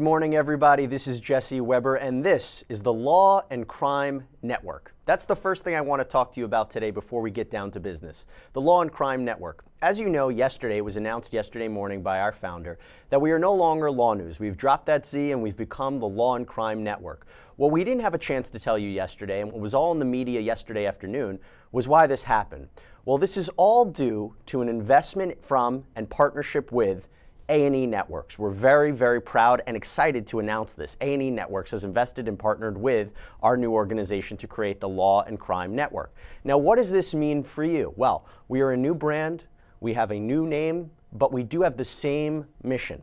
Good morning, everybody. This is Jesse Weber, and this is the Law and Crime Network. That's the first thing I want to talk to you about today before we get down to business. The Law and Crime Network. As you know, yesterday, it was announced yesterday morning by our founder that we are no longer LawNewz. We've dropped that Z and we've become the Law and Crime Network. What we didn't have a chance to tell you yesterday, and what was all in the media yesterday afternoon, was why this happened. Well, this is all due to an investment from and partnership with a&E Networks. We're very, very proud and excited to announce this. A&E Networks has invested and partnered with our new organization to create the Law and Crime Network. Now, what does this mean for you? Well, we are a new brand, we have a new name, but we do have the same mission.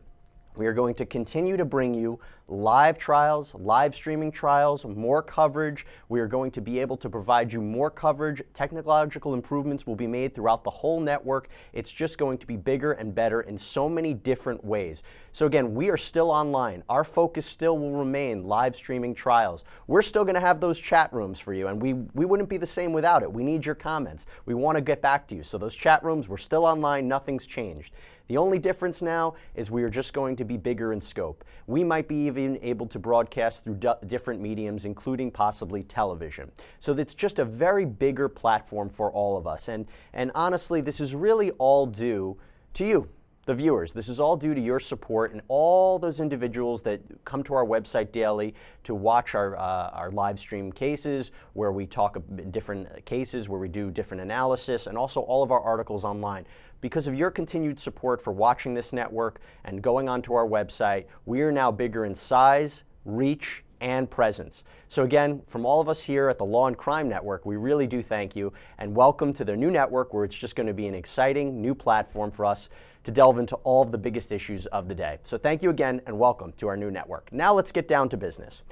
We are going to continue to bring you live trials, live streaming trials, more coverage. We are going to be able to provide you more coverage. Technological improvements will be made throughout the whole network. It's just going to be bigger and better in so many different ways. So again, we are still online. Our focus still will remain live streaming trials. We're still going to have those chat rooms for you, and we, we wouldn't be the same without it. We need your comments. We want to get back to you. So those chat rooms, we're still online. Nothing's changed. The only difference now is we are just going to be bigger in scope. We might be even able to broadcast through different mediums, including possibly television. So it's just a very bigger platform for all of us. And, and honestly, this is really all due to you, the viewers. This is all due to your support and all those individuals that come to our website daily to watch our, uh, our live stream cases where we talk about different cases, where we do different analysis, and also all of our articles online. Because of your continued support for watching this network and going onto our website, we are now bigger in size, reach, and presence. So again, from all of us here at the Law and Crime Network, we really do thank you and welcome to the new network where it's just going to be an exciting new platform for us to delve into all of the biggest issues of the day. So thank you again and welcome to our new network. Now let's get down to business.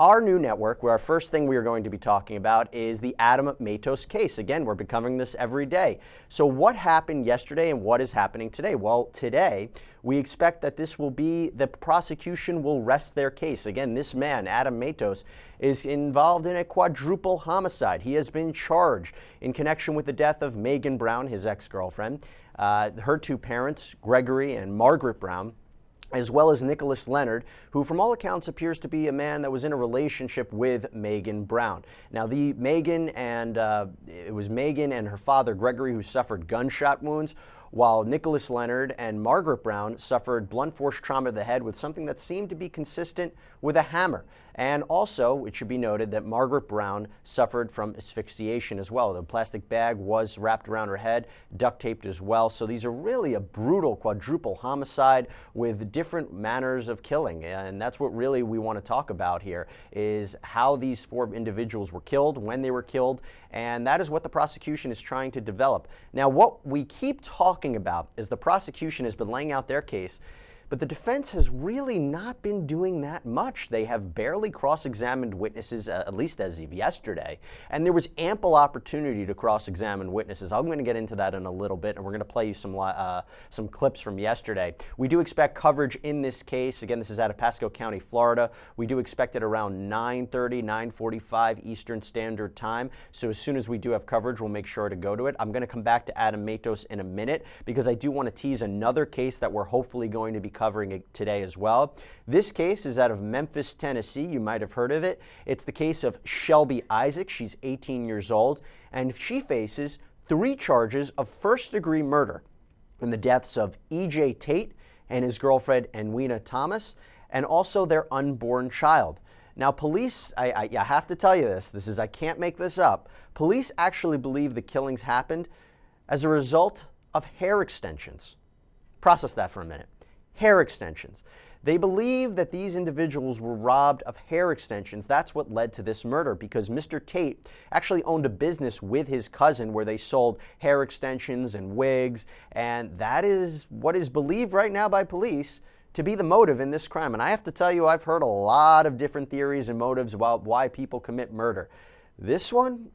Our new network, where our first thing we are going to be talking about is the Adam Matos case. Again, we're becoming this every day. So what happened yesterday and what is happening today? Well, today we expect that this will be, the prosecution will rest their case. Again, this man, Adam Matos, is involved in a quadruple homicide. He has been charged in connection with the death of Megan Brown, his ex-girlfriend, uh, her two parents, Gregory and Margaret Brown, as well as Nicholas Leonard, who from all accounts appears to be a man that was in a relationship with Megan Brown. Now, the Megan and uh, it was Megan and her father Gregory who suffered gunshot wounds, while Nicholas Leonard and Margaret Brown suffered blunt force trauma to the head with something that seemed to be consistent with a hammer. And also, it should be noted that Margaret Brown suffered from asphyxiation as well. The plastic bag was wrapped around her head, duct taped as well. So these are really a brutal quadruple homicide with different manners of killing. And that's what really we want to talk about here is how these four individuals were killed, when they were killed, and that is what the prosecution is trying to develop. Now, what we keep talking about is the prosecution has been laying out their case but the defense has really not been doing that much. They have barely cross examined witnesses, uh, at least as of yesterday. And there was ample opportunity to cross examine witnesses. I'm going to get into that in a little bit, and we're going to play you some, uh, some clips from yesterday. We do expect coverage in this case. Again, this is out of Pasco County, Florida. We do expect it around 9:30, 9:45 Eastern Standard Time. So as soon as we do have coverage, we'll make sure to go to it. I'm going to come back to Adam Matos in a minute because I do want to tease another case that we're hopefully going to be covering it today as well. This case is out of Memphis, Tennessee. You might have heard of it. It's the case of Shelby Isaac. She's 18 years old, and she faces three charges of first degree murder in the deaths of E.J. Tate and his girlfriend, Enwina Thomas, and also their unborn child. Now, police, I, I, I, have to tell you this, this is, I can't make this up. Police actually believe the killings happened as a result of hair extensions. Process that for a minute hair extensions. They believe that these individuals were robbed of hair extensions. That's what led to this murder because Mr. Tate actually owned a business with his cousin where they sold hair extensions and wigs, and that is what is believed right now by police to be the motive in this crime. And I have to tell you, I've heard a lot of different theories and motives about why people commit murder. This one,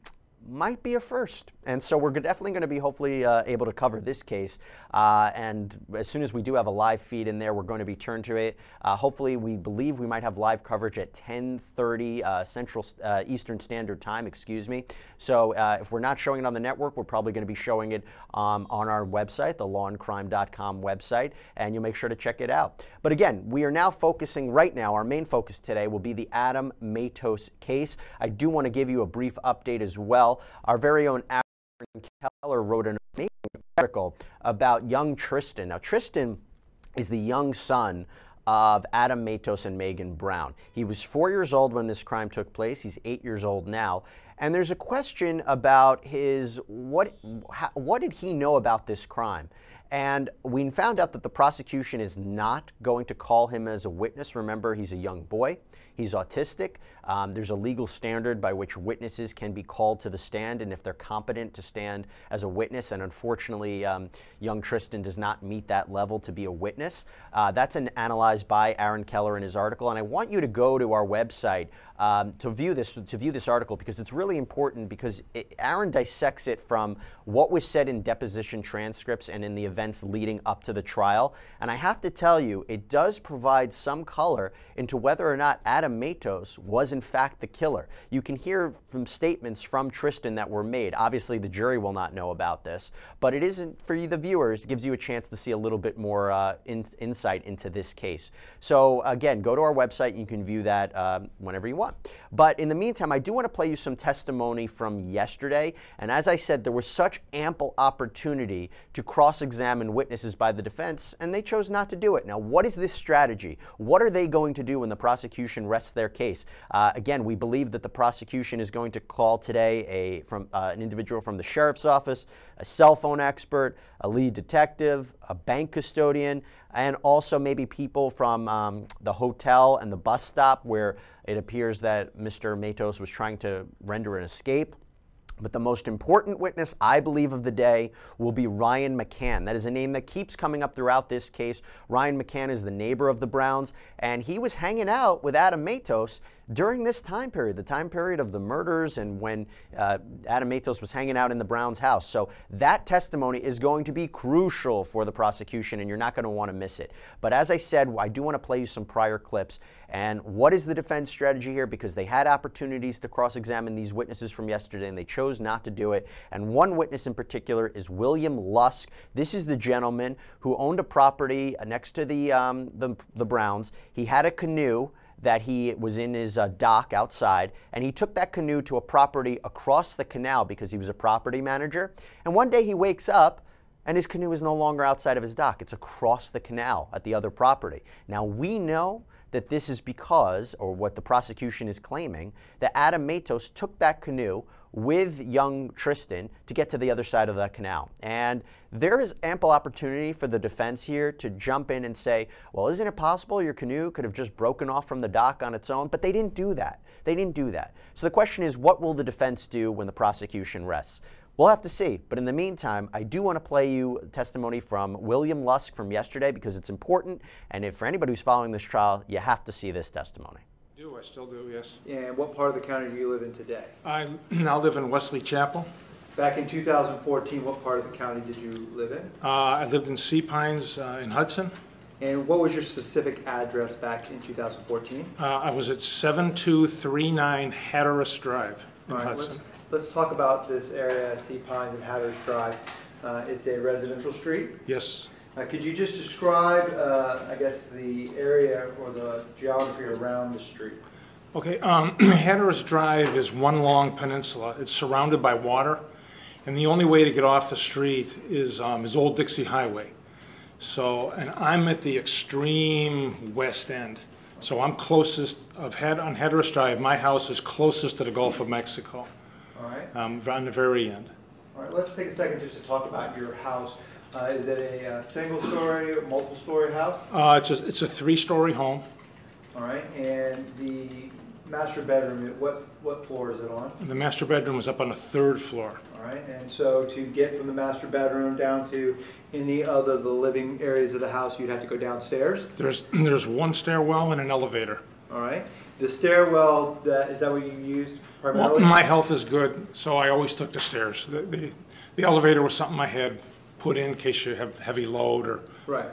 might be a first. And so we're definitely going to be hopefully uh, able to cover this case. Uh, and as soon as we do have a live feed in there, we're going to be turned to it. Uh, hopefully, we believe we might have live coverage at 10:30 uh, Central uh, Eastern Standard Time. Excuse me. So uh, if we're not showing it on the network, we're probably going to be showing it um, on our website, the lawandcrime.com website, and you'll make sure to check it out. But again, we are now focusing right now. Our main focus today will be the Adam Matos case. I do want to give you a brief update as well. Our very own Aaron Keller wrote an amazing article about young Tristan. Now, Tristan is the young son of Adam Matos and Megan Brown. He was four years old when this crime took place. He's eight years old now. And there's a question about his what how, what did he know about this crime? And we found out that the prosecution is not going to call him as a witness. Remember, he's a young boy. He's autistic. Um, there's a legal standard by which witnesses can be called to the stand, and if they're competent to stand as a witness, and unfortunately, um, young Tristan does not meet that level to be a witness. Uh, that's an, analyzed by Aaron Keller in his article, and I want you to go to our website um, to view this to view this article because it's really important because it, Aaron dissects it from what was said in deposition transcripts and in the events leading up to the trial. And I have to tell you, it does provide some color into whether or not Adam Matos was in fact the killer. You can hear from statements from Tristan that were made. Obviously, the jury will not know about this, but it isn't for you, the viewers. It gives you a chance to see a little bit more uh, in, insight into this case. So again, go to our website. You can view that um, whenever you want. But in the meantime, I do want to play you some testimony from yesterday. And as I said, there was such ample opportunity to cross examine witnesses by the defense, and they chose not to do it. Now, what is this strategy? What are they going to do when the prosecution rests their case? Uh, again, we believe that the prosecution is going to call today a, from, uh, an individual from the sheriff's office, a cell phone expert, a lead detective, a bank custodian, and also maybe people from um, the hotel and the bus stop where it appears that Mr. Matos was trying to render an escape. But the most important witness, I believe, of the day will be Ryan McCann. That is a name that keeps coming up throughout this case. Ryan McCann is the neighbor of the Browns, and he was hanging out with Adam Matos during this time period, the time period of the murders and when uh, Adam Matos was hanging out in the Browns' house. So that testimony is going to be crucial for the prosecution, and you're not going to want to miss it. But as I said, I do want to play you some prior clips. And what is the defense strategy here? Because they had opportunities to cross examine these witnesses from yesterday, and they chose not to do it. And one witness in particular is William Lusk. This is the gentleman who owned a property next to the, um, the, the Browns. He had a canoe that he was in his uh, dock outside, and he took that canoe to a property across the canal because he was a property manager. And one day he wakes up and his canoe is no longer outside of his dock. It's across the canal at the other property. Now we know that this is because, or what the prosecution is claiming, that Adam Matos took that canoe with young Tristan to get to the other side of the canal. And there is ample opportunity for the defense here to jump in and say, well, isn't it possible your canoe could have just broken off from the dock on its own? But they didn't do that. They didn't do that. So the question is, what will the defense do when the prosecution rests? We'll have to see. But in the meantime, I do want to play you testimony from William Lusk from yesterday because it's important. And if for anybody who's following this trial, you have to see this testimony. I do, I still do, yes. And what part of the county do you live in today? I now live in Wesley Chapel. Back in 2014, what part of the county did you live in? Uh, I lived in Sea Pines uh, in Hudson. And what was your specific address back in 2014? Uh, I was at 7239 Hatteras Drive in All right, Hudson. Let's, talk about this area, Sea Pines and Hatteras Drive. Uh, It's a residential street. Yes. Uh, Could you just describe, uh, I guess, the area or the geography around the street? Okay, um, Hatteras Drive is one long peninsula. It's surrounded by water, and the only way to get off the street is, um, is Old Dixie Highway. So, and I'm at the extreme west end. So I'm closest of Hat, on Hatteras Drive, my house is closest to the Gulf of Mexico, All right? um, on the very end. All right, let's take a second just to talk about your house. Uh, Is it a uh, single-story, or multiple-story house? Uh, it's a, it's a three-story home. All right, and the master bedroom, what, what floor is it on? The master bedroom is up on the third floor. All right, and so to get from the master bedroom down to any other of the living areas of the house, you'd have to go downstairs? There's, there's one stairwell and an elevator. All right. The stairwell, that, is that what you used Well, primarily? my health is good, so I always took the stairs. The, the, the elevator was something I had put in in case you have heavy load or, Right.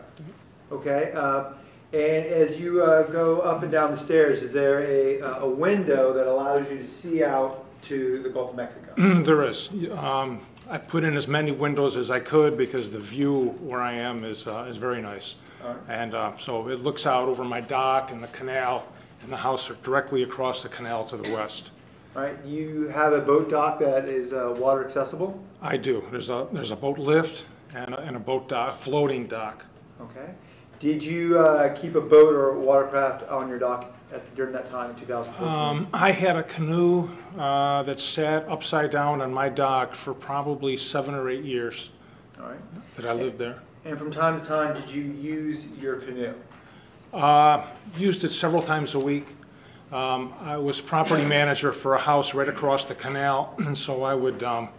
Okay. Uh, and as you uh, go up and down the stairs, is there a, uh, a window that allows you to see out to the Gulf of Mexico? there is. Um, I put in as many windows as I could because the view where I am is, uh, is very nice. All right. And, uh, so it looks out over my dock and the canal, and the house are directly across the canal to the west. Right. You have a boat dock that is uh, water accessible. I do. There's a, there's a boat lift and a, and a boat dock, floating dock. Okay. Did you uh, keep a boat or watercraft on your dock at, during that time in 2014? Um, I had a canoe uh, that sat upside down on my dock for probably seven or eight years All right. that I lived there. And from time to time, did you use your canoe? Uh, Used it several times a week. Um, I was property manager for a house right across the canal, and so I would, um,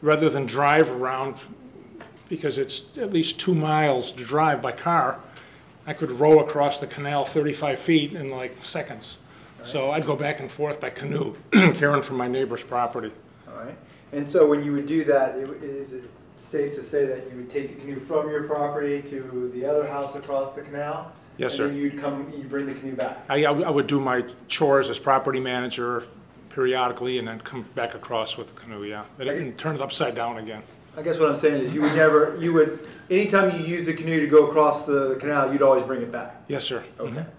rather than drive around, because it's at least two miles to drive by car, I could row across the canal 35 feet in like seconds. So I'd go back and forth by canoe, caring for my neighbor's property. All right. And so when you would do that, it- is it safe to say that you would take the canoe from your property to the other house across the canal? Yes, And sir. then you'd come, you bring the canoe back? I, I would do my chores as property manager periodically and then come back across with the canoe, yeah. And it- turn it upside down again. I guess what I'm saying is you would never, you would, anytime you use the canoe to go across the the canal, you'd always bring it back? Yes, sir. Okay. Mm-hmm.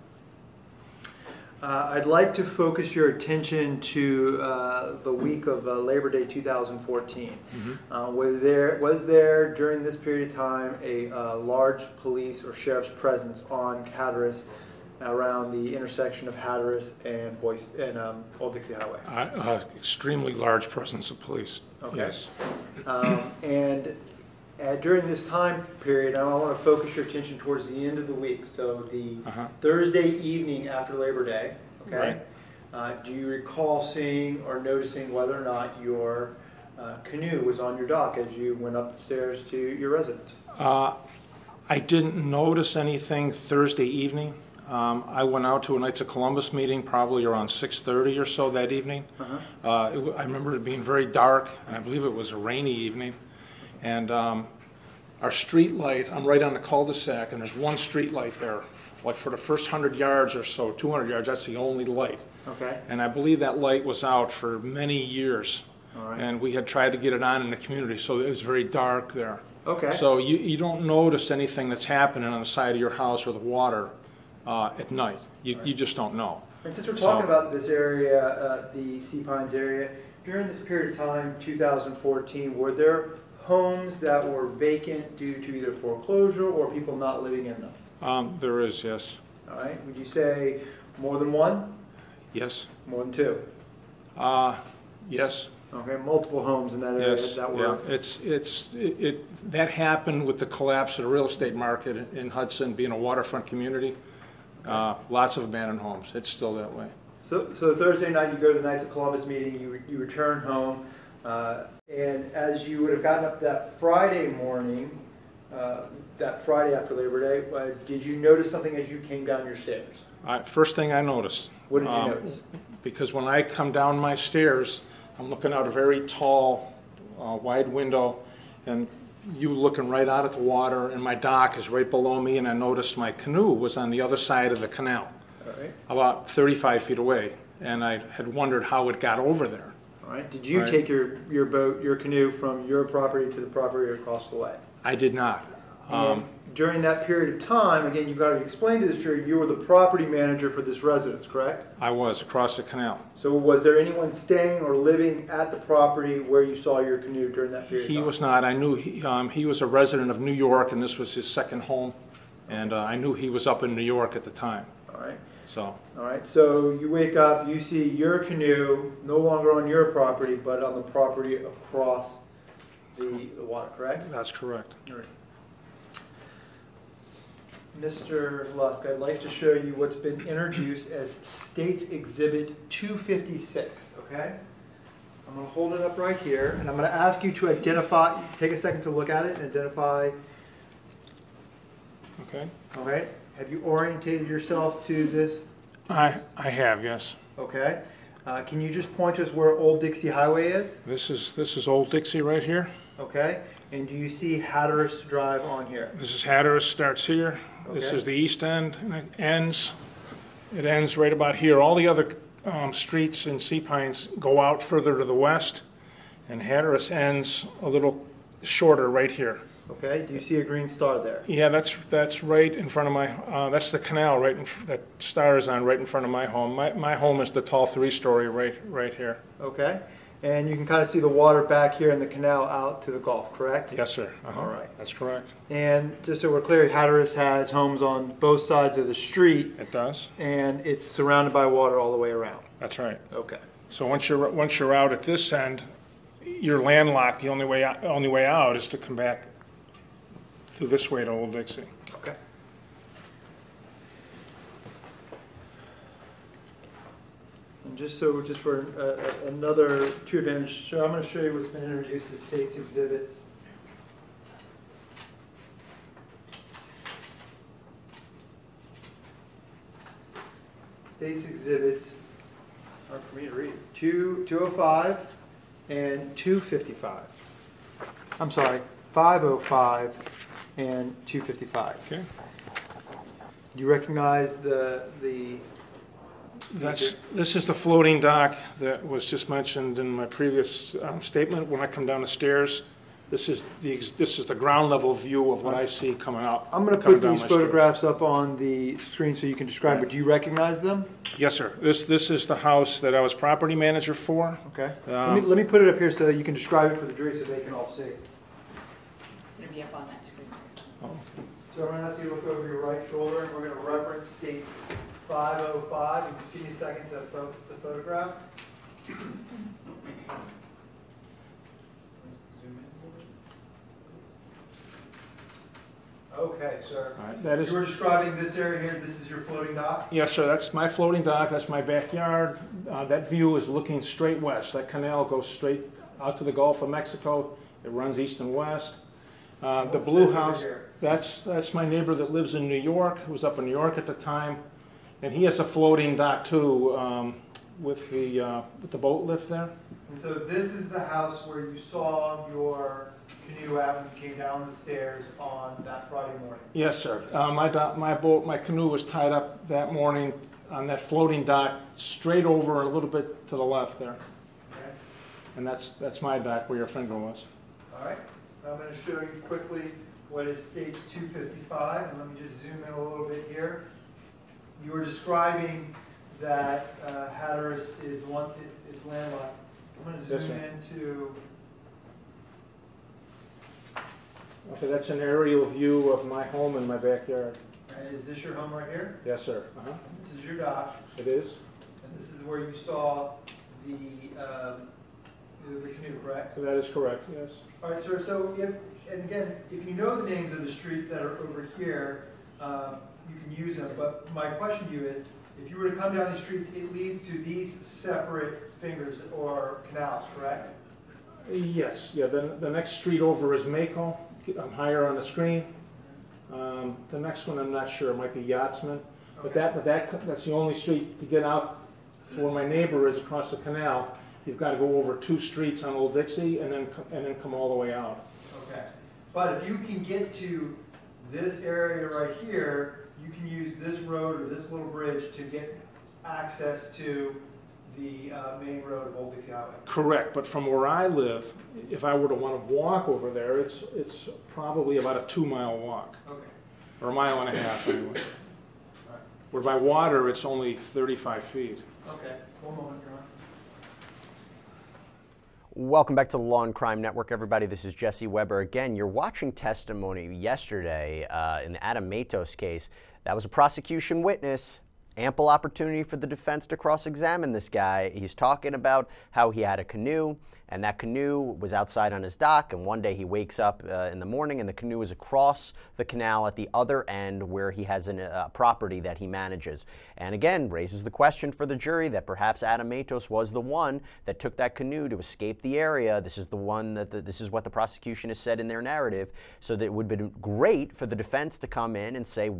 Uh, I'd like to focus your attention to uh, the week of uh, Labor Day 2014. Uh, Was there, was there during this period of time a uh, large police or sheriff's presence on Hatteras around the intersection of Hatteras and Boyce, and um, Old Dixie Highway? Extremely large presence of police, Okay. yes. Um, And uh, during this time period, I want to focus your attention towards the end of the week, so the Uh-huh. Thursday evening after Labor Day, okay? Right. Uh, Do you recall seeing or noticing whether or not your uh, canoe was on your dock as you went up the stairs to your residence? Uh, I didn't notice anything Thursday evening. Um, I went out to a Knights of Columbus meeting probably around 6:30 or so that evening. Uh, it I remember it being very dark, and I believe it was a rainy evening. And um, our street light, I'm right on the cul-de-sac, and there's one street light there. Like for the first 100 yards or so, 200 yards, that's the only light. Okay, And I believe that light was out for many years. all right. And we had tried to get it on in the community, so it was very dark there. Okay, So you, you don't notice anything that's happening on the side of your house or the water uh, at night. You, you just don't know. and since we're so- talking about this area, uh, the Sea Pines area, during this period of time, 2014, were there homes that were vacant due to either foreclosure or people not living in them? Um, There is, yes. All right, would you say more than one, Yes. more than two? Uh, Yes, Okay, multiple homes in that area yes, that yeah. It's, it's, it, it- that happened with the collapse of the real estate market in Hudson, being a waterfront community. Uh, Lots of abandoned homes. It's still that way. so, so Thursday night, you go to the Knights of Columbus meeting, you, you return home, uh, and as you would have gotten up that Friday morning, uh, that Friday after Labor Day, uh, did you notice something as you came down your stairs? I- First thing I noticed. What did you um, notice? because when I come down my stairs, I'm looking out a very tall, uh, wide window, and you looking right out at the water, and my dock is right below me, and I noticed my canoe was on the other side of the canal, All right, about 35 feet away, and I had wondered how it got over there. All right, did you Right. take your, your boat, your canoe from your property to the property across the way? I did not. Um, And during that period of time, again, you've got to explain to this jury, you were the property manager for this residence, correct? I was across the canal. So was there anyone staying or living at the property where you saw your canoe during that period of He time? was not. I knew he, um, he was a resident of New York, and this was his second home, and uh, I knew he was up in New York at the time, All right, so. all right, so you wake up, you see your canoe no longer on your property, but on the property across the, the water, correct? That's correct. All right. Mr. Lusk, I'd like to show you what's been introduced as States Exhibit 256, okay? I'm gonna hold it up right here, and I'm gonna ask you to identify, take a second to look at it and identify, Okay? all right? Have you orientated yourself to this I, I have, yes. Okay. Uh, Can you just point us where Old Dixie Highway is? This is, this is Old Dixie right here. Okay. And do you see Hatteras Drive on here? This is Hatteras, starts here. This Okay. is the east end, and it ends, it ends right about here. All the other um, streets in Sea Pines go out further to the west, and Hatteras ends a little shorter right here. Okay. Do you see a green star there? Yeah, that's, that's right in front of my, uh, that's the canal right in, fr- that star is on right in front of my home. My, my home is the tall three-story right, right here. Okay. And you can kind of see the water back here in the canal out to the Gulf, correct? Yes, sir. Uh-huh. All right. That's correct. And just so we're clear, Hatteras has homes on both sides of the street, It does. and it's surrounded by water all the way around. That's right. Okay. So once you're, once you're out at this end, you're landlocked. The only way, out- only way out is to come back through this way to Old Dixie. Okay. And just so, just for uh, another two advantage, so I'm going to show you what's been introduced as states exhibits. States exhibits, hard for me to read, two, 205 and 255. I'm sorry, 505 and 255. Okay? Do you recognize the, the, That's, this is the floating dock that was just mentioned in my previous um, statement. When I come down the stairs, this is the, ex- this is the ground level view of what I see coming out. I'm going to coming put down these my stairs. photographs up on the screen so you can describe it. Do you recognize them? Yes, sir. This, this is the house that I was property manager for. Okay. Let me, Um, let me put it up here so that you can describe it for the jury so they can all see. It's gonna be up on that screen. So I'm going to ask you to look over your right shoulder and we're going to reference state 505. And just give me a second to focus the photograph. Okay, sir. All right, that is. You were describing this area here, this is your floating dock? Yes, sir, that's my floating dock, that's my backyard. Uh, That view is looking straight west. That canal goes straight out to the Gulf of Mexico. It runs east and west. Uh, The blue house, here? That's, that's my neighbor that lives in New York, who was up in New York at the time. And he has a floating dock too, um, with the, uh, with the boat lift there. And so this is the house where you saw your canoe when you came down the stairs on that Friday morning? Yes, sir. Uh, My dock, my boat, my canoe was tied up that morning on that floating dock, straight over a little bit to the left there. Okay, And that's, that's my dock where your finger was. all right. I'm going to show you quickly what is stage 255, and let me just zoom in a little bit here. You were describing that uh, Hatteras is one, it's landlocked. I'm going to Yes, zoom sir. into, Okay, that's an aerial view of my home and my backyard. uh, is this your home right here? Yes, sir. Uh-huh. This is your dock. It is? And this is where you saw the, um, the the canoe, correct? That is correct, yes. All right, sir, so if, and again, if you know the names of the streets that are over here, um, you can use them, but my question to you is, if you were to come down these streets, it leads to these separate fingers or canals, correct? Yes, yeah, the, the next street over is Mako. I'm higher on the screen. Um, The next one, I'm not sure, it might be Yachtsman. But that, but that, that's the only street to get out to where my neighbor is across the canal. You've got to go over two streets on Old Dixie and then, and then come all the way out. But if you can get to this area right here, you can use this road or this little bridge to get access to the uh, main road of Old Dixie Highway. Correct, but from where I live, if I were to want to walk over there, it's, it's probably about a two-mile walk, Okay. or a mile and a half anyway. Where by water, it's only 35 feet. Okay, one moment. Welcome back to the Law and Crime Network, everybody. This is Jesse Weber. Again, you're watching testimony yesterday uh, in the Adam Matos case. That was a prosecution witness. Ample opportunity for the defense to cross examine this guy. He's talking about how he had a canoe, and that canoe was outside on his dock, and one day he wakes up uh, in the morning and the canoe is across the canal at the other end where he has a uh, property that he manages. And again, raises the question for the jury that perhaps Adam Matos was the one that took that canoe to escape the area. This is the one that the, this is what the prosecution has said in their narrative. So that it would have been great for the defense to come in and say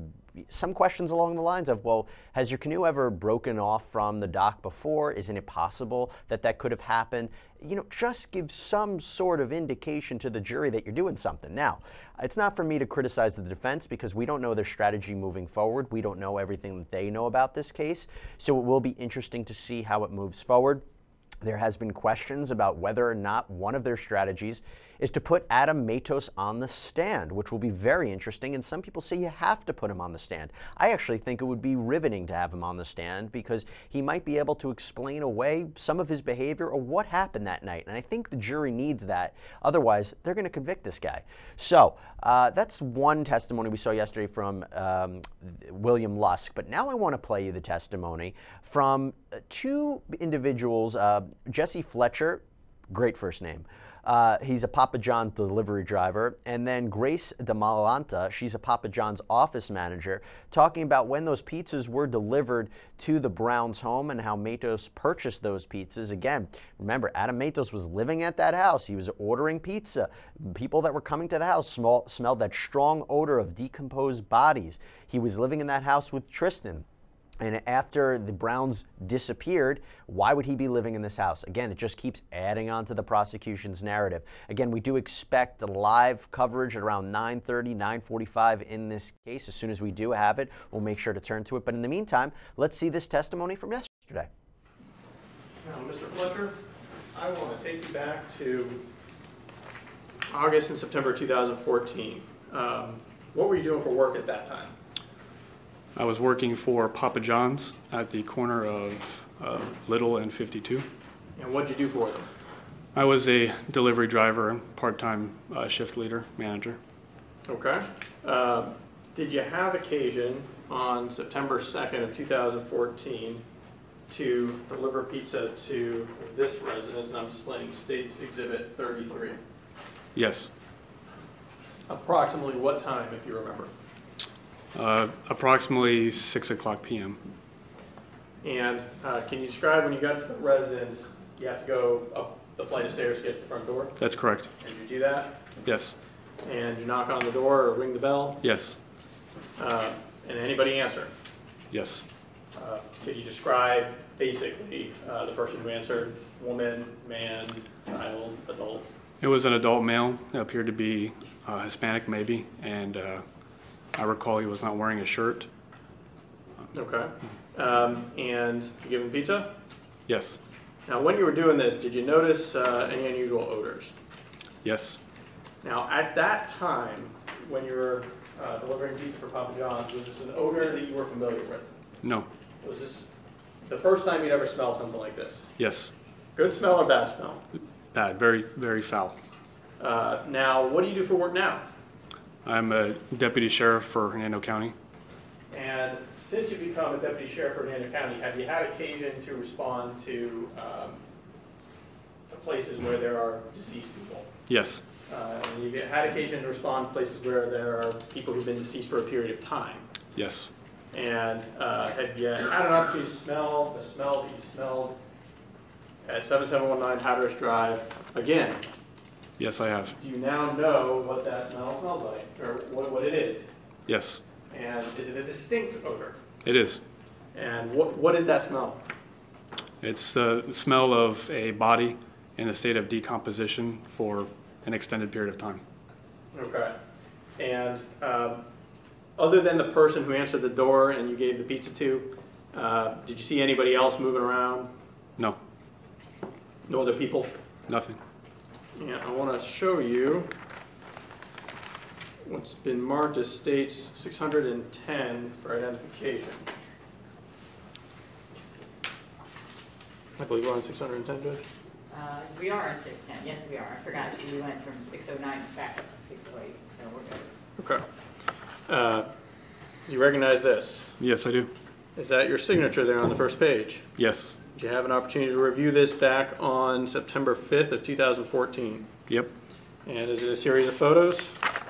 some questions along the lines of, well, has your canoe ever broken off from the dock before? Isn't it possible that that could have happened? You know, just give some sort of indication to the jury that you're doing something. Now, it's not for me to criticize the defense because we don't know their strategy moving forward. We don't know everything that they know about this case. So it will be interesting to see how it moves forward. There has been questions about whether or not one of their strategies is to put Adam Matos on the stand, which will be very interesting. And some people say you have to put him on the stand. I actually think it would be riveting to have him on the stand because he might be able to explain away some of his behavior or what happened that night. And I think the jury needs that. Otherwise, they're going to convict this guy. So uh, that's one testimony we saw yesterday from um, William Lusk. But now I want to play you the testimony from uh, two individuals, uh, Jesse Fletcher, great first name. Uh, he's a Papa John delivery driver. And then Grace DeMalanta, she's a Papa John's office manager, talking about when those pizzas were delivered to the Browns home and how Matos purchased those pizzas. Again, remember, Adam Matos was living at that house. He was ordering pizza. People that were coming to the house small, smelled that strong odor of decomposed bodies. He was living in that house with Tristan. And after the Browns disappeared, why would he be living in this house? Again, it just keeps adding on to the prosecution's narrative. Again, we do expect live coverage at around 9:30, 9:45 in this case. As soon as we do have it, we'll make sure to turn to it. But in the meantime, let's see this testimony from yesterday. Now, Mr. Fletcher, I want to take you back to August and September 2014. Um, What were you doing for work at that time? I was working for Papa John's at the corner of uh, Little and 52. And what did you do for them? I was a delivery driver and part-time uh, shift leader, manager. Okay. Um, Did you have occasion on September 2nd of 2014 to deliver pizza to this residence? I'm displaying States Exhibit 33. Yes, Approximately what time, if you remember? Uh, approximately 6 o'clock PM. And uh, can you describe when you got to the residence, you have to go up the flight of stairs to get to the front door? That's correct. And you do that? Yes, And you knock on the door or ring the bell? yes, Uh, And anybody answer? yes. Uh, Could you describe basically uh, the person who answered? Woman, man, child, adult? It was an adult male, It appeared to be uh, Hispanic maybe, and uh, I recall he was not wearing a shirt. Okay. Um, And you give him pizza? Yes, Now, when you were doing this, did you notice uh, any unusual odors? yes, Now, at that time, when you were uh, delivering pizza for Papa John's, was this an odor that you were familiar with? no, Was this the first time you'd ever smelled something like this? yes. Good smell or bad smell? Bad, very, very foul. Uh, now, what do you do for work now? I'm a deputy sheriff for Hernando County. And since you've become a deputy sheriff for Hernando County, have you had occasion to respond to, um, to places where there are deceased people? Yes, Uh, and you've had occasion to respond to places where there are people who've been deceased for a period of time? yes, And uh, have you had an opportunity to smell the smell that you smelled at 7719 Hatteras Drive again? Yes, I have. Do you now know what that smell smells like, or what, what it is? Yes, And is it a distinct odor? it is. And what, what is that smell? It's the smell of a body in a state of decomposition for an extended period of time. Okay. And um, other than the person who answered the door and you gave the pizza to, uh, did you see anybody else moving around? No, No other people? nothing. Yeah, I want to show you what's been marked as states 610 for identification. I believe we're on 610, Judge? Uh, We are on 610, yes, we are. I forgot, we went from 609 back up to 608, so we're good. Okay. Uh, You recognize this? Yes, I do. Is that your signature there on the first page? Yes, Did you have an opportunity to review this back on September 5th of 2014? yep, And is it a series of photos?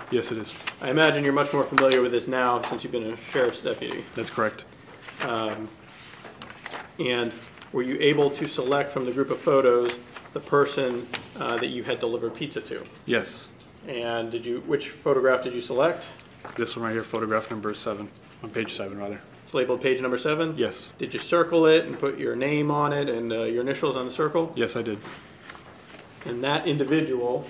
yes, it is. I imagine you're much more familiar with this now since you've been a sheriff's deputy. That's correct. Um, And were you able to select from the group of photos the person uh, that you had delivered pizza to? Yes, And did you, which photograph did you select? this one right here, photograph number seven, on page seven, rather. It's labeled page number seven? Yes, Did you circle it and put your name on it and uh, your initials on the circle? yes, I did. And that individual,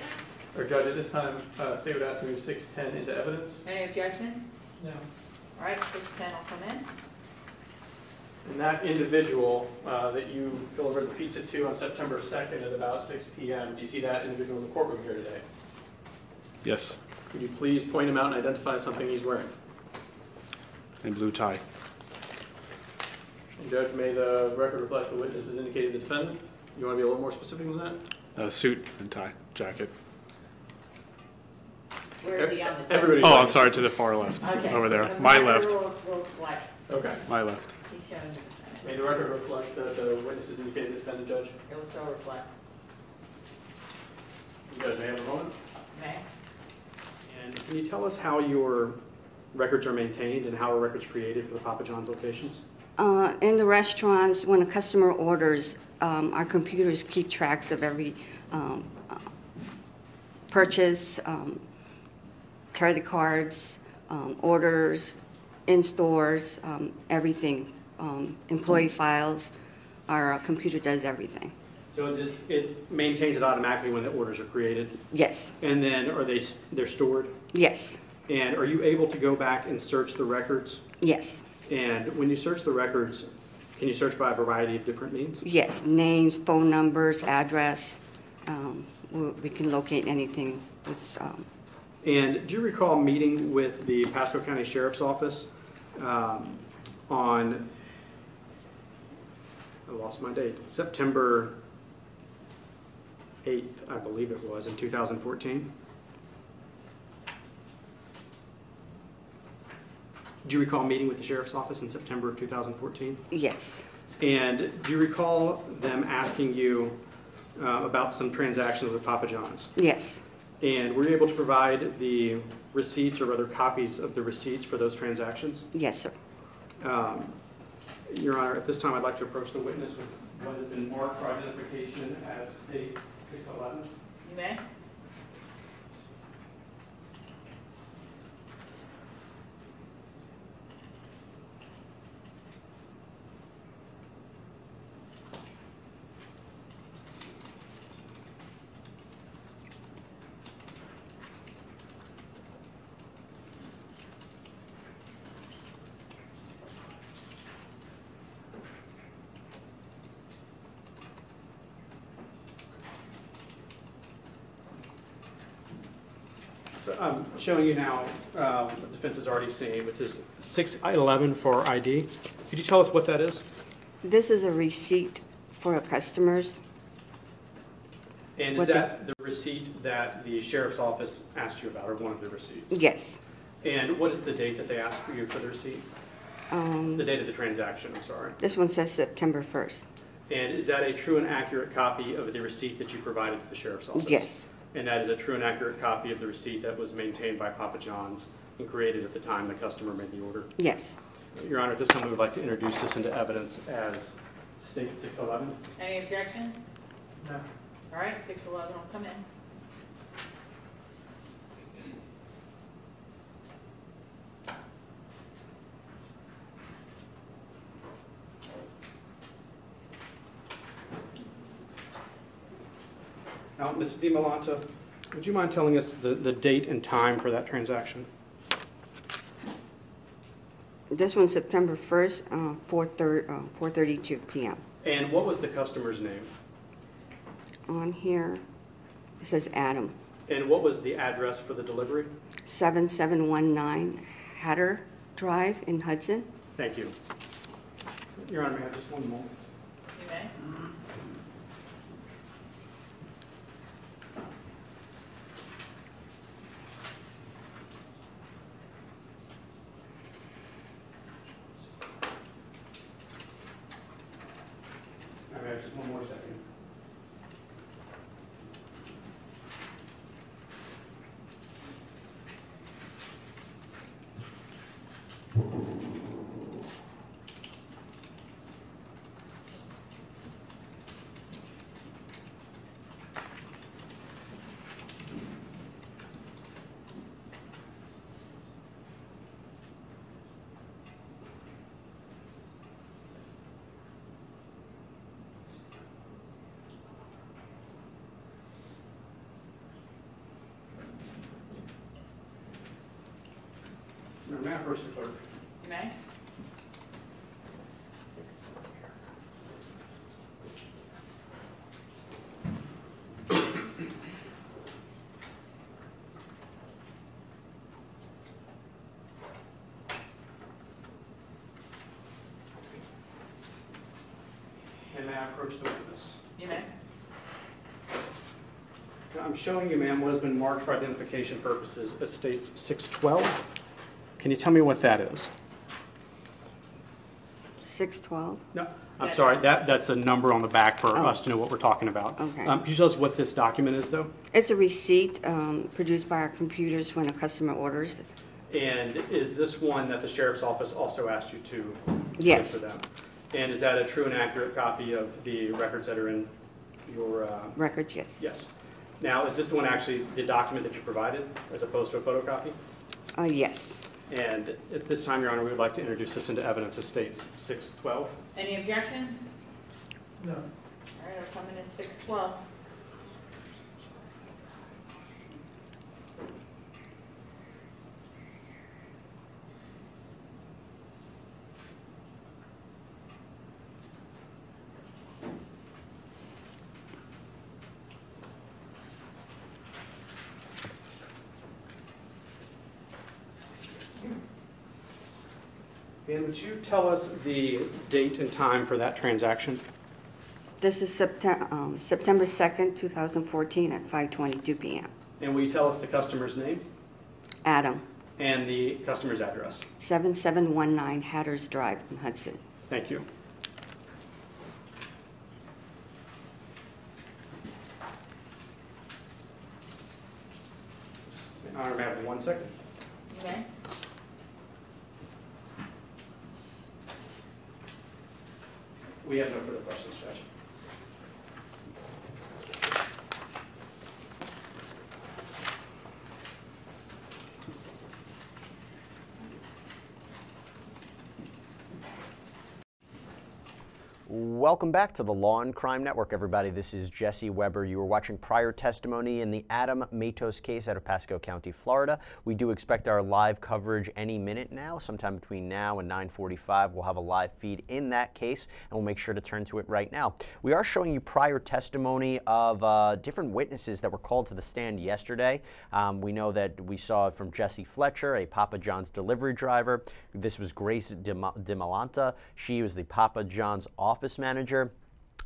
or Judge, at this time, uh, State would ask to move 610 into evidence? Any objection? No. All right, six ten will come in. And that individual uh, that you delivered the pizza to on September 2nd at about 6 PM, do you see that individual in the courtroom here today? Yes, Could you please point him out and identify something he's wearing? and blue tie. And Judge, may the record reflect the witnesses indicated the defendant? You want to be a little more specific than that? Uh, suit and tie, jacket. Where is he on the? Everybody- Oh, I'm sorry, to the far left, Okay. over there. The My left, will- will reflect. Okay. my left. He's showing the defendant. May the record reflect that the witnesses indicated the defendant, Judge? It will so reflect. Judge, may I have a moment? May? And can you tell us how your records are maintained and how are records created for the Papa John's locations? Uh, In the restaurants, when a customer orders, um, our computers keep tracks of every um, uh, purchase, um, credit cards, um, orders, in stores, um, everything, um, employee files. Our uh, computer does everything. So it just, it maintains it automatically when the orders are created? Yes, And then are they, they're stored? yes, And are you able to go back and search the records? yes, And when you search the records, can you search by a variety of different means? yes. Names, phone numbers, address. um, we we can locate anything with um, And do you recall meeting with the Pasco County Sheriff's Office um, on, I lost my date, September 8th, I believe it was, in 2014? Do you recall meeting with the Sheriff's Office in September of 2014? Yes, And do you recall them asking you uh, about some transactions with Papa John's? yes, And were you able to provide the receipts or other copies of the receipts for those transactions? yes, sir. Um, Your Honor, at this time, I'd like to approach the witness with what has been marked for identification as state 611. You may? So I'm showing you now, um, the defense has already seen, which is 611 for ID. Could you tell us what that is? This is a receipt for our customers. And is What the- that the receipt that the sheriff's office asked you about, or one of the receipts? Yes. And what is the date that they asked for you for the receipt? Um, The date of the transaction, I'm sorry. This one says September 1st. And is that a true and accurate copy of the receipt that you provided to the sheriff's office? Yes, And that is a true and accurate copy of the receipt that was maintained by Papa John's and created at the time the customer made the order? yes. Your Honor, at this time, we would like to introduce this into evidence as State 611. Any objection? No. All right, six eleven will come in. Now, Ms. DiMolanta, would you mind telling us the, the date and time for that transaction? This one's September 1st, uh, 4:30 uh, 4:32 PM. And what was the customer's name? On here, it says Adam, And what was the address for the delivery? 7719 Hatter Drive in Hudson. Thank you. Your Honor, may I have just one moment? You may? I approach the clerk? You may. And may I approach the witness? You may. I'm showing you, ma'am, what has been marked for identification purposes as states 612. Can you tell me what that is? 612? No, I'm sorry, that, that's a number on the back for Oh. us to know what we're talking about. Okay. Um, Could you tell us what this document is, though? It's a receipt um, produced by our computers when a customer orders. And is this one that the sheriff's office also asked you to give Yes. for them? And is that a true and accurate copy of the records that are in your, uh, Records, yes. yes? Now, is this the one actually, the document that you provided, as opposed to a photocopy? Uh, Yes. And at this time, Your Honor, we would like to introduce this into evidence as states 612. Any objection? No. All right, our comment is 612. And would you tell us the date and time for that transaction? This is September, um, September 2nd, 2014 at 5:22 PM. And will you tell us the customer's name Adam, and the customer's address? 7719 Hatteras Drive in Hudson. Thank you. Honor have one second. We have no further questions, Judge. Welcome back to the Law and Crime Network, everybody. This is Jesse Weber. You were watching prior testimony in the Adam Matos case out of Pasco County, Florida. We do expect our live coverage any minute now, sometime between now and 9:45. We'll have a live feed in that case, and we'll make sure to turn to it right now. We are showing you prior testimony of uh, different witnesses that were called to the stand yesterday. Um, we know that we saw from Jesse Fletcher, a Papa John's delivery driver. This was Grace DiMalanta. She was the Papa John's office manager.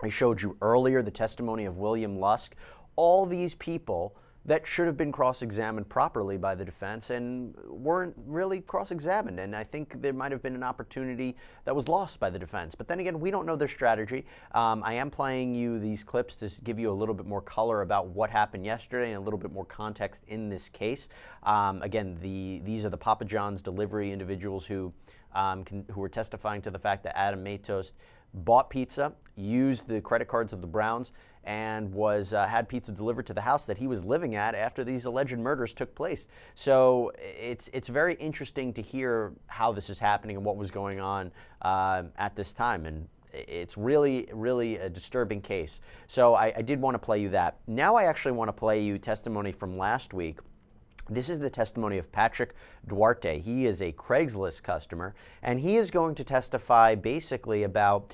I showed you earlier the testimony of William Lusk. All these people that should have been cross-examined properly by the defense and weren't really cross-examined. And I think there might have been an opportunity that was lost by the defense. But then again, we don't know their strategy. Um, I am playing you these clips to give you a little bit more color about what happened yesterday and a little bit more context in this case. Um, again, the these are the Papa John's delivery individuals who um, can, who were testifying to the fact that Adam Matos bought pizza, used the credit cards of the Browns, and was uh, had pizza delivered to the house that he was living at after these alleged murders took place. So it's it's very interesting to hear how this is happening and what was going on uh, at this time. And it's really, really a disturbing case. So I, I did want to play you that. Now I actually want to play you testimony from last week. This is the testimony of Patrick Duarte. He is a Craigslist customer, and he is going to testify basically about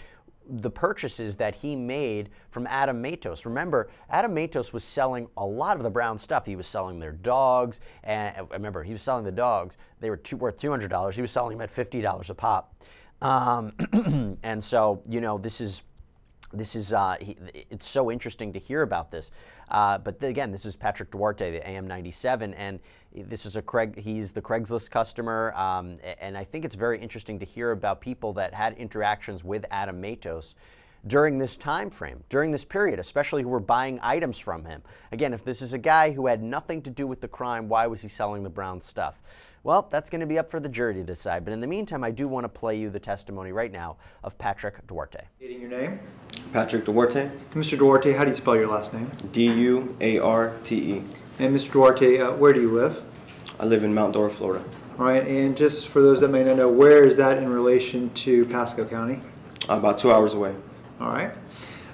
the purchases that he made from Adam Matos. Remember, Adam Matos was selling a lot of the Brown stuff. He was selling their dogs, and remember he was selling the dogs. They were two, worth two hundred dollars. He was selling them at fifty dollars a pop. Um, and so, you know, this is this is uh, he, it's so interesting to hear about this. Uh, but th- again, this is Patrick Duarte, the AM97, and this is a Craig. He's the Craigslist customer, um, and I think it's very interesting to hear about people that had interactions with Adam Matos during this time frame, during this period, especially who were buying items from him. Again, if this is a guy who had nothing to do with the crime, why was he selling the brown stuff? Well, that's going to be up for the jury to decide. But in the meantime, I do want to play you the testimony right now of Patrick Duarte. Stating your name. Patrick Duarte, Mr. Duarte, how do you spell your last name? D U A R T E. And Mr. Duarte, uh, where do you live? I live in Mount Dora, Florida. All right, and just for those that may not know, where is that in relation to Pasco County? About two hours away. All right.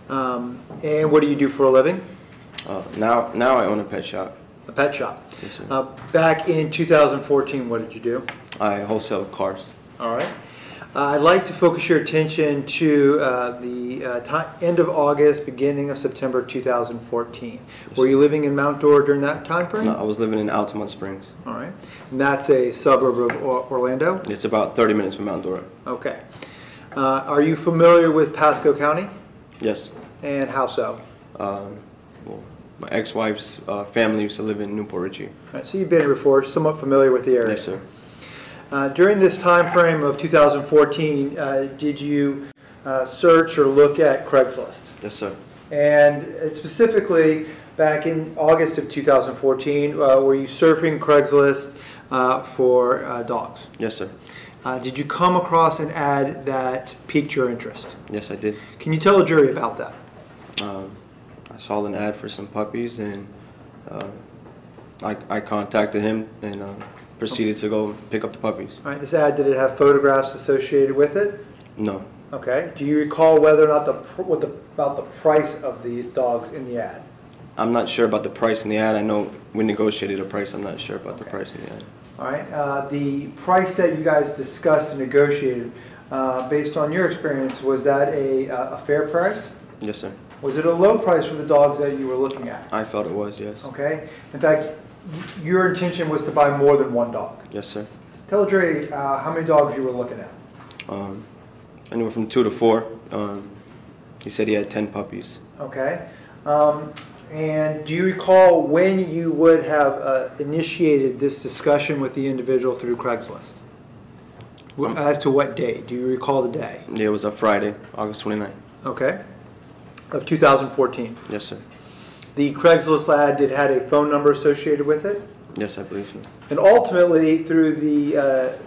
Um, and what do you do for a living? Uh, now, now I own a pet shop. A pet shop. Yes, sir. Uh, back in 2014, what did you do? I wholesale cars. All right. Uh, I'd like to focus your attention to uh, the uh, end of August, beginning of September 2014. Were you living in Mount Dora during that time frame? No, I was living in Altamonte Springs. All right. And that's a suburb of Or- Orlando? It's about 30 minutes from Mount Dora. Okay. Uh, Are you familiar with Pasco County? Yes. And how so? Um, well, my ex-wife's uh, family used to live in New Port Richey. All right, so you've been here before, somewhat familiar with the area? Yes, sir. Uh, During this time frame of 2014, uh, did you uh, search or look at Craigslist? Yes, sir. And uh, specifically, back in August of 2014, uh, were you surfing Craigslist uh, for uh, dogs? Yes, sir. Uh, Did you come across an ad that piqued your interest? Yes, I did. Can you tell a jury about that? Um, I saw an ad for some puppies, and uh, I, I contacted him and uh, proceeded to go pick up the puppies. All right, this ad, did it have photographs associated with it? No, Okay. Do you recall whether or not the, what the, about the price of the dogs in the ad? I'm not sure about the price in the ad. I know we negotiated a price. I'm not sure about the Okay. price in the ad. All right, uh, the price that you guys discussed and negotiated, uh, based on your experience, was that a, uh, a fair price? Yes, sir. Was it a low price for the dogs that you were looking at? I felt it was, yes. Okay? In fact, your intention was to buy more than one dog. Yes, sir. Tell jury uh, how many dogs you were looking at. Um, anywhere from two to four. Um, he said he had 10 puppies. Okay? Um, And do you recall when you would have uh, initiated this discussion with the individual through Craigslist? Um, As to what day? Do you recall the day? It was a Friday, August 29th. Okay? Of 2014. Yes, sir. The Craigslist ad, it had a phone number associated with it? Yes, I believe so. And ultimately, through the uh,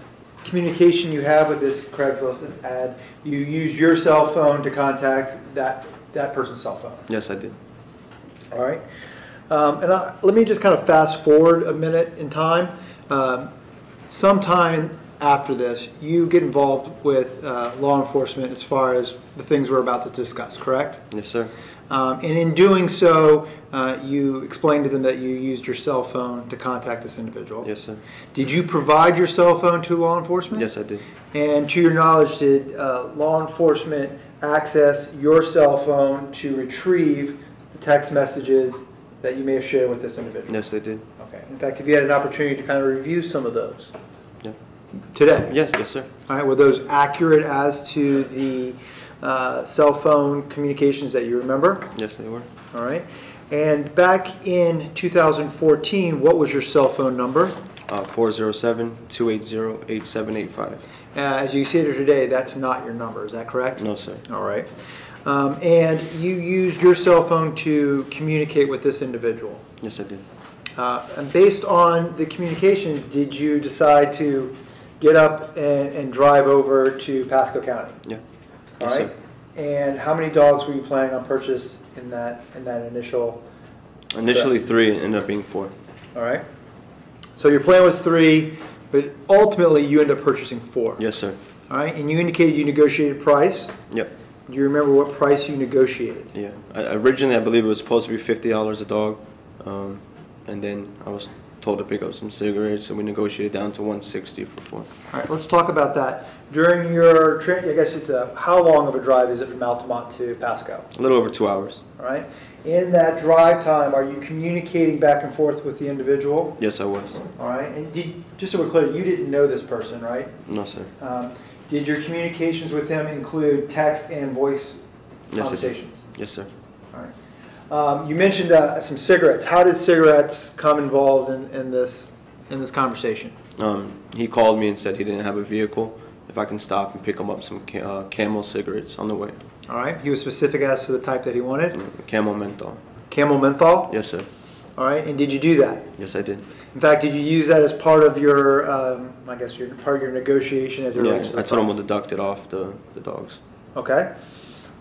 communication you have with this Craigslist ad, you use your cell phone to contact that, that person's cell phone. Yes, I did. All right? Um, And I- let me just kind of fast forward a minute in time. Um, Sometime after this, you get involved with uh, law enforcement as far as the things we're about to discuss, correct? Yes, sir. Um, And in doing so, uh, you explained to them that you used your cell phone to contact this individual. Yes, sir. Did you provide your cell phone to law enforcement? Yes, I did. And to your knowledge, did uh, law enforcement access your cell phone to retrieve text messages that you may have shared with this individual? Yes, they did. Okay. In fact, have you had an opportunity to kind of review some of those Yeah. today? Yes, yes, sir. All right, were those accurate as to the uh, cell phone communications that you remember? Yes, they were. All right. And back in 2014, what was your cell phone number? Uh, 407-280-8785. Uh, As you see it today, that's not your number, is that correct? No, sir. All right. Um, And you used your cell phone to communicate with this individual. Yes, I did. Uh, And based on the communications, did you decide to get up and and drive over to Pasco County? Yeah. All Yes, right? And how many dogs were you planning on purchase in that, in that initial? Initially three, it ended up being four. All right? So your plan was three, but ultimately you ended up purchasing four. Yes, sir. All right? And you indicated you negotiated price. Yep. Do you remember what price you negotiated? Yeah. I, originally, I believe it was supposed to be fifty dollars a dog, um, and then I was told to pick up some cigarettes, so we negotiated down to one sixty for four. All right, let's talk about that. During your trip, I guess it's a, how long of a drive is it from Altamonte to Pasco? A little over two hours. All right? In that drive time, are you communicating back and forth with the individual? Yes, I was. All right? And did, just so we're clear, you didn't know this person, right? No, sir. Um, Did your communications with him include text and voice Yes, did. conversations? Yes, sir. All right. Um, You mentioned uh, some cigarettes. How did cigarettes come involved in, in this, in this conversation? Um, he called me and said he didn't have a vehicle. If I can stop and pick him up some ca- uh, Camel cigarettes on the way. All right? He was specific as to the type that he wanted? Camel menthol. Camel menthol? Yes, sir. All right, and did you do that? Yes, I did. In fact, did you use that as part of your, um, I guess, your, part of your negotiation as it Yeah, relates to the I told him price? we'll deduct it off the, the dogs. Okay.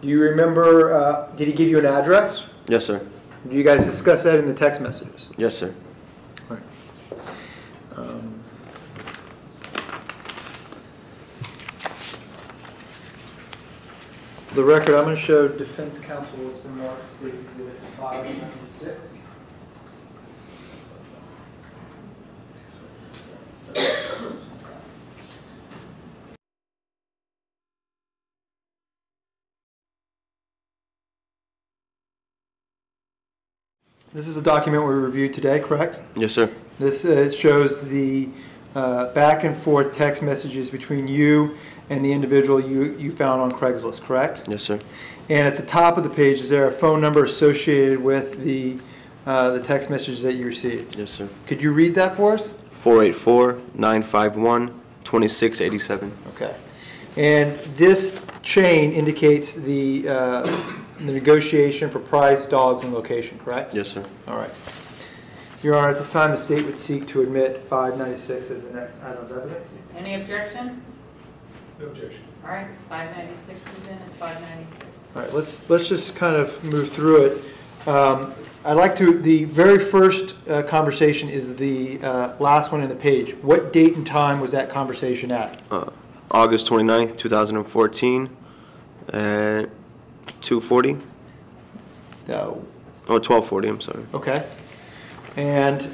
Do you remember, uh, did he give you an address? Yes, sir. Do you guys discuss that in the text messages? Yes, sir. Um, The record, I'm going to show defense counsel what's been marked as exhibit 596. This is the document we reviewed today, correct? Yes, sir. This uh, shows the uh, back and forth text messages between you and the individual you, you found on Craigslist, correct? Yes, sir. And at the top of the page, is there a phone number associated with the, uh, the text messages that you received? Yes, sir. Could you read that for us? 484 951 2687. Okay. And this chain indicates the, uh, the negotiation for price, dogs, and location, correct? Yes, sir. All right. Your Honor, at this time, the state would seek to admit 596 as the next item of evidence. Any objection? No objection. All right, five ninety-six is in, it's five ninety-six. All right, let's, let's just kind of move through it. Um, I'd like to, the very first uh, conversation is the uh, last one in the page. What date and time was that conversation at? Uh, August 29th, 2014, at 240, Uh, oh, 1240, I'm sorry. Okay. And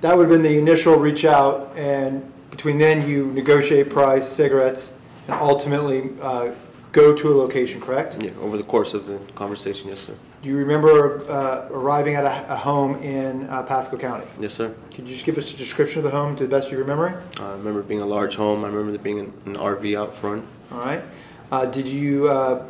that would have been the initial reach out, and between then, you negotiate price, cigarettes, and ultimately uh, go to a location, correct? Yeah, over the course of the conversation, yes, sir. Do you remember uh, arriving at a a home in uh, Pasco County? Yes, sir. Could you just give us a description of the home to the best of your memory? I remember it being a large home. I remember there being an, an RV out front. All right. Uh, Did you, uh,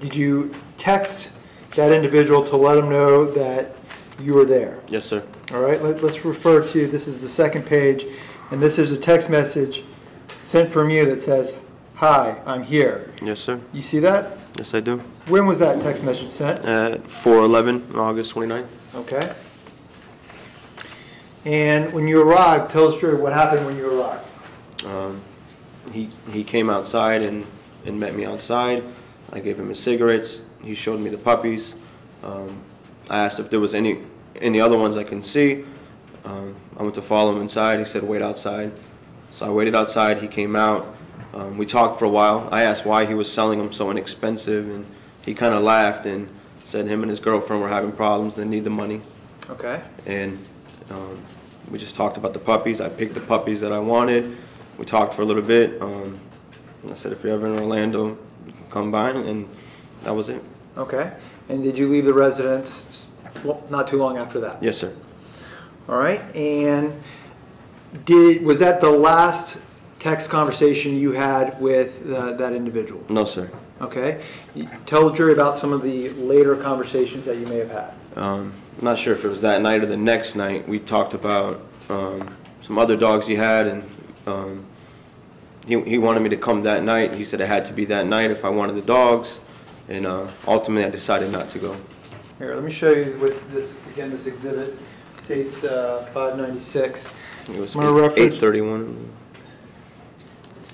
did you text that individual to let him know that you were there? Yes, sir. All right, let- let's refer to, this is the second page, and this is a text message sent from you that says, "Hi, I'm here." Yes, sir. You see that? Yes, I do. When was that text message sent? At 411 on August 29th. Okay. And when you arrived, tell us, Drew, what happened when you arrived? Um, he, he came outside and, and met me outside. I gave him his cigarettes. He showed me the puppies. Um, I asked if there was any, any other ones I can see. Um, I went to follow him inside. He said, wait outside. So I waited outside. He came out. Um, we talked for a while. I asked why he was selling them so inexpensive, and he kind of laughed and said him and his girlfriend were having problems. They need the money. Okay. And um, we just talked about the puppies. I picked the puppies that I wanted. We talked for a little bit. Um, and I said, if you're ever in Orlando, come by, and that was it. Okay. And did you leave the residence well, not too long after that? Yes, sir. All right, and did, was that the last text conversation you had with uh, that individual? No, sir. Okay? You- Tell the jury about some of the later conversations that you may have had. Um, I'm not sure if it was that night or the next night. We talked about um, some other dogs he had, and um, he, he wanted me to come that night. He said it had to be that night if I wanted the dogs, and uh, ultimately I decided not to go. Here, let me show you what this, again, this exhibit states uh, 596. It was I'm gonna reference- 8:31.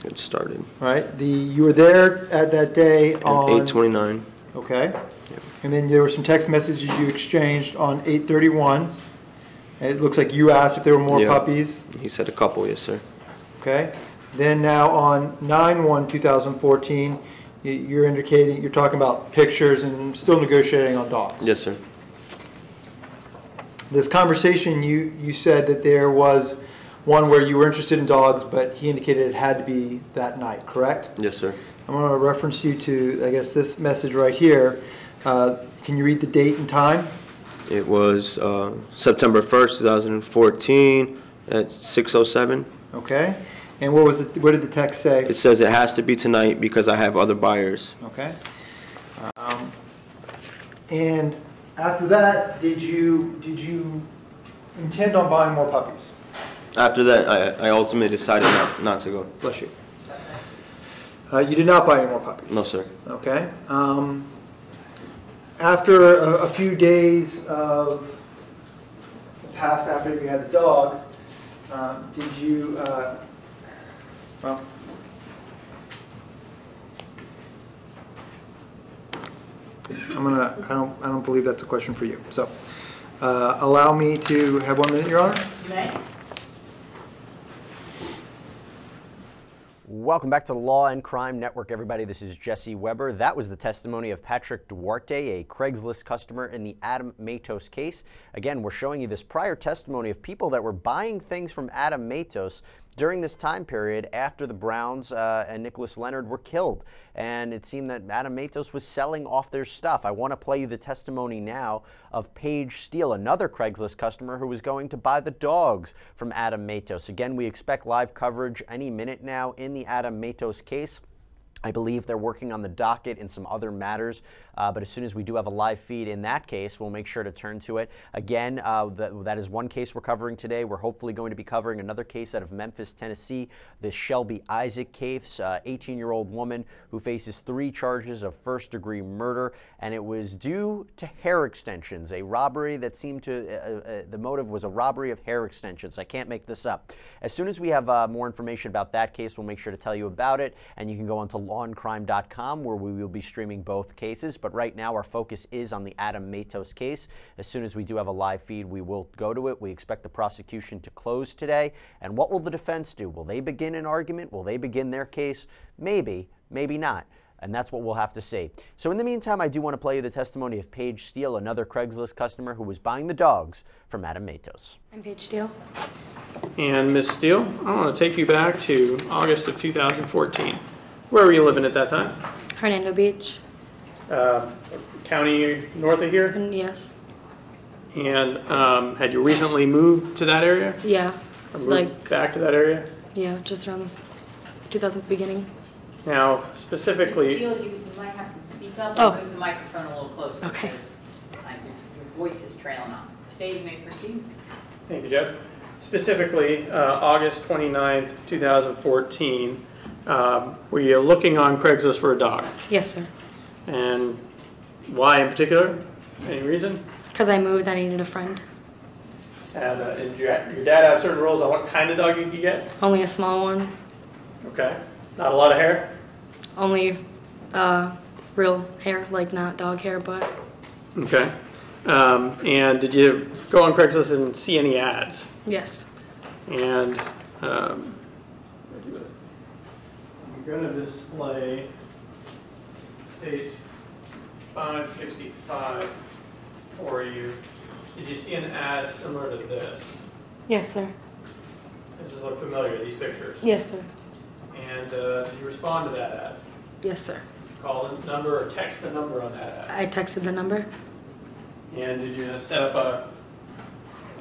It started. Right, the, you were there at that day And on... 8:29. Okay. And then there were some text messages you exchanged on 831. It looks like you asked if there were more Yeah. puppies. He said a couple, yes, sir. Okay. Then now on 9/1/2014, you're indicating, you're talking about pictures and still negotiating on dogs. Yes, sir. This conversation, you, you said that there was one where you were interested in dogs, but he indicated it had to be that night, correct? Yes, sir. I'm going to reference you to, I guess, this message right here. Uh, Can you read the date and time? It was uh, September 1st, 2014, at 6:07. Okay. And what was, it? what did the text say? It says it has to be tonight because I have other buyers. Okay. Um, And after that, did you, did you intend on buying more puppies? After that, I I ultimately decided not not to go. Bless you. Uh, You did not buy any more puppies? No, sir. Okay. Um, After a a few days of, the past, after you had the dogs, um, did you, uh, well, I'm gonna, I don't, I don't believe that's a question for you. So, uh, allow me to have one minute, Your Honor? You may? Welcome back to the Law and Crime Network, everybody. This is Jesse Weber. That was the testimony of Patrick Duarte, a Craigslist customer in the Adam Matos case. Again, we're showing you this prior testimony of people that were buying things from Adam Matos during this time period after the Browns uh, and Nicholas Leonard were killed. And it seemed that Adam Matos was selling off their stuff. I want to play you the testimony now of Paige Steele, another Craigslist customer who was going to buy the dogs from Adam Matos. Again, we expect live coverage any minute now in the Adam Matos case. I believe they're working on the docket in some other matters, uh, but as soon as we do have a live feed in that case, we'll make sure to turn to it. Again, uh, that, that is one case we're covering today. We're hopefully going to be covering another case out of Memphis, Tennessee, the Shelby Isaac case, 18 uh, woman who faces three charges of first degree murder, and it was due to hair extensions, a robbery that seemed to, uh, uh, the motive was a robbery of hair extensions. I can't make this up. As soon as we have more information about that case, we'll make sure to tell you about it, and you can go onto lawandcrime.com where we will be streaming both cases. But right now, our focus is on the Adam Matos case. As soon as we do have a live feed, we will go to it. We expect the prosecution to close today. And what will the defense do? Will they begin an argument? Will they begin their case? Maybe, maybe not. And that's what we'll have to see. So, in the meantime, I do want to play you the testimony of Paige Steele, another Craigslist customer who was buying the dogs from Adam Matos. I'm Paige Steele. And Ms. Steele, I want to take you back to August of 2014. Where were you living at that time? Hernando Beach. Uh, county north of here? And yes. And um, had you recently moved to that area? Yeah. Or moved Like, back to that area? yeah, just around this 2000 beginning. Now, Ms. specifically, Steele, you you might have to speak up Oh. and move the microphone a little closer. Okay. because, like, Your your voice is trailing off. Stage may proceed. thank you, Jeff. Specifically, uh, August 29th, 2014, um, were you looking on Craigslist for a dog? Yes, sir. And why in particular? Any reason? Because I moved, I needed a friend. And uh, did your your dad have certain rules on what kind of dog you could get? Only a small one. Okay. Not a lot of hair? Only uh, real hair, like not dog hair, but Okay. Um, and did you go on Craigslist and see any ads? yes. And um, I'm going to display page 565 for you. Did you see an ad similar to this? Yes, sir. Does this look familiar, these pictures? Yes, sir. And uh, did you respond to that ad? Yes, sir. Call the number or text the number on that ad? I texted the number. And did you set up a,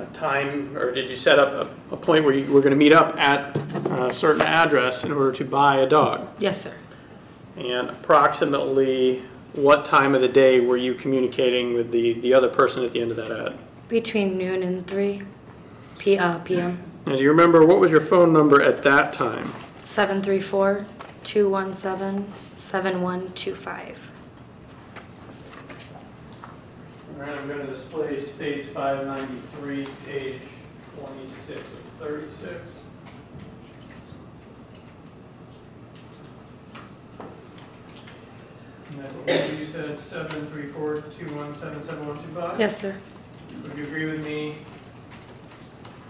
a time, or did you set up a, a point where you were going to meet up at a certain address in order to buy a dog? Yes, sir. And approximately what time of the day were you communicating with the, the other person at the end of that ad? Between noon and 3 p- uh, p.m. Now, do you remember what was your phone number at that time? 734 217 7125. All right, I'm going to display states 593, page 26 of 36. And I believe you said 734-217-7125? Yes, sir. Would you agree with me,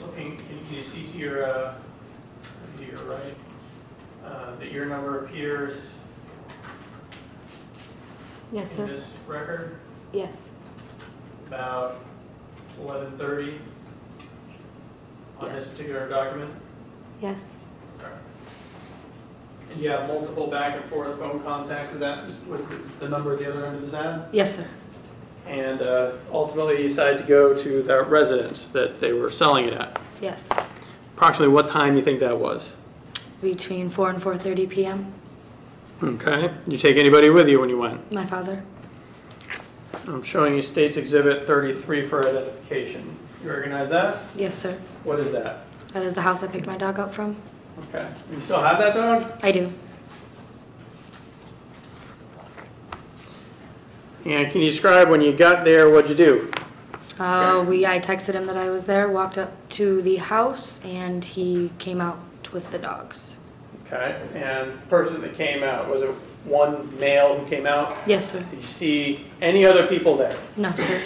looking, can you see to your, uh, to your right, uh, that your number appears Yes, in this record? Yes. about 11:30 on this Yes. particular document? Yes. And you have multiple back and forth phone contacts with that, with the number at the other end of the ad? Yes, sir. And uh, ultimately, you decided to go to the residence that they were selling it at. Yes. Approximately what time do you think that was? Between 4 and 4:30 p.m. Okay. You take anybody with you when you went? My father. I'm showing you States Exhibit 33 for identification. You recognize that? Yes, sir. What is that? That is the house I picked my dog up from. Okay. You still have that dog? I do. And can you describe when you got there, what'd you do? Uh, we, I texted him that I was there, walked up to the house, and he came out with the dogs. Okay, and the person that came out, was it one male who came out? Yes, sir. Did you see any other people there? No, sir.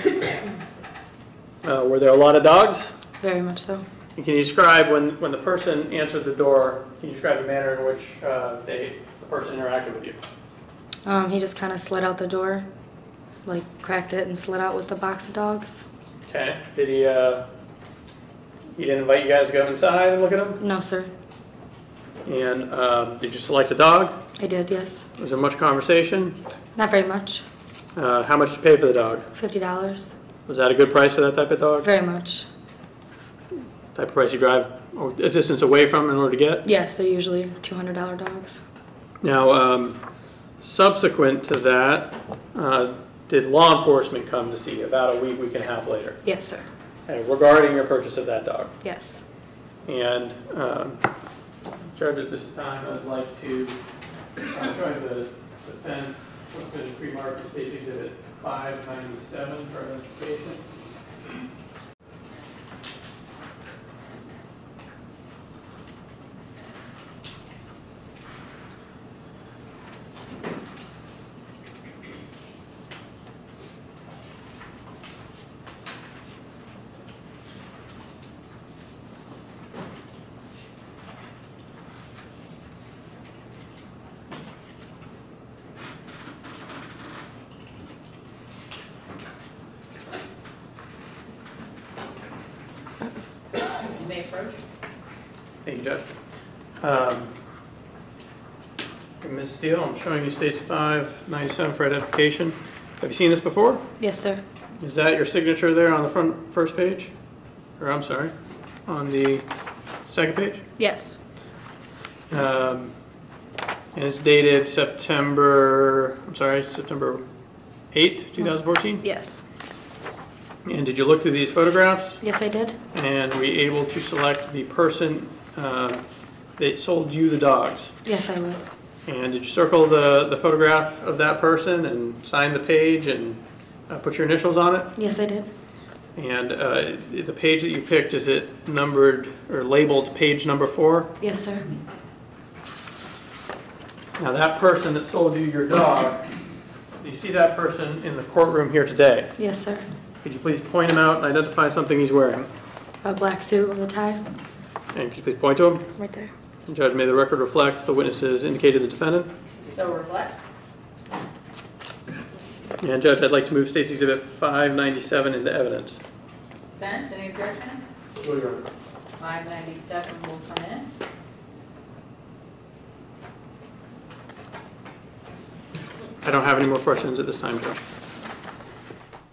Uh, Were there a lot of dogs? Very much so. And can you describe, when, when the person answered the door, can you describe the manner in which uh, they, the person interacted with you? Um, he just kind of slid out the door, like cracked it and slid out with the box of dogs. Okay, did he, uh, he didn't invite you guys to go inside and look at them? No, sir. And um, did you select a dog? I did, yes. Was there much conversation? Not very much. Uh, How much did you pay for the dog? Fifty dollars. Was that a good price for that type of dog? Very much. Type of price you drive or a distance away from in order to get? Yes, they're usually two hundred dollar dogs. Now, um, subsequent to that, uh, did law enforcement come to see you about a week, week and a half later? Yes, sir. Okay, Regarding your purchase of that dog? Yes. And, um, Judge, at this time, I'd like to uh, try the defense, what's been pre-marked State Exhibit 597 for identification. You may approach. Thank you, Judge. Um, Ms. Steele, I'm showing you States 597 for identification. Have you seen this before? Yes, sir. Is that your signature there on the front, first page? Or, I'm sorry, on the second page? Yes. Um, And it's dated September, I'm sorry, September 8th, 2014? Yes. And did you look through these photographs? Yes, I did. And were you able to select the person um, that sold you the dogs? Yes, I was. And did you circle the, the photograph of that person and sign the page and uh, put your initials on it? Yes, I did. And uh, the page that you picked, is it numbered or labeled page number four? Yes, sir. Now, that person that sold you your dog, do you see that person in the courtroom here today? Yes, sir. Could you please point him out and identify something he's wearing? A black suit with a tie. And could you please point to him? Right there. And Judge, may the record reflect the witnesses indicated the defendant. So reflect. And Judge, I'd like to move State's Exhibit 597 into evidence. Defense, any objection? Five ninety-seven will come in. I don't have any more questions at this time, Judge.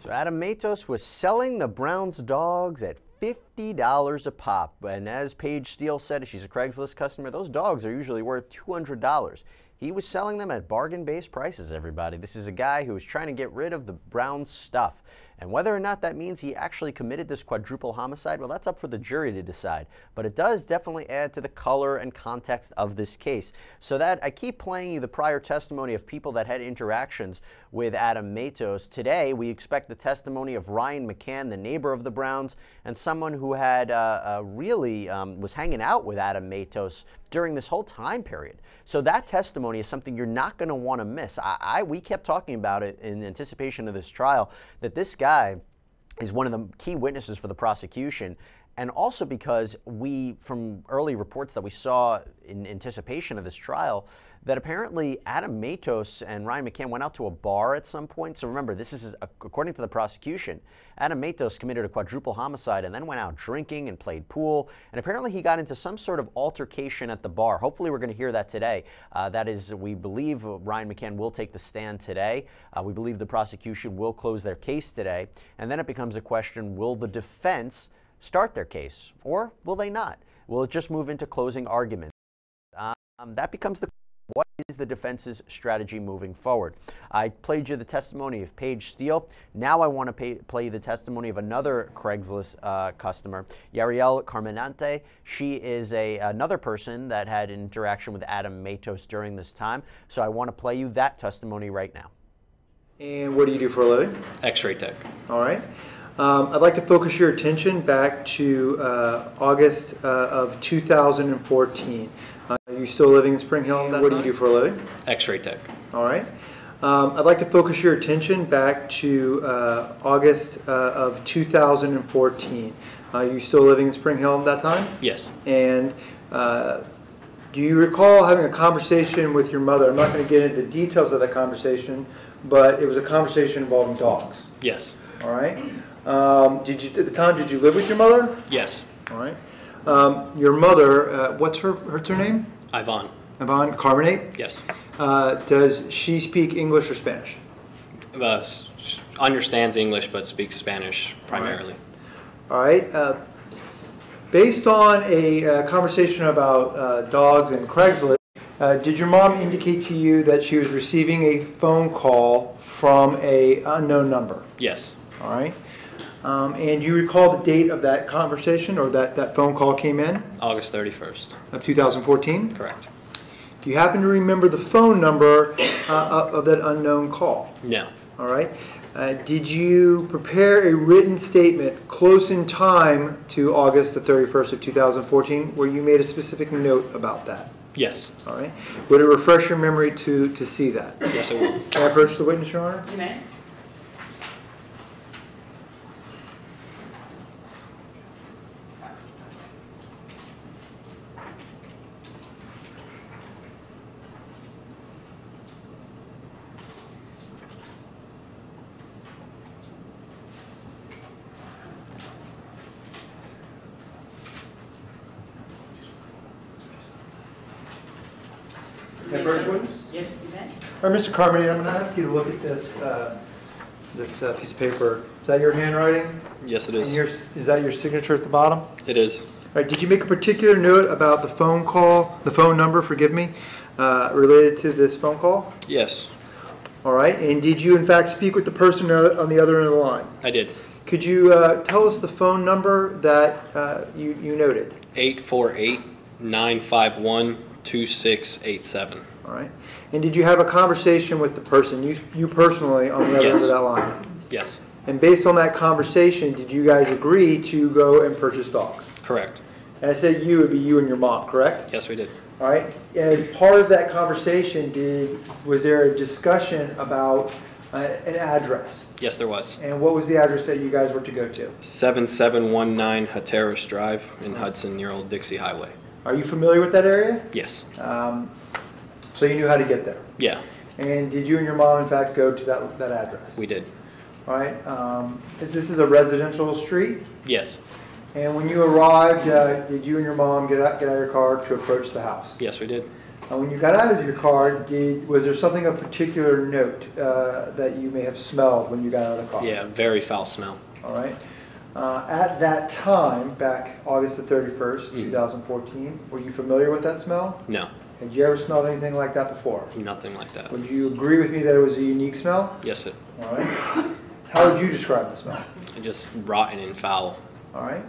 So Adam Matos was selling the Browns dogs at $50 a pop. And as Paige Steele said, she's a Craigslist customer, those dogs are usually worth $200. He was selling them at bargain based prices, everybody. This is a guy who was trying to get rid of the brown stuff. And whether or not that means he actually committed this quadruple homicide, well, that's up for the jury to decide. But it does definitely add to the color and context of this case. So that I keep playing you the prior testimony of people that had interactions with Adam Matos. Today, we expect the testimony of Ryan McCann, the neighbor of the Browns, and someone who had uh, uh, really um, was hanging out with Adam Matos during this whole time period. So that testimony is something you're not going to want to miss. I, I we kept talking about it in anticipation of this trial that this guy is one of the key witnesses for the prosecution. And also because we, from early reports that we saw in anticipation of this trial, that apparently Adam Matos and Ryan McCann went out to a bar at some point. So remember, this is according to the prosecution. Adam Matos committed a quadruple homicide and then went out drinking and played pool. And apparently he got into some sort of altercation at the bar. Hopefully we're going to hear that today. Uh, that is, we believe Ryan McCann will take the stand today. Uh, we believe the prosecution will close their case today. And then it becomes a question, will the defense start their case or will they not? Will it just move into closing arguments? Um, that becomes the is the defense's strategy moving forward? I played you the testimony of Paige Steele. Now I want to pay, play you the testimony of another Craigslist uh, customer, Yariel Carmenante. She is a, another person that had interaction with Adam Matos during this time. So I want to play you that testimony right now. And what do you do for a living? X-ray tech. All right. Um, I'd like to focus your attention back to uh, August uh, of 2014. Uh, are you still living in Spring Hill? What do you do for a living? X-ray tech. All right. Um, I'd like to focus your attention back to uh, August uh, of 2014. Are you still living in Spring Hill at that time? Yes. And uh, do you recall having a conversation with your mother? I'm not going to get into the details of that conversation, but it was a conversation involving dogs. Yes. All right. Um, did you at the time? Did you live with your mother? Yes. All right. Um, your mother. Uh, what's her? What's her name? Ivan, Yvonne Carbonate. yes. Uh, Does she speak English or Spanish? Uh, understands English but speaks Spanish primarily. All right. uh, Based on a uh, conversation about uh, dogs and Craigslist, uh, did your mom indicate to you that she was receiving a phone call from a unknown number? Yes, All right. Um, And you recall the date of that conversation or that, that phone call came in August 31st, of 2014? correct. Do you happen to remember the phone number uh, of that unknown call? No, All right. Uh, Did you prepare a written statement close in time to August the 31st of 2014 where you made a specific note about that? yes, All right. Would it refresh your memory to, to see that? yes it will. Can I approach the witness, Your Honor? You may. Can I approach the witness? Yes, you may. All right, Mr. Carmody, I'm going to ask you to look at this, uh, this uh, piece of paper. Is that your handwriting? Yes it is. And is. your, is that your signature at the bottom? It is. All right, did you make a particular note about the phone call, the phone number, forgive me, uh, related to this phone call? Yes, All right, and did you in fact speak with the person on the other end of the line? I did. Could you uh, tell us the phone number that uh, you you noted? 848-951-2687. All right, and did you have a conversation with the person, you you personally, on the other end of that line? Yes, And based on that conversation, did you guys agree to go and purchase dogs? correct. And I said you, would be you and your mom, correct? Yes, we did. All right, as part of that conversation, did, was there a discussion about uh, an address? Yes, there was. And what was the address that you guys were to go to? 7719 Hatteras Drive in Hudson near Old Dixie Highway. Are you familiar with that area? Yes, Um, So you knew how to get there? yeah, And did you and your mom in fact go to that, that address? we did. All right, um, this is a residential street, Yes, and when you arrived, uh, did you and your mom get out, get out of your car to approach the house? yes, we did. And when you got out of your car, did, was there something of particular note uh, that you may have smelled when you got out of the car? Yeah, very foul smell. All right. Uh, At that time, back August the 31st, Mhm. 2014, were you familiar with that smell? No, Had you ever smelled anything like that before? nothing like that. Would you agree with me that it was a unique smell? Yes, it, All right. How would you describe the smell? just rotten and foul. All right.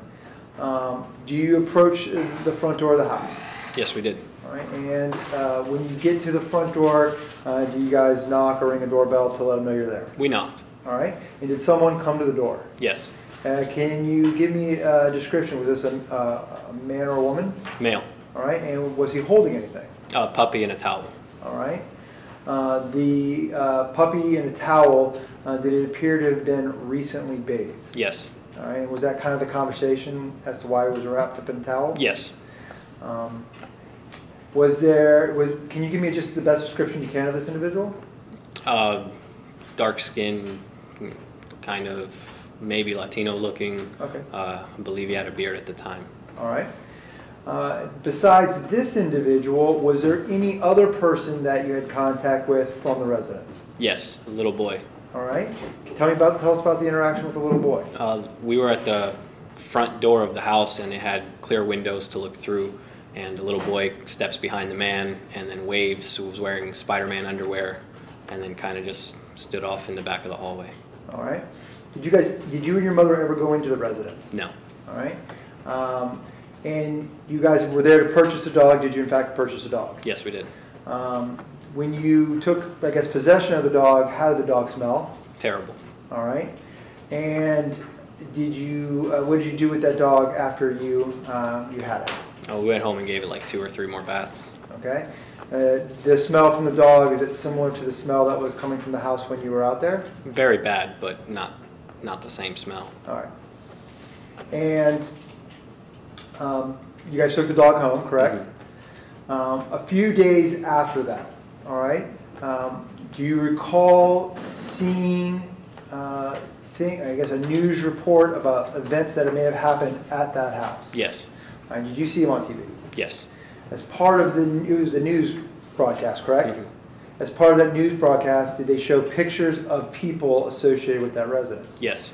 Um, Do you approach the front door of the house? Yes, we did. All right, and uh, when you get to the front door, uh, do you guys knock or ring a doorbell to let them know you're there? We knocked. All right, and did someone come to the door? Yes, Uh, Can you give me a description, was this a uh, a man or a woman? male. All right, and was he holding anything? A puppy and a towel. All right. Uh, The uh, puppy in the towel, uh, did it appear to have been recently bathed? Yes, All right, was that kind of the conversation as to why it was wrapped up in a towel? yes. Um, Was there, was, can you give me just the best description you can of this individual? Uh, dark skin, kind of maybe Latino looking. Okay. Uh, I believe he had a beard at the time. All right. Uh, Besides this individual, was there any other person that you had contact with from the residence? Yes, a little boy. All right. Tell me about, tell us about the interaction with the little boy. Uh, we were at the front door of the house and it had clear windows to look through. And the little boy steps behind the man and then waves, who was wearing Spider-Man underwear, and then kind of just stood off in the back of the hallway. All right. Did you guys, did you and your mother ever go into the residence? No, All right. Um, And you guys were there to purchase a dog. Did you in fact purchase a dog? yes, we did. Um, When you took, I guess, possession of the dog, how did the dog smell? Terrible. All right. And did you, uh, what did you do with that dog after you, um, you had it? Oh, we went home and gave it like two or three more baths. Okay? Uh, The smell from the dog, is it similar to the smell that was coming from the house when you were out there? Very bad, but not not the same smell. All right. And um, you guys took the dog home, correct? Um, A few days after that, all right? um, Do you recall seeing, uh, thing, I guess, a news report about events that may have happened at that house? Yes, Uh, Did you see them on TV? yes, As part of the, it was a news broadcast, correct? Mhm. As part of that news broadcast, did they show pictures of people associated with that residence? Yes.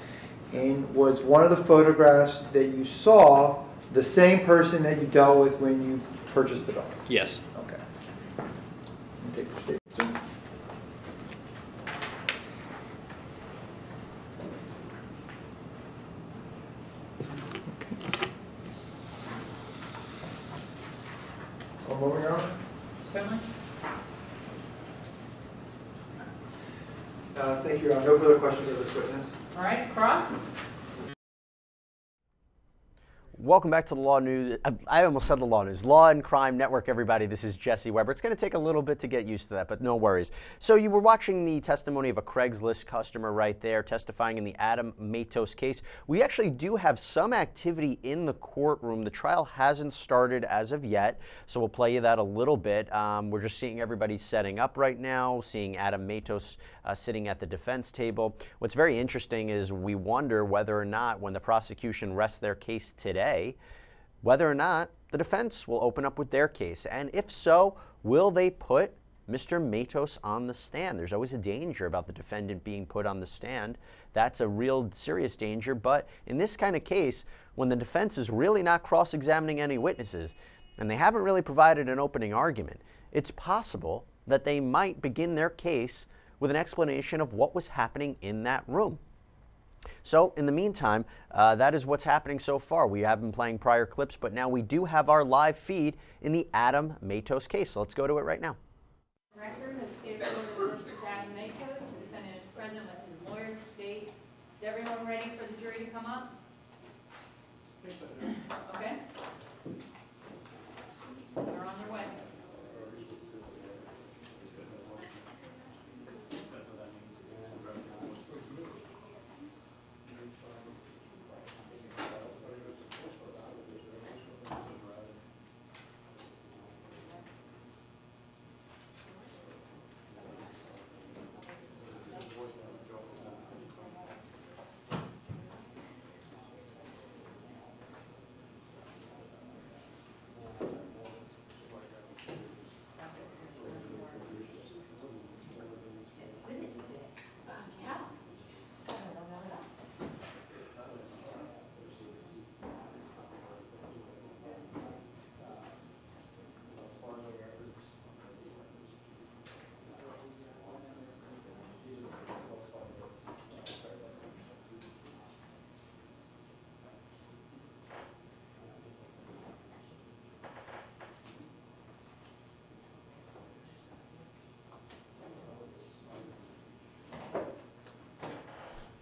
And was one of the photographs that you saw the same person that you dealt with when you purchased the dogs? Yes. Okay. Take your statement, sir. One moment, Your Certainly. Uh, Thank you, Your Honor. No further questions of this witness. All right, cross? Welcome back to the LawNewz. uh, I almost said the LawNewz. Law and Crime Network, everybody. This is Jesse Weber. It's going to take a little bit to get used to that, but no worries. So, you were watching the testimony of a Craigslist customer right there testifying in the Adam Matos case. We actually do have some activity in the courtroom. The trial hasn't started as of yet, so we'll play you that a little bit. Um, we're just seeing everybody setting up right now, seeing Adam Matos uh, sitting at the defense table. What's very interesting is we wonder whether or not, when the prosecution rests their case today, whether or not the defense will open up with their case. And if so, will they put Mr. Matos on the stand? There's always a danger about the defendant being put on the stand. That's a real serious danger. But in this kind of case, when the defense is really not cross examining any witnesses and they haven't really provided an opening argument, it's possible that they might begin their case with an explanation of what was happening in that room. So, in the meantime, uh, that is what's happening so far. We have been playing prior clips, but now we do have our live feed in the Adam Matos case. So, let's go to it right now. Record of State versus Adam Matos. The defendant is present with his lawyer state. Is everyone ready for the jury to come up? Okay. They're on their way.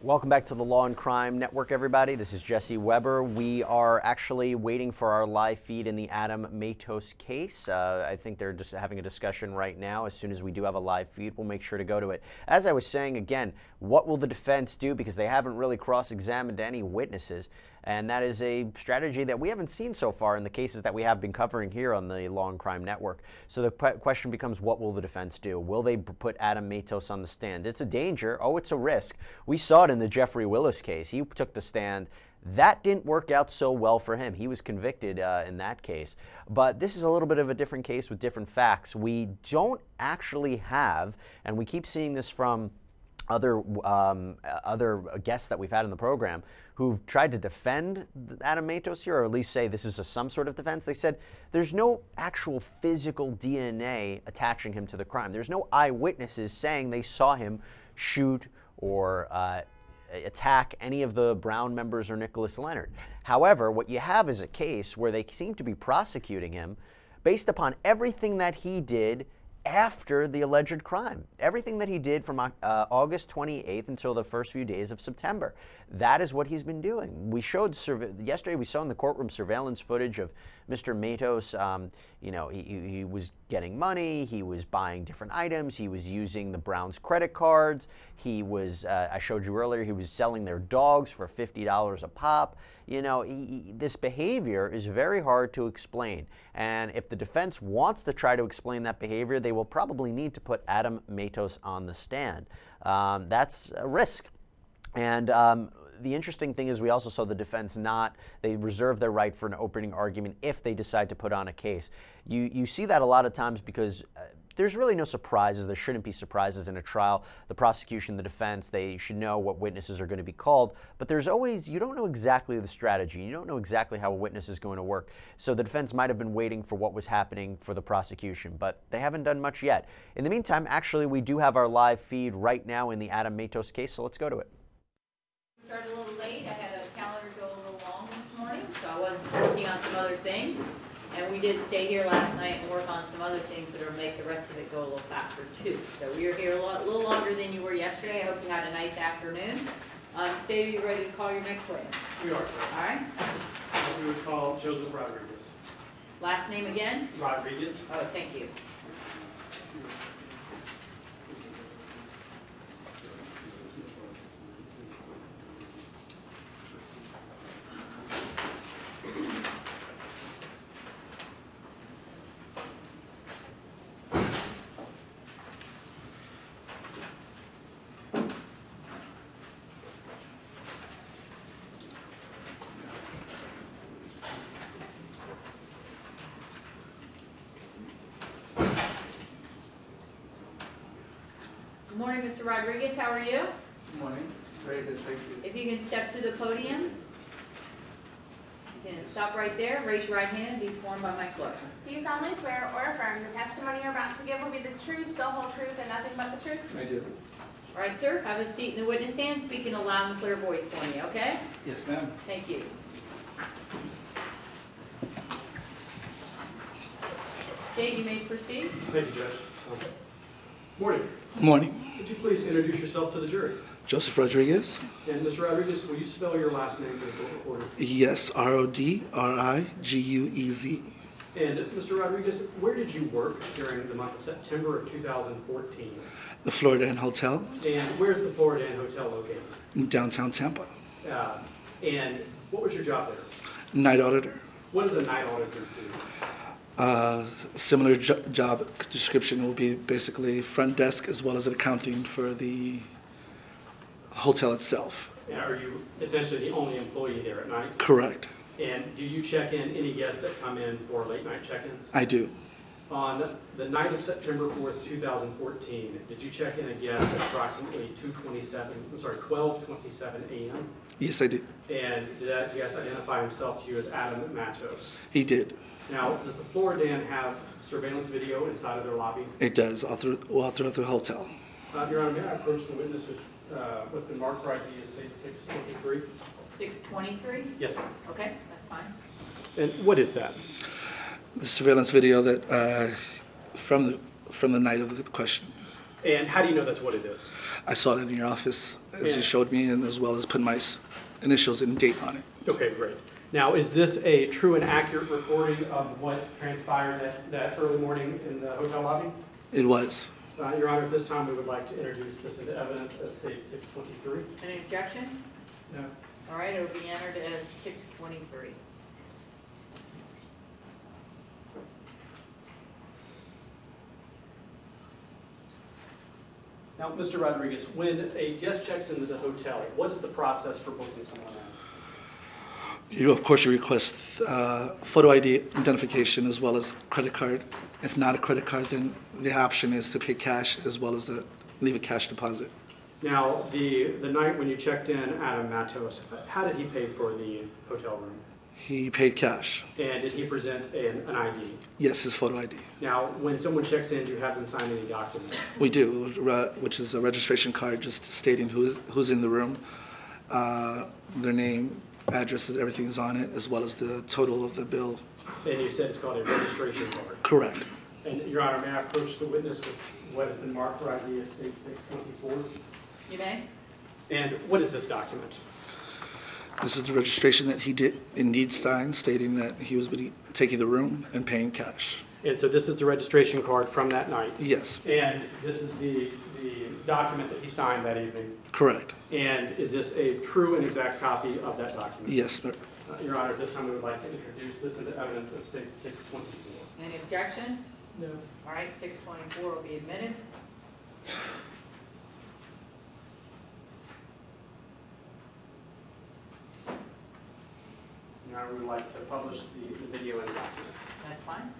Welcome back to the Law and Crime Network, everybody. This is Jesse Weber. We are actually waiting for our live feed in the Adam Matos case. Uh, I think they're just having a discussion right now. As soon as we do have a live feed, we'll make sure to go to it. As I was saying again, what will the defense do? Because they haven't really cross examined any witnesses. And that is a strategy that we haven't seen so far in the cases that we have been covering here on the Law and Crime Network. So the que- question becomes what will the defense do? Will they put Adam Matos on the stand? It's a danger. Oh, it's a risk. We saw it in the Jeffrey Willis case. He took the stand. That didn't work out so well for him. He was convicted uh, in that case. But this is a little bit of a different case with different facts. We don't actually have, and we keep seeing this from other um, other guests that we've had in the program who've tried to defend Adam Matos here, or at least say this is a, some sort of defense. They said there's no actual physical DNA attaching him to the crime. There's no eyewitnesses saying they saw him shoot or uh, attack any of the Brown members or Nicholas Leonard. However, what you have is a case where they seem to be prosecuting him based upon everything that he did after the alleged crime. Everything that he did from uh, August 28th until the first few days of September. That is what he's been doing. We showed yesterday. We saw in the courtroom surveillance footage of Mr. Matos. Um, you know, he, he was getting money. He was buying different items. He was using the Browns credit cards. He was. Uh, I showed you earlier. He was selling their dogs for fifty dollars a pop. You know, he, he- this behavior is very hard to explain. And if the defense wants to try to explain that behavior, they will probably need to put Adam Matos on the stand. Um, that's a risk. And um, the interesting thing is we also saw the defense not, they reserve their right for an opening argument if they decide to put on a case. You, you see that a lot of times because uh, there's really no surprises. There shouldn't be surprises in a trial. The prosecution, the defense, they should know what witnesses are going to be called. But there's always, you don't know exactly the strategy. You don't know exactly how a witness is going to work. So the defense might have been waiting for what was happening for the prosecution, but they haven't done much yet. In the meantime, actually, we do have our live feed right now in the Adam Matos case, so let's go to it. Started a little late, I had a calendar go a little long this morning, so I was working on some other things. And we did stay here last night and work on some other things that will make the rest of it go a little faster too. So we are here a lot, a little longer than you were yesterday, I hope you had a nice afternoon. Um, stay, you ready to call your next witness? We are. All right, We would call Joseph Rodriguez. last name again? Rodriguez. Oh, thank you. Morning, Mr. Rodriguez, how are you? Good morning. Very good, thank you. If you can step to the podium. You can stop right there, raise your right hand, be sworn by my clerk. Do you solemnly swear or affirm the testimony you're about to give will be the truth, the whole truth, and nothing but the truth? I do. All right, sir, have a seat in the witness stand, speak in a loud and clear voice for me, okay? Yes, ma'am. Thank you. State, you may proceed. Thank you, Judge. Okay. Morning. Morning. Could you please introduce yourself to the jury? Joseph Rodriguez. And Mr. Rodriguez, will you spell your last name for the court recorder? Yes, R O D R I G U E Z. And Mr. Rodriguez, where did you work during the month of September of 2014? The Floridan Hotel And where's the Floridan Hotel located? in downtown Tampa. Uh, And what was your job there? Night auditor. What does a night auditor do? Uh, similar jo- job description will be basically front desk as well as accounting for the hotel itself. And Are you essentially the only employee there at night? Correct. And do you check in any guests that come in for late night check-ins? I do. On the night of September 4th, 2014, did you check in a guest at approximately 2:27, I'm sorry, 12:27 a.m.? Yes, I did. And did that guest identify himself to you as Adam Matos? He did. Now, does the Floridan have surveillance video inside of their lobby? It does all through all throughout the hotel. Uh, Your Honor, may I approach the witness, which, uh, what's been marked for ID is state 623? Six twenty-three? Yes, ma'am. Okay, that's fine. And what is that? The surveillance video that uh, from the from the night of the question. And how do you know that's what it is? I saw it in your office as Yeah. you showed me, and as well as put my s- initials and date on it. Okay, great. Now, is this a true and accurate recording of what transpired that, that early morning in the hotel lobby? It was. Uh, Your Honor, at this time, we would like to introduce this into evidence as state 623. Any objection? No. All right, it'll be entered as six twenty-three. Now, Mr. Rodriguez, when a guest checks into the hotel, what is the process for booking someone in? You of course you request uh, photo ID identification as well as credit card. If not a credit card, then the option is to pay cash as well as to leave a cash deposit. Now, the, the night when you checked in Adam Matos, how did he pay for the hotel room? He paid cash. And did he present an, an ID? Yes, his photo ID. Now, when someone checks in, do you have them sign any documents? We do, which is a registration card just stating who's who's in the room, uh, their name, addresses, everything's on it, as well as the total of the bill. And you said it's called a registration card. Correct. And Your Honor, may I approach the witness with what has been marked for ID as state 624? You may? And what is this document? This is the registration that he did indeed sign, stating that he was taking the room and paying cash. And so this is the registration card from that night? Yes, And this is the, the document that he signed that evening? Correct. And is this a true and exact copy of that document? Yes, sir. Uh, Your Honor, this time we would like to introduce this into evidence as State 624. Any objection? No. All right, 624 will be admitted. Now we would like to publish the, the video and document. That's fine.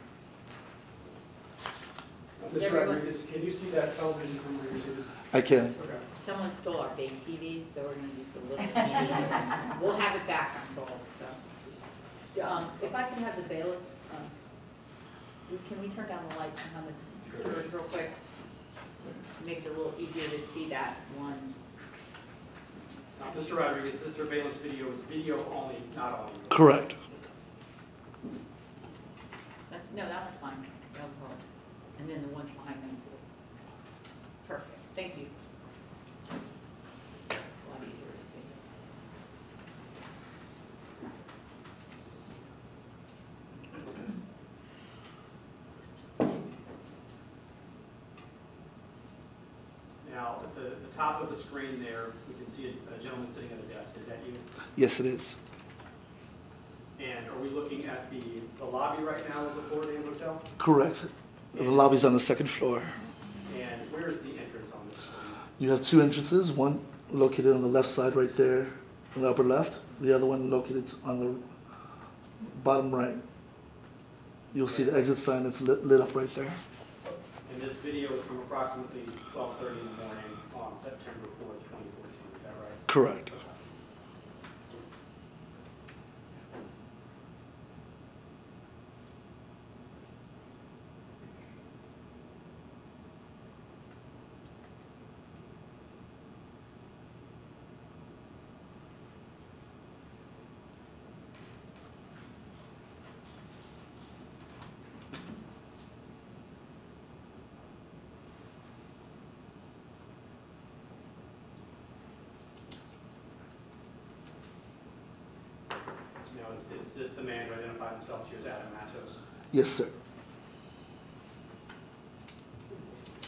Mr. Everyone- Rodriguez, can you see that television from where you're seated? I can. Okay. Someone stole our big TV, so we're gonna use the little TV. We'll have it back, I'm told, so. Um, if I can have the bailiffs, um, we- can we turn down the lights and have the doors real quick? Makes it a little easier to see that one. Mr. Rodriguez, Mr. Bailiff's video is video only, not audio. Correct. That's, no, that one's fine. No problem. And then the ones behind them too. Perfect, thank you. It's a lot easier to see. Now, at the, the top of the screen there, we can see a- a gentleman sitting at a desk. Is that you? Yes, it is. And are we looking at the, the lobby right now of the Floridan Hotel? Correct. The lobby's on the second floor. And where is the entrance on this screen? You have two entrances, one located on the left side right there in the upper left, the other one located on the bottom right. You'll see the exit sign that's lit, lit up right there. And this video is from approximately 12:30 in the morning on September 4th, 2014, is that right? Correct. Now, is, is this the man who identified himself to you as Adam Matos? Yes, sir.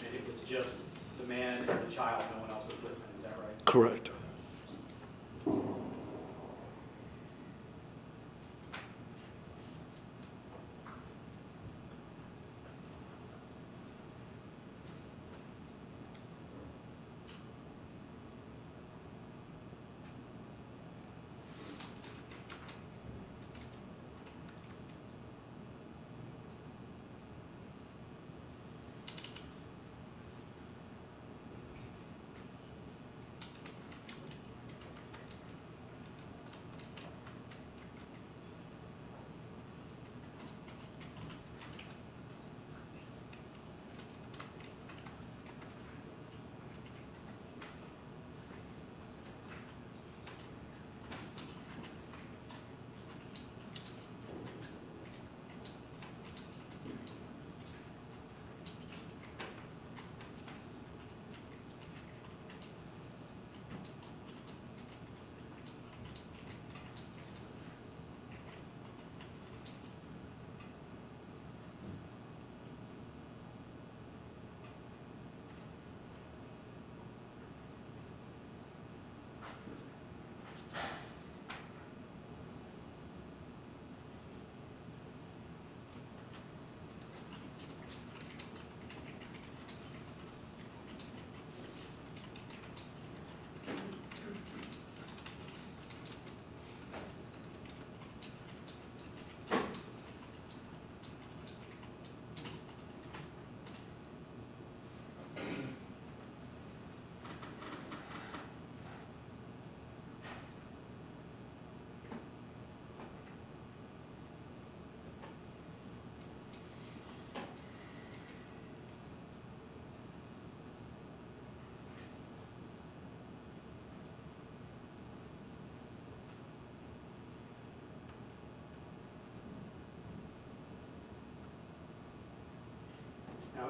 And it was just the man and the child, no one else was with him, is that right? Correct.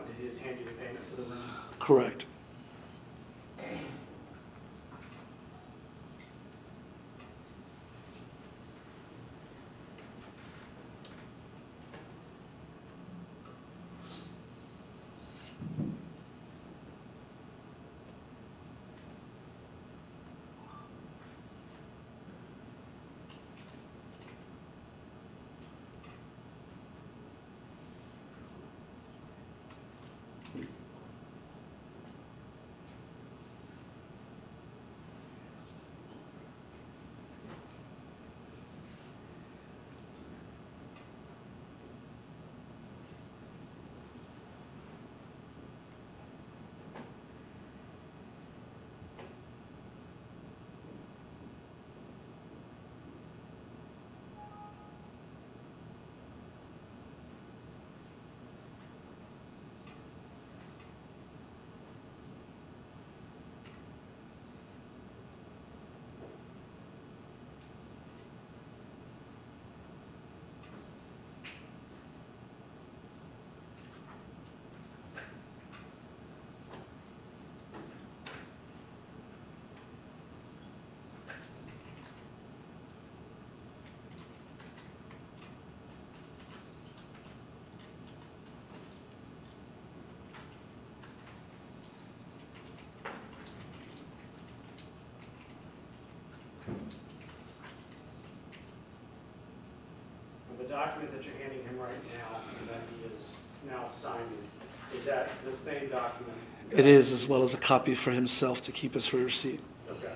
Did he just hand you the payment for the room? Correct. Document that you're handing him right now, and that he is now signing, is that the same document? It is, as well as a copy for himself to keep as for receipt. Okay.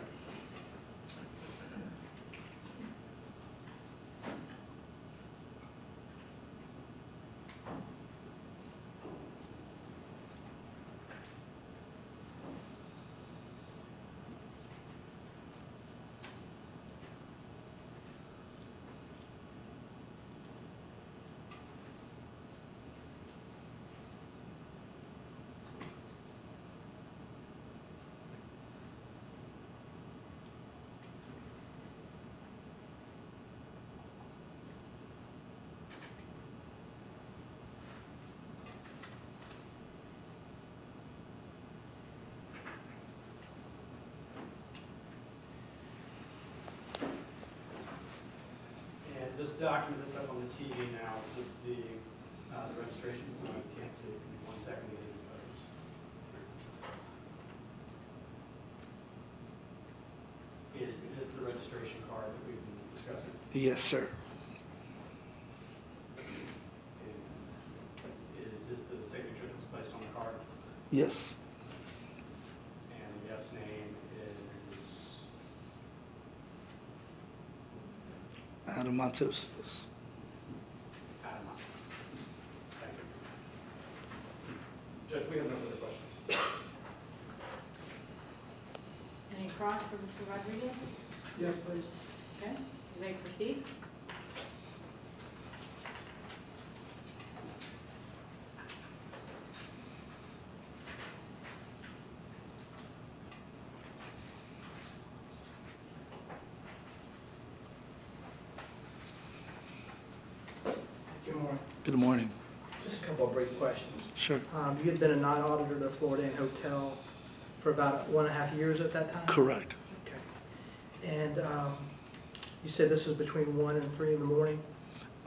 And this document that's up on the TV now, is this the, uh, the registration? No, I can't see. Give me one second to get any photos. Is this the registration card that we've been discussing? Yes, sir. And Is this the signature that was placed on the card? Yes. And the yes name is, Adam Matos. Yes. Adam. Thank you. Judge, we have no further questions. Any cross for Mr. Rodriguez? Yes, please. Okay, you may proceed. Good morning. Good morning. Just a couple of brief questions. Sure. Um, You had been a non-auditor of the Floridan Hotel for about one and a half years at that time? Correct. Okay. And um, you said this was between 1 and 3 in the morning?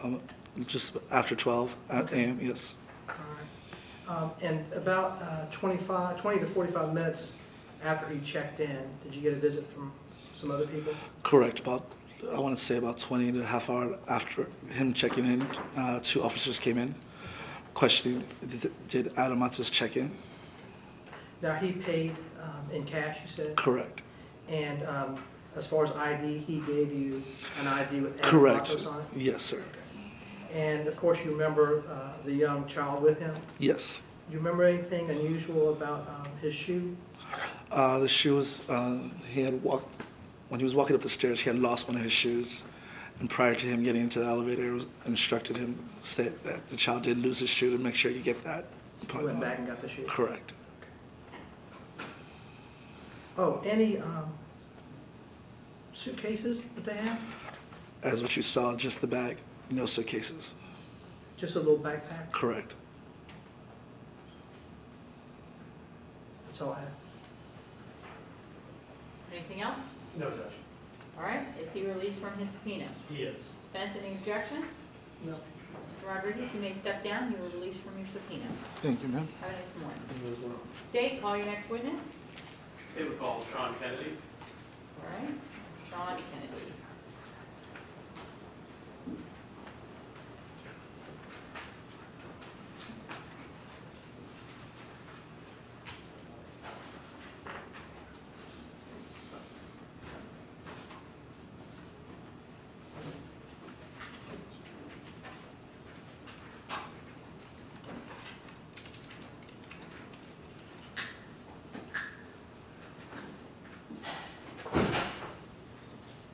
Um, just after 12 at a.m. Yes. All right. Um, And about uh, 25, 20 to 45 minutes after he checked in, did you get a visit from some other people? Correct. About I want to say about 20 to a half hour after him checking in, uh, two officers came in, questioning did, did Adam Matos check in. Now, he paid um, in cash, you said? Correct. And um, as far as ID, he gave you an ID with Adam Correct. On it? Yes, sir. And of course, you remember uh, the young child with him? Yes. Do you remember anything unusual about um, his shoe? Uh, the shoes, uh, he had walked, when he was walking up the stairs, he had lost one of his shoes. And prior to him getting into the elevator, it was instructed him, said that the child did lose his shoe to make sure you get that. He went back and got the shoe? Correct. Oh, any um, suitcases that they have? As what you saw, just the bag, no suitcases. Just a little backpack? Correct. That's all I have. Anything else? No, Judge. All right, is he released from his subpoena? He is. Defense, any objection? No. Mr. Rodriguez, you may step down, you were released from your subpoena. Thank you, ma'am. Have a nice morning. You as well. State, call your next witness. State would call Sean Kennedy. All right, Sean Kennedy.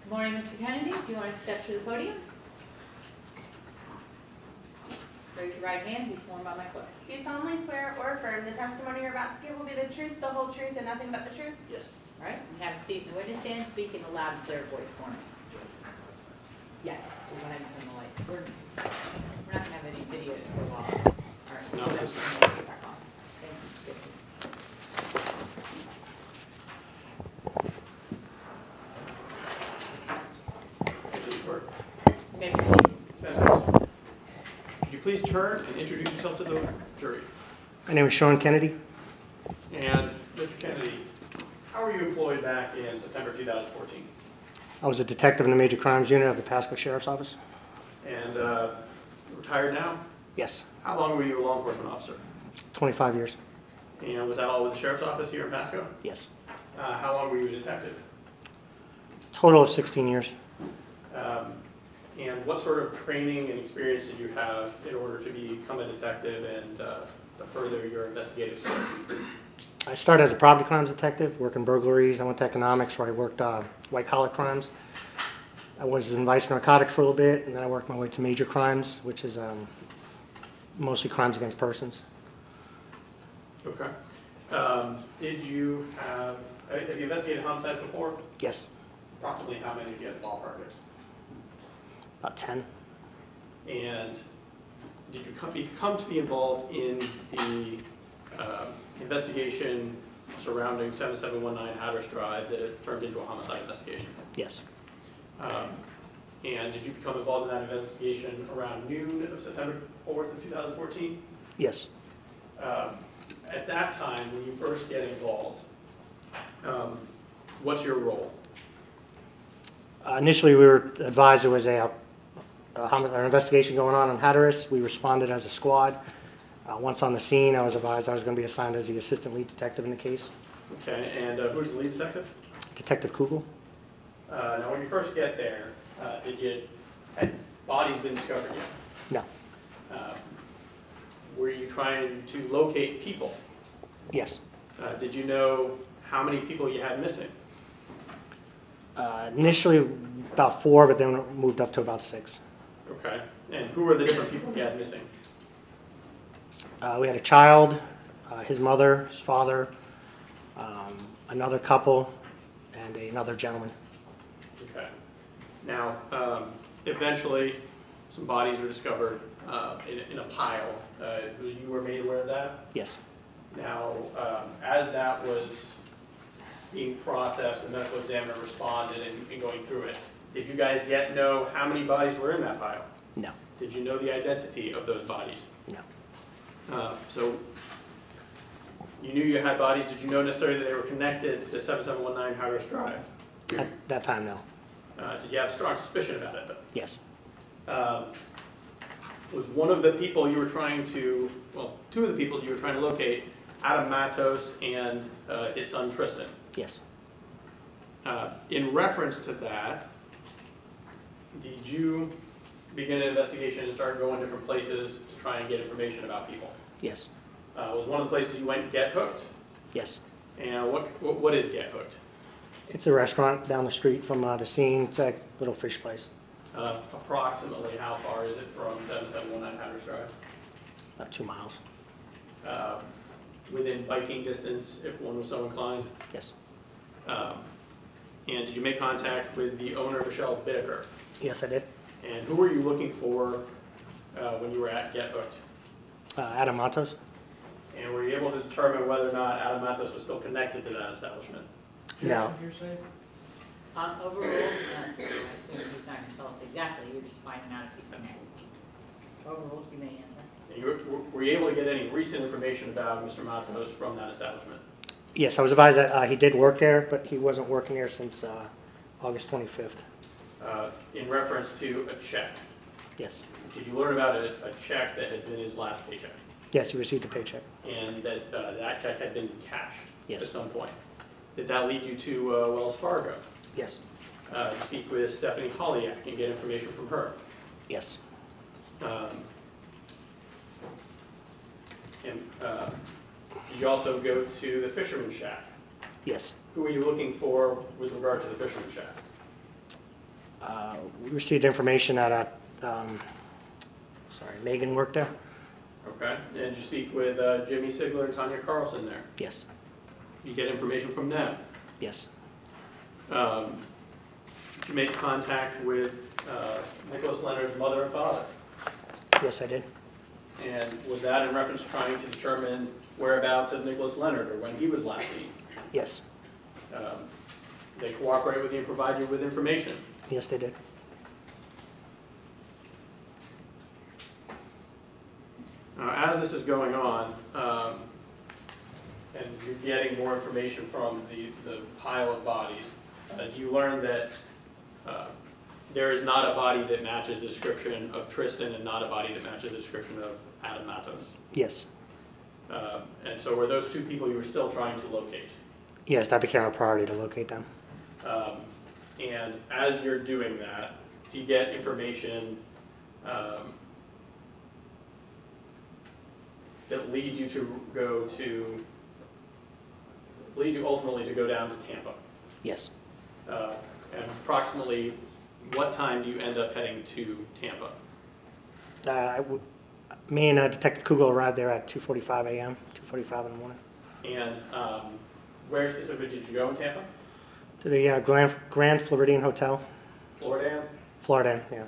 Good morning, Mr. Kennedy. Do you want to step to the podium? Raise your right hand, be sworn by my clerk. Do you solemnly swear or affirm the testimony you're about to give will be the truth, the whole truth, and nothing but the truth? Yes. All right, and have a seat in the witness stand, speak in a loud and clear voice for me. Yes, we'll go ahead and turn the light. We're, we're not gonna have any videos for a while. All right. No, go ahead this and turn the light back on. Thank you. You may proceed. Fantastic. Could you please turn and introduce yourself to the jury? My name is Sean Kennedy. And Mr. Kennedy, how were you employed back in September 2014? I was a detective in the Major Crimes Unit of the Pasco Sheriff's Office. And uh, retired now? Yes, How long were you a law enforcement officer? 25 years. And was that all with the sheriff's office here in Pasco? Yes. Uh, how long were you a detective? Total of 16 years. Um, and what sort of training and experience did you have in order to become a detective and uh, further your investigative skills? I started as a property crimes detective, working burglaries. I went to economics where I worked uh, white collar crimes. I was in vice narcotics for a little bit, and then I worked my way to major crimes, which is um, mostly crimes against persons. Okay. Um, did you have, uh, have you investigated homicides before? Yes, Approximately how many did you have ballpark? About 10. And did you come, become to be involved in the uh, investigation surrounding 7719 Hatteras Drive that it turned into a homicide investigation? Yes, Um, And did you become involved in that investigation around noon of September 4th of 2014? yes. Um, At that time, when you first get involved, um, what's your role? Uh, initially, we were advised there was a, an investigation going on in Hatteras. We responded as a squad. Uh, once on the scene, I was advised I was going to be assigned as the assistant lead detective in the case, Okay, and uh, who's the lead detective? Detective Kugel. Uh, Now, when you first get there, uh, did you, had bodies been discovered yet? No. Were you trying to locate people? Yes. Uh, Did you know how many people you had missing? Uh, initially, about four, but then it moved up to about six. Okay, and who were the different people you had missing? Uh, we had a child, uh, his mother, his father, um, another couple, and another gentleman. Okay. Now, um, eventually, some bodies were discovered uh, in in a pile. Uh, You were made aware of that? Yes. Now, um, as that was being processed, the medical examiner responded and and going through it, did you guys yet know how many bodies were in that pile? No. Did you know the identity of those bodies? No. Uh, So you knew you had bodies, did you know necessarily that they were connected to 7719 Hatteras Drive? At that time, no. Uh, Did you have strong suspicion about it, though? Yes. Um, Was one of the people you were trying to, well, two of the people you were trying to locate, Adam Matos and uh, his son Tristan? Yes. Uh, In reference to that, did you begin an investigation and start going different places to try and get information about people? Yes. Uh, Was one of the places you went Get Hooked? Yes. And what, what what is Get Hooked? It's a restaurant down the street from uh, the scene. It's a little fish place, Uh, Approximately how far is it from 7719 Hatteras Drive? about two miles. Uh, Within biking distance, if one was so inclined? Yes. Um, And did you make contact with the owner, Michelle Bittaker? Yes, I did. And who were you looking for uh, when you were at Get Hooked? Uh, Adam Matos? And were you able to determine whether or not Adam Matos was still connected to that establishment? No. Um, overruled, uh, I assume he's not gonna tell us exactly, you're just finding out if he's connected. Overruled, you may answer. And you were- Were you able to get any recent information about Mr. Matos from that establishment? Yes, I was advised that uh, he did work there, but he wasn't working there since uh, August 25th. Uh, In reference to a check? Yes. Did you learn about a a check that had been his last paycheck? Yes, he received a paycheck. And that uh, that check had been cashed? Yes. At some point? Did that lead you to uh, Wells Fargo? Yes. uh, to speak with Stephanie Holliak and get information from her. Yes. Um, And uh, did you also go to the Fisherman Shack? Yes. Who were you looking for with regard to the Fisherman Shack? Uh, we received information that, uh, um, sorry, Megan worked there? Okay, and you speak with uh, Jimmy Sigler and Tanya Carlson there? Yes. You get information from them? Yes. Um, Did you make contact with uh, Nicholas Leonard's mother and father? Yes, I did. And was that in reference to trying to determine whereabouts of Nicholas Leonard or when he was last seen? Yes. Um, They cooperate with you and provide you with information. Yes, they did. Now, as this is going on, um, and you're getting more information from the, the pile of bodies, uh, you learn that uh, there is not a body that matches the description of Tristan and not a body that matches the description of Adam Matos. Yes. Um, And so were those two people you were still trying to locate? Yes, that became a priority to locate them. Um, And as you're doing that, do you get information um, that leads you to go to, lead you ultimately to go down to Tampa? Yes. Uh, And approximately what time do you end up heading to Tampa? Uh, I would, me and uh, Detective Kugel arrived there at 2:45 a.m., 2:45 in the morning. And um, where specifically did you go in Tampa? To the uh, Grand, Grand Floridian Hotel, Floridan? Florida, yeah.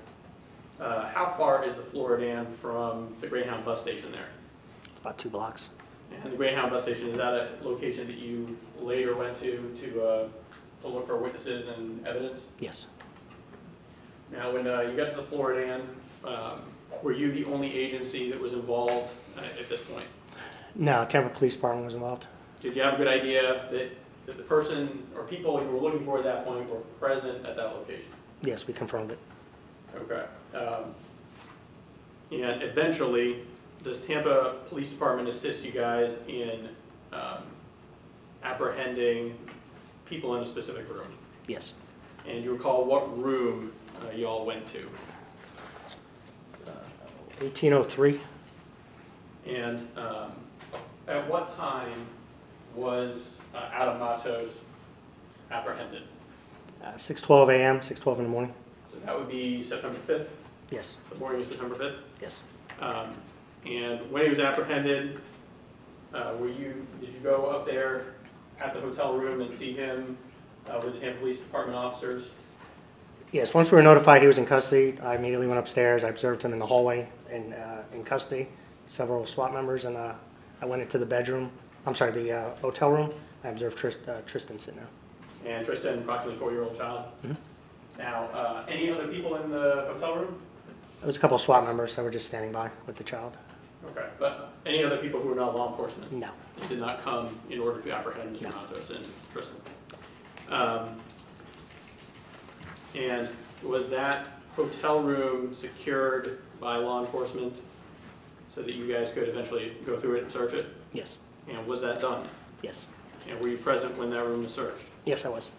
Uh, How far is the Floridan from the Greyhound bus station there? It's about two blocks. And the Greyhound bus station, is that a location that you later went to to, uh, to look for witnesses and evidence? Yes. Now, when uh, you got to the Floridan, um, were you the only agency that was involved uh, at this point? No, Tampa Police Department was involved. Did you have a good idea that, that the person or people you were looking for at that point were present at that location? Yes, we confirmed it. Okay. Um, And eventually, does Tampa Police Department assist you guys in um, apprehending people in a specific room? Yes. And you recall what room uh, you all went to? 1803, And um, at what time was uh, Adam Matos apprehended? uh, 6:12 a.m., 6:12 in the morning. So that would be September 5th, Yes. the morning of September 5th? Yes. Um, And when he was apprehended, uh, were you, did you go up there at the hotel room and see him uh, with the Tampa Police Department officers? Yes, once we were notified he was in custody, I immediately went upstairs. I observed him in the hallway in, uh, in custody, several SWAT members, and uh, I went into the bedroom, I'm sorry, the uh, hotel room. I observed Trist, uh, Tristan sitting there. And Tristan, approximately four-year-old child? Mhm. Now, uh, any other people in the hotel room? There was a couple of SWAT members that were just standing by with the child. Okay, but any other people who were not law enforcement? No. Did not come in order to apprehend Mr. Matos and Tristan? Um, And was that hotel room secured by law enforcement so that you guys could eventually go through it and search it? Yes. And was that done? Yes. And were you present when that room was searched? Yes, I was.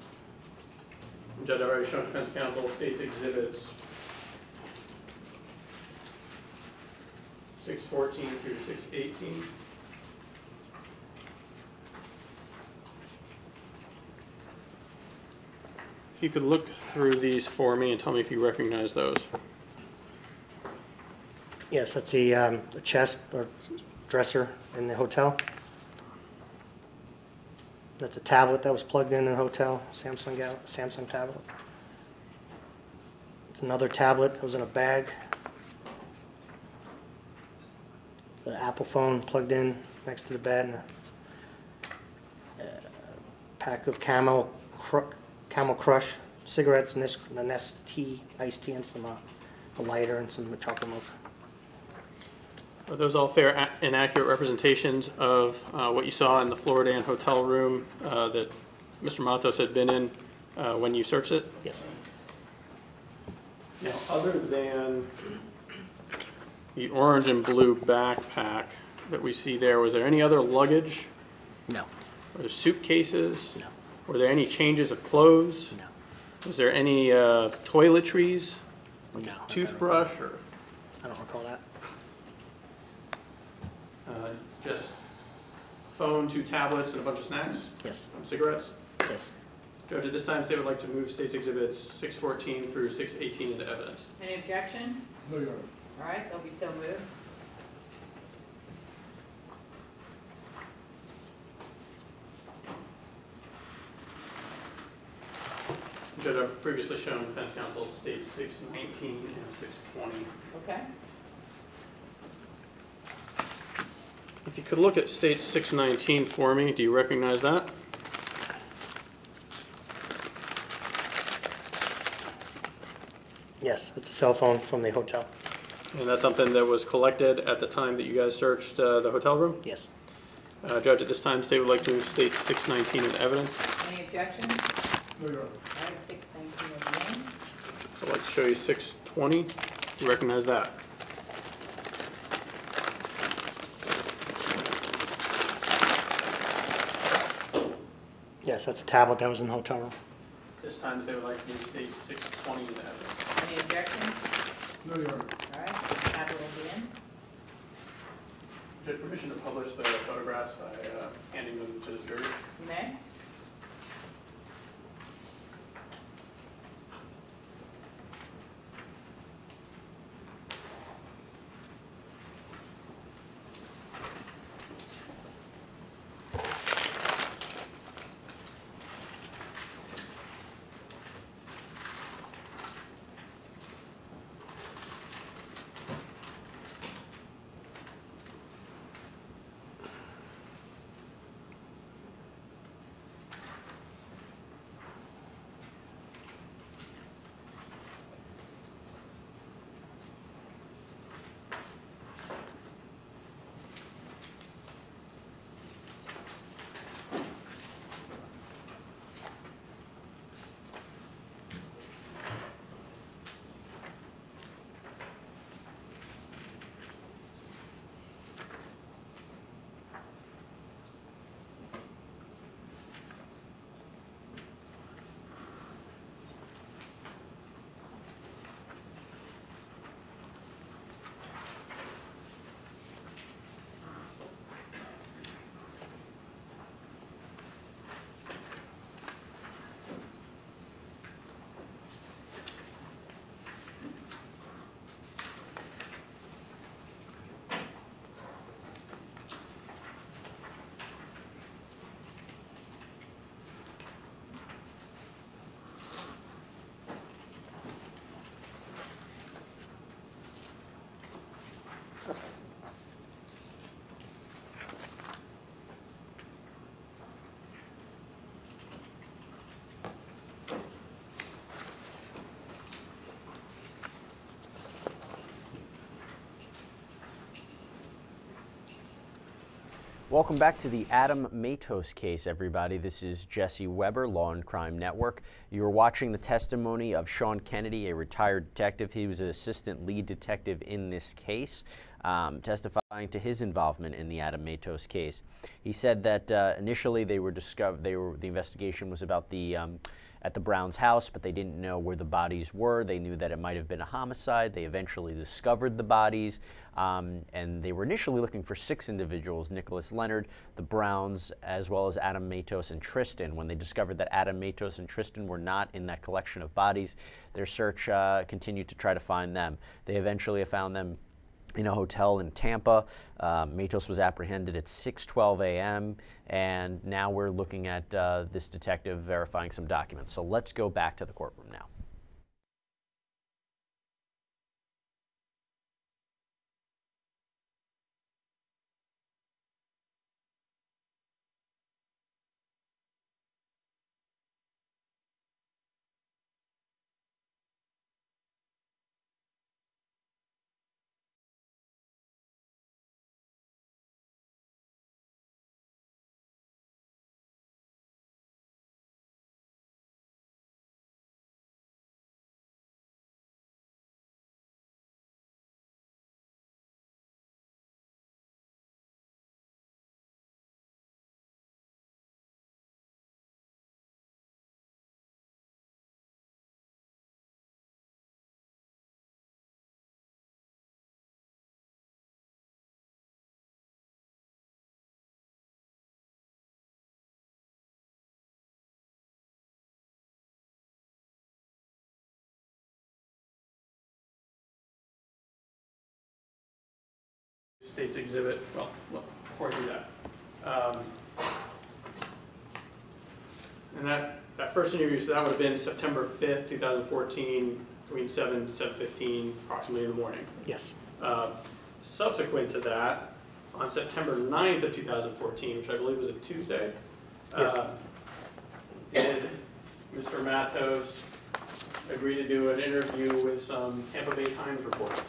Judge, I've already shown defense counsel states exhibits six fourteen through six eighteen. If you could look through these for me and tell me if you recognize those. Yes, that's the, um, the chest or dresser in the hotel. That's a tablet that was plugged in in the hotel, Samsung, Samsung tablet. It's another tablet that was in a bag. The Apple phone plugged in next to the bed and a pack of Camel, Cru- Camel Crush cigarettes, Nis- a Nestea, iced tea, and some, uh, a lighter and some chocolate milk. Are those all fair and accurate representations of uh, what you saw in the Floridan hotel room uh, that Mr. Matos had been in uh, when you searched it? Yes. Now, other than the orange and blue backpack that we see there, was there any other luggage? No. Were there suitcases? No. Were there any changes of clothes? No. Was there any uh, toiletries? Like No. a toothbrush or I don't recall that. Uh, just phone, two tablets, and a bunch of snacks? Yes. And cigarettes? Yes. Judge, at this time, state would like to move states exhibits 614 through 618 into evidence. Any objection? No, Your Honor. All right, they'll be so moved. Judge, I've previously shown defense counsel states 619 and 620. Okay. If you could look at state 619 for me, do you recognize that? Yes, it's a cell phone from the hotel. And that's something that was collected at the time that you guys searched uh, the hotel room? Yes. Uh, Judge, at this time, state would like to move state 619 into evidence. Any objections? No, Your Honor. All right, six nineteen is named. I'd like to show you 620. You recognize that? Yes, that's a tablet that was in the hotel room. This time they would like to state 620 in evidence. Any objections? No, Your Honor. All right, tablet will be in. Do permission to publish the photographs by uh, handing them to the jury? You may. Welcome back to the Adam Matos case, everybody. This is Jesse Weber, Law and Crime Network. You're watching the testimony of Sean Kennedy, a retired detective. He was an assistant lead detective in this case, um, testifying to his involvement in the Adam Matos case. He said that uh, initially they were discovered. They were the investigation was about the um, at the Browns' house, but they didn't know where the bodies were. They knew that it might have been a homicide. They eventually discovered the bodies, um, and they were initially looking for six individuals Nicholas Leonard, the Browns, as well as Adam Matos and Tristan. When they discovered that Adam Matos and Tristan were not in that collection of bodies, their search uh, continued to try to find them. They eventually found them in a hotel in Tampa. Uh, Matos was apprehended at 6:12 a.m. and now we're looking at uh, this detective verifying some documents. So let's go back to the courtroom now. State's exhibit, well, look, before I do that. um, And that, that first interview, so that would have been September 5th, 2014, between 7 and 7:15, approximately in the morning. Yes. Uh, Subsequent to that, on September 9th of 2014, which I believe was a Tuesday, Yes. uh, did Mr. Matos agree to do an interview with some Tampa Bay Times reporters?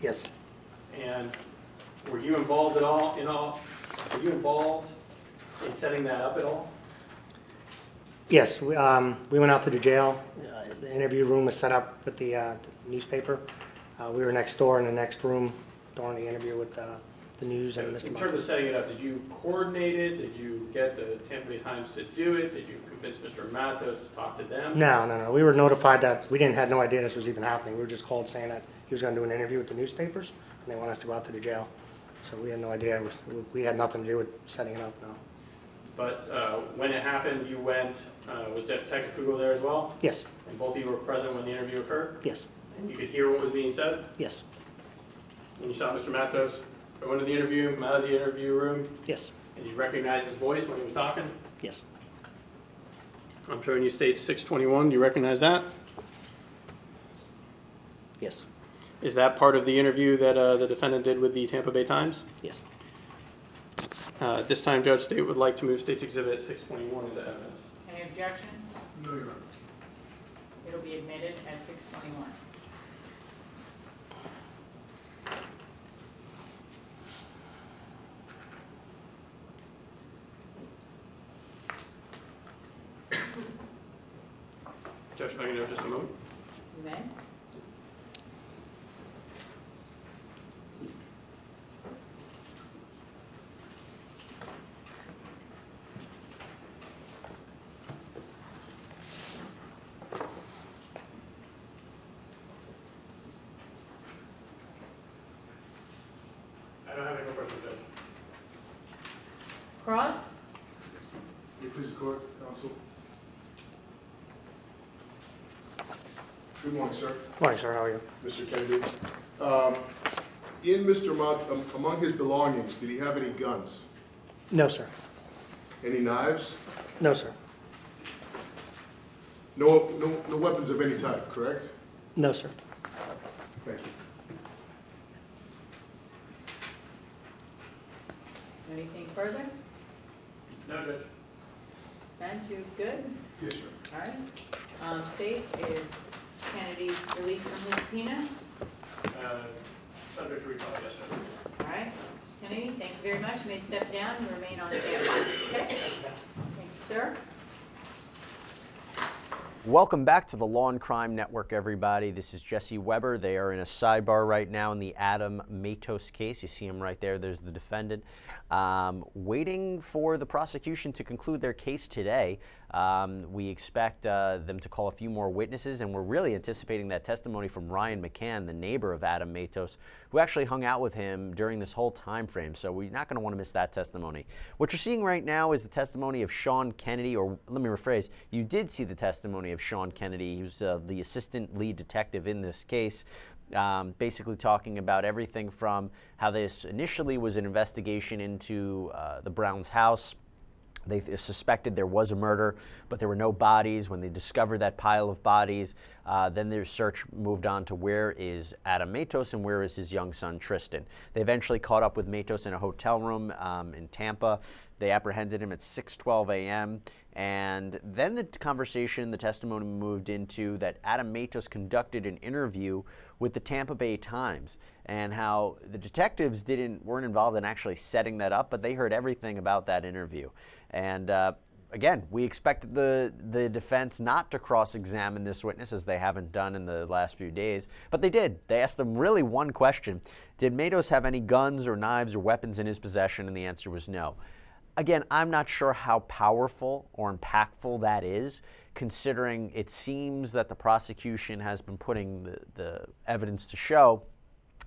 Yes. And were you involved at all, in all, were you involved in setting that up at all? Yes, we, um, we went out to the jail. Uh, The interview room was set up with the uh, newspaper. Uh, We were next door in the next room during the interview with uh, the news and Mr. In terms of setting it up, did you coordinate it? Did you get the Tampa Bay Times to do it? Did you convince Mr. Matos to talk to them? No, no, no. We were notified that, we didn't, had no idea this was even happening. We were just called saying that he was going to do an interview with the newspapers, and they want us to go out to the jail. So we had no idea. It was- We had nothing to do with setting it up, no. But uh, when it happened, you went, uh, was Detective Kugel there as well? Yes, And both of you were present when the interview occurred? yes, And you could hear what was being said? yes, And you saw Mr. Matos go into the interview, come out of the interview room, yes, and you recognized his voice when he was talking? yes, I'm showing you state 621. Do you recognize that? yes, Is that part of the interview that uh, the defendant did with the Tampa Bay Times? yes. Uh, At this time, Judge State would like to move State's Exhibit 621 into evidence. Any objection? No, Your Honor. It'll be admitted as six twenty-one. Judge, if I can have just a moment. You may. I don't have any more questions, Judge. Cross? May it please the court, counsel? Good morning, sir. Morning, sir, how are you? Mr. Kennedy. Um, In Mr. Mott, um, among his belongings, did he have any guns? No, sir. Any knives? No, sir. No, no, no weapons of any type, correct? No, sir. Thank you. Anything further? No, Judge. Thank you good? Yes, sir. All right. Um, state is Kennedy released from his subpoena? Uh, Subject to recall, yes, Judge. All right. Kennedy, thank you very much. You may step down and remain on standby. Okay? Thank you, sir. Welcome back to the Law and Crime Network, everybody. This is Jesse Weber. They are in a sidebar right now in the Adam Matos case. You see him right there. There's the defendant. Um, waiting for the prosecution to conclude their case today. Um, we expect uh, them to call a few more witnesses, and we're really anticipating that testimony from Ryan McCann, the neighbor of Adam Matos, who actually hung out with him during this whole time frame. So we're not going to want to miss that testimony. What you're seeing right now is the testimony of Sean Kennedy, or let me rephrase, you did see the testimony of Sean Kennedy, who's uh, the assistant lead detective in this case. Um, basically, talking about everything from how this initially was an investigation into uh, the Browns' house, they suspected there was a murder, but there were no bodies. When they discovered that pile of bodies, uh, then their search moved on to where is Adam Matos and where is his young son Tristan. They eventually caught up with Matos in a hotel room um, in Tampa. They apprehended him at 6:12 a.m. And then the conversation, the testimony moved into that Adam Matos conducted an interview with the Tampa Bay Times and how the detectives didn't weren't involved in actually setting that up, but they heard everything about that interview. And uh, again, we expected the the defense not to cross-examine this witness as they haven't done in the last few days, but they did. They asked them really one question: Did Matos have any guns or knives or weapons in his possession? And the answer was no. Again, I'm not sure how powerful or impactful that is, considering it seems that the prosecution has been putting the, the evidence to show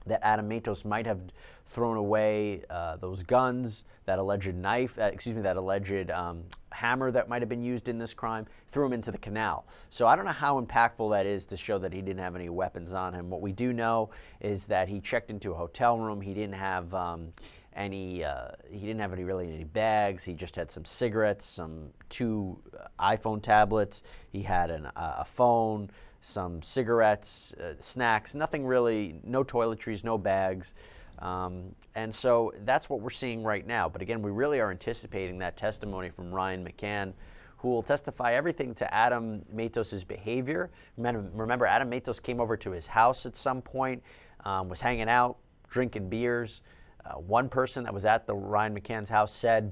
that Adam Matos might have thrown away uh, those guns, that alleged knife, uh, excuse me, that alleged um, hammer that might have been used in this crime, threw him into the canal. So I don't know how impactful that is to show that he didn't have any weapons on him. What we do know is that he checked into a hotel room. He didn't have um, any, uh, he didn't have any really any bags. He just had some cigarettes, some two uh, iPhone tablets. He had an, uh, a phone some cigarettes, uh, snacks, nothing really, no toiletries, no bags. Um, and so that's what we're seeing right now. But again, we really are anticipating that testimony from Ryan McCann, who will testify everything to Adam Matos' behavior. Remember, remember, Adam Matos came over to his house at some point, um, was hanging out, drinking beers. Uh, one person that was at the Ryan McCann's house said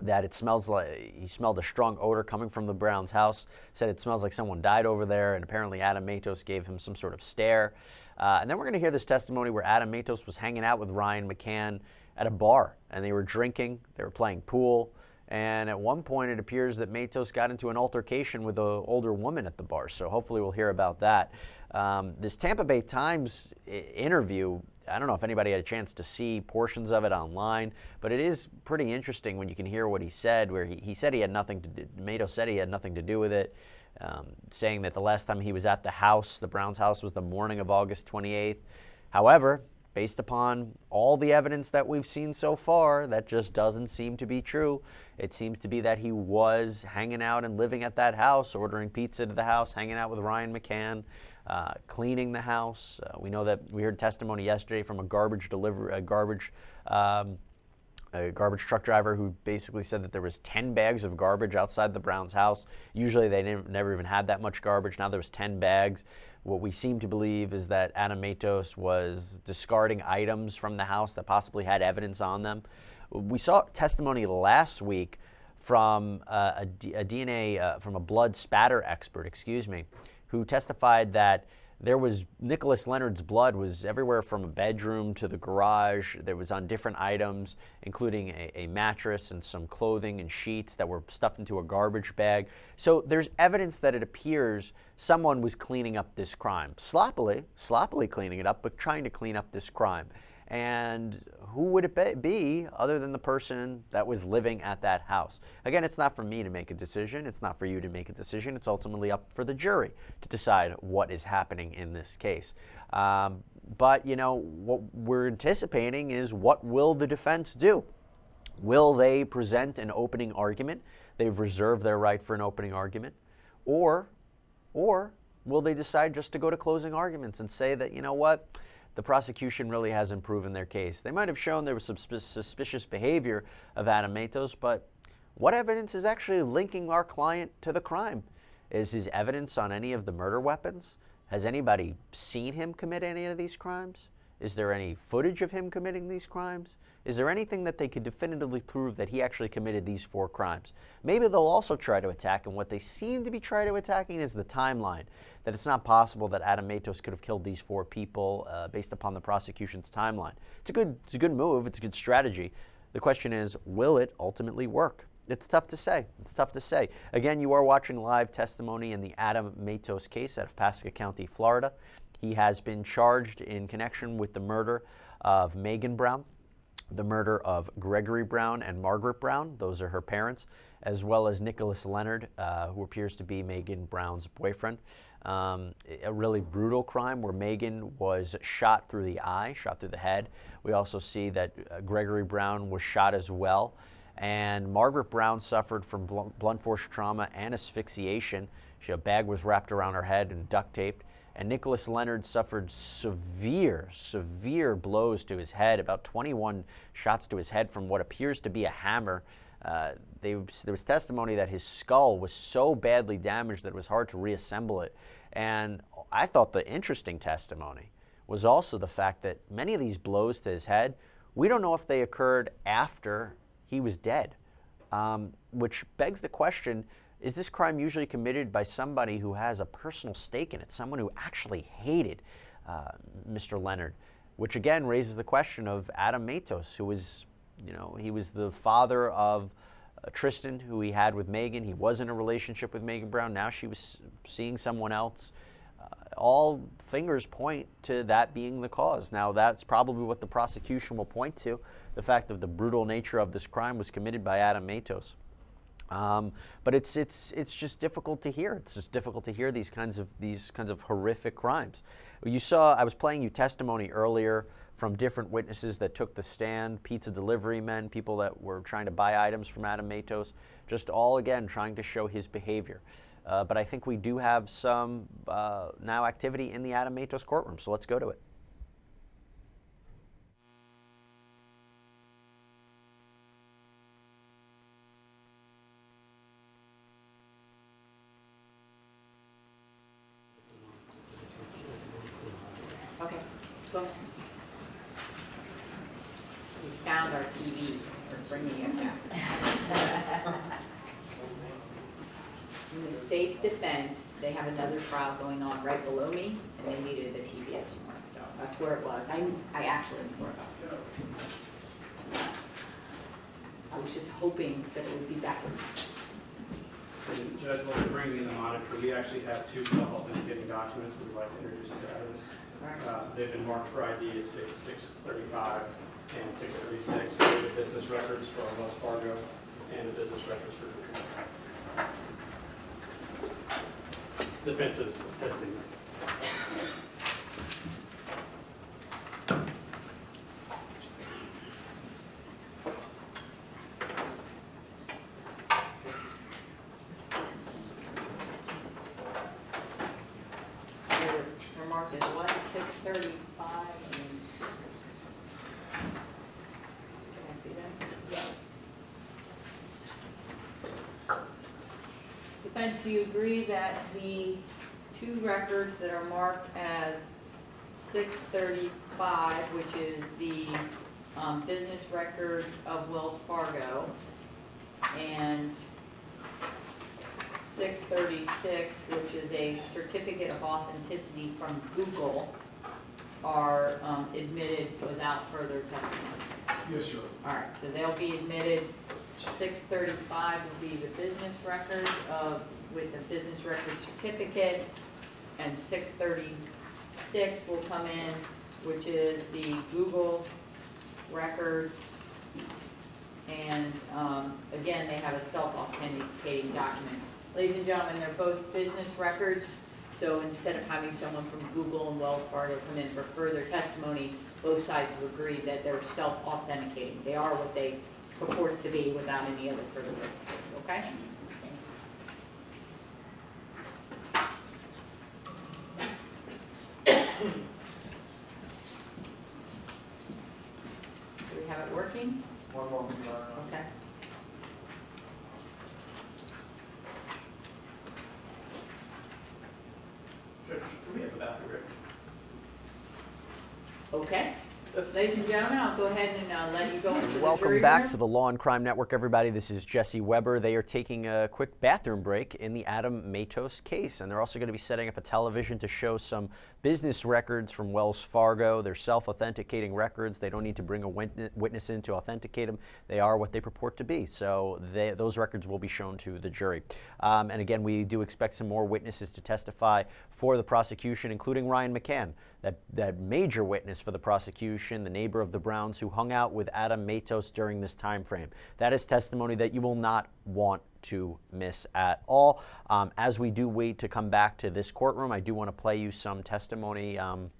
that it smells like he smelled a strong odor coming from the Browns' house. Said it smells like someone died over there, and apparently Adam Matos gave him some sort of stare. Uh, and then we're going to hear this testimony where Adam Matos was hanging out with Ryan McCann at a bar, and they were drinking, they were playing pool. And at one point, it appears that Matos got into an altercation with an older woman at the bar. So hopefully, we'll hear about that. Um, this Tampa Bay Times interview, I don't know if anybody had a chance to see portions of it online, but it is pretty interesting when you can hear what he said, where he, he said he had nothing to do, Matos said he had nothing to do with it, um, saying that the last time he was at the house, the Browns' house, was the morning of August 28th. However, based upon all the evidence that we've seen so far, that just doesn't seem to be true. It seems to be that he was hanging out and living at that house, ordering pizza to the house, hanging out with Ryan McCann, uh, cleaning the house. Uh, we know that we heard testimony yesterday from a garbage delivery, a garbage. Um, a garbage truck driver who basically said that there was 10 bags of garbage outside the Browns' house. Usually they never even had that much garbage. Now there was 10 bags. What we seem to believe is that Adam Matos was discarding items from the house that possibly had evidence on them. We saw testimony last week from uh, a, D- a DNA, uh, from a blood spatter expert, excuse me, who testified that there was Nicholas Leonard's blood was everywhere from a bedroom to the garage. There was on different items, including a, a, mattress and some clothing and sheets that were stuffed into a garbage bag. So there's evidence that it appears someone was cleaning up this crime. Sloppily, sloppily cleaning it up, but trying to clean up this crime. And who would it be other than the person that was living at that house? Again, it's not for me to make a decision. It's not for you to make a decision. It's ultimately up for the jury to decide what is happening in this case. Um, but, you know, what we're anticipating is what will the defense do? Will they present an opening argument? They've reserved their right for an opening argument. Or, or will they decide just to go to closing arguments and say that, you know what? The prosecution really hasn't proven their case. They might have shown there was some suspicious behavior of Adam Matos, but what evidence is actually linking our client to the crime? Is his evidence on any of the murder weapons? Has anybody seen him commit any of these crimes? Is there any footage of him committing these crimes? Is there anything that they could definitively prove that he actually committed these four crimes? Maybe they'll also try to attack, and what they seem to be trying to attacking is the timeline. That it's not possible that Adam Matos could have killed these four people uh, based upon the prosecution's timeline. It's a good, it's a good move. It's a good strategy. The question is, will it ultimately work? It's tough to say. It's tough to say. Again, you are watching live testimony in the Adam Matos case out of Pasco County, Florida. He has been charged in connection with the murder of Megan Brown, the murder of Gregory Brown and Margaret Brown, those are her parents, as well as Nicholas Leonard, uh, who appears to be Megan Brown's boyfriend. Um, a really brutal crime where Megan was shot through the eye, shot through the head. We also see that uh, Gregory Brown was shot as well. And Margaret Brown suffered from blunt force trauma and asphyxiation. She, a bag was wrapped around her head and duct taped. And Nicholas Leonard suffered severe, severe blows to his head, about 21 shots to his head from what appears to be a hammer. Uh, they, there was testimony that his skull was so badly damaged that it was hard to reassemble it. And I thought the interesting testimony was also the fact that many of these blows to his head, we don't know if they occurred after he was dead, um, which begs the question is this crime usually committed by somebody who has a personal stake in it, someone who actually hated uh, Mr. Leonard? Which again raises the question of Adam Matos, who was, you know, he was the father of uh, Tristan, who he had with Megan. He was in a relationship with Megan Brown. Now she was seeing someone else. Uh, all fingers point to that being the cause. Now, that's probably what the prosecution will point to the fact of the brutal nature of this crime was committed by Adam Matos. Um, but it's it's it's just difficult to hear. It's just difficult to hear these kinds of these kinds of horrific crimes. You saw I was playing you testimony earlier from different witnesses that took the stand, pizza delivery men, people that were trying to buy items from Adam Matos, just all again trying to show his behavior. Uh, but I think we do have some uh, now activity in the Adam Matos courtroom, so let's go to it. Okay, go ahead. We found our TV, we're bringing it back. State's Defense, they have another trial going on right below me, and they needed the TBS mark, so that's where it was. I, I actually knew where it. I was just hoping that it would be back. Judge, while we're bringing in the monitor, we actually have two self-authenticating documents we'd like to introduce to evidence. Uh, They've been marked for ID, it's dated six thirty-five and six thirty-six, the business records for Wells Fargo and the business records for Defense is testing. They're they're marked as what, six thirty-five. Can I see that? Do you agree that the records that are marked as six thirty-five, which is the, um, business records of Wells Fargo, and six thirty-six, which is a certificate of authenticity from Google, are um, admitted without further testimony. Yes, sir. All right, so they'll be admitted. Six thirty-five will be the business records of, with the business record certificate, and six thirty-six will come in, which is the Google records. And, um, again, they have a self-authenticating document. Ladies and gentlemen, they're both business records, so instead of having someone from Google and Wells Fargo come in for further testimony, both sides have agreed that they're self-authenticating. They are what they purport to be without any other further witnesses, okay? Do we have it working? One moment, Your Honor. Okay. Judge, can we have a bathroom break? Okay. Ladies and gentlemen, I'll go ahead and uh, let you go into Welcome back room. to the Law and Crime Network, everybody. This is Jesse Weber. They are taking a quick bathroom break in the Adam Matos case, and they're also going to be setting up a television to show some business records from Wells Fargo. They're self-authenticating records. They don't need to bring a witness in to authenticate them. They are what they purport to be. So they, those records will be shown to the jury. Um, and again, we do expect some more witnesses to testify for the prosecution, including Ryan McCann, that, that major witness for the prosecution, the neighbor of the Browns who hung out with Adam Matos during this time frame. That is testimony that you will not want to miss at all. Um, as we do wait to come back to this courtroom, I do want to play you some testimony. Um,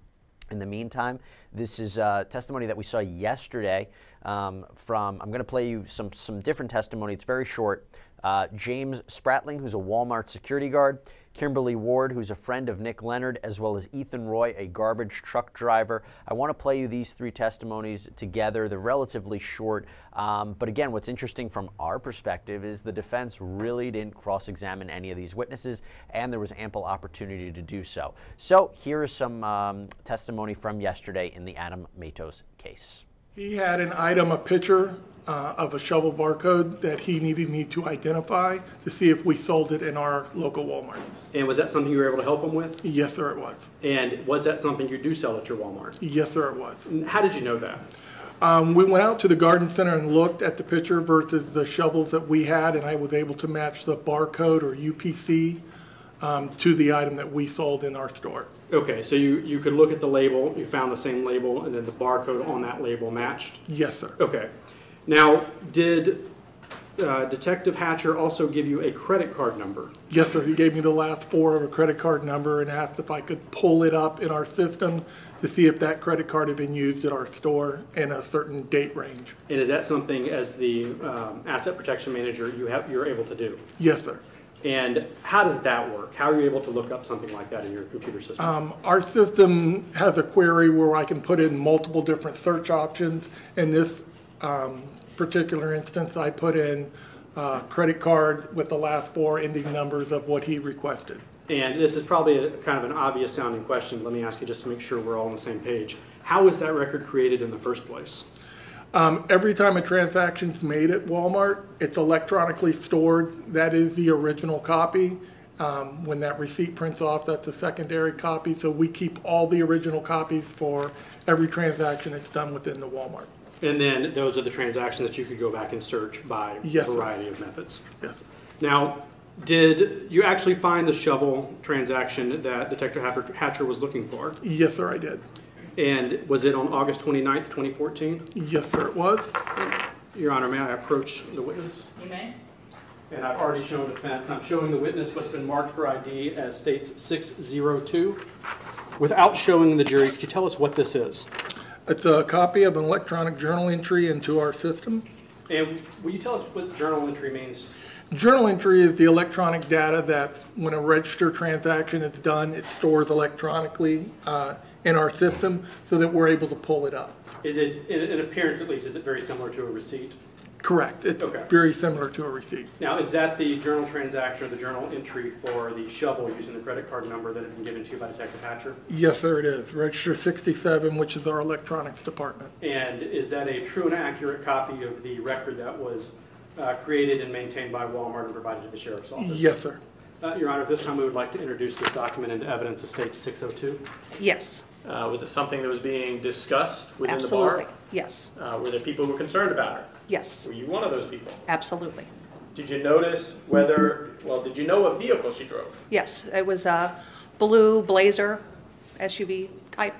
in the meantime, this is uh, testimony that we saw yesterday um, from, I'm going to play you some, some different testimony. It's very short. Uh, James Spratling, who's a Walmart security guard, Kimberly Ward, who's a friend of Nick Leonard, as well as Ethan Roy, a garbage truck driver. I want to play you these three testimonies together. They're relatively short. Um, but again, what's interesting from our perspective is the defense really didn't cross examine any of these witnesses, and there was ample opportunity to do so. So here is some um, testimony from yesterday in the Adam Matos case. He had an item, a picture uh, of a shovel barcode that he needed me to identify to see if we sold it in our local Walmart. And was that something you were able to help him with? Yes, sir, it was. And was that something you do sell at your Walmart? Yes, sir, it was. And How did you know that? Um, we went out to the garden center and looked at the picture versus the shovels that we had, and I was able to match the barcode or UPC um, to the item that we sold in our store. Okay, so you, you could look at the label, you found the same label, and then the barcode on that label matched? Yes, sir. Okay. Now, did uh, Detective Hatcher also give you a credit card number? Yes, sir. He gave me the last four of a credit card number and asked if I could pull it up in our system to see if that credit card had been used at our store in a certain date range. And is that something, as the um, asset protection manager, you have, you're able to do? Yes, sir. And how does that work? How are you able to look up something like that in your computer system? Um, our system has a query where I can put in multiple different search options. In this um, particular instance, I put in uh, credit card with the last four ending numbers of what he requested. And this is probably a kind of an obvious sounding question. Let me ask you just to make sure we're all on the same page. How was that record created in the first place? Um, every time a transaction's made at Walmart, it's electronically stored. That is the original copy. Um, When that receipt prints off, that's a secondary copy, so we keep all the original copies for every transaction that's done within the Walmart. And then those are the transactions that you could go back and search by Yes, sir. variety of methods. Yes. Now, did you actually find the shovel transaction that Detective Hatcher- Hatcher was looking for? Yes, sir, I did. And was it on August 29th, 2014? Yes, sir, it was. Your Honor, may I approach the witness? You may. And I've already shown the defense. I'm showing the witness what's been marked for ID as states 602. Without showing the jury, could you tell us what this is? It's a copy of an electronic journal entry into our system. And will you tell us what journal entry means? Journal entry is the electronic data that, when a registered transaction is done, it stores electronically uh, in our system so that we're able to pull it up. Is it, in in appearance at least, is it very similar to a receipt? Correct. It's Okay. very similar to a receipt. Now, is that the journal transaction or the journal entry for the shovel using the credit card number that had been given to you by Detective Hatcher? Yes, sir, it is. Register 67, which is our electronics department. And is that a true and accurate copy of the record that was uh, created and maintained by Walmart and provided to the sheriff's office? Yes, sir. Uh, Your Honor, at this time, we would like to introduce this document into evidence of State 602. Yes. Uh, was it something that was being discussed within the bar? Absolutely, yes, Uh, were there people who were concerned about her? yes, Were you one of those people? absolutely. Did you notice whether, well, did you know what vehicle she drove? Yes, it was a blue Blazer SUV type.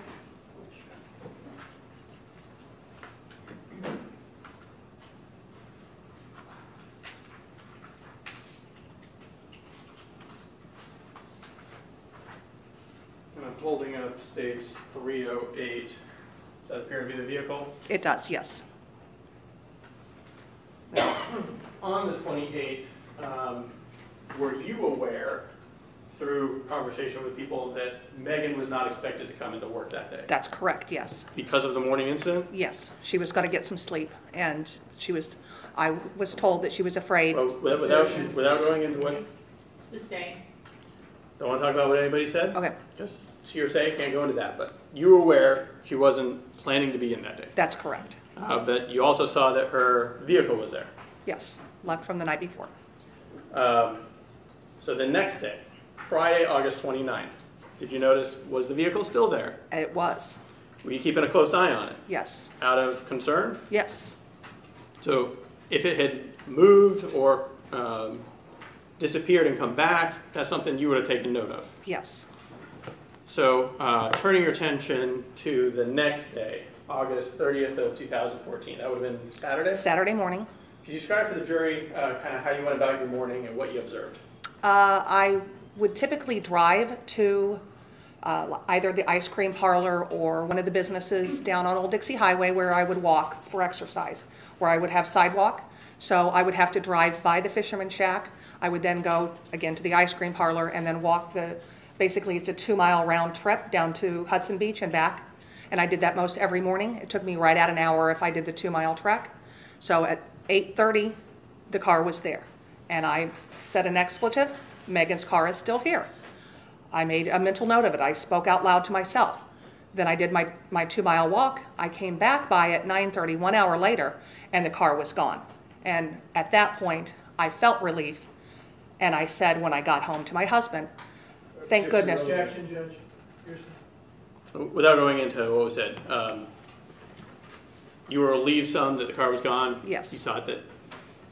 Holding up states 308. Does that appear to be the vehicle? It does, yes. Now, on the 28th, um, were you aware through conversation with people that Megan was not expected to come into work that day? That's correct, yes. Because of the morning incident? Yes, she was going to get some sleep, and she was, I was told that she was afraid. Well, without, without- without going into what, Sustained. don't want to talk about what anybody said? Okay. Just hearsay, can't go into that, but you were aware she wasn't planning to be in that day. That's correct, Uh, But you also saw that her vehicle was there. yes, left from the night before. Um, So the next day, Friday, August 29th, did you notice, was the vehicle still there? It was, Were you keeping a close eye on it? yes, Out of concern? yes, So if it had moved or um, disappeared and come back, that's something you would have taken note of. yes, So uh, turning your attention to the next day, August 30th of 2014, that would have been Saturday? Saturday morning. Could you describe for the jury uh, kind of how you went about your morning and what you observed? Uh, I would typically drive to uh, either the ice cream parlor or one of the businesses down on Old Dixie Highway where I would walk for exercise, where I would have sidewalk. So I would have to drive by the Fisherman Shack. I would then go again to the ice cream parlor and then walk the, basically it's a two mile round trip down to Hudson Beach and back. And I did that most every morning. It took me right at an hour if I did the two mile trek. So at 8:30, the car was there. And I said an expletive, Megan's car is still here. I made a mental note of it. I spoke out loud to myself. Then I did my, my two mile walk. I came back by at 9:30, one hour later, and the car was gone. And at that point, I felt relief. And I said when I got home to my husband, thank goodness. Objection, Judge. Without going into what was said, um, you were relieved some that the car was gone? Yes. You thought that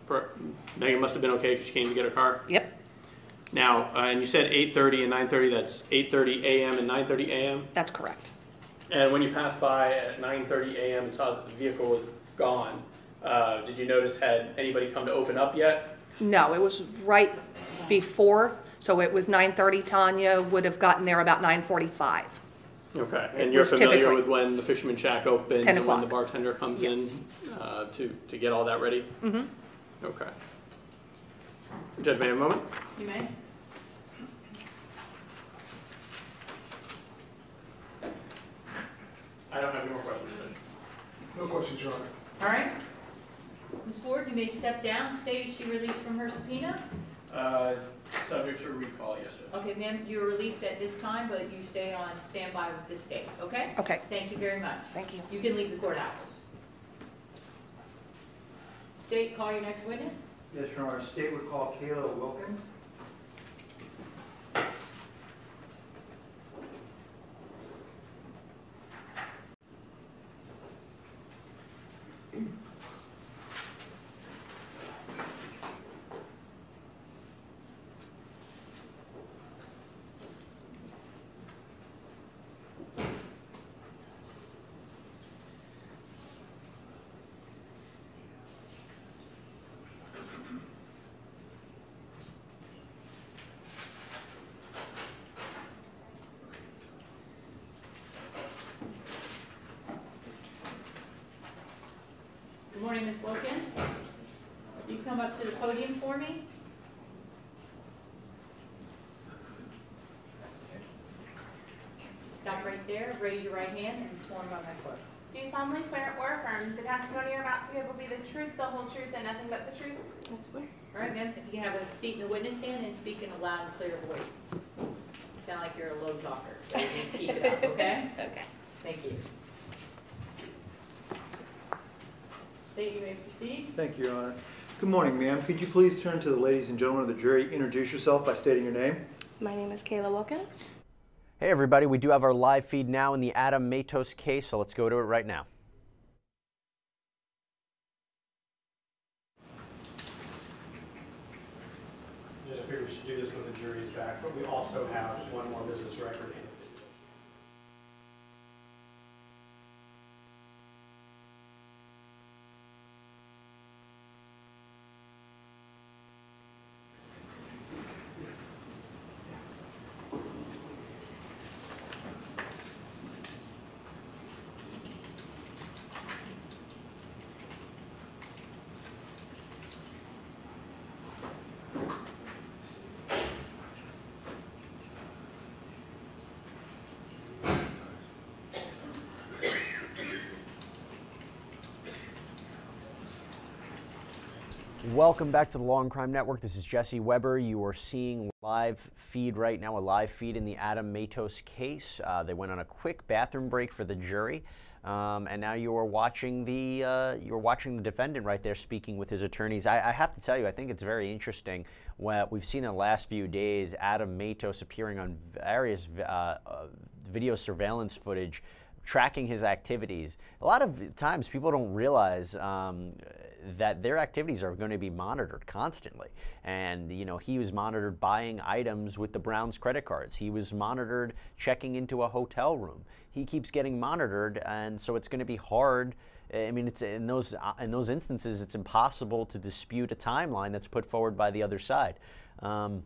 per- Megan must have been okay because she came to get her car? Yep, Now, uh, and you said 8:30 and 9:30, that's 8:30 a.m. and 9:30 a.m.? that's correct. And when you passed by at 9:30 a.m. and saw that the vehicle was gone, uh, did you notice, had anybody come to open up yet? No, it was right before, so it was 9:30. Tanya would have gotten there about 9:45. Okay, and you're was familiar typically- with when the Fisherman Shack opens 10 and when the o'clock. bartender comes Yes. in uh, to, to get all that ready? Mhm. Okay. Judge, may I have a moment? You may. I don't have any more questions, Judge. No questions, Your Honor. All right. Ms. Ward, you may step down. Stated she released from her subpoena. Uh, subject to recall, yes, Okay, ma'am, you're released at this time, but you stay on standby with the state, okay? Okay. Thank you very much. Thank you. You can leave the courthouse. State, call your next witness. Yes, Your Honor. State would call Kayla Wilkins. morning, Ms. Wilkins. You come up to the podium for me? Stop right there, raise your right hand, and sworn by my clerk. Do you solemnly swear or affirm the testimony you're about to give will be the truth, the whole truth, and nothing but the truth? I swear. All right, ma'am, if you have a seat in the witness stand and speak in a loud and clear voice. You sound like you're a low talker, so you keep it up, okay? Okay. Thank you. State you may proceed. Thank you, Your Honor. Good morning, ma'am. Could you please turn to the ladies and gentlemen of the jury, introduce yourself by stating your name? My name is Kayla Wilkins. Hey, everybody, we do have our live feed now in the Adam Matos case, so let's go to it right now. Judge, I figure we should do this when the jury's back, but we also have one more business record in the city. Welcome back to the Law and Crime Network. This is Jesse Weber. You are seeing live feed right now, a live feed in the Adam Matos case. Uh, they went on a quick bathroom break for the jury, um, and now you are watching the uh, you are watching the defendant right there speaking with his attorneys. I, I have to tell you, I think it's very interesting. What we've seen in the last few days, Adam Matos appearing on various uh, uh, video surveillance footage tracking his activities. A lot of times people don't realize um, that their activities are going to be monitored constantly. And, you know, he was monitored buying items with the Browns credit cards. He was monitored checking into a hotel room. He keeps getting monitored, and so it's going to be hard. I mean, it's in those in those instances, it's impossible to dispute a timeline that's put forward by the other side. Um,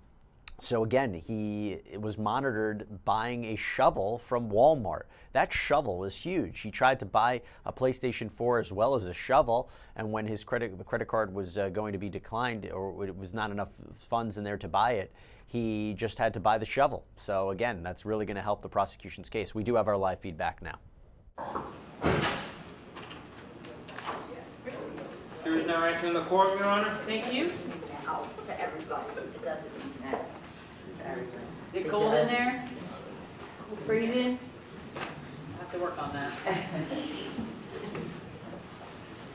so again, he was monitored buying a shovel from Walmart. That shovel is huge. He tried to buy a PlayStation 4 as well as a shovel, and when his credit the credit card was uh, going to be declined or it was not enough funds in there to buy it, he just had to buy the shovel. So again, that's really going to help the prosecution's case. We do have our live feedback now. There is no action in the court, Your Honor. Thank you. Out to everybody, it doesn't matter. Is it cold in there? Freezing? I have to work on that.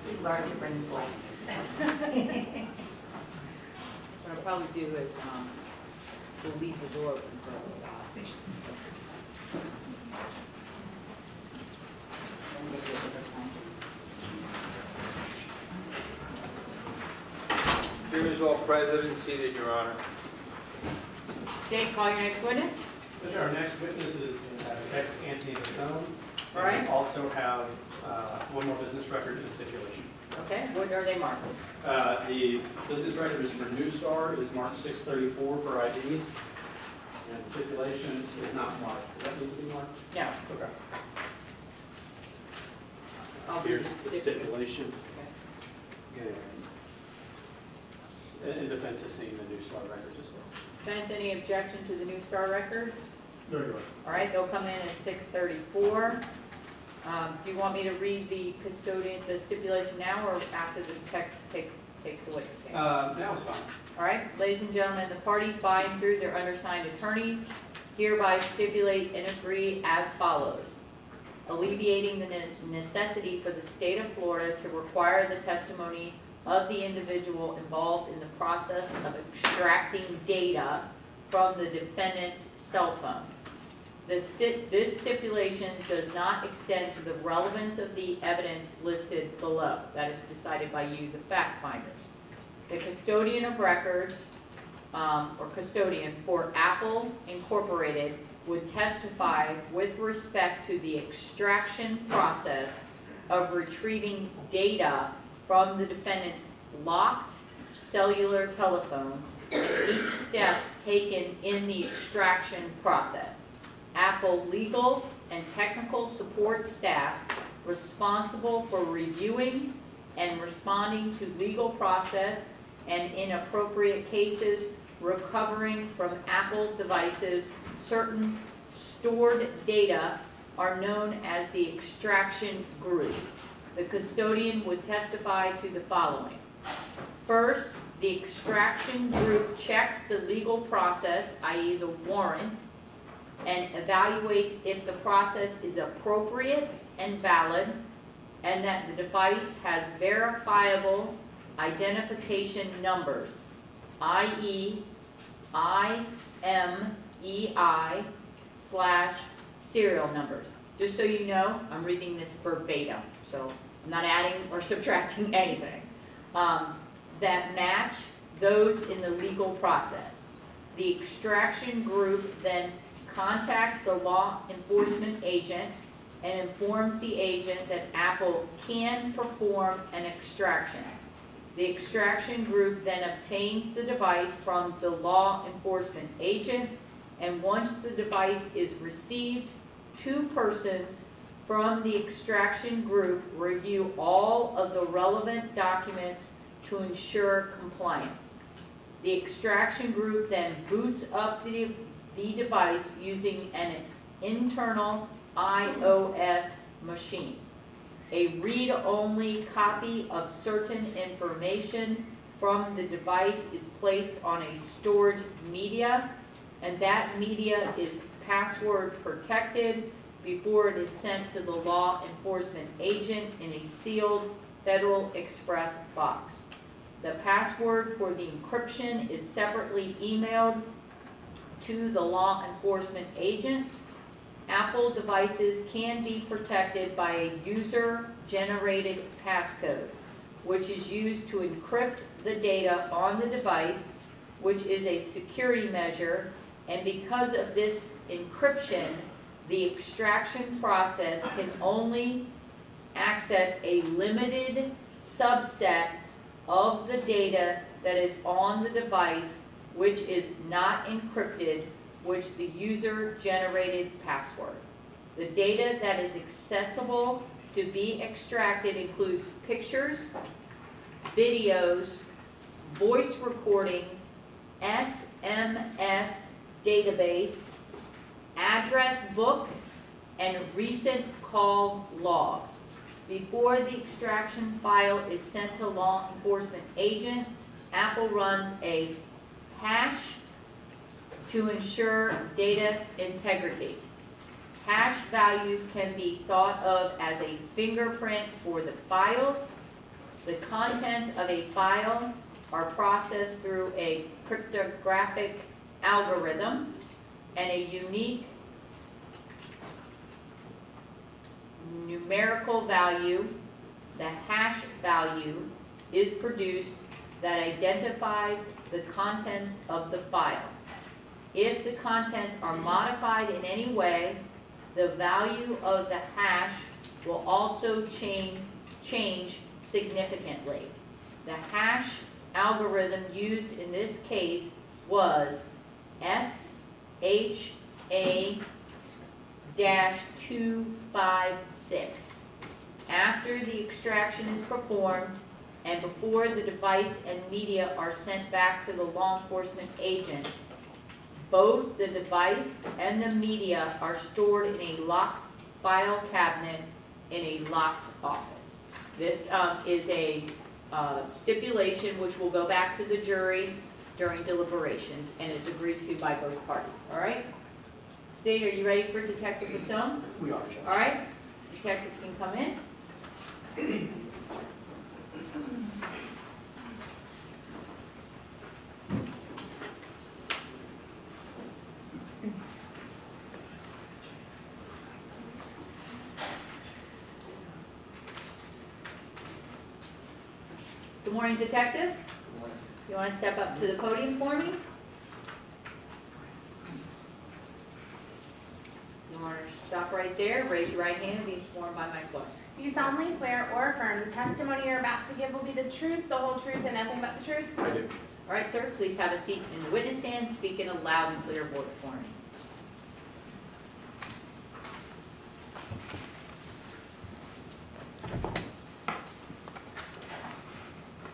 We learn to bring blankets. What I'll probably do is, um, we'll leave the door open for a little while. Here is all present seated, Your Honor. State, call your next witness. Judge, our next witness is uh, Detective Anthony Vasone. All right. We also have uh, one more business record in the stipulation. Okay, what are they marked? Uh, The business record is for New Star, is marked 634 for ID. And the stipulation is not marked. Does that need to be marked? No. Okay. I'll do Here's the the stip- stipulation. And and defense has seen the New Star records as well. Defense, any objection to the New Star records? No, Your Honor. All right, they'll come in at six thirty-four. Um, do you want me to read the custodian, the stipulation now, or after the text takes, takes the witness stand? Uh, That was fine. All right, ladies and gentlemen, the parties by and through their undersigned attorneys hereby stipulate and agree as follows. Alleviating the ne- necessity for the state of Florida to require the testimony of the individual involved in the process of extracting data from the defendant's cell phone. This sti- this stipulation does not extend to the relevance of the evidence listed below. That is decided by you, the fact finders. The custodian of records, um, or custodian for Apple Incorporated would testify with respect to the extraction process of retrieving data from the defendant's locked cellular telephone and each step taken in the extraction process. Apple legal and technical support staff responsible for reviewing, and responding to legal process and in appropriate cases, recovering from Apple devices certain stored data are known as the extraction group. The custodian would testify to the following. First, the extraction group checks the legal process, i.e. the warrant, and evaluates if the process is appropriate and valid, and that the device has verifiable identification numbers, i.e. IMEI slash serial numbers. Just so you know, I'm reading this verbatim, so I'm not adding or subtracting anything. Um, that match those in the legal process. The extraction group then contacts the law enforcement agent and informs the agent that Apple can perform an extraction. The extraction group then obtains the device from the law enforcement agent, and once the device is received, two persons from the extraction group review all of the relevant documents to ensure compliance. The extraction group then boots up the, the device using an internal iOS machine. A read-only copy of certain information from the device is placed on a stored media, and that media is password protected before it is sent to the law enforcement agent in a sealed Federal Express box. The password for the encryption is separately emailed to the law enforcement agent. Apple devices can be protected by a user-generated passcode, which is used to encrypt the data on the device, which is a security measure, and because of this encryption, the extraction process can only access a limited subset of the data that is on the device which is not encrypted, which the user generated password. The data that is accessible to be extracted includes pictures, videos, voice recordings, SMS database, address book, and recent call log. Before the extraction file is sent to law enforcement agent, Apple runs a hash to ensure data integrity. Hash values can be thought of as a fingerprint for the files. The contents of a file are processed through a cryptographic algorithm and a unique numerical value, the hash value, is produced that identifies the contents of the file. If the contents are modified in any way, the value of the hash will also change, change significantly. The hash algorithm used in this case was SHA dash two five six. After the extraction is performed and before the device and media are sent back to the law enforcement agent, both the device and the media are stored in a locked file cabinet in a locked office. This um, is a uh, stipulation which will go back to the jury during deliberations and is agreed to by both parties, all right? State, are you ready for Detective Bossone? We are, Judge. All right, detective can come in. Good morning, detective. You want to step up to the podium for me? You stop right there, raise your right hand, and be sworn by my clerk. Do you solemnly swear or affirm the testimony you're about to give will be the truth, the whole truth, and nothing but the truth? I do. All right, sir, please have a seat in the witness stand, speak in a loud and clear voice for me.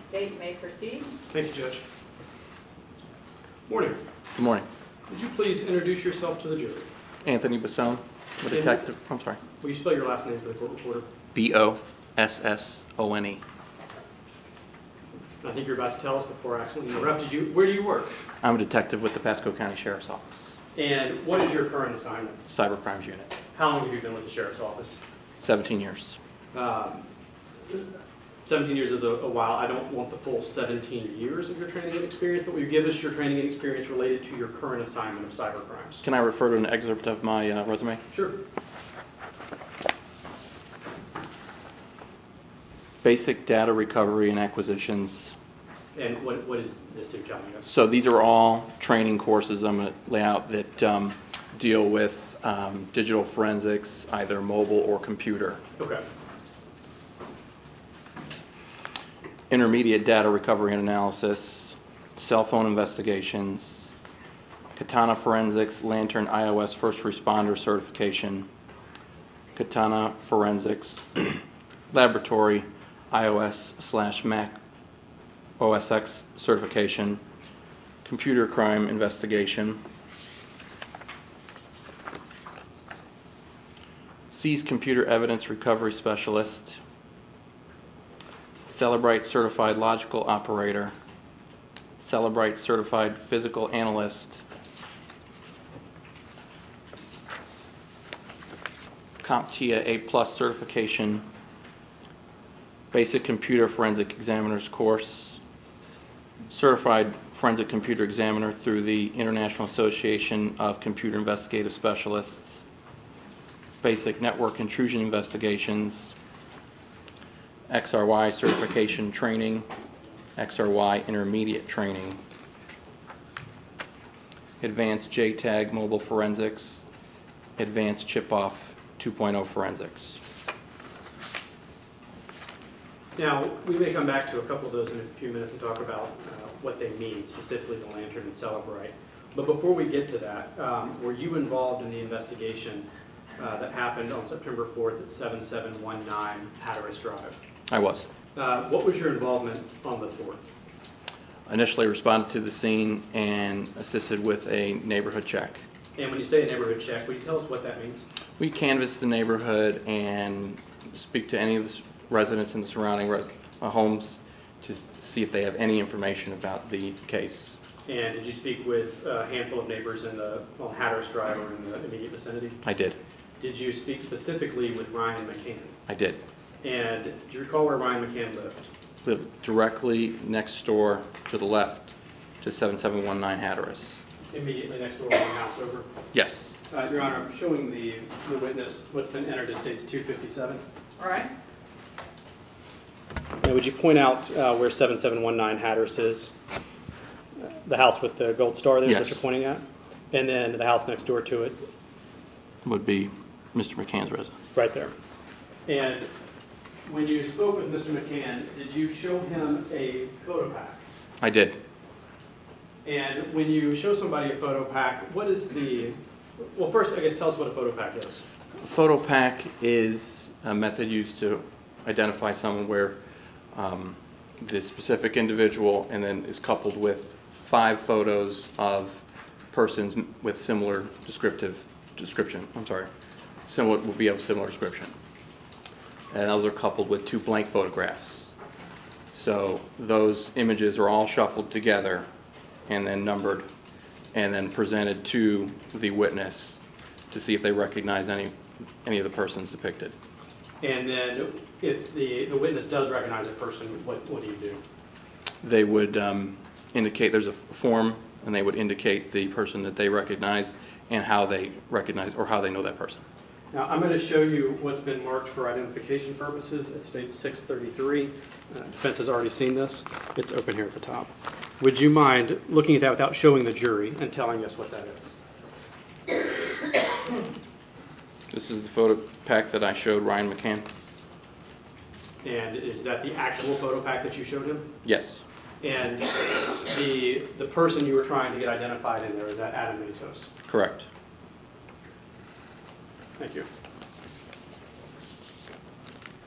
State, you may proceed. Thank you, Judge. Morning. Good morning. Would you please introduce yourself to the jury? Anthony Bossone, a detective, I'm sorry. Will you spell your last name for the court reporter? B-O-S-S-O-N-E. I think you're about to tell us before I accidentally interrupted you. Where do you work? I'm a detective with the Pasco County Sheriff's Office, And what is your current assignment? Cyber Crimes Unit. How long have you been with the sheriff's office? 17 years. Um, 17 years is a, a while. I don't want the full 17 years of your training and experience, but will you give us your training and experience related to your current assignment of cyber crimes? Can I refer to an excerpt of my uh, resume? Sure. Basic data recovery and acquisitions. And what, what is this you're telling us? So these are all training courses I'm going to lay out that um, deal with um, digital forensics, either mobile or computer. Okay. Intermediate data recovery and analysis, cell phone investigations, Katana Forensics Lantern iOS First Responder Certification, Katana Forensics Laboratory iOS slash Mac OS X Certification, Computer Crime Investigation, Seize Computer Evidence Recovery Specialist, Cellebrite Certified Logical Operator, Cellebrite Certified Physical Analyst, CompTIA A-plus certification, Basic Computer Forensic Examiner's course, Certified Forensic Computer Examiner through the International Association of Computer Investigative Specialists, Basic Network Intrusion Investigations, XRY certification training, XRY intermediate training, advanced JTAG mobile forensics, advanced chip-off 2.0 forensics. Now, we may come back to a couple of those in a few minutes and talk about uh, what they mean, specifically the lantern and Cellebrite. But before we get to that, um, were you involved in the investigation uh, that happened on September 4th at 7719 Hatteras Drive? I was. Uh, What was your involvement on the 4th? Initially responded to the scene and assisted with a neighborhood check. And when you say a neighborhood check, will you tell us what that means? We canvassed the neighborhood and speak to any of the residents in the surrounding res- uh, homes to see if they have any information about the case. And did you speak with a handful of neighbors in the, on Hatteras Drive or in the immediate vicinity? I did. Did you speak specifically with Ryan McCann? I did. And do you recall where Ryan McCann lived? Live directly next door to the left to 7719 Hatteras. Immediately next door, one house over? Yes. Uh, Your Honor, I'm showing the, the witness what's been entered as states 257. All right. And would you point out uh, where 7719 Hatteras is? Uh, The house with the gold star there that Yes. you're pointing at? And then the house next door to it, Would be Mr. McCann's residence. right there. And when you spoke with Mr. McCann, did you show him a photo pack? I did. And when you show somebody a photo pack, what is the, well, first, I guess, tell us what a photo pack is. A photo pack is a method used to identify someone where um, the specific individual and then is coupled with five photos of persons with similar descriptive description. I'm sorry, similar will be of similar description, and those are coupled with two blank photographs. So those images are all shuffled together and then numbered and then presented to the witness to see if they recognize any, any of the persons depicted. And then if the, the witness does recognize a person, what, what do you do? They would um, indicate, there's a form, and they would indicate the person that they recognize and how they recognize, or how they know that person. Now, I'm going to show you what's been marked for identification purposes. It states 633. Uh, Defense has already seen this. It's open here at the top. Would you mind looking at that without showing the jury and telling us what that is? This is the photo pack that I showed Ryan McCann. And is that the actual photo pack that you showed him? Yes, And the, the person you were trying to get identified in there, is that Adam Matos? correct. Thank you.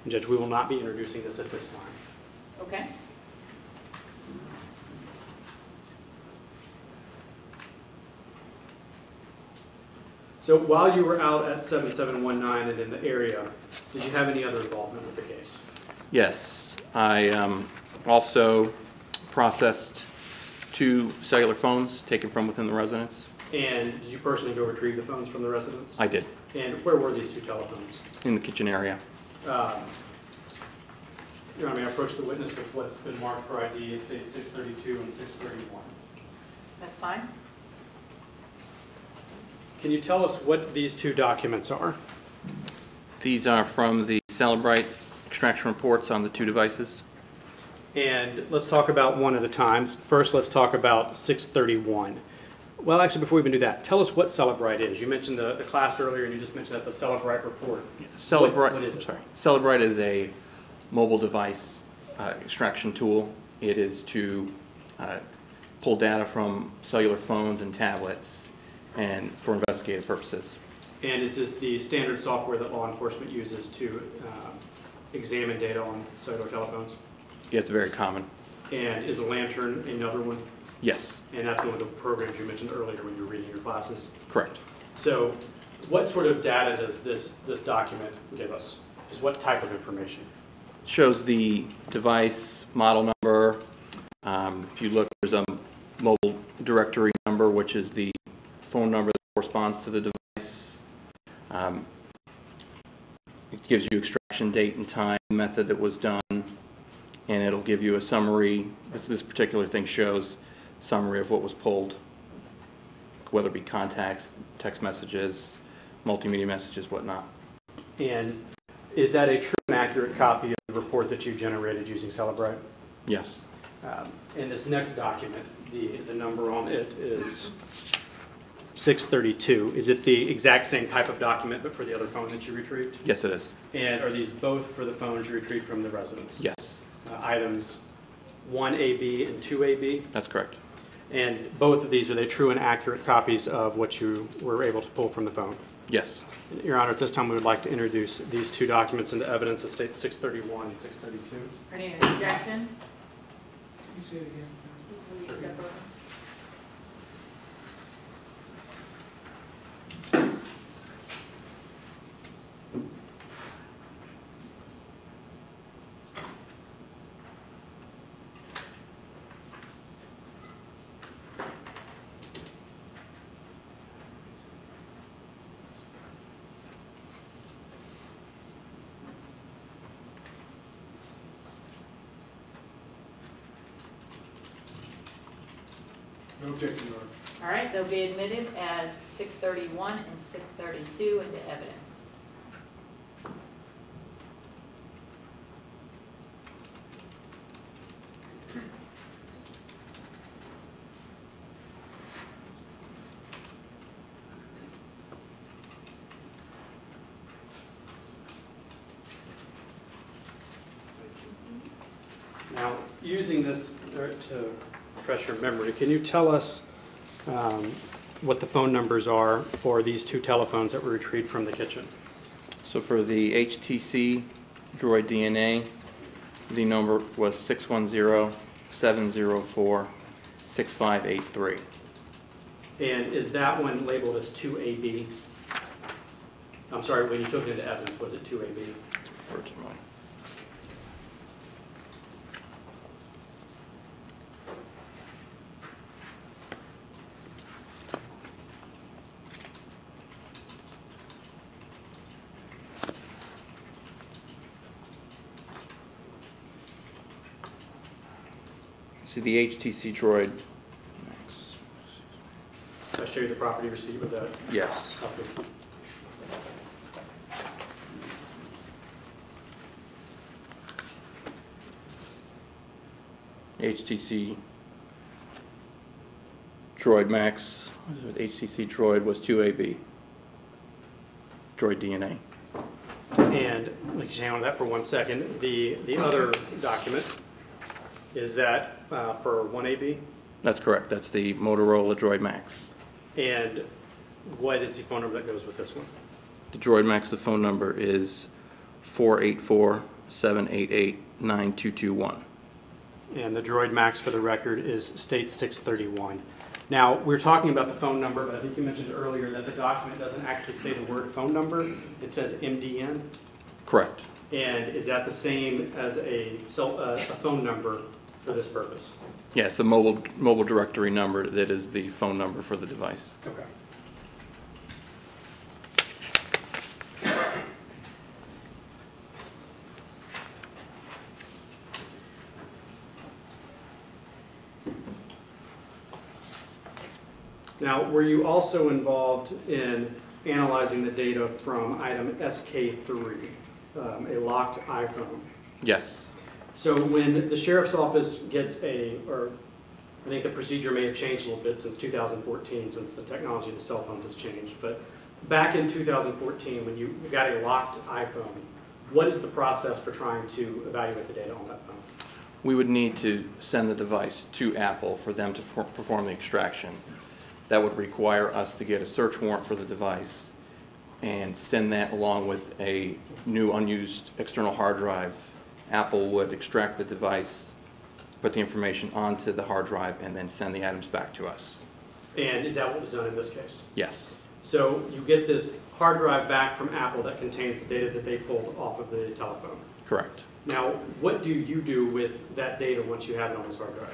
Judge, we will not be introducing this at this time. Okay. So while you were out at 7719 and in the area, did you have any other involvement with the case? Yes, I um, also processed two cellular phones taken from within the residence. And did you personally go retrieve the phones from the residence? I did. And where were these two telephones? in the kitchen area. Um, Your Honor, may I approach the witness with what's been marked for ID, it states 632 and 631. That's fine. Can you tell us what these two documents are? These are from the Cellebrite extraction reports on the two devices. And let's talk about one at a time. First, let's talk about 631. Well, actually, before we even do that, tell us what Cellebrite is. You mentioned the, the class earlier, and you just mentioned that's a Cellebrite report. Cellebrite, What is I'm it? sorry, Cellebrite is a mobile device uh, extraction tool. It is to uh, pull data from cellular phones and tablets and for investigative purposes. And is this the standard software that law enforcement uses to um, examine data on cellular telephones? Yeah, It's very common. And is a Lantern another one? Yes, And that's one of the programs you mentioned earlier when you were reading your classes. correct. So what sort of data does this, this document give us? Is what type of information? Shows the device model number. Um, If you look, there's a mobile directory number, which is the phone number that corresponds to the device. Um, It gives you extraction date and time, method that was done, and it'll give you a summary. This, this particular thing shows summary of what was pulled, whether it be contacts, text messages, multimedia messages, whatnot. And is that a true and accurate copy of the report that you generated using Cellebrite? Yes, Um, In this next document, the, the number on it is 632. Is it the exact same type of document, but for the other phone that you retrieved? yes, it is. And are these both for the phones you retrieved from the residence? Yes, Uh, Items 1AB and 2AB? that's correct. And both of these, are they true and accurate copies of what you were able to pull from the phone? Yes. Your Honor, at this time, we would like to introduce these two documents into evidence, it states 631 and 632. Any objection? Can you say it again? Will objection, Your Honor. All right, they'll be admitted as 631 and 632 into evidence. Now, using this uh, to refresh your memory, can you tell us um, what the phone numbers are for these two telephones that were retrieved from the kitchen? So for the HTC Droid DNA, the number was 610-704-6583. And is that one labeled as 2AB? I'm sorry, when you took it into evidence, was it 2AB? Refer to the HTC Droid, I show you the property receipt with that? yes. copy? HTC Droid Max, HTC Droid was 2AB. Droid DNA. And, like, just hang on to that for one second. The, the other document, is that uh, for 1AB? That's correct, that's the Motorola Droid Max. And what is the phone number that goes with this one? The Droid Max, the phone number is 484-788-9221. And the Droid Max, for the record, is state 631. Now, we we're talking about the phone number, but I think you mentioned earlier that the document doesn't actually say the word phone number. It says MDN. Correct. And is that the same as a, cell- uh, a phone number for this purpose? Yes, the mobile, mobile directory number that is the phone number for the device. Okay. Now, were you also involved in analyzing the data from item SK3, um, a locked iPhone? Yes. So when the sheriff's office gets a, or I think the procedure may have changed a little bit since 2014, since the technology of the cell phones has changed. But back in 2014, when you got a locked iPhone, what is the process for trying to evaluate the data on that phone? We would need to send the device to Apple for them to for- perform the extraction. That would require us to get a search warrant for the device and send that along with a new unused external hard drive. Apple would extract the device, put the information onto the hard drive, and then send the items back to us. And is that what was done in this case? Yes. So you get this hard drive back from Apple that contains the data that they pulled off of the telephone. Correct. Now, what do you do with that data once you have it on this hard drive?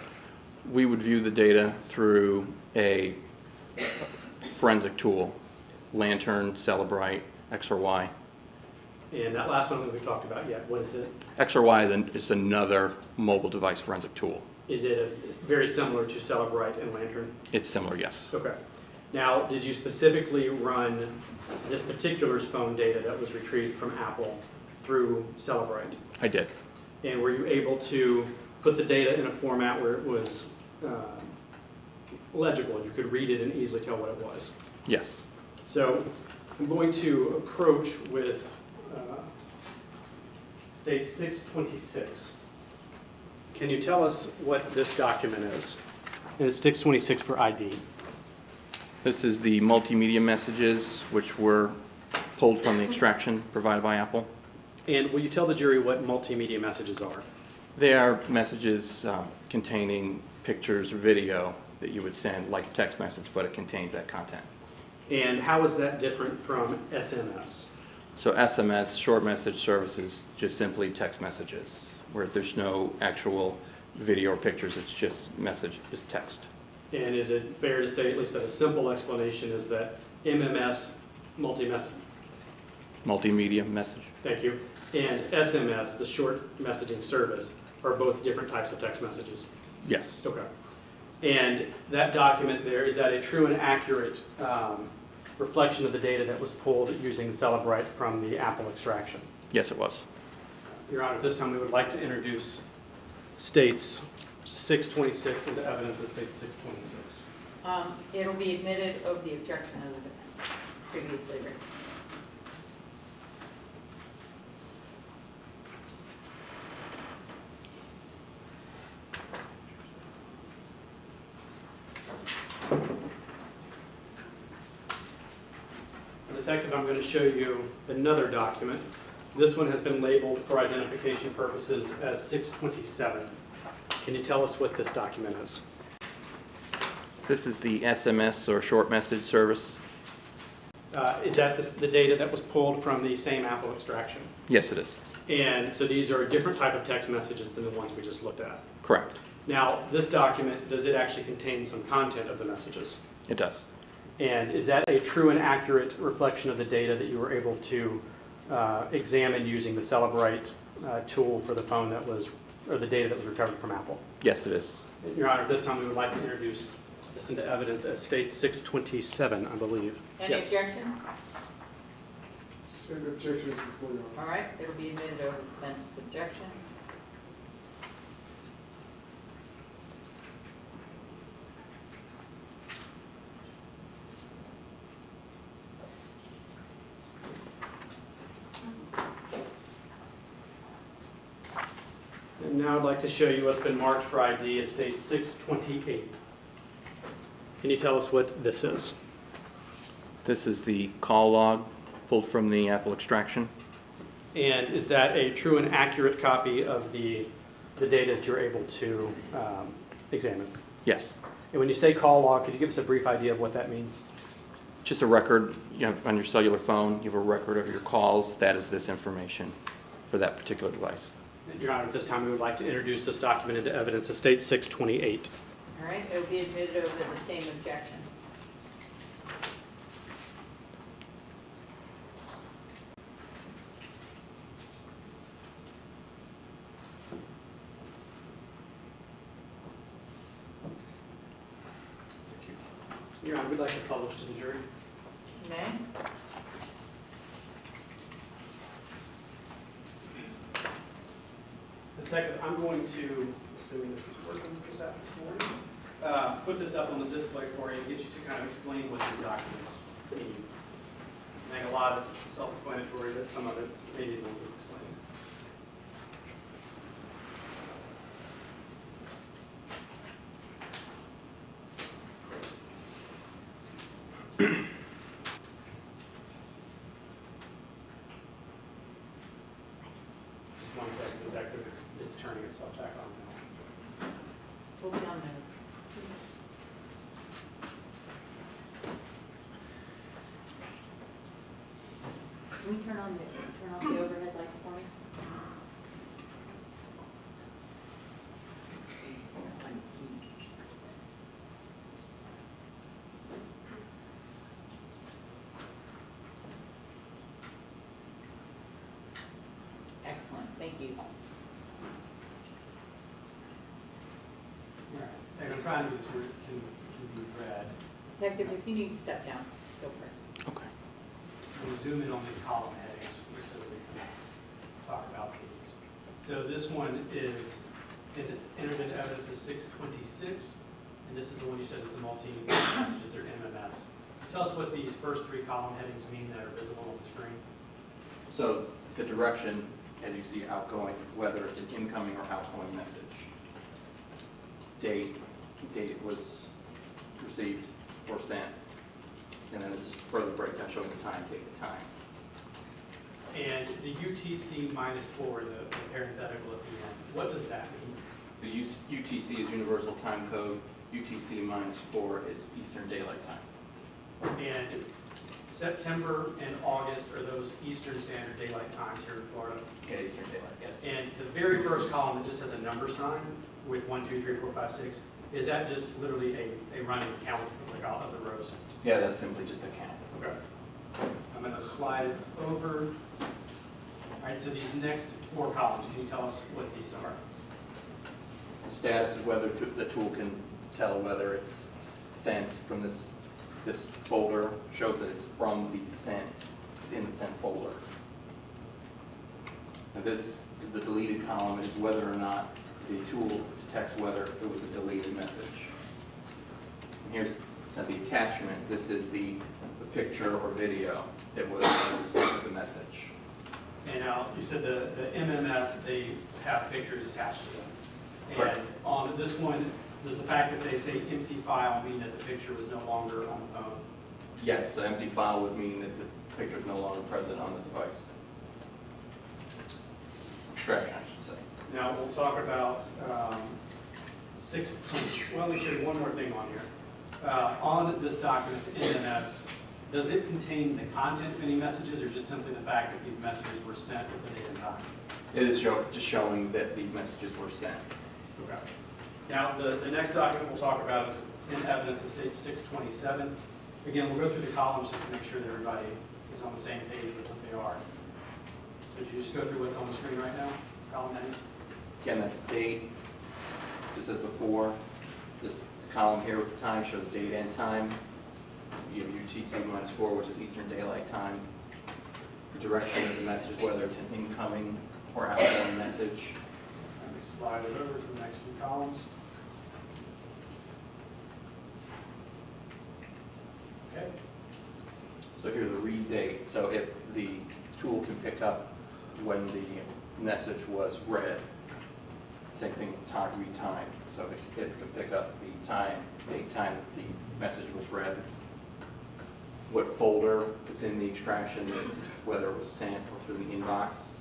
We would view the data through a forensic tool, Lantern, Cellebrite, XRY. And that last one that we talked about yet, what is it? XRY is, an, is another mobile device forensic tool. Is it a, very similar to Cellebrite and Lantern? It's similar, yes. Okay. Now, did you specifically run this particular phone data that was retrieved from Apple through Cellebrite? I did. And were you able to put the data in a format where it was uh, legible? You could read it and easily tell what it was? Yes. So I'm going to approach with state 626. Can you tell us what this document is? And it's 626 for ID. This is the multimedia messages which were pulled from the extraction provided by Apple. And will you tell the jury what multimedia messages are? They are messages uh, containing pictures or video that you would send like a text message, but it contains that content. And how is that different from SMS? So SMS, short message services, just simply text messages, where there's no actual video or pictures, it's just message, just text. And is it fair to say, at least that a simple explanation is that MMS, multi-message, Multimedia message? thank you, and SMS, the short messaging service, are both different types of text messages? Yes. Okay. And that document there, is that a true and accurate um, reflection of the data that was pulled using Cellebrite from the Apple extraction? Yes, it was. Your Honor, at this time, we would like to introduce states 626 into evidence of state 626. Um, it'll be admitted of the objection of the defense previously written. Detective, I'm going to show you another document. This one has been labeled for identification purposes as 627. Can you tell us what this document is? This is the SMS or short message service? Uh, Is that the- the data that was pulled from the same Apple extraction? Yes, it is. And so these are a different type of text messages than the ones we just looked at. Correct. Now, this document, does it actually contain some content of the messages? It does. And is that a true and accurate reflection of the data that you were able to uh, examine using the Cellebrite uh, tool for the phone that was, or the data that was recovered from Apple? Yes, it is. Your Honor, at this time, we would like to introduce this into evidence as State 627, I believe. Any Yes. objection? Send objections before you. All right, it'll be admitted over the defense's objection. And now I'd like to show you what's been marked for ID as State 628. Can you tell us what this is? This is the call log pulled from the Apple extraction? And is that a true and accurate copy of the, the data that you're able to um, examine? Yes. And when you say call log, could you give us a brief idea of what that means? Just a record, you know, on your cellular phone, you have a record of your calls. That is this information for that particular device. Your Honor, at this time, we would like to introduce this document into evidence, Estate 628. All right, it will be admitted over the same objection. Your Honor, we'd like to publish to the jury. Okay? Detective, I'm going to, assuming this was working this after this morning, uh, put this up on the display for you and get you to kind of explain what these documents mean. I think a lot of it's self-explanatory, but some of it may need a little bit explained. Just one second, Detective, it's, it's turning itself back on now. We'll be on those. Can you turn on the, turn off the overhead lights for me? Excellent, thank you. All right, and I'm trying to get this where it can, can be read. Detective, if you need to step down, go for it. Let me zoom in on these column headings, so we can talk about these. So this one is, en- entered into evidence is six twenty-six, and this is the one you said is the multi-media messages or MMS. Tell us what these first three column headings mean that are visible on the screen. So the direction, as you see outgoing, whether it's an incoming or outgoing message. Date, date it was received or sent. And then this is further breakdown showing the time, date, and time. And the UTC minus four, the the parenthetical at the end, what does that mean? The UTC is Universal Time Code, UTC minus four is Eastern Daylight Time. And September and August are those Eastern Standard Daylight Times here in Florida. Yeah, Eastern Daylight, yes. And the very first column that just has a number sign with one, two, three, four, five, six, is that just literally a, a running count like all of the rows? Yeah, that's simply just a count. Okay. I'm gonna slide over. All right, so these next four columns, can you tell us what these are? The status is whether the tool can tell whether it's sent from this, this folder, shows that it's from the sent, in the sent folder. And this, the deleted column is whether or not the tool detects whether it was a deleted message. And here's now the attachment, this is the, the picture or video that was that was sent with the message. And now, you said the, the MMS, they have pictures attached to them. Correct. On this one, does the fact that they say empty file mean that the picture was no longer on the phone? Yes, the empty file would mean that the picture is no longer present on the device. Extraction, I should say. Now, we'll talk about um, six, well, let me show you one more thing on here. Uh, On this document, the MMS, does it contain the content of any messages or just simply the fact that these messages were sent at the date and time? It is show, just showing that these messages were sent. Okay. Now, the, the next document we'll talk about is in evidence of state six twenty-seven. Again, we'll go through the columns just to make sure that everybody is on the same page with what they are. Could you just go through what's on the screen right now, column names? Again, that's date, just as before. This column here with the time shows date and time. You have UTC minus four, which is Eastern Daylight Time. The direction of the message, whether it's an incoming or outgoing message. Let me slide it over to the next few columns. So here's the read date, so if the tool can pick up when the message was read, same thing with time, read time. So if it- can pick up the time, date, time that the message was read, what folder within the extraction, that whether it was sent or through the inbox,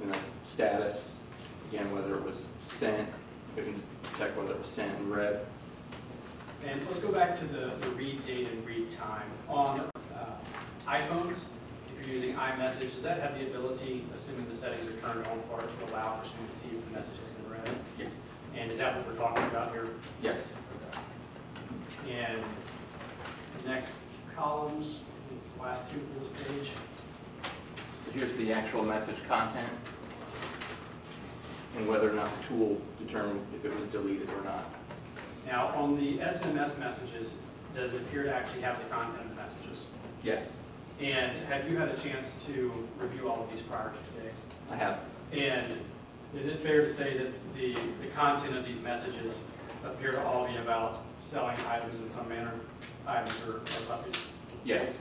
you know, status, again, whether it was sent, if it can detect whether it was sent and read, And let's go back to the, the read date and read time. On uh, iPhones, if you're using iMessage, does that have the ability, assuming the settings are turned on for it, to allow for someone to see if the message has been read? Yes. And is that what we're talking about here? Yes. And the next columns, the last two for this page. Here's the actual message content and whether or not the tool determined if it was deleted or not. Now, on the SMS messages, does it appear to actually have the content of the messages? Yes, And have you had a chance to review all of these prior to today? I have. And is it fair to say that the, the content of these messages appear to all be about selling items in some manner, items or or puppies? Yes.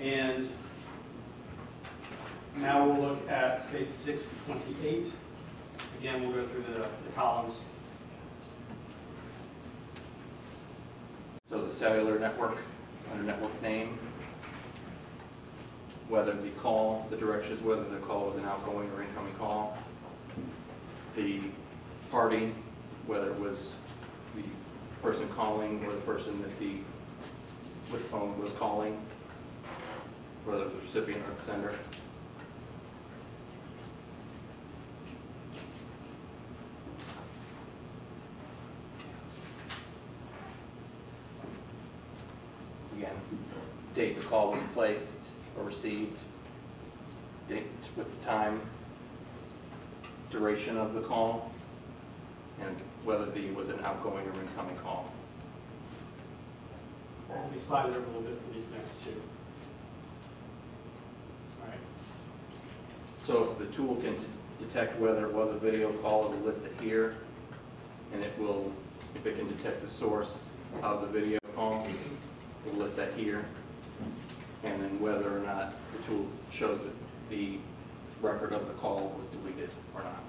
And now we'll look at page six twenty-eight. Again, we'll go through the, the columns. So the cellular network, under network name, whether the call, the directions, whether the call was an outgoing or incoming call, the party, whether it was the person calling or the person that the, with phone was calling, whether it was the recipient or the sender. Again, date the call was placed or received, date with the time, duration of the call, and whether the was an outgoing or incoming call. Let me slide it over a little bit for these next two. All right. So if the tool can detect whether it was a video call, it will list it here, and it will, if it can detect the source of the video call, it will list that here, and then whether or not the tool shows that the record of the call was deleted or not.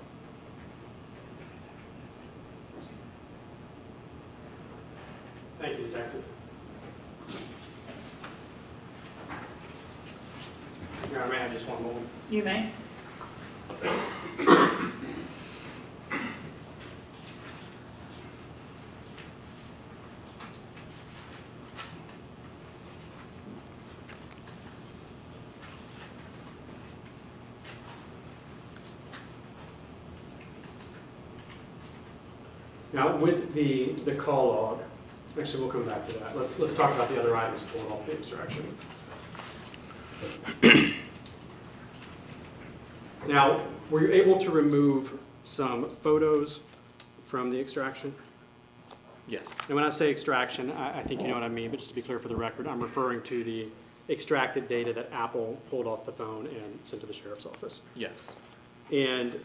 Thank you, Detective. Your Honor, may I have just one moment? You may. with the, the call log, actually, we'll come back to that. Let's, let's talk about the other items pulled off the extraction. Now, were you able to remove some photos from the extraction? Yes. And when I say extraction, I, I think you know what I mean, but just to be clear for the record, I'm referring to the extracted data that Apple pulled off the phone and sent to the sheriff's office. Yes. And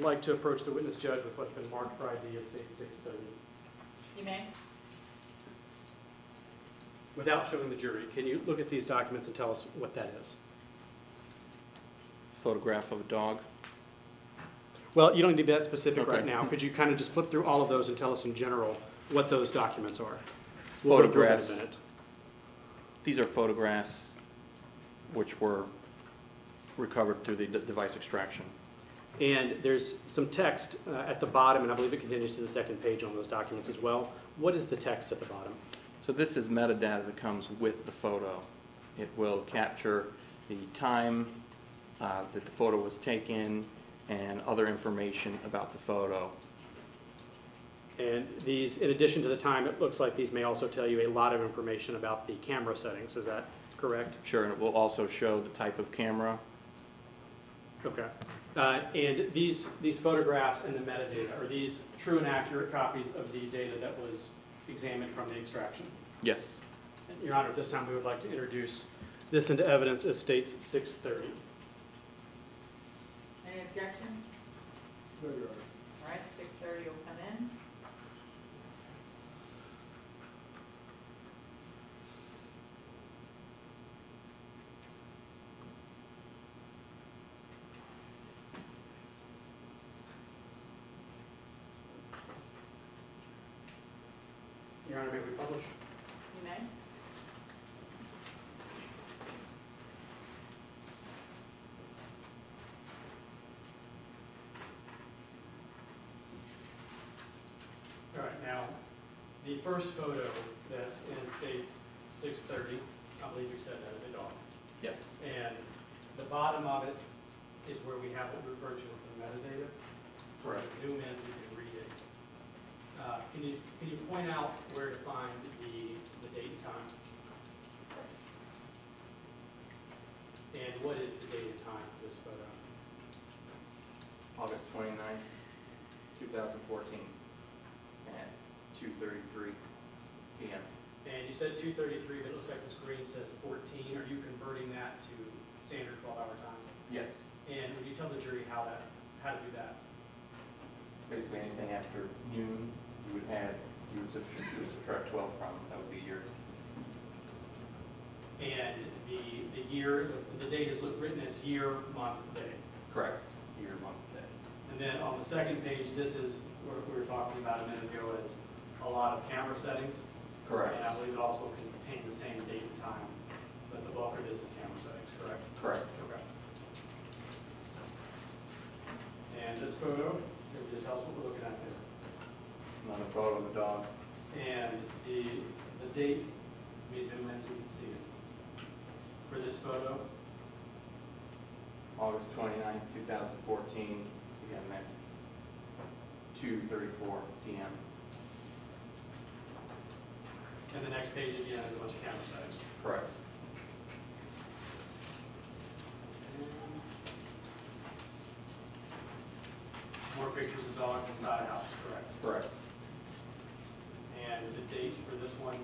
like to approach the witness judge with what's been marked for ID as state six thirty. You may. Without showing the jury, can you look at these documents and tell us what that is? Photograph of a dog. Well, you don't need to be that specific right now. Could you kind of just flip through all of those and tell us in general what those documents are? We'll go through it in a Photographs. minute. These are photographs which were recovered through the device extraction. And there's some text uh, at the bottom, and I believe it continues to the second page on those documents as well. What is the text at the bottom? So this is metadata that comes with the photo. It will capture the time uh, that the photo was taken and other information about the photo. And these, in addition to the time, it looks like these may also tell you a lot of information about the camera settings. Is that correct? Sure, and it will also show the type of camera. Okay. Uh, And these, these photographs and the metadata, are these true and accurate copies of the data that was examined from the extraction? Yes. Your Honor, at this time, we would like to introduce this into evidence as states 630. Any objection? All right, six thirty will come in. Your Honor, may we publish? You may. All right, now, the first photo that in states six thirty, I believe you said that is a dog. Yes. And the bottom of it is where we have what we refer to as the metadata. Correct. Zoom in, so you can read it. Uh, Can you, can you point out where to find the, the date and time? And what is the date and time for this photo? August 29th, 2014, at 2:33 PM. And you said two thirty-three, but it looks like the screen says fourteen. Are you converting that to standard twelve-hour time? Yes. And would you tell the jury how that, how to do that? Basically, anything after noon, you would add, you would subtract, you would subtract 12 from, that would be your, And the, the year, the date is written as year, month, day. correct, year, month, day. And then on the second page, this is what we were talking about a minute ago, is a lot of camera settings. Correct. And I believe it also can contain the same date and time, but the bulk of this is camera settings, correct? Correct. Okay. And this photo, just tell us what we're looking at there. Another photo of the dog. And the, the date, let me zoom in so you can see it. For this photo, August 29th, 2014, again, that's 2:34 PM. And the next page again is a bunch of camera settings. Correct. More pictures of dogs inside a house, correct? Correct. And the date for this one,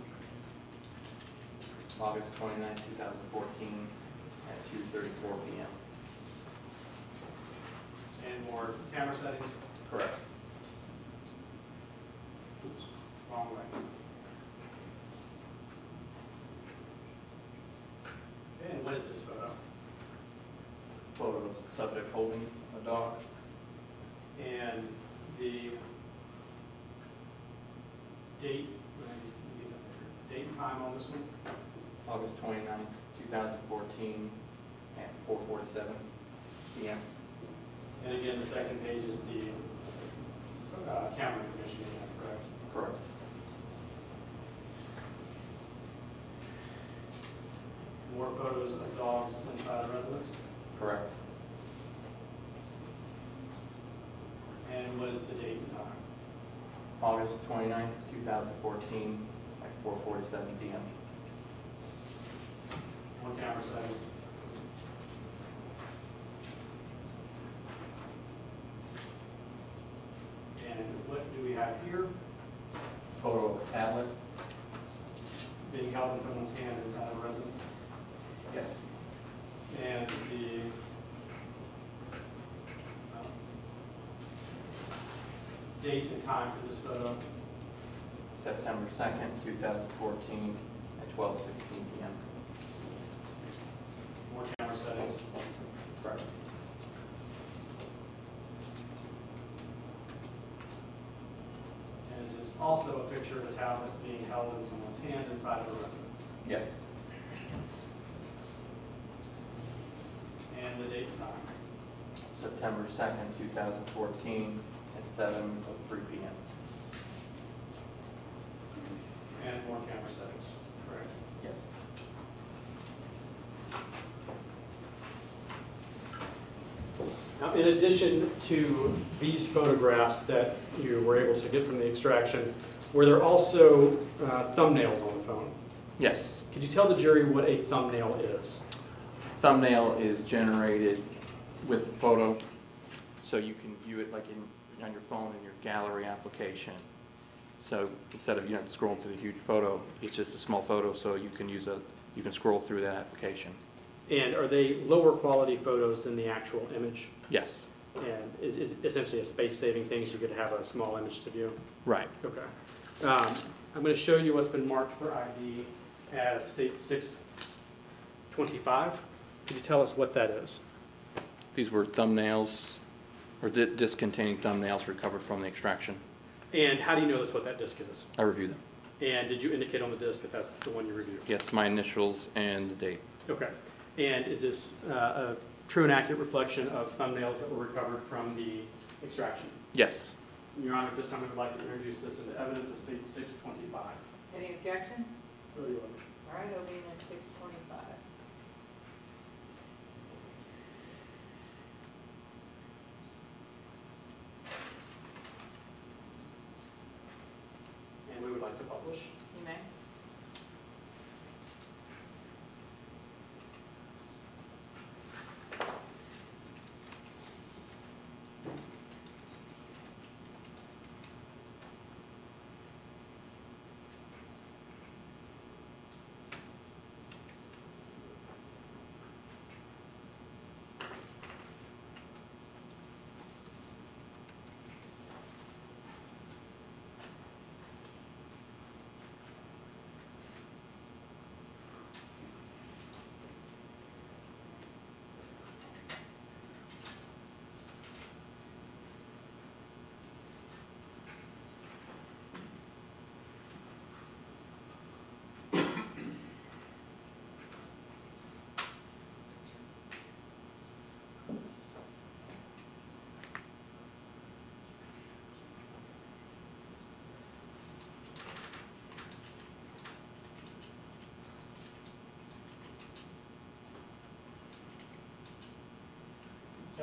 August 29th, 2014, at 2:34 PM. and more camera settings, Correct. oops, wrong way. And what is this photo? Photo of subject holding a dog. And the date, what did I get up date and time on this one? August 29th, 2014, at 4:47 PM. And again, the second page is the uh, camera information, correct? Correct. More photos of dogs inside a residence? Correct. And what is the date and time? August 29th, 2014, at 4:47 PM. More camera settings? And what do we have here? Photo of a tablet. Being held in someone's hand inside a residence? Yes. And the um, date and time for this photo? September 2nd, 2014, at 12:16 PM. More camera settings? Correct. And is this also a picture of a tablet being held in someone's hand inside of a residence? Yes. And the date and time? September 2nd, 2014, at 7:03 PM. And more camera settings, correct? Yes. Now, in addition to these photographs that you were able to get from the extraction, were there also uh, thumbnails on the phone? Yes. Could you tell the jury what a thumbnail is? Thumbnail is generated with the photo, so you can view it like in, on your phone in your gallery application. So instead of, you know, scrolling through the huge photo, it's just a small photo, so you can use a, you can scroll through that application. And are they lower quality photos than the actual image? Yes. And is, is essentially a space-saving thing, so you could have a small image to view? Right. Okay. Um, I'm going to show you what's been marked for ID as state 625. Could you tell us what that is? These were thumbnails, or di- disc containing thumbnails recovered from the extraction. And how do you know that's what that disc is? I reviewed them. And did you indicate on the disc that that's the one you reviewed? Yes, my initials and the date. Okay. And is this uh, a true and accurate reflection of thumbnails that were recovered from the extraction? Yes. Your Honor, at this time, I would like to introduce this into evidence of state six twenty-five. Any objection? All right, it'll be in at six twenty-five. And we would like to publish.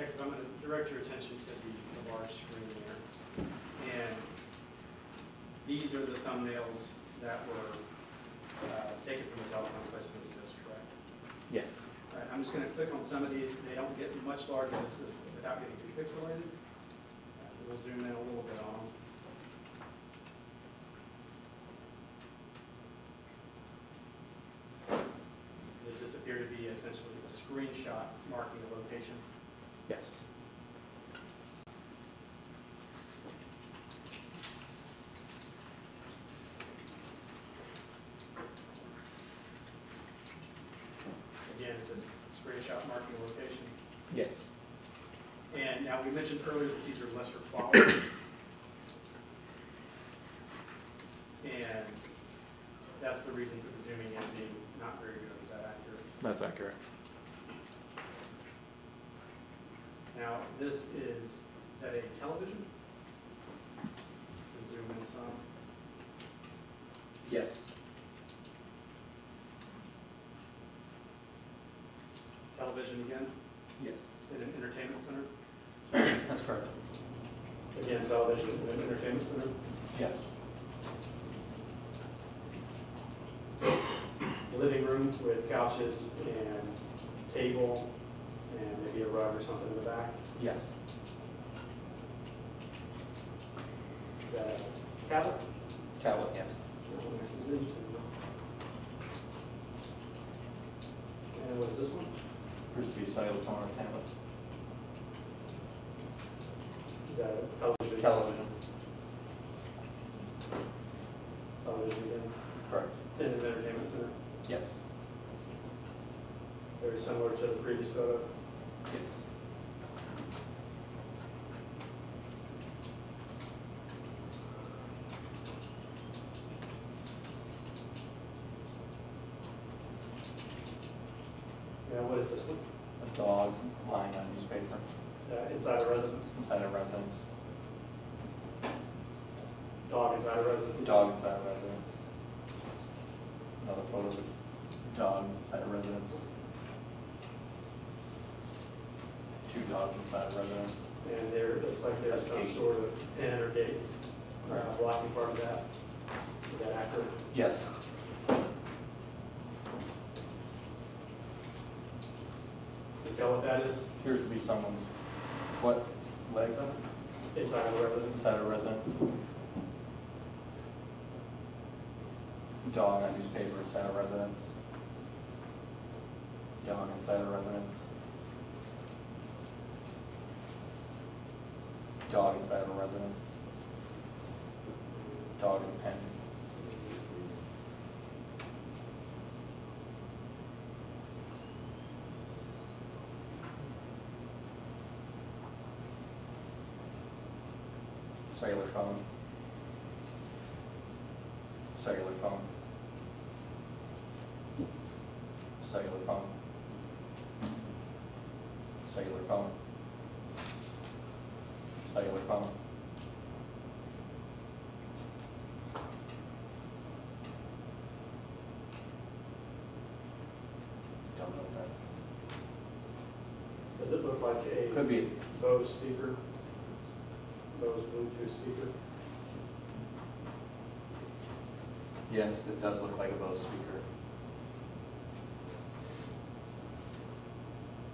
Detective, I'm going to direct your attention to the, the large screen there. And these are the thumbnails that were uh, taken from the telephone placement, is this correct? Yes. All right, I'm just going to click on some of these. They don't get much larger this is without getting too pixelated. Uh, We'll zoom in a little bit on them. Does this appear to be essentially a screenshot marking a location? Yes. Again, is this screenshot marking location? Yes. And now, we mentioned earlier that these are lesser quality. And that's the reason for the zooming in being not very good, is that accurate? That's accurate. Now, this is, is that a television? Zoom in some. Yes. Television again, Yes. in an entertainment center? That's correct. Again, television in an entertainment center? Yes. Living room with couches and table and maybe a rug or something in the back? Yes. Is that a tablet? Tablet, yes. And what is this one? Appears to be a cellular phone or tablet. Is that a television? Television. Television again? Correct. In an entertainment center? Yes. Very similar to the previous photo? Yes. Yeah, what is this one? A dog lying on a newspaper Uh, Inside a residence? inside a residence. Dog inside a residence? Dog inside a residence. Another photo of a dog inside a residence. Two dogs inside a residence. And there, it looks like there's some sort of pin or gate uh, blocking part of that. Is that accurate? Yes. Can you tell what that is? Appears to be someone's foot, legs Inside a residence? inside a residence. Dog on newspaper inside a residence. Dog inside a residence. Dog inside a residence. Dog in cellular phone. Cellular phone. Cellular phone. Cellular phone. Cellular phone. Don't know that. Does it look like a Could be. Bose speaker? Speaker? Yes, it does look like a Bose speaker.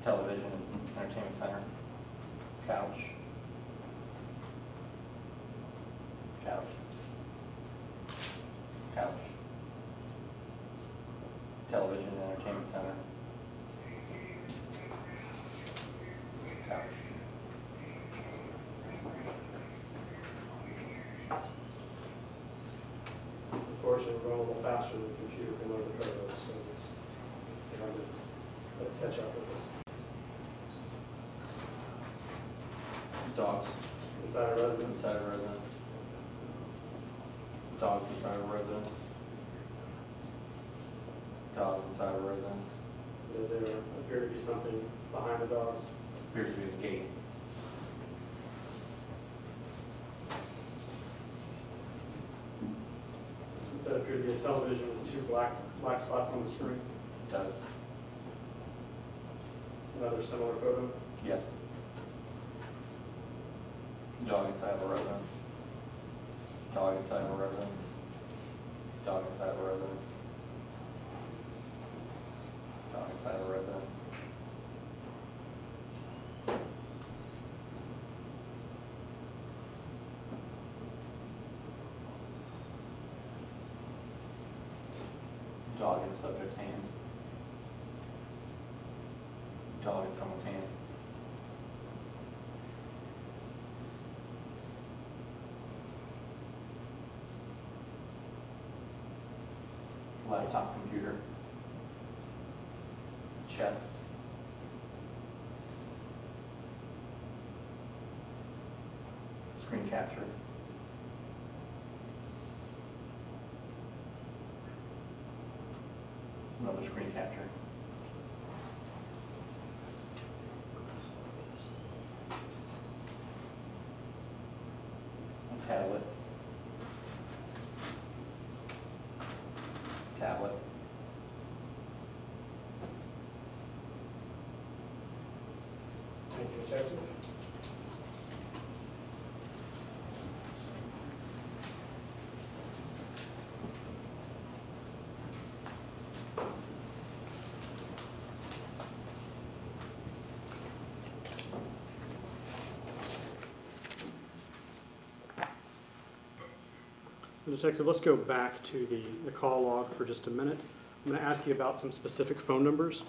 Television, entertainment center, couch. Couch. Couch. Television, entertainment center. Couch. Unfortunately, a little faster than the computer can load the photos, so it's trying to catch up with us. Dogs. Inside a residence? Inside a residence. Dogs inside a residence. Dogs inside a residence. Does there appear to be something behind the dogs? Appears to be the gate. Does that appear to be a television with two black, black spots on the screen? Does. Another similar photo? Yes. Dog inside of a residence. Dog inside of a residence. Dog inside of a residence. Dog inside of a residence. Dog in the subject's hand. Dog in someone's hand. Laptop computer. Chest. Screen capture. Another screen capture. A tablet. Tablet. Thank you, Detective. Detective, let's go back to the, the call log for just a minute. I'm going to ask you about some specific phone numbers.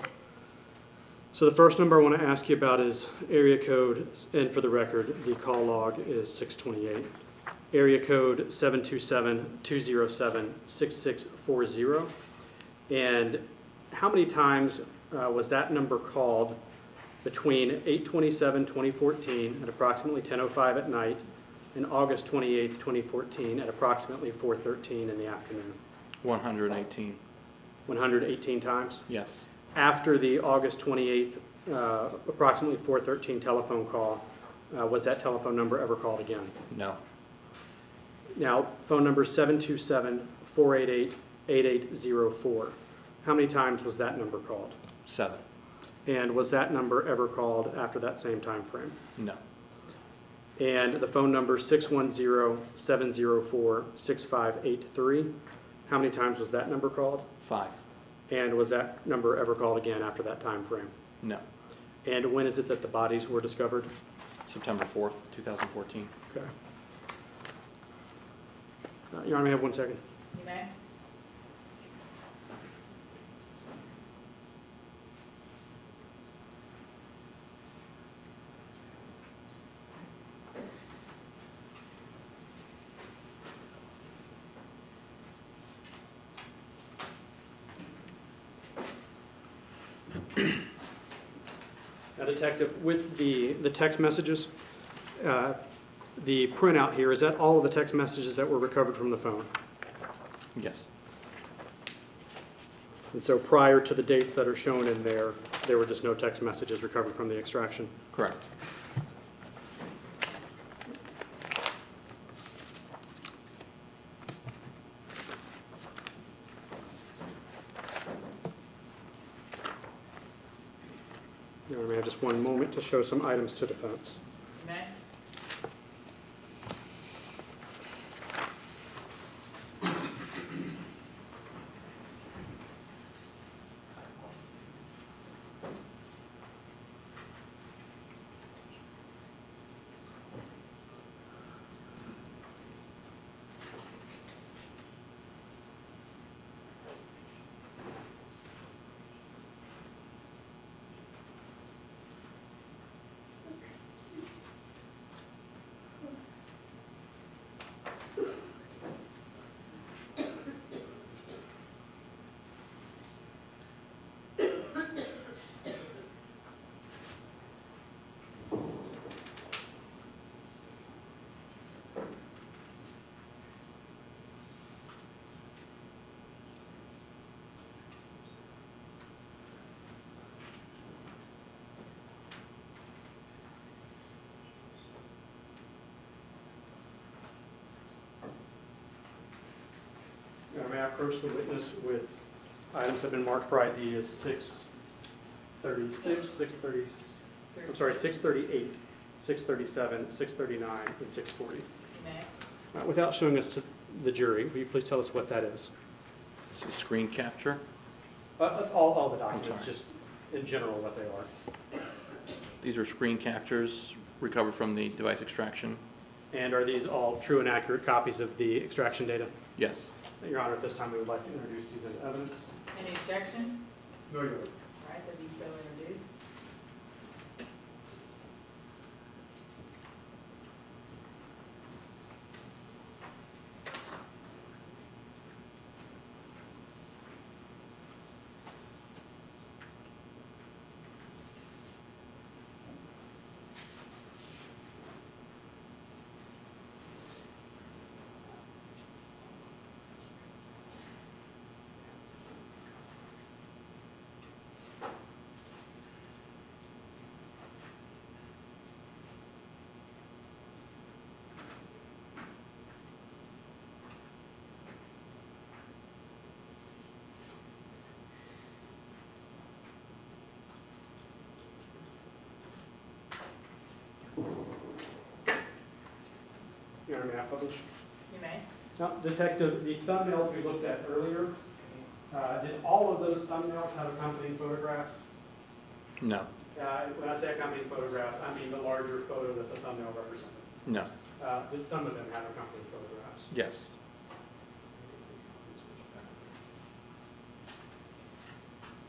So the first number I want to ask you about is area code, and for the record, the call log is 628. Area code 727-207-6640. And how many times uh, was that number called between 8/27/2014 at approximately 10:05 at night and August 28, 2014 at approximately 4:13 in the afternoon? 118. 118 times? Yes. After the August 28th, uh, approximately 4:13 telephone call, uh, was that telephone number ever called again? No. Now, phone number 727-488-8804. How many times was that number called? Seven. And was that number ever called after that same time frame? No. And the phone number 610-704-6583. How many times was that number called? Five. And was that number ever called again after that time frame? No. And when is it that the bodies were discovered? September 4th, 2014. Okay. Uh, Your Honor, may I have one second? You may? Detective, with the, the text messages, uh, the printout here, is that all of the text messages that were recovered from the phone? Yes. And so prior to the dates that are shown in there, there were just no text messages recovered from the extraction? Correct. All Your Honor, may I have just one moment to show some items to defense? May? Your Honor, may I approach the witness with items that have been marked for ID as 636, 630, I'm sorry, 638, 637, 639, and 640. May? Uh, Without showing us to the jury, will you please tell us what that is? It's a screen capture. Uh, All, all the documents, just in general what they are. These are screen captures recovered from the device extraction. And are these all true and accurate copies of the extraction data? Yes. Your Honor, at this time, we would like to introduce these into evidence. Any objection? No, Your Honor. All right, they'll be so introduced. Your Honor, may I publish? You may. Now, Detective, the thumbnails we looked at earlier, uh, did all of those thumbnails have accompanying photographs? No. Uh, When I say accompanying photographs, I mean the larger photo that the thumbnail represented. No. Uh, Did some of them have accompanying photographs? Yes.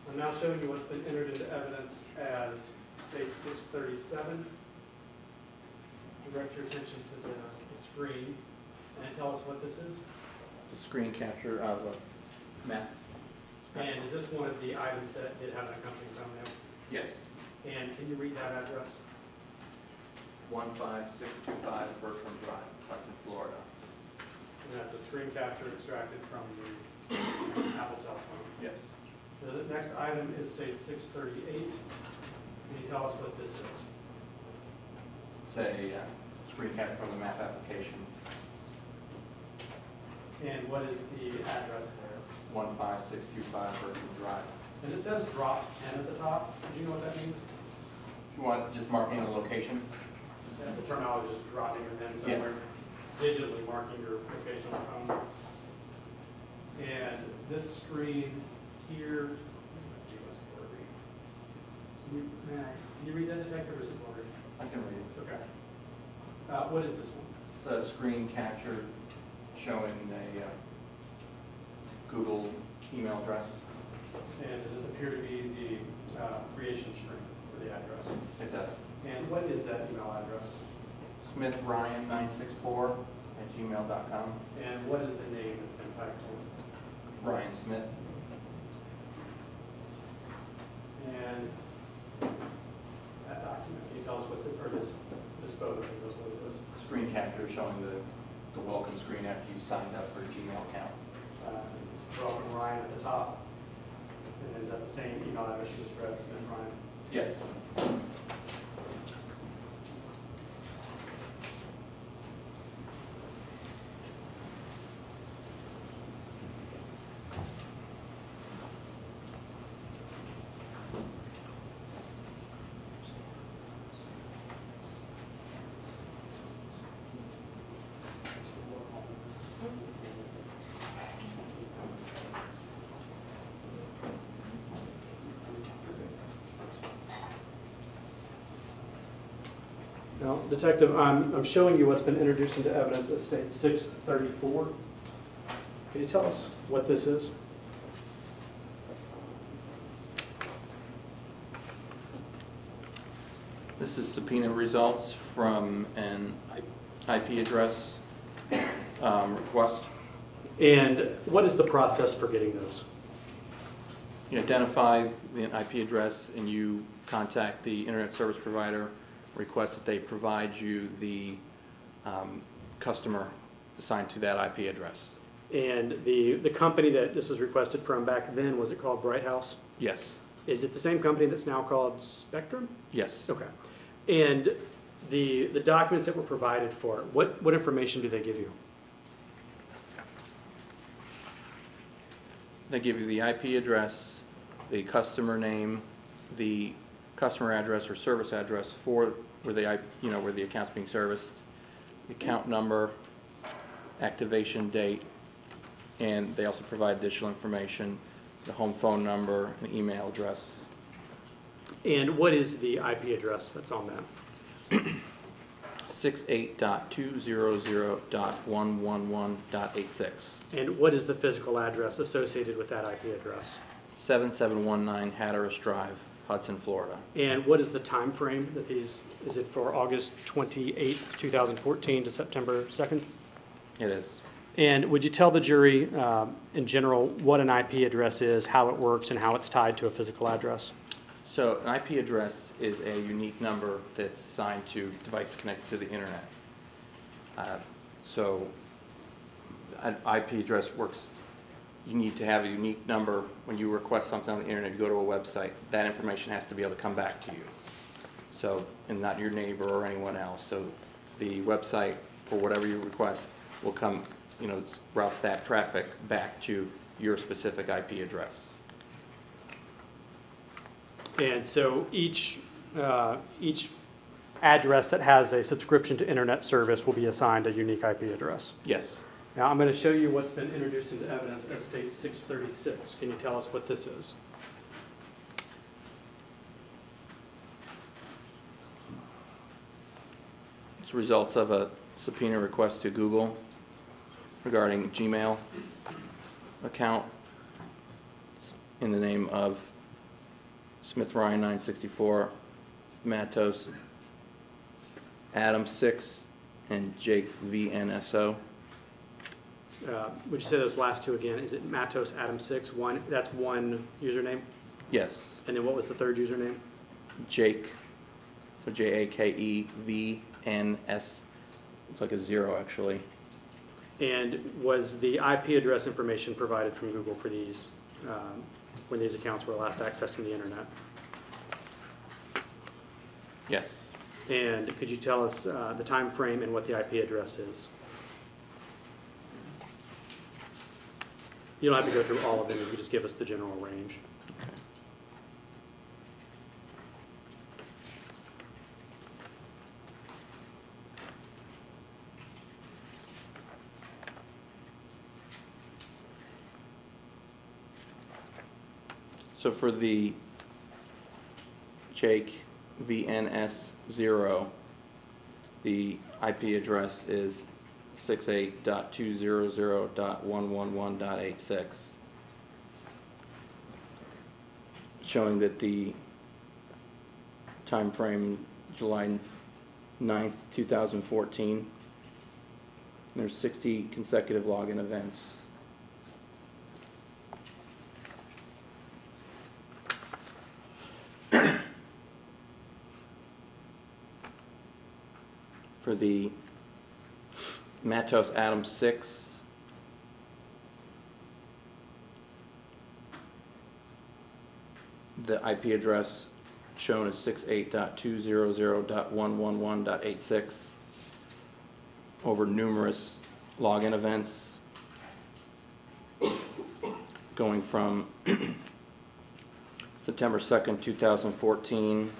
I'm now showing you what's been entered into evidence as state 637. Direct your attention to the the screen and tell us what this is. The screen capture of a map. And is this one of the items that did have an accompanying thumbnail? Yes. And can you read that address? 15625 Bertram Drive, Hudson, Florida. And that's a screen capture extracted from the Apple telephone. Yes. The next item is state 638. Can you tell us what this is? Say, uh, screen capture from the map application, And what is the address there? 15625 Bertram Drive. And it says dropped pin at the top. Do you know what that means? Do you want just marking the location? Yeah, The terminology is dropping a pin somewhere, digitally marking your location on the phone. And this screen here, can you, can you read that detective or is it blurry? I can read it. Okay. Uh, what is this one? It's a screen capture showing a uh, Google email address. And does this appear to be the uh, creation screen for the address? It does. And what is that email address? SmithRyan964 at gmail.com. And what is the name that's been typed in? Ryan Smith. And that document, can you tell us what, the- or this, this photo, can you Screen capture showing the, the welcome screen after you signed up for a Gmail account. Uh, it's Robin Ryan at the top. And is that the same email address you just read, Smith Ryan? Yes. Well, Detective, I'm, I'm showing you what's been introduced into evidence at state 634. Can you tell us what this is? This is subpoena results from an IP address um, request. And what is the process for getting those? You identify the IP address and you contact the internet service provider, request that they provide you the um, customer assigned to that IP address. And the, the company that this was requested from back then, was it called Bright House? Yes, Is it the same company that's now called Spectrum? yes. Okay. And the, the documents that were provided for, it, what, what information do they give you? They give you the IP address, the customer name, the customer address or service address for where the, I- you know, where the account's being serviced, the account number, activation date, and they also provide additional information, the home phone number, and email address. And what is the IP address that's on that? Six eight dot two zero zero dot one one one dot eight six. And what is the physical address associated with that IP address? 7719 Hatteras Drive, Hudson, Florida. And what is the time frame that these, is it for August 28th, 2014 to September 2nd? It is. And would you tell the jury, um, in general, what an IP address is, how it works, and how it's tied to a physical address? So an IP address is a unique number that's assigned to device connected to the internet. Uh, So an IP address works, you need to have a unique number. When you request something on the internet, you go to a website, that information has to be able to come back to you. So, and not your neighbor or anyone else. So the website, for whatever you request, will come, you know, it's- routes that traffic back to your specific IP address. And so each, uh, each address that has a subscription to internet service will be assigned a unique IP address. Yes. Now, I'm going to show you what's been introduced into evidence at state 636. Can you tell us what this is? It's results of a subpoena request to Google regarding Gmail account in the name of Smith Ryan 964, Matos, Adam 6, and Jake VNSO. Uh, Would you say those last two again? Is it Matos Adam 6? One, that's one username? Yes, And then what was the third username? Jake, so J-A-K-E-V-N-S, looks like a zero actually. And was the IP address information provided from Google for these, um, when these accounts were last accessing the internet? Yes. And could you tell us uh, the time frame and what the IP address is? You don't have to go through all of them, you just give us the general range. So for the Jake VNS zero, the IP address is 68.200.111.86. Showing that the time frame July 9th, 2014. There's 60 consecutive login events. for the Matos Adam 6. The IP address shown is 68.200.111.86 over numerous login events. Going from September 2nd, 2014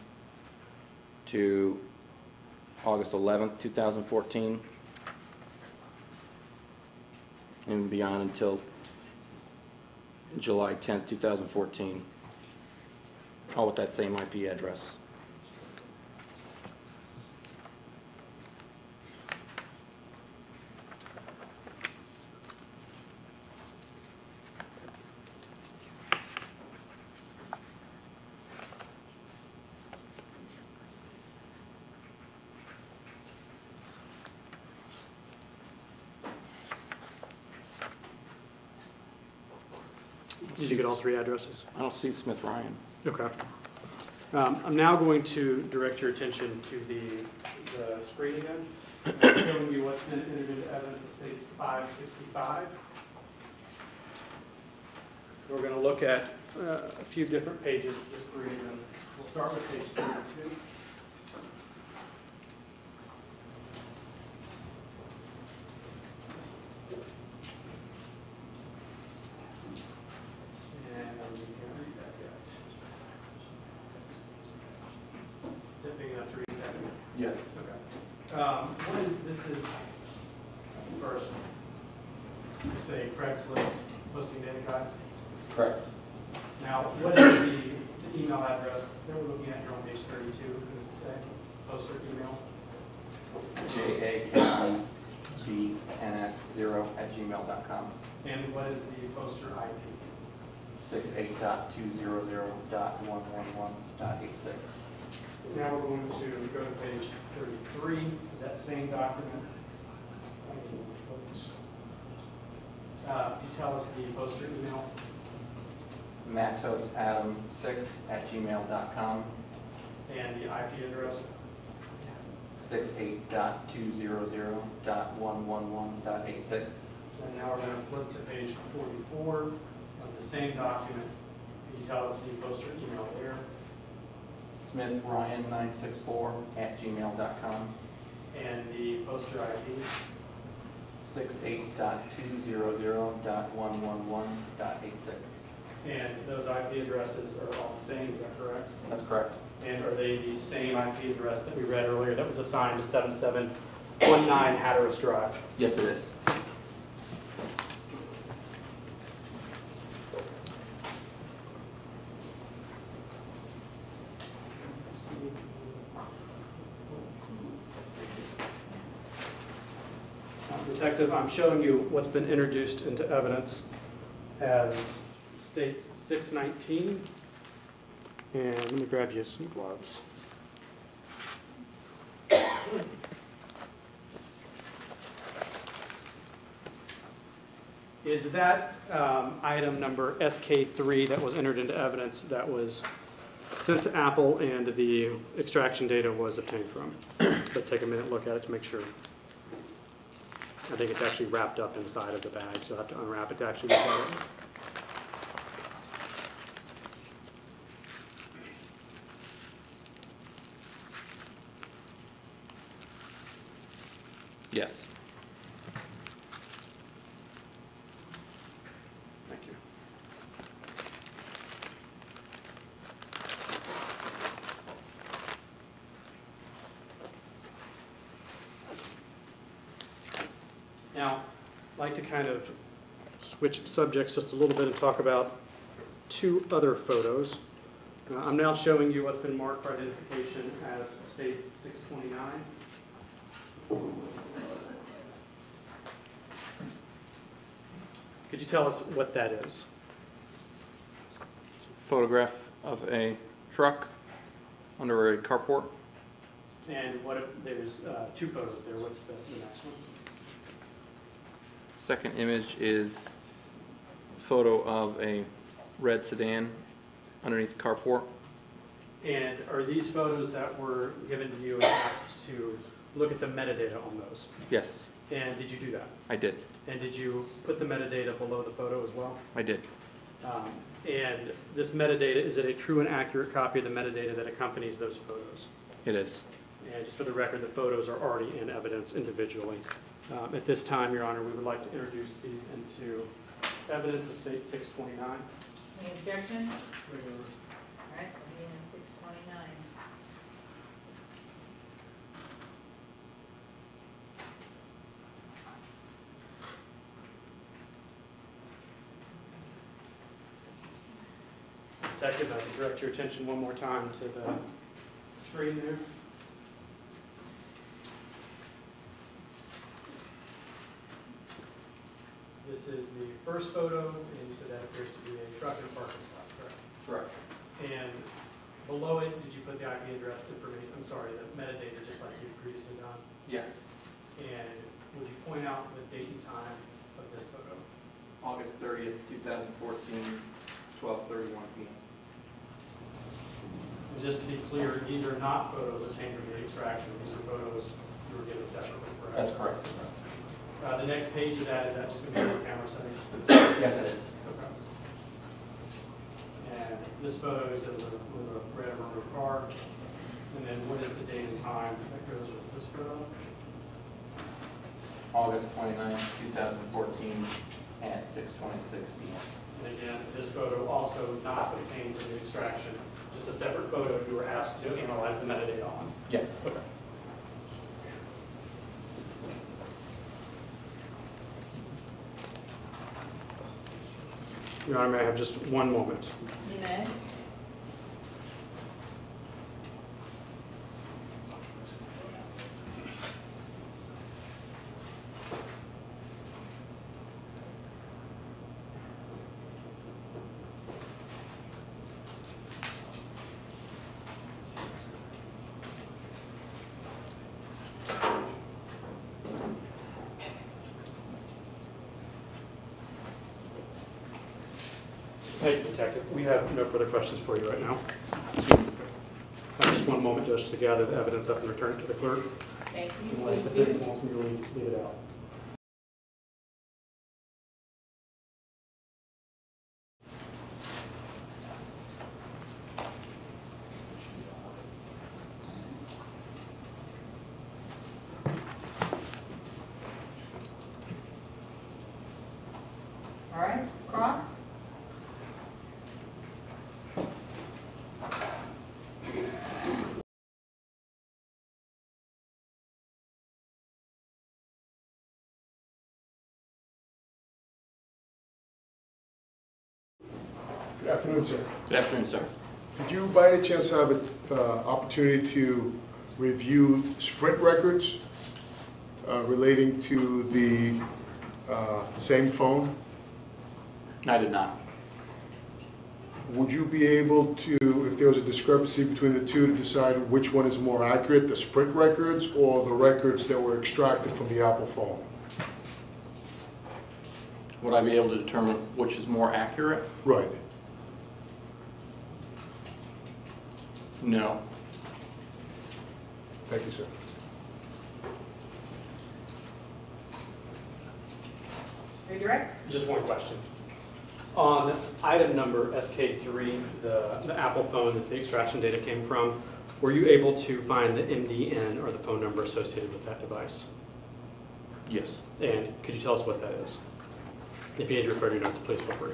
to August 11th, 2014, and beyond until July 10th, 2014, all with that same IP address. Did you get all three addresses? I don't see Smith Ryan. Okay. Um, I'm now going to direct your attention to the, the screen again. I'm Showing you what's been entered into evidence that states 565. We're going to look at uh, a few different pages, just reading them. We'll start with page 32. 68.200.111.86. Now we're going to go to page 33 of that same document. Uh, you tell us the poster email? MatosAdam6 at gmail.com. And the IP address? 68.200.111.86. And now we're going to flip to page 44 the same document. Can you tell us the poster email there? Smith Ryan nine six four at gmail dot com. And the poster eight six. And those IP addresses are all the same, is that correct? That's correct. And are they the same IP address that we read earlier that was assigned to 7719 Hatteras Drive? Yes, it is. Uh, Detective, I'm showing you what's been introduced into evidence as states 619. And let me grab you some gloves. Is that um, item number SK3 that was entered into evidence that was sent to Apple and the extraction data was obtained from? But take a minute, look at it to make sure. I think it's actually wrapped up inside of the bag, so I have to unwrap it to actually look at it. Yes. Thank you. Now, I'd like to kind of switch subjects just a little bit and talk about two other photos. Uh, I'm now showing you what's been marked for identification as states 629. Could you tell us what that is? Photograph of a truck under a carport. And what, if- there's uh, two photos there, what's the the next one? Second image is a photo of a red sedan underneath the carport. And are these photos that were given to you and asked to look at the metadata on those? Yes, And did you do that? I did. And did you put the metadata below the photo as well? I did. Um, And this metadata, is it a true and accurate copy of the metadata that accompanies those photos? It is. And just for the record, the photos are already in evidence individually. Um, At this time, Your Honor, we would like to introduce these into evidence of State 629. Any objection? All right, is six twenty-nine. Detective, I can direct your attention one more time to the screen there. This is the first photo, and you said that appears to be a truck in a parking spot, correct? Correct. And below it, did you put the IP address information, I'm sorry, the metadata, just like you've previously done? Yes. And would you point out the date and time of this photo? August thirtieth, two thousand fourteen, 12:31 PM. And just to be clear, these are not photos obtained from the extraction, these are photos you were given separately, correct? That's correct. Uh, the next page of that, is that just gonna be your camera settings? Yes, it is. Okay. And this photo is of a, with a red rubber car. And then what is the date and time that goes with this photo? August 29, 2014, at 6:26 PM. And again, this photo also not obtained from the extraction, just a separate photo you were asked to analyze the metadata on. Yes. Okay. Your Honor, may I have just one moment? You may. Hey, Detective, we have no further questions for you right now. Uh, Just one moment, Judge, to gather the evidence up and return it to the clerk. Thank you. Unless the wants me to leave leave it out. Afternoon, sir. Good afternoon, sir. Did you by any chance have an opportunity to review Sprint records uh, relating to the uh, same phone? I did not. Would you be able to, if there was a discrepancy between the two, to decide which one is more accurate, the Sprint records or the records that were extracted from the Apple phone? Would I be able to determine which is more accurate? Right. No. Thank you, sir. Redirect? Just one question. On item number SK3, the, the Apple phone that the extraction data came from, were you able to find the MDN or the phone number associated with that device? Yes. And could you tell us what that is? If you need to refer to your notes, please feel free.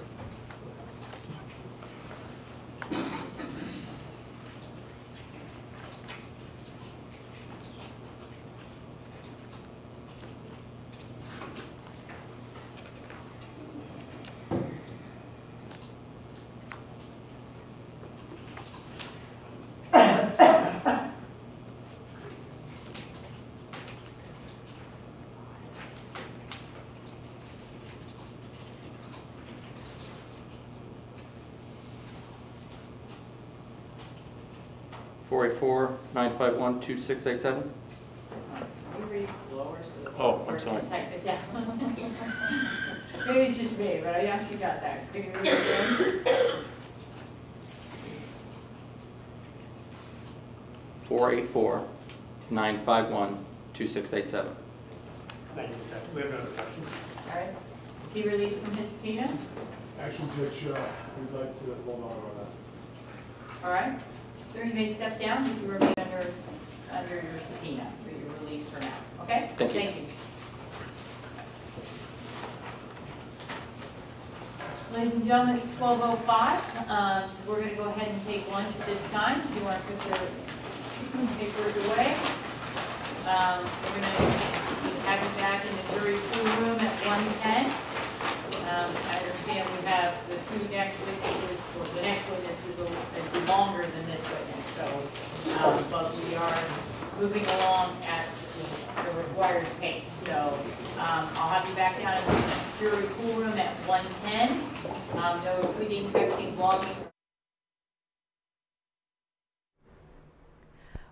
Four eight four nine five one two six eight seven? You read slower so the Oh, I'm sorry. type it down. Maybe it's just me, but I actually got that. Can you read it again? Four eight four nine five one two six eight seven. Thank you, Detective. We have no other questions. All right. Is he released from his subpoena? Actually, Judge, uh, we'd like to hold on on that. All right. Sir, you may step down if you remain under, under your subpoena, but you're released for now, okay? Thank you. Thank you. Ladies and gentlemen, it's 12:05, uh, so we're going to go ahead and take lunch at this time. If you want to put your papers away. Um, We're going to have you back in the jury pool room at 1:10. Um, I understand we have the two next witnesses, well, the next witness is a- is longer than this witness, so, um, but we are moving along at the required pace. So um, I'll have you back down in the jury pool room at 1:10. Um, No tweeting, texting, blogging,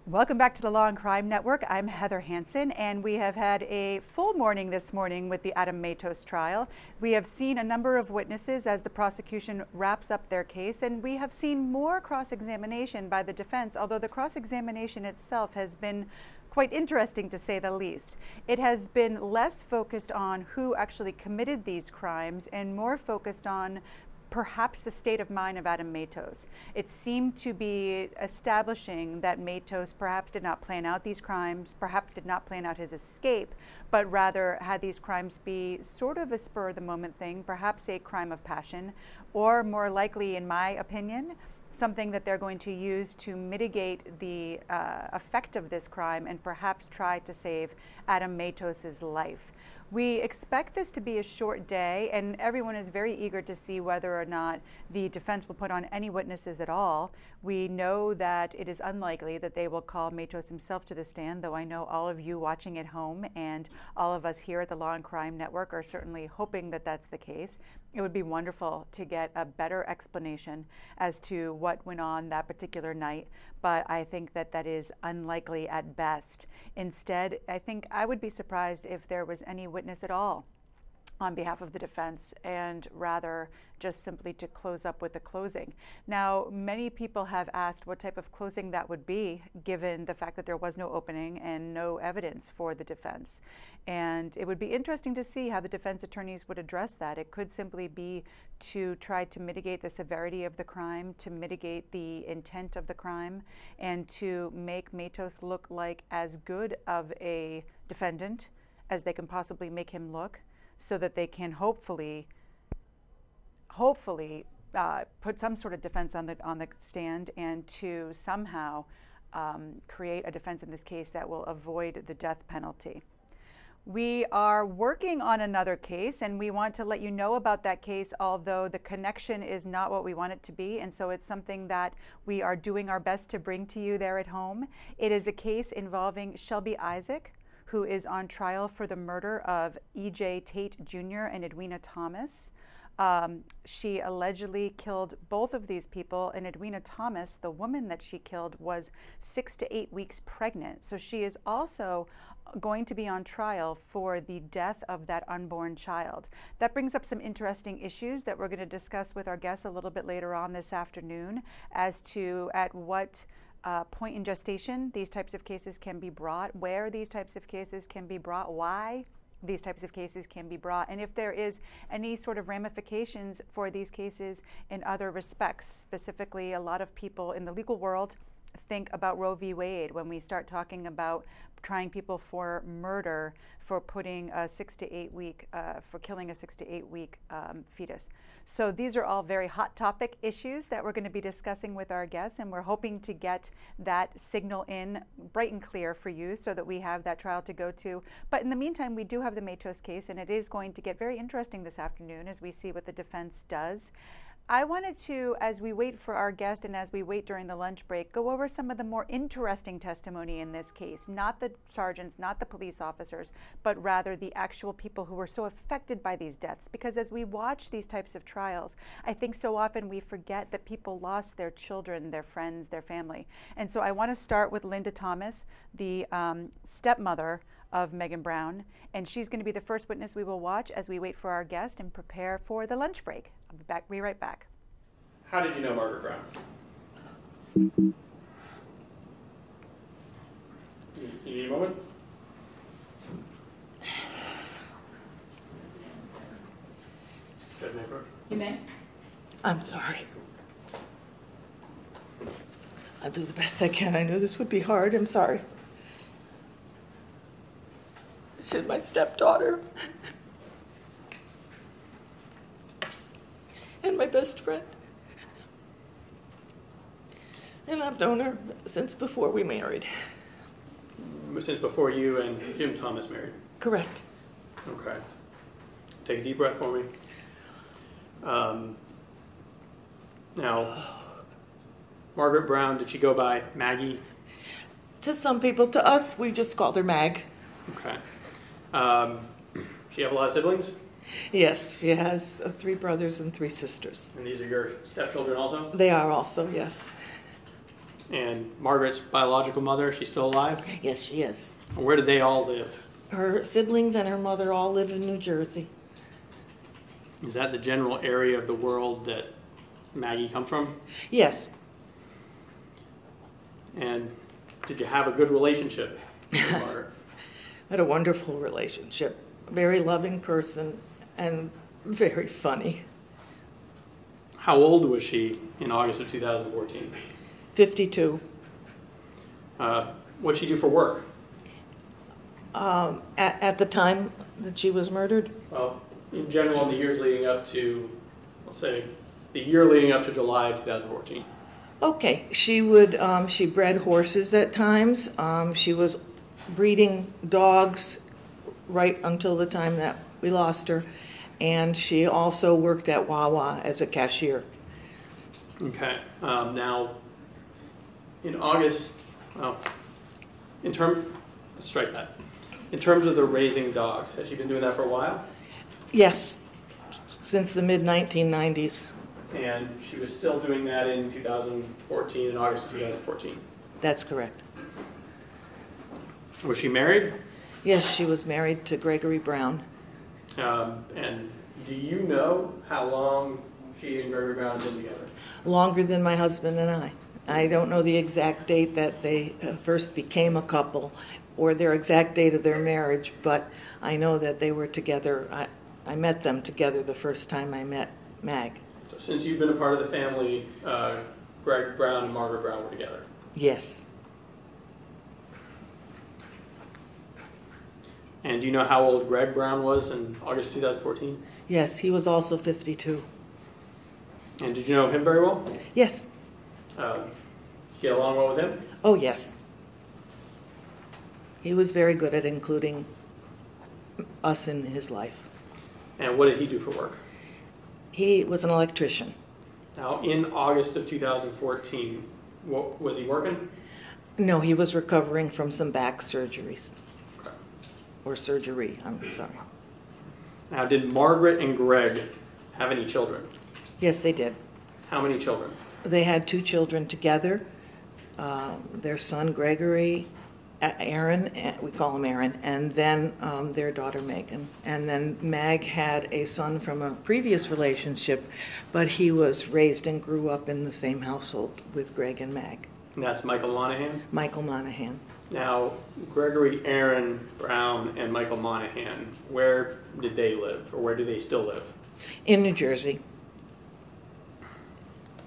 Welcome back to the Law and Crime Network. I'm Heather Hansen, and we have had a full morning this morning with the Adam Matos trial. We have seen a number of witnesses as the prosecution wraps up their case, and we have seen more cross examination by the defense, although the cross examination itself has been quite interesting to say the least. It has been less focused on who actually committed these crimes and more focused on perhaps the state of mind of Adam Matos. It seemed to be establishing that Matos perhaps did not plan out these crimes, perhaps did not plan out his escape, but rather had these crimes be sort of a spur of the moment thing, perhaps a crime of passion, or more likely, in my opinion, something that they're going to use to mitigate the uh, effect of this crime and perhaps try to save Adam Matos's life. We expect this to be a short day, and everyone is very eager to see whether or not the defense will put on any witnesses at all. We know that it is unlikely that they will call Matos himself to the stand, though I know all of you watching at home and all of us here at the Law and Crime Network are certainly hoping that that's the case. It would be wonderful to get a better explanation as to what went on that particular night, but I think that that is unlikely at best. Instead, I think I would be surprised if there was any witness at all on behalf of the defense and rather just simply to close up with the closing. Now, many people have asked what type of closing that would be given the fact that there was no opening and no evidence for the defense. And it would be interesting to see how the defense attorneys would address that. It could simply be to try to mitigate the severity of the crime, to mitigate the intent of the crime, and to make Matos look like as good of a defendant as they can possibly make him look so that they can hopefully, hopefully uh, put some sort of defense on the on the stand and to somehow um, create a defense in this case that will avoid the death penalty. We are working on another case, and we want to let you know about that case, although the connection is not what we want it to be. And so it's something that we are doing our best to bring to you there at home. It is a case involving Shelby Isaac, who is on trial for the murder of E.J. Tate Jr. and Edwina Thomas. Um, she allegedly killed both of these people, and Edwina Thomas, the woman that she killed, was six to eight weeks pregnant. So she is also going to be on trial for the death of that unborn child. That brings up some interesting issues that we're going to discuss with our guests a little bit later on this afternoon as to at what uh, point in gestation these types of cases can be brought, where these types of cases can be brought, why these types of cases can be brought, and if there is any sort of ramifications for these cases in other respects. Specifically, a lot of people in the legal world think about Roe v. Wade when we start talking about trying people for murder for putting a six to eight week, uh, for killing a six to eight week um, fetus. So these are all very hot topic issues that we're going to be discussing with our guests, and we're hoping to get that signal in bright and clear for you so that we have that trial to go to. But in the meantime, we do have the Matos case, and it is going to get very interesting this afternoon as we see what the defense does. I wanted to, as we wait for our guest and as we wait during the lunch break, go over some of the more interesting testimony in this case. Not the sergeants, not the police officers, but rather the actual people who were so affected by these deaths. Because as we watch these types of trials, I think so often we forget that people lost their children, their friends, their family. And so I want to start with Linda Thomas, the um, stepmother of Megan Brown, and she's going to be the first witness we will watch as we wait for our guest and prepare for the lunch break. I'll be back. Be right back. How did you know Margaret Brown? You you need a moment? Go ahead, You may. I'm sorry. I'll do the best I can. I knew this would be hard. I'm sorry. She's my stepdaughter. And my best friend. And I've known her since before we married. Since before you and Jim Thomas married? Correct. Okay. Take a deep breath for me. Um, now, Margaret Brown, did she go by Maggie? To some people, to us, we just called her Mag. Okay. Um, she have a lot of siblings? Yes, she has uh, three brothers and three sisters. And these are your stepchildren also? They are also, yes. And Margaret's biological mother, is she still alive? Yes, she is. And Where did they all live? Her siblings and her mother all live in New Jersey. Is that the general area of the world that Maggie come from? Yes, And did you have a good relationship with Margaret? had a wonderful relationship. Very loving person and very funny. How old was she in August of 2014? 52. Uh, what'd she do for work? Um, at, at the time that she was murdered, Well, in general, in the years leading up to, let's say, the year leading up to July of 2014. Okay, she would, um, she bred horses at times. Um, she was breeding dogs right until the time that we lost her. And she also worked at Wawa as a cashier. Okay. Um, now, in August, well, in term, let's strike that. In terms of the raising dogs, has she been doing that for a while? Yes, since the mid 1990s. And she was still doing that in 2014, in August of 2014. That's correct. Was she married? Yes, she was married to Gregory Brown. Um, and do you know how long she and Gregory Brown have been together? longer than my husband and I. I don't know the exact date that they uh, first became a couple or their exact date of their marriage, but I know that they were together. I, I met them together the first time I met Mag. So since you've been a part of the family, uh, Greg Brown and Margaret Brown were together. Yes. And do you know how old Greg Brown was in August 2014? Yes, he was also 52. And did you know him very well? Yes. Um, did you get along well with him? Oh, yes. He was very good at including us in his life. And what did he do for work? He was an electrician. Now, in August of 2014, what, was he working? No, he was recovering from some back surgeries. Or surgery, I'm sorry. Now, did Margaret and Greg have any children? Yes, they did. How many children? They had two children together. Uh, their son Gregory, Aaron, eh, we call him Aaron, and then um, their daughter Megan. And then Mag had a son from a previous relationship, but he was raised and grew up in the same household with Greg and Mag. And that's Michael Monahan. Michael Monahan. Now, Gregory Aaron Brown and Michael Monahan, where did they live, or where do they still live? In New Jersey.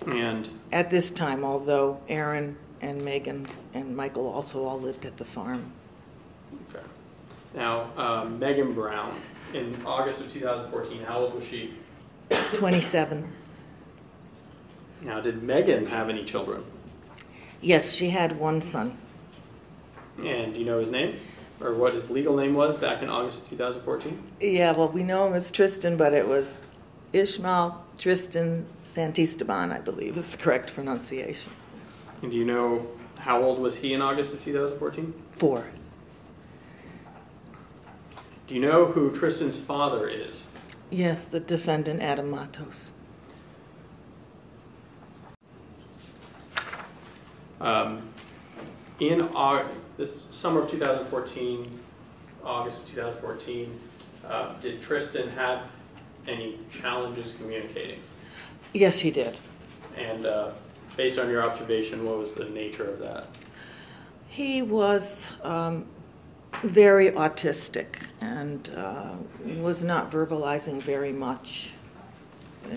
And At this time, although Aaron and Megan and Michael also all lived at the farm. okay. Now, um, Megan Brown, in August of 2014, how old was she? 27. Now, did Megan have any children? Yes, she had one son. And do you know his name, or what his legal name was back in August of 2014? Yeah, well, we know him as Tristan, but it was Ishmael Tristan Santisteban, I believe is the correct pronunciation. And do you know how old was he in August of 2014? Four. Do you know who Tristan's father is? Yes, the defendant, Adam Matos. Um, in Au- this summer of 2014, August of 2014, uh, did Tristan have any challenges communicating? Yes, he did. And uh, based on your observation, what was the nature of that? He was um, very autistic and uh, was not verbalizing very much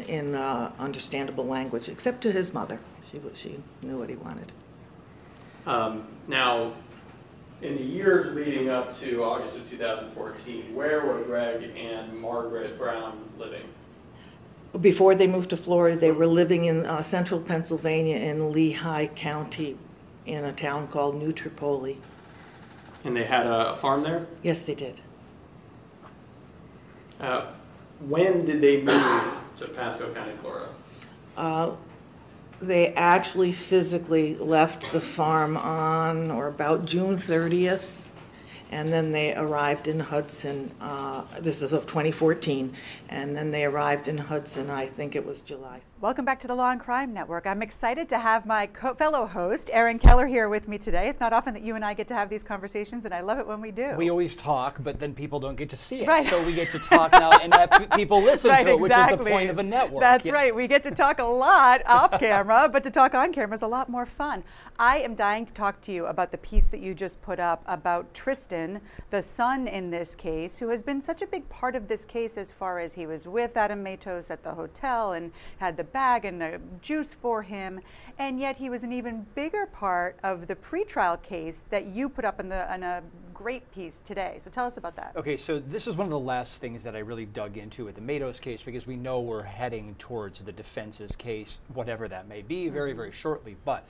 in uh, understandable language, except to his mother. She, she knew what he wanted. Um, now, in the years leading up to August of 2014, where were Greg and Margaret Brown living? Before they moved to Florida, they were living in uh, central Pennsylvania in Lehigh County in a town called New Tripoli. And they had a farm there? Yes, they did. Uh, when did they move to Pasco County, Florida? Uh, They actually physically left the farm on or about June 30th, and then they arrived in Hudson, uh, this is of 2014, and then they arrived in Hudson, I think it was July. Welcome back to the Law and Crime Network. I'm excited to have my co- fellow host, Aaron Keller, here with me today. It's not often that you and I get to have these conversations, and I love it when we do. We always talk, but then people don't get to see it. Right. So we get to talk now and have people listen Right, to it, which is the exactly. point of a network. That's you- right. We get to talk a lot off camera, but to talk on camera is a lot more fun. I am dying to talk to you about the piece that you just put up about Tristan, the son in this case, who has been such a big part of this case as far as he was with Adam Matos at the hotel and had the bag and the juice for him, and yet he was an even bigger part of the pretrial case that you put up in, the, in a great piece today. So tell us about that. Okay, so this is one of the last things that I really dug into with the Matos case because we know we're heading towards the defense's case, whatever that may be, very, Mhm. very shortly. But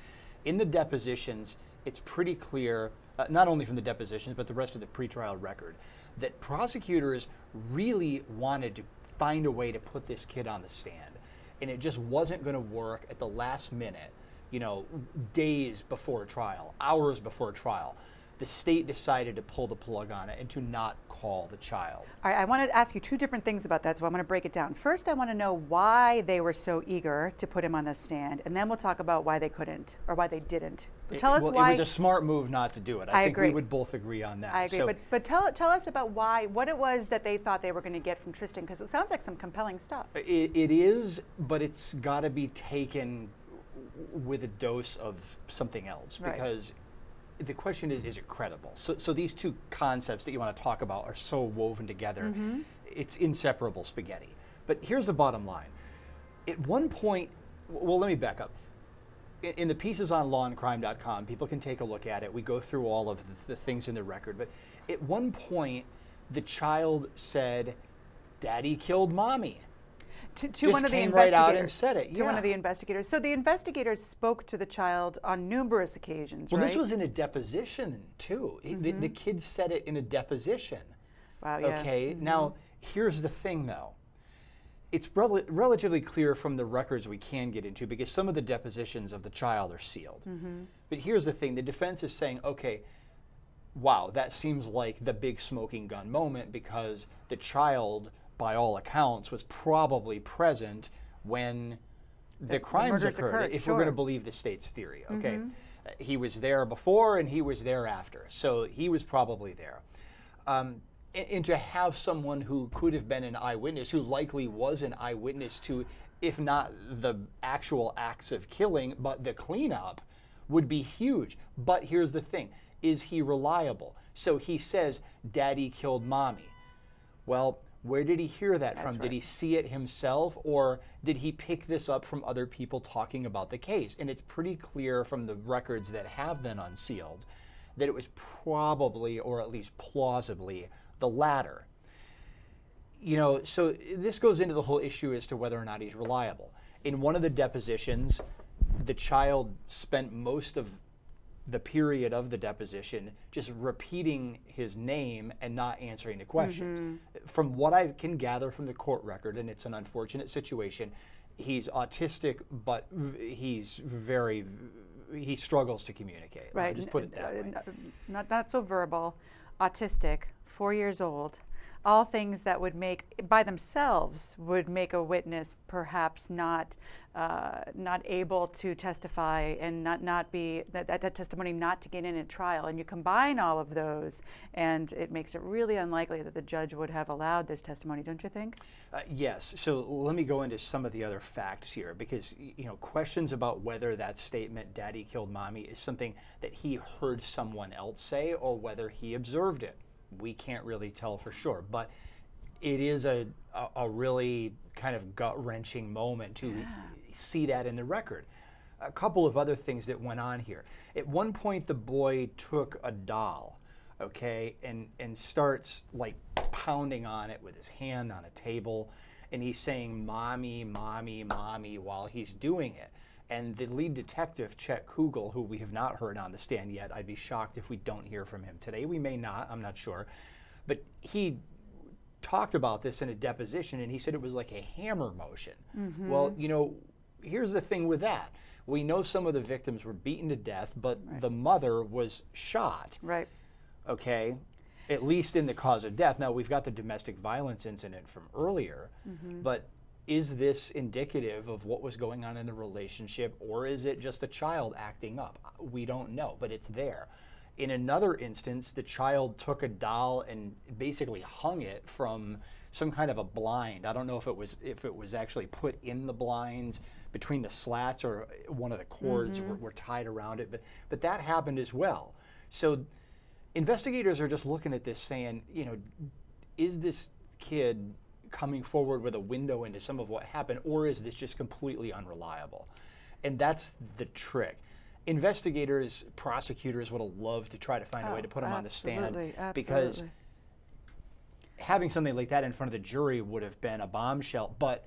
in the depositions, it's pretty clear, uh, not only from the depositions, but the rest of the pretrial record, that prosecutors really wanted to find a way to put this kid on the stand. And it just wasn't going to work at the last minute, you know, days before trial, hours before trial. The state decided to pull the plug on it and to not call the child. All right, I want to ask you two different things about that, so I'm going to break it down. First, I want to know why they were so eager to put him on the stand, and then we'll talk about why they couldn't or why they didn't. But tell It- us well, why. It was a smart move not to do it. I, I think agree. we would both agree on that. I agree, So- but but tell tell us about why what it was that they thought they were going to get from Tristan, because it sounds like some compelling stuff. It, it is, but it's got to be taken with a dose of something else Right. because the question is, is it credible? So, so these two concepts that you want to talk about are so woven together. Mhm. It's inseparable spaghetti. But here's the bottom line. At one point, well, let me back up. In, in the pieces on lawandcrime.com, people can take a look at it. We go through all of the, the things in the record. But at one point, the child said, Daddy killed mommy. To, to Just one of the came right investigators. out and said it, To one of the investigators. So the investigators spoke to the child on numerous occasions, Well, right? this was in a deposition too. It- the, the kid said it in a deposition. Wow, yeah. Okay. Mhm. Now, here's the thing, though. It's rel- relatively clear from the records we can get into because some of the depositions of the child are sealed. Mhm. But here's the thing: the defense is saying, okay, wow, that seems like the big smoking gun moment because the child, by all accounts, was probably present when the, The- the crimes murders occurred. occurred, If we're going to believe the state's theory, okay. Mhm. Uh, He was there before and he was there after, so he was probably there. Um, and, and to have someone who could have been an eyewitness, who likely was an eyewitness to, if not the actual acts of killing, but the cleanup, would be huge. But here's the thing is he reliable? So he says, Daddy killed mommy. Well, where did he hear that That's from? Did he see it himself or did he pick this up from other people talking about the case? And it's pretty clear from the records that have been unsealed that it was probably, or at least plausibly, the latter. You know, so this goes into the whole issue as to whether or not he's reliable. In one of the depositions, the child spent most of the period of the deposition just repeating his name and not answering the questions. From what I can gather from the court record, and it's an unfortunate situation, he's autistic, but he's very, he struggles to communicate. Right. I'll just put it that way. uh, Not, not so verbal, autistic, four years old. All things that would make, by themselves, would make a witness perhaps not, uh, not able to testify and not, not be, that, that, that testimony not to get in at trial. And you combine all of those, and it makes it really unlikely that the judge would have allowed this testimony, don't you think? Uh, yes. So let me go into some of the other facts here because you know questions about whether that statement "Daddy killed mommy" is something that he heard someone else say or whether he observed it. We can't really tell for sure, but it is a a, a really kind of gut wrenching moment to see that in the record. A couple of other things that went on here. At one point, the boy took a doll okay, and and starts like pounding on it with his hand on a table, and he's saying "mommy, mommy, mommy" while he's doing it. And the lead detective, Chet Kugel, who we have not heard on the stand yet, I'd be shocked if we don't hear from him today. We may not, I'm not sure, but he talked about this in a deposition, and he said it was like a hammer motion. Well, you know, here's the thing with that. We know some of the victims were beaten to death, but the mother was shot. Right. Okay. at least in the cause of death. Now we've got the domestic violence incident from earlier, Mhm. but is this indicative of what was going on in the relationship, or is it just a child acting up? We don't know, but it's there. In another instance, the child took a doll and basically hung it from some kind of a blind. I don't know if it was if it was actually put in the blinds between the slats or one of the cords Mhm. were, were tied around it, but but that happened as well. So investigators are just looking at this saying, you know, is this kid coming forward with a window into some of what happened, or is this just completely unreliable? And that's the trick. Investigators, prosecutors would have loved to try to find a way Oh, to put him on the stand absolutely, because having something like that in front of the jury would have been a bombshell, but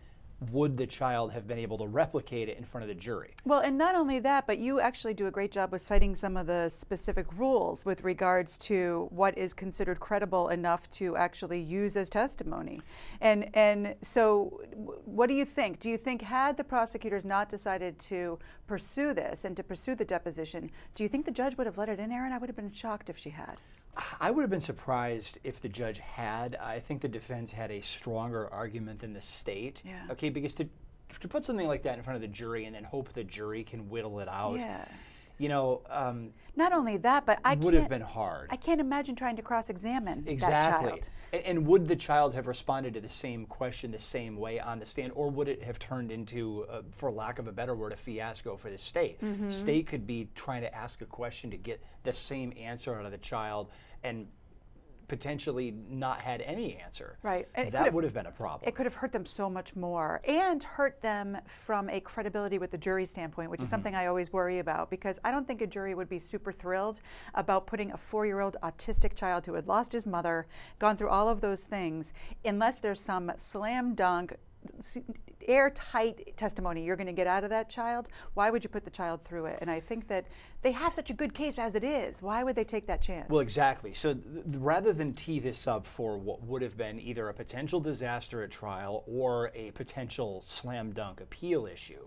would the child have been able to replicate it in front of the jury? Well, and not only that, but you actually do a great job with citing some of the specific rules with regards to what is considered credible enough to actually use as testimony. And and so, what do you think? Do you think had the prosecutors not decided to pursue this and to pursue the deposition, do you think the judge would have let it in, Aaron? I would have been shocked if she had. I would have been surprised if the judge had. I think the defense had a stronger argument than the state. Yeah. Okay, because to to put something like that in front of the jury and then hope the jury can whittle it out. Yeah. You know, um, Not only that, but I would have been hard. I can't imagine trying to cross-examine that Exactly. child. And, and would the child have responded to the same question the same way on the stand, or would it have turned into, uh, for lack of a better word, a fiasco for the state? Mhm. State could be trying to ask a question to get the same answer out of the child and potentially not had any answer. Right. and That would have been a problem. It could have hurt them so much more and hurt them from a credibility with the jury standpoint, which is Mhm. something I always worry about because I don't think a jury would be super thrilled about putting a four year old autistic child who had lost his mother, gone through all of those things, unless there's some slam dunk. Airtight testimony you're going to get out of that child. Why would you put the child through it? And I think that they have such a good case as it is. Why would they take that chance? Well, exactly. So th- th- rather than tee this up for what would have been either a potential disaster at trial or a potential slam dunk appeal issue,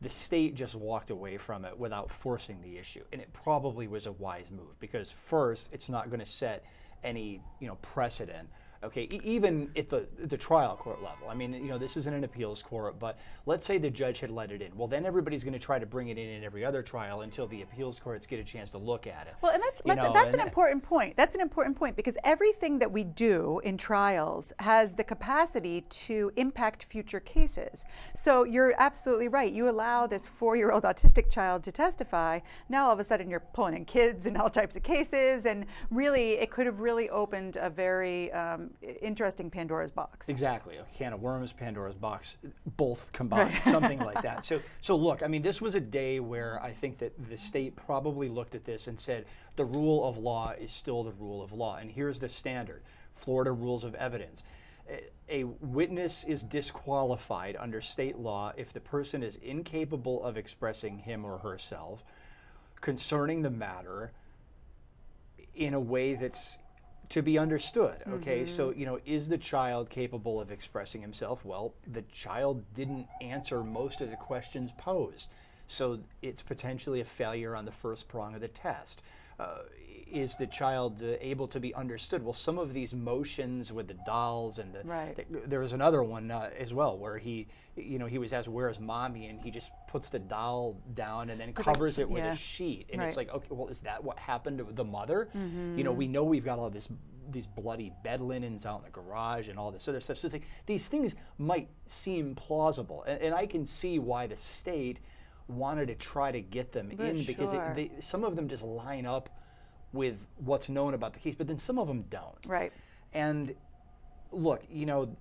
the state just walked away from it without forcing the issue. And it probably was a wise move because first, it's not going to set any, you know, precedent. Okay, e- even at the the trial court level. I mean, you know, this isn't an appeals court, but let's say the judge had let it in. Well, then everybody's going to try to bring it in in every other trial until the appeals courts get a chance to look at it. Well, and that's that's, know, that's an important point. That's an important point because everything that we do in trials has the capacity to impact future cases. So you're absolutely right. You allow this four-year-old autistic child to testify. Now all of a sudden you're pulling in kids in all types of cases, and really it could have really opened a very um, interesting Pandora's box. Exactly, a can of worms, Pandora's box, both combined, Right. something like that. So, so look, I mean, this was a day where I think that the state probably looked at this and said, the rule of law is still the rule of law, and here's the standard: Florida rules of evidence. A- A witness is disqualified under state law if the person is incapable of expressing him or herself concerning the matter in a way that's to be understood. Okay, so Mhm. you know, is the child capable of expressing himself? Well, the child didn't answer most of the questions posed, so it's potentially a failure on the first prong of the test. Uh, is the child uh, able to be understood? Well, some of these motions with the dolls and the, Right. the- there was another one uh, as well where he, you know, he was asked where's mommy, and he just puts the doll down and then covers it with yeah. a sheet, and it's like, okay, well, is that what happened to the mother? You know, we know we've got all this these bloody bed linens out in the garage and all this other stuff. So it's like these things might seem plausible, and, and I can see why the state wanted to try to get them But in because sure. it, they, some of them just line up with what's known about the case, but then some of them don't. Right. And look, you know,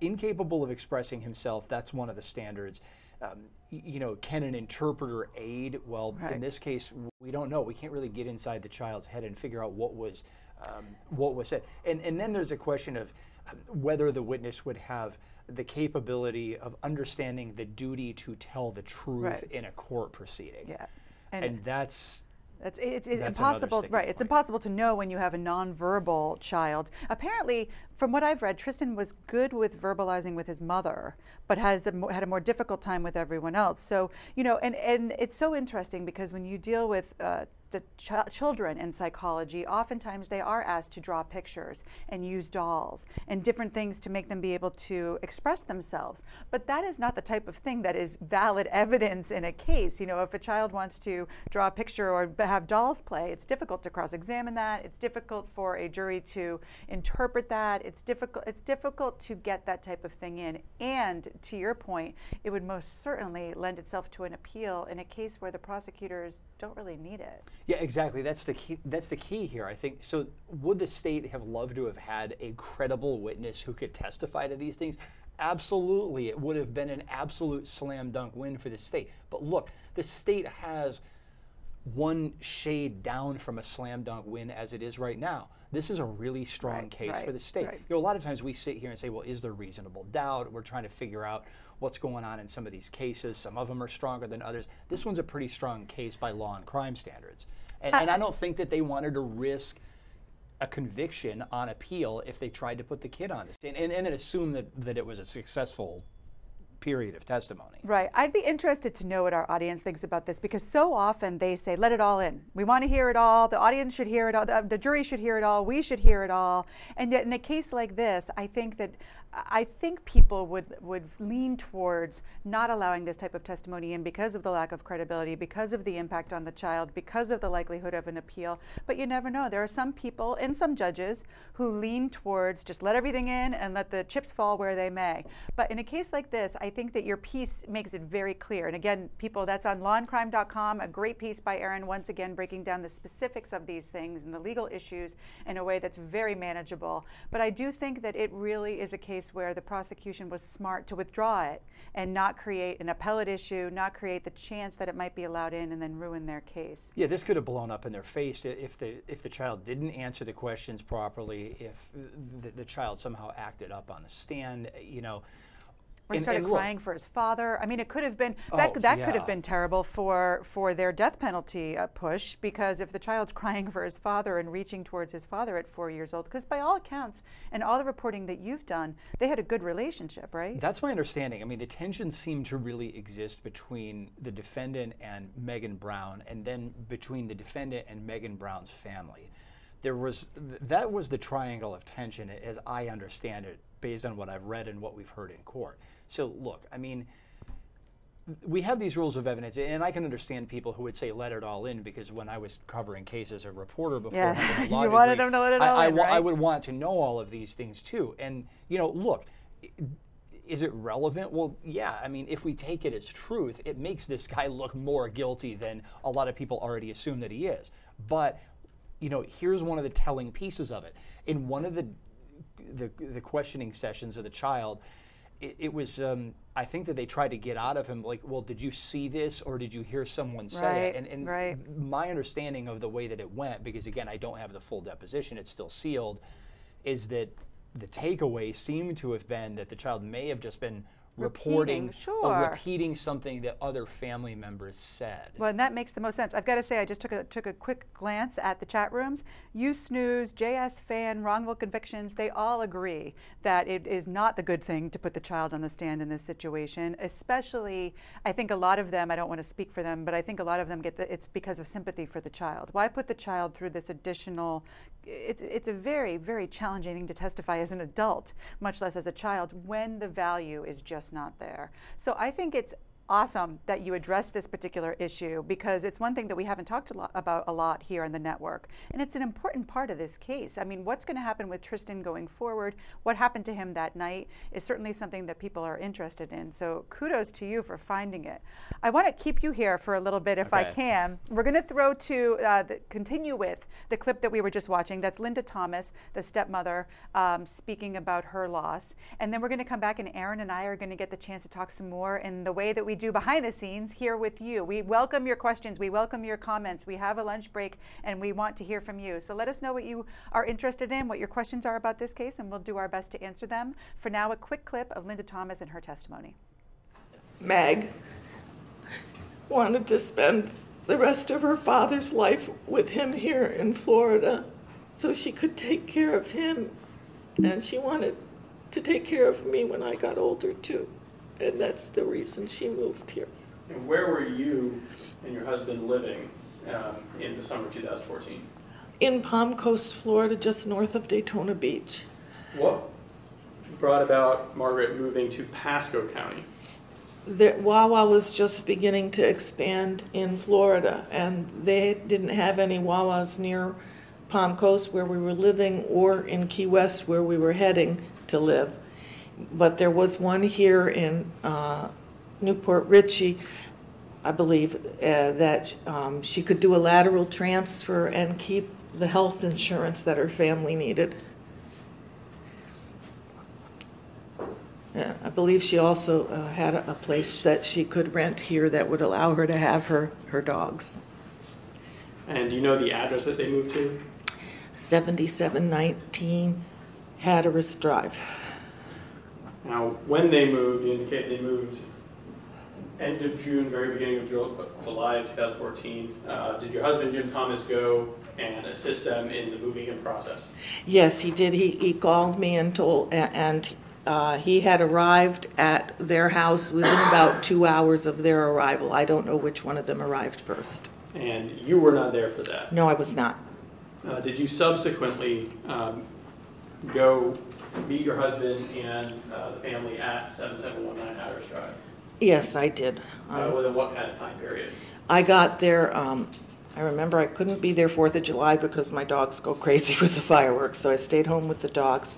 incapable of expressing himself, that's one of the standards. Um, you know, can an interpreter aid? Well, Right. in this case, we don't know. We can't really get inside the child's head and figure out what was um, what was said. And and then there's a question of um, whether the witness would have the capability of understanding the duty to tell the truth Right. in a court proceeding. Yeah. And, And- that's It's, it's, impossible, right? It's impossible to know when you have a nonverbal child. Apparently, from what I've read, Tristan was good with verbalizing with his mother, but has a, had a more difficult time with everyone else. So, you know, and, and it's so interesting because when you deal with uh, the ch- children in psychology, oftentimes they are asked to draw pictures and use dolls and different things to make them be able to express themselves. But that is not the type of thing that is valid evidence in a case. You know, if a child wants to draw a picture or have dolls play, it's difficult to cross-examine that. It's difficult for a jury to interpret that. It's difficult. It's difficult to get that type of thing in. And to your point, it would most certainly lend itself to an appeal in a case where the prosecutors don't really need it. Yeah, exactly. That's the key. That's the key here. I think. So, would the state have loved to have had a credible witness who could testify to these things? Absolutely, it would have been an absolute slam dunk win for the state. But look, the state has one shade down from a slam dunk win as it is right now. This is a really strong Right, case for the state. right. You know, a lot of times we sit here and say, well, is there reasonable doubt? We're trying to figure out what's going on in some of these cases. Some of them are stronger than others. This one's a pretty strong case by law and crime standards. And, and I uh, don't think that they wanted to risk a conviction on appeal if they tried to put the kid on the stand and, and then assume that, that it was a successful period of testimony. Right. I'd be interested to know what our audience thinks about this because so often they say, let it all in. We want to hear it all. The audience should hear it all. The, the jury should hear it all. We should hear it all. And yet, in a case like this, I think that I think people would, would lean towards not allowing this type of testimony in because of the lack of credibility, because of the impact on the child, because of the likelihood of an appeal. But you never know. There are some people and some judges who lean towards just let everything in and let the chips fall where they may. But in a case like this, I think that your piece makes it very clear. And again, people, that's on lawandcrime.com, a great piece by Aaron, once again breaking down the specifics of these things and the legal issues in a way that's very manageable. But I do think that it really is a case where the prosecution was smart to withdraw it and not create an appellate issue, not create the chance that it might be allowed in and then ruin their case. Yeah, this could have blown up in their face if the if the child didn't answer the questions properly, if the, the child somehow acted up on the stand, you know. Or he started and look, crying for his father. I mean, it could have been that. Oh, that could have been terrible for for their death penalty uh, push because if the child's crying for his father and reaching towards his father at four years old, because by all accounts and all the reporting that you've done, they had a good relationship, right? That's my understanding. I mean, the tension seemed to really exist between the defendant and Megan Brown, and then between the defendant and Megan Brown's family. There was th- that was the triangle of tension, as I understand it, based on what I've read and what we've heard in court. So, look, I mean, we have these rules of evidence, and I can understand people who would say let it all in because when I was covering cases as a reporter before, Yeah, having a law you wanted degree, them to let it I- all I in, I right? would want to know all of these things too. And you know, look, is it relevant? Well, yeah. I mean, if we take it as truth, it makes this guy look more guilty than a lot of people already assume that he is. But you know, here's one of the telling pieces of it. In one of the the, the questioning sessions of the child, it, it was um, I think that they tried to get out of him like, well, did you see this or did you hear someone say Right, it? And, and right. my understanding of the way that it went, because again, I don't have the full deposition, it's still sealed, is that the takeaway seemed to have been that the child may have just been reporting Repeating, or repeating something that other family members said. Well, and that makes the most sense. I've got to say, I just took a took a quick glance at the chat rooms. You snooze, JS fan, wrongful convictions. They all agree that it is not the good thing to put the child on the stand in this situation. Especially, I think a lot of them. I don't want to speak for them, but I think a lot of them get that it's because of sympathy for the child. Why put the child through this additional? It's it's a very very challenging thing to testify as an adult, much less as a child, when the value is just not there. So I think it's awesome that you address this particular issue because it's one thing that we haven't talked a lot about a lot here on the network. And it's an important part of this case. I mean what's going to happen with tristan going forward? What happened to him that night? Is certainly something that people are interested in. So kudos to you for finding it. I want to keep you here for a little bit if i can. We're going to throw to uh, the, continue with the clip that we were just watching. That's linda thomas the stepmother um, speaking about her loss. And then we're going to come back and aaron and i are going to get the chance to talk some more in the way that we do behind the scenes here with you. We welcome your questions. We welcome your comments. We have a lunch break and we want to hear from you. So let us know what you are interested in what your questions are about this case and we'll do our best to answer them. For now a quick clip of linda thomas and her testimony. Meg wanted to spend the rest of her father's life with him here in Florida so she could take care of him. And she wanted to take care of me when I got older, too. And that's the reason she moved here. And where were you and your husband living um, in the summer of 2014? In Palm Coast, Florida, just north of Daytona Beach. What brought about Margaret moving to Pasco County? The Wawa was just beginning to expand in Florida, and they didn't have any Wawas near Palm Coast where we were living or in Key West where we were heading to live. But there was one here in uh, New Port Richey, I believe, uh, that um, she could do a lateral transfer and keep the health insurance that her family needed. Yeah, I believe she also uh, had a a place that she could rent here that would allow her to have her, her dogs. And do you know the address that they moved to? 7719 Hatteras Drive. Now, when they moved, you indicate they moved end of June, very beginning of July of 2014. Uh, Did your husband, Jim Thomas, go and assist them in the moving in process? Yes, he did. He, he called me and told, and uh, he had arrived at their house within about two hours of their arrival. I don't know which one of them arrived first. And you were not there for that? No, I was not. Uh, Did you subsequently um, go meet your husband and uh, the family at 7719 Hatteras Drive? Yes, I did. Uh, Um, Within what kind of time period? I got there, um, I remember I couldn't be there Fourth of July because my dogs go crazy with the fireworks, so I stayed home with the dogs.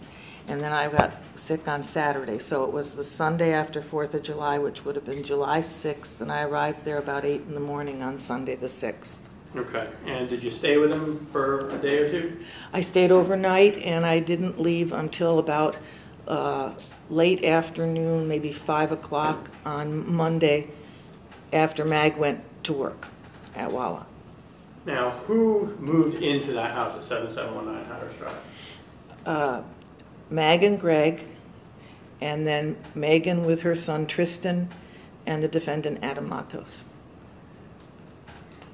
And then I got sick on Saturday, so it was the Sunday after Fourth of July, which would have been July sixth, and I arrived there about eight in the morning on Sunday the sixth. Okay. And did you stay with him for a day or two? I stayed overnight and I didn't leave until about uh, late afternoon, maybe five o'clock on Monday after Mag went to work at Wawa. Now, who moved into that house at 7719 Hatteras Drive? uh, Mag and Greg, and then Megan with her son Tristan, and the defendant Adam Matos.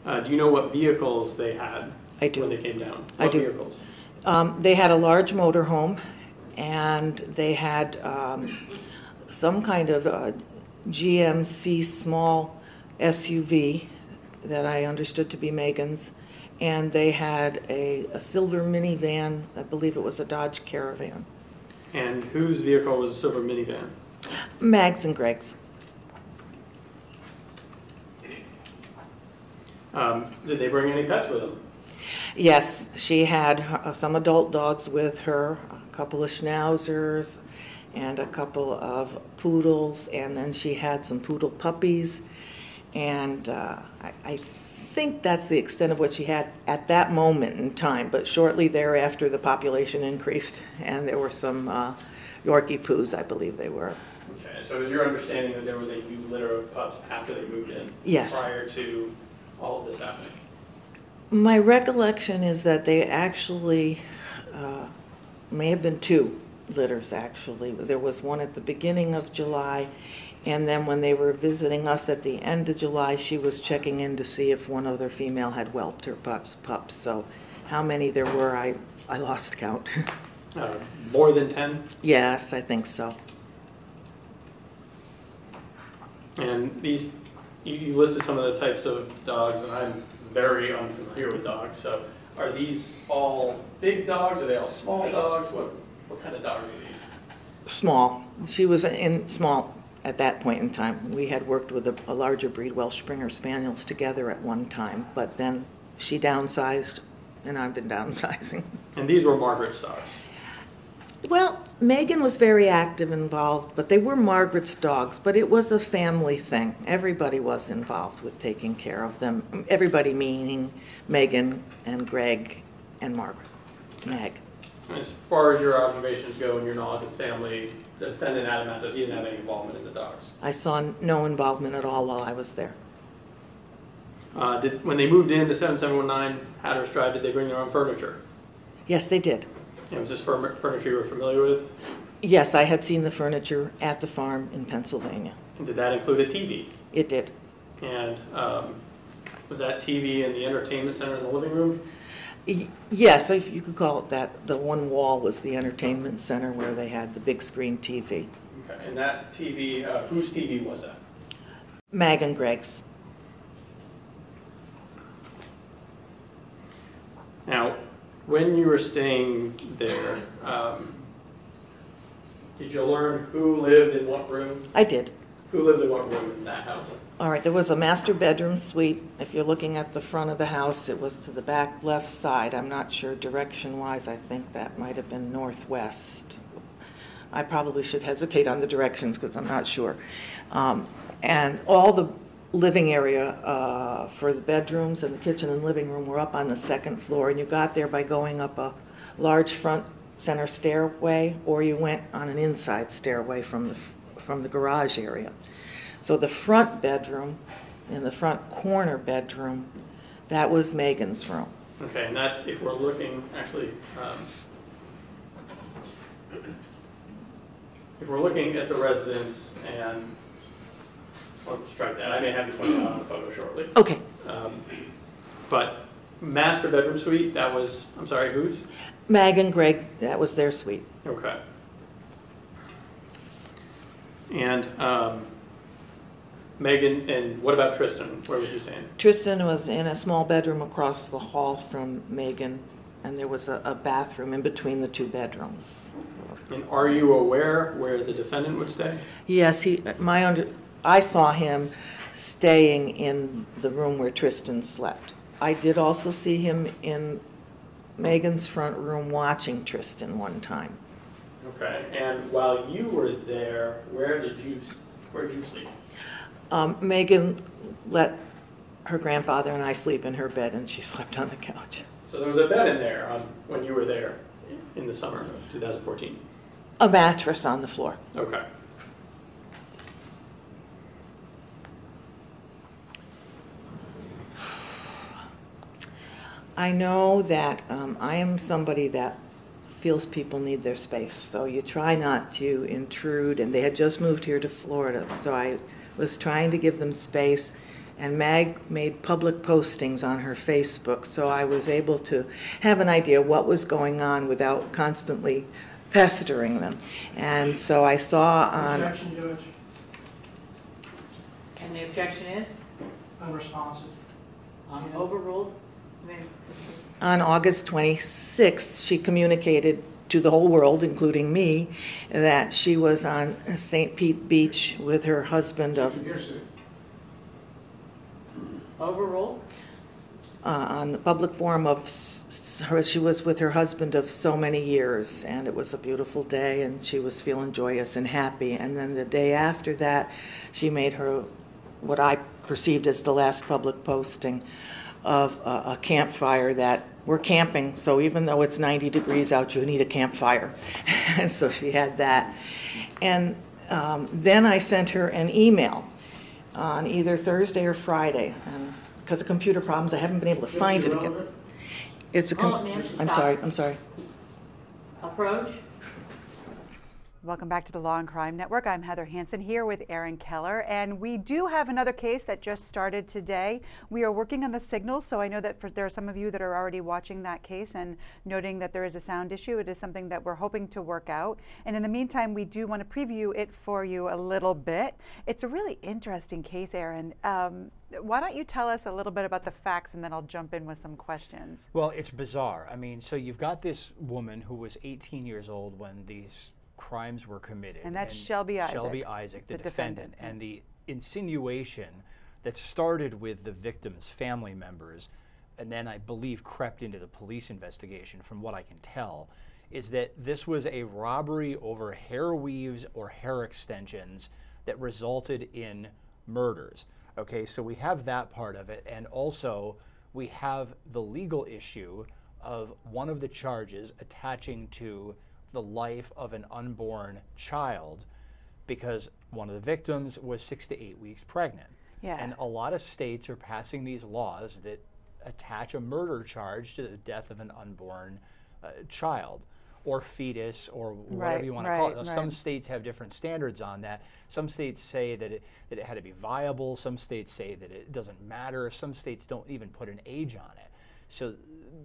Uh, Do you know what vehicles they had? I do. When they came down? I What do. vehicles? Um, They had a large motorhome, and they had um, some kind of uh, GMC small SUV that I understood to be Megan's, and they had a a silver minivan, I believe it was a Dodge Caravan. And whose vehicle was a silver minivan? Mags and Greg's. Um, Did they bring any pets with them? Yes, she had uh, some adult dogs with her, a couple of schnauzers and a couple of poodles, and then she had some poodle puppies. And uh, I, I think that's the extent of what she had at that moment in time. But shortly thereafter, the population increased, and there were some uh, Yorkie poos, I believe they were. Okay, so is your understanding that there was a new litter of pups after they moved in? Yes. Prior to all of this happening? My recollection is that they actually, uh, may have been two litters, actually. There was one at the beginning of July, and then when they were visiting us at the end of July, she was checking in to see if one other female had whelped her pups. pups. So how many there were, I, I lost count. Uh, More than 10? Yes, I think so. And these, you- you listed some of the types of dogs, and I'm very unfamiliar with dogs, so are these all big dogs, are they all small dogs? What, what kind of dogs are these? Small. She was in small at that point in time. We had worked with a, a larger breed, Welsh Springer Spaniels, together at one time, but then she downsized, and I've been downsizing. And these were Margaret's dogs? Well, Megan was very active involved, but they were Margaret's dogs, but it was a family thing. Everybody was involved with taking care of them. Everybody meaning Megan and Greg and Margaret, Meg. As far as your observations go and your knowledge of family, the defendant Adam Matos, he didn't have any involvement in the dogs. I saw no involvement at all while I was there. Uh, did, when they moved into 7719 Hatteras Drive, did they bring their own furniture? Yes, they did. And was this fur- furniture you were familiar with? Yes, I had seen the furniture at the farm in Pennsylvania. And did that include a TV? It did. And um, was that TV in the entertainment center in the living room? Y- Yes, if you could call it that. The one wall was the entertainment center where they had the big screen TV. Okay. And that TV, uh, whose TV was that? Mag and Greg's. Now, when you were staying there, um, did you learn who lived in what room? I did. Who lived in what room in that house? All right, there was a master bedroom suite. If you're looking at the front of the house, it was to the back left side. I'm not sure direction-wise, I think that might have been northwest. I probably should hesitate on the directions because I'm not sure. Um, And all the living area uh, for the bedrooms and the kitchen and living room were up on the second floor, and you got there by going up a large front center stairway, or you went on an inside stairway from the, from the garage area. So the front bedroom, in the front corner bedroom, that was Megan's room. Okay, and that's, if we're looking, actually, um, if we're looking at the residence and, strike that, I may have you point it out on the photo shortly. Okay. Um, But master bedroom suite, that was, I'm sorry, whose? Mag and Greg, that was their suite. Okay. And um, Megan, and what about Tristan? Where was he staying? Tristan was in a small bedroom across the hall from Megan, and there was a, a bathroom in between the two bedrooms. And are you aware where the defendant would stay? Yes, he, my under, I saw him staying in the room where Tristan slept. I did also see him in Megan's front room watching Tristan one time. Okay, and while you were there, where did you, where did you sleep? Um, Megan let her grandfather and I sleep in her bed, and she slept on the couch. So there was a bed in there when you were there in the summer of 2014? A mattress on the floor. Okay. I know that um, I am somebody that feels people need their space, so you try not to intrude. And they had just moved here to Florida, so I was trying to give them space. And Mag made public postings on her Facebook, so I was able to have an idea what was going on without constantly pestering them. And so I saw on. Objection, Judge, And the objection is unresponsive. overruled? I mean, On August 26th, she communicated to the whole world, including me, that she was on St. Pete Beach with her husband of, Overruled? uh, on the public forum of, s- s- her, she was with her husband of so many years, and it was a beautiful day, and she was feeling joyous and happy. And then the day after that, she made her, what I perceived as the last public posting of a, a campfire that we're camping, so even though it's 90 degrees out, you need a campfire. and so she had that. And um, then I sent her an email on either Thursday or Friday, and because of computer problems, I haven't been able to find it again. It's a, com- Hold it, ma'am, I'm sorry, I'm sorry. Approach? Welcome back to the Law and Crime Network. I'm Heather Hansen here with Aaron Keller, and we do have another case that just started today. We are working on the signal, so I know that for, there are some of you that are already watching that case and noting that there is a sound issue. It is something that we're hoping to work out. And in the meantime, we do want to preview it for you a little bit. It's a really interesting case, Aaron. Um, why don't you tell us a little bit about the facts, and then I'll jump in with some questions. Well, it's bizarre. I mean, so you've got this woman who was 18 years old when these crimes were committed. And that's Shelby Isaac, Shelby Isaac, the, the defendant. defendant. And the insinuation that started with the victim's family members and then I believe crept into the police investigation, from what I can tell, is that this was a robbery over hair weaves or hair extensions that resulted in murders. Okay, so we have that part of it, and also we have the legal issue of one of the charges attaching to the life of an unborn child because one of the victims was six to eight weeks pregnant. Yeah. And a lot of states are passing these laws that attach a murder charge to the death of an unborn uh, child or fetus or whatever Right, you want to call it. right, Some states have different standards on that. Some states say that it, that it had to be viable. Some states say that it doesn't matter. Some states don't even put an age on it. So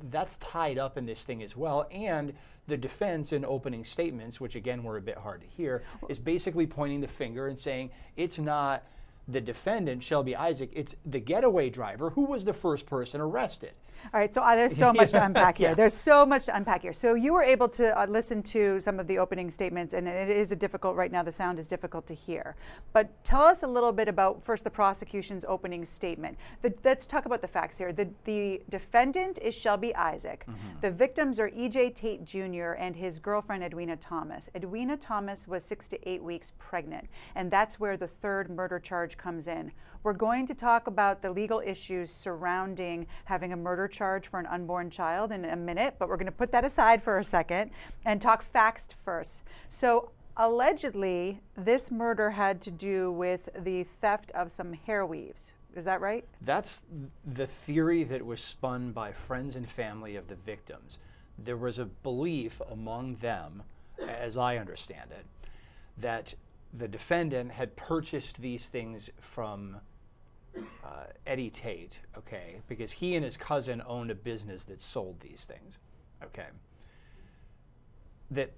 that's tied up in this thing as well. And the defense in opening statements, which again were a bit hard to hear, is basically pointing the finger and saying it's not the defendant, Shelby Isaac, it's the getaway driver who was the first person arrested. All right, so uh, there's so much to unpack here. Yeah. There's so much to unpack here. So you were able to uh, listen to some of the opening statements, and it is a difficult right now. The sound is difficult to hear. But tell us a little bit about first the prosecution's opening statement. The, let's talk about the facts here. The, the defendant is Shelby Isaac. Mm-hmm. The victims are E.J. Tate Jr. and his girlfriend Edwina Thomas. Edwina Thomas was six to eight weeks pregnant, and that's where the third murder charge comes in. We're going to talk about the legal issues surrounding having a murder charge for an unborn child in a minute, but we're going to put that aside for a second and talk facts first. So, allegedly, this murder had to do with the theft of some hair weaves. Is that right? That's the theory that was spun by friends and family of the victims. There was a belief among them, as I understand it, that the defendant had purchased these things from uh, Eddie Tate, okay, because he and his cousin owned a business that sold these things, okay. That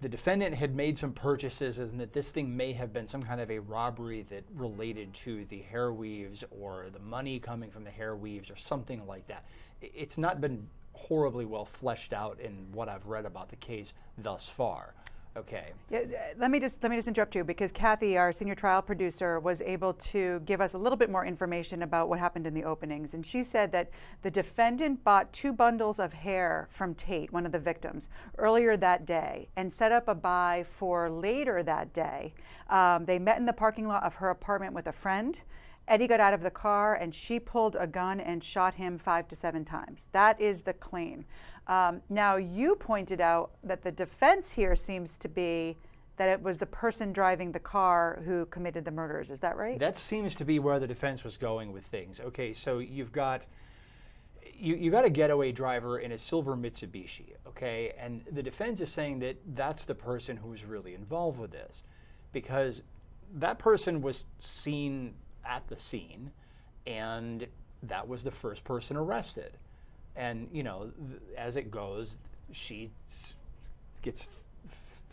the defendant had made some purchases and that this thing may have been some kind of a robbery that related to the hair weaves or the money coming from the hair weaves or something like that. It's not been horribly well fleshed out in what I've read about the case thus far. Okay. Yeah, uh, let me just let me just interrupt you because Kathy, our senior trial producer, was able to give us a little bit more information about what happened in the openings, and she said that the defendant bought two bundles of hair from Tate, one of the victims, earlier that day, and set up a buy for later that day. Um, they met in the parking lot of her apartment with a friend. Eddie got out of the car and she pulled a gun and shot him five to seven times. That is the claim. Um, now, you pointed out that the defense here seems to be that it was the person driving the car who committed the murders. Is that right? That seems to be where the defense was going with things. Okay, so you've got you, you got a getaway driver in a silver Mitsubishi, okay, and the defense is saying that that's the person who's really involved with this, because that person was seen at the scene, and that was the first person arrested, and you know, th- as it goes, she s- gets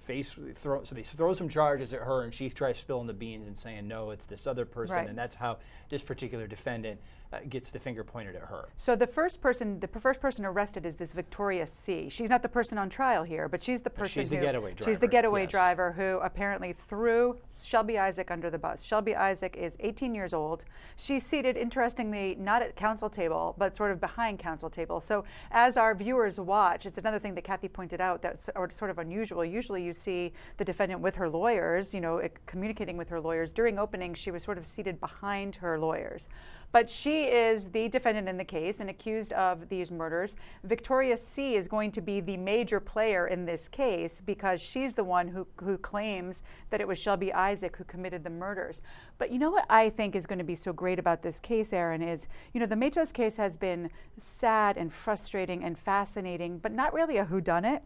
face throw so they throw some charges at her and she tries spilling the beans and saying no it's this other person Right. and that's how this particular defendant uh, gets the finger pointed at her So the first person, the first person arrested is this Victoria C. She's not the person on trial here, but she's the person she's the who, getaway She's the driver, getaway yes. driver who apparently threw Shelby Isaac under the bus. Shelby Isaac is 18 years old. She's seated, interestingly, not at counsel table, but sort of behind counsel table. So as our viewers watch, it's another thing that Kathy pointed out that's sort of unusual. Usually, you see the defendant with her lawyers, you know, eh, communicating with her lawyers. During opening, she was sort of seated behind her lawyers. But she is the defendant in the case and accused of these murders. Victoria C is going to be the major player in this case because she's the one who, who claims that it was Shelby Isaac who committed the murders. But you know what I think is going to be so great about this case, Aaron, is you know, the Matos case has been sad and frustrating and fascinating, but not really a whodunit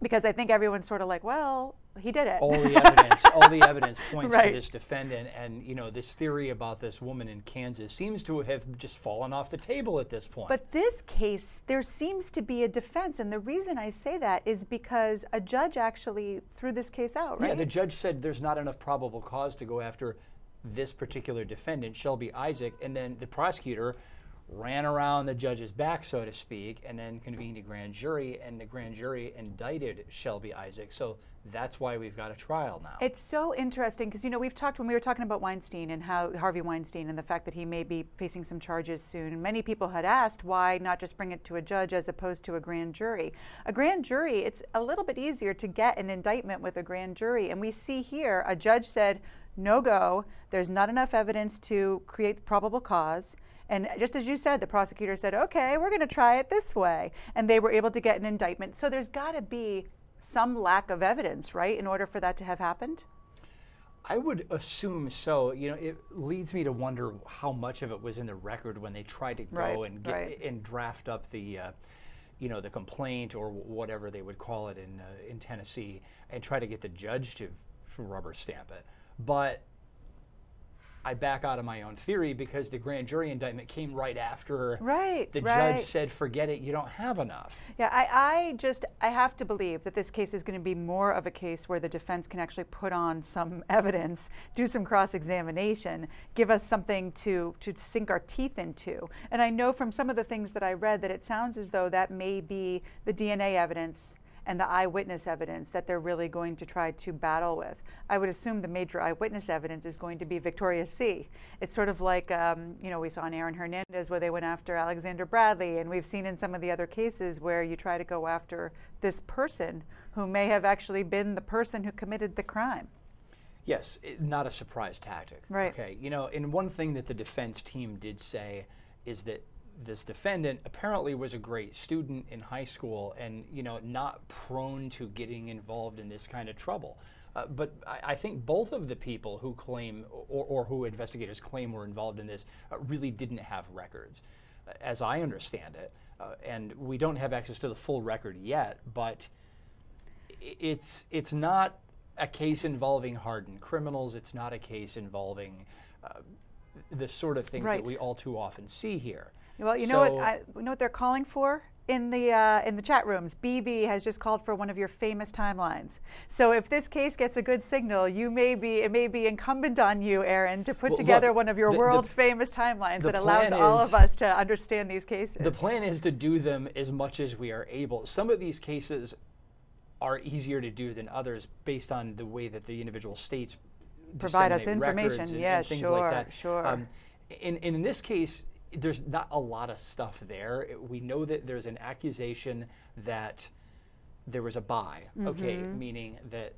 because I think everyone's sort of like, well, he did it. all the evidence all the evidence points Right. to this defendant and you know this theory about this woman in Kansas seems to have just fallen off the table at this point But this case, there seems to be a defense. And the reason I say that is because a judge actually threw this case out, right? Yeah, the judge said there's not enough probable cause to go after this particular defendant, Shelby Isaac, and then the prosecutor ran around the judge's back, so to speak, and then convened a grand jury, and the grand jury indicted Shelby Isaac. So that's why we've got a trial now. It's so interesting because you know we've talked when we were talking about Weinstein and how Harvey Weinstein and the fact that he may be facing some charges soon. Many people had asked why not just bring it to a judge as opposed to a grand jury. A grand jury, it's a little bit easier to get an indictment with a grand jury, and we see here a judge said no go. There's not enough evidence to create probable cause. And just as you said, the prosecutor said, okay, we're going to try it this way. And they were able to get an indictment. So there's got to be some lack of evidence, right, in order for that to have happened? I would assume so. You know, it leads me to wonder how much of it was in the record when they tried to go Right, and get right. and draft up the, uh, you know, the complaint or whatever they would call it in uh, in Tennessee, and try to get the judge to rubber stamp it. But I back out of my own theory because the grand jury indictment came right after Right, the right. judge said, forget it, you don't have enough. Yeah, I, I just I have to believe that this case is going to be more of a case where the defense can actually put on some evidence, do some cross-examination, give us something to to sink our teeth into. And I know from some of the things that I read that it sounds as though that may be the DNA evidence and the eyewitness evidence that they're really going to try to battle with. I would assume the major eyewitness evidence is going to be Victoria C. It's sort of like, um, you know, we saw in Aaron Hernandez where they went after Alexander Bradley, and we've seen in some of the other cases where you try to go after this person who may have actually been the person who committed the crime. Yes, it, not a surprise tactic. Right. Okay. You know, and one thing that the defense team did say is that this defendant apparently was a great student in high school and you know not prone to getting involved in this kind of trouble. Uh, but I, I think both of the people who claim or, or who investigators claim were involved in this uh, really didn't have records, uh, as I understand it. Uh, and we don't have access to the full record yet, but it's it's not a case involving hardened criminals. It's not a case involving uh, the sort of things Right. that we all too often see here. Well, you know what? I, you know what they're calling for in the uh, in the chat rooms. BB has just called for one of your famous timelines. So if this case gets a good signal, you may be it may be incumbent on you, Aaron, to put Well, together look, one of your the- the- world famous timelines that allows plan all of us to understand these cases. The plan is to do them as much as we are able. Some of these cases are easier to do than others based on the way that the individual states Provide us information. and- Yeah, and things sure, like that. sure. Um, in, in this case, there's not a lot of stuff there. We know that there's an accusation that there was a buy, okay, Mhm. meaning that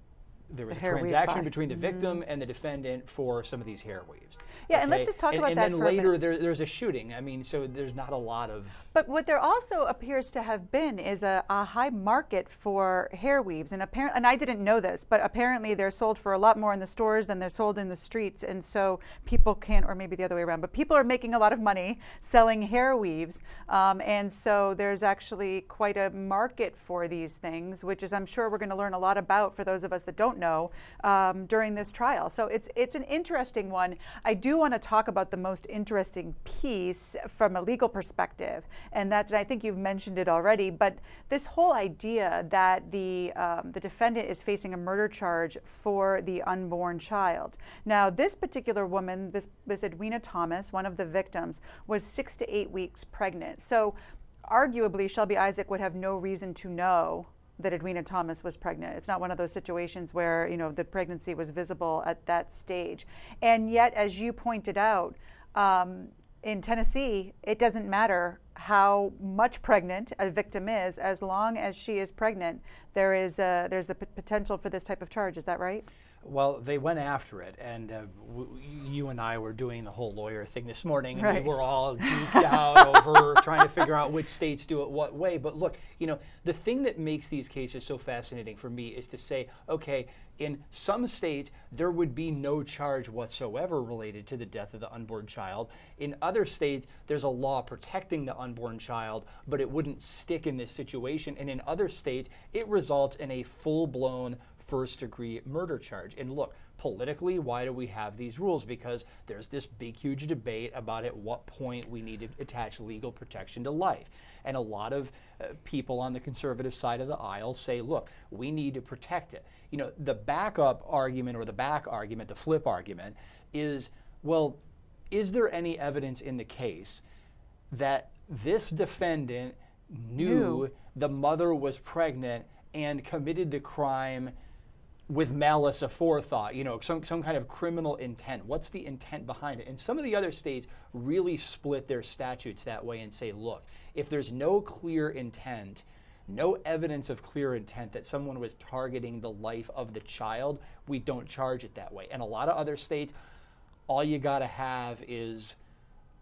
there was The a transaction between the Mhm. victim and the defendant for some of these hair weaves. Yeah, and let's just talk and, about and that then for later there, there's a shooting. I mean, so there's not a lot of But what there also appears to have been is a, a high market for hair weaves, and apparently, and I didn't know this, but apparently they're sold for a lot more in the stores than they're sold in the streets, and so people can't, or maybe the other way around, but people are making a lot of money selling hair weaves, um, and so there's actually quite a market for these things, which is I'm sure we're going to learn a lot about for those of us that don't know um, during this trial. So it's it's an interesting one. I do want to talk about the most interesting piece from a legal perspective, and that's and I think you've mentioned it already. But this whole idea that the um, the defendant is facing a murder charge for the unborn child. Now, this particular woman, this, this Edwina Thomas, one of the victims, was six to eight weeks pregnant. So, arguably, Shelby Isaac would have no reason to know that Edwina Thomas was pregnant. It's not one of those situations where you know the pregnancy was visible at that stage. And yet, as you pointed out, um, in Tennessee, it doesn't matter how much pregnant a victim is, as long as she is pregnant, there is a, there's the potential for this type of charge. Is that right? Well, they went after it, and uh, w- you and I were doing the whole lawyer thing this morning, and Right. we were all geeked out over trying to figure out which states do it what way. But look, you know, the thing that makes these cases so fascinating for me is to say, okay, in some states, there would be no charge whatsoever related to the death of the unborn child. In other states, there's a law protecting the unborn child, but it wouldn't stick in this situation. And in other states, it results in a full blown first degree murder charge. And look, politically, why do we have these rules? Because there's this big, huge debate about at what point we need to attach legal protection to life. And a lot of uh, people on the conservative side of the aisle say, look, we need to protect it. You know, the backup argument or the back argument, the flip argument, is well, is there any evidence in the case that this defendant knew, Knew. the mother was pregnant and committed the crime with malice aforethought, you know, some, some kind of criminal intent. What's the intent behind it? And some of the other states really split their statutes that way and say, look, if there's no clear intent, no evidence of clear intent that someone was targeting the life of the child, we don't charge it that way. And a lot of other states, all you got to have is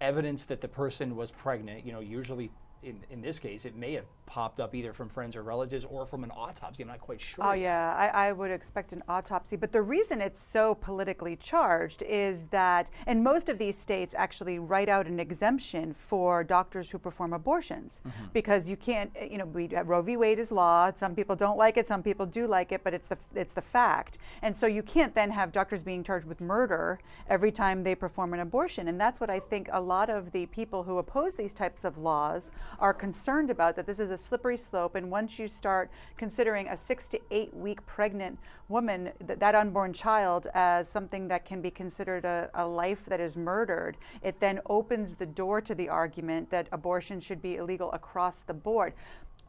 evidence that the person was pregnant. You know, usually in, in this case, it may have popped up either from friends or relatives or from an autopsy. I'm not quite sure. Oh, yeah, I, I would expect an autopsy. But the reason it's so politically charged is that, and most of these states actually write out an exemption for doctors who perform abortions Mm-hmm. because you can't, eh, you know, we, Roe v. Wade is law. Some people don't like it, some people do like it, but it's the, it's the fact. And so you can't then have doctors being charged with murder every time they perform an abortion. And that's what I think a lot of the people who oppose these types of laws are concerned about that this is a slippery slope. And once you start considering a six to eight week pregnant woman, th- that unborn child, as something that can be considered a, a life that is murdered, it then opens the door to the argument that abortion should be illegal across the board.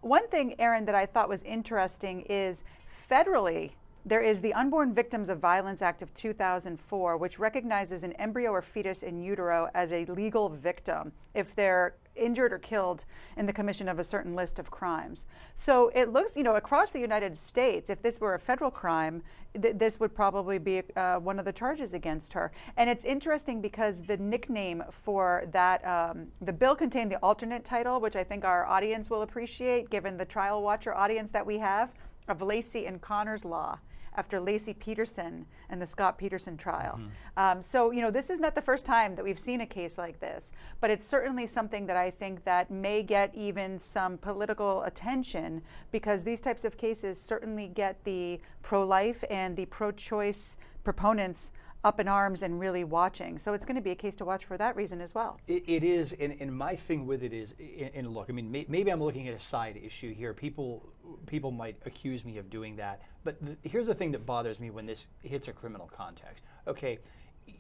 One thing, Aaron, that I thought was interesting is federally, there is the Unborn Victims of Violence Act of 2004, which recognizes an embryo or fetus in utero as a legal victim if they're injured or killed in the commission of a certain list of crimes. So it looks, you know, across the United States, if this were a federal crime, th- this would probably be uh, one of the charges against her. And it's interesting because the nickname for that, um, the bill contained the alternate title, which I think our audience will appreciate given the trial watcher audience that we have, of Laci and Conner's Law after Laci Peterson and the Scott Peterson trial. Um, so, you know, this is not the first time that we've seen a case like this, but it's certainly something that I think that may get even some political attention because these types of cases certainly get the pro-life and the pro-choice proponents up in arms and really watching. So it's going to be a case to watch for that reason as well. It, it is, and, and my thing with it is, and, look, I mean, may, maybe I'm looking at a side issue here. People, people might accuse me of doing that, but th- here's the thing that bothers me when this hits a criminal context. Okay,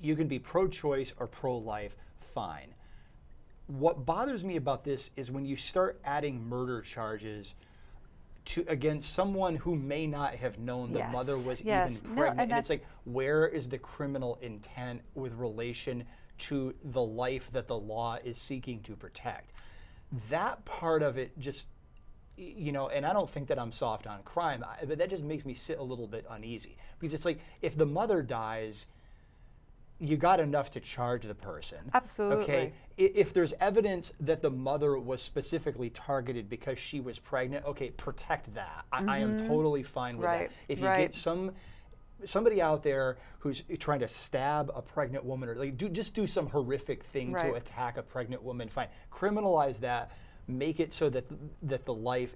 you can be pro-choice or pro-life, fine. What bothers me about this is when you start adding murder charges to against someone who may not have known the Yes, mother was yes. even No, pregnant. and and it's like, where is the criminal intent with relation to the life that the law is seeking to protect? That part of it just, you know, and I don't think that I'm soft on crime, but that just makes me sit a little bit uneasy because it's like if the mother dies, you got enough to charge the person. Absolutely. Okay. If there's evidence that the mother was specifically targeted because she was pregnant, okay, protect that. I, I am Mhm. totally fine with Right, that. If you right. get some somebody out there who's trying to stab a pregnant woman or like do just do some horrific thing to attack a pregnant woman, fine. Criminalize that. Make it so that that the life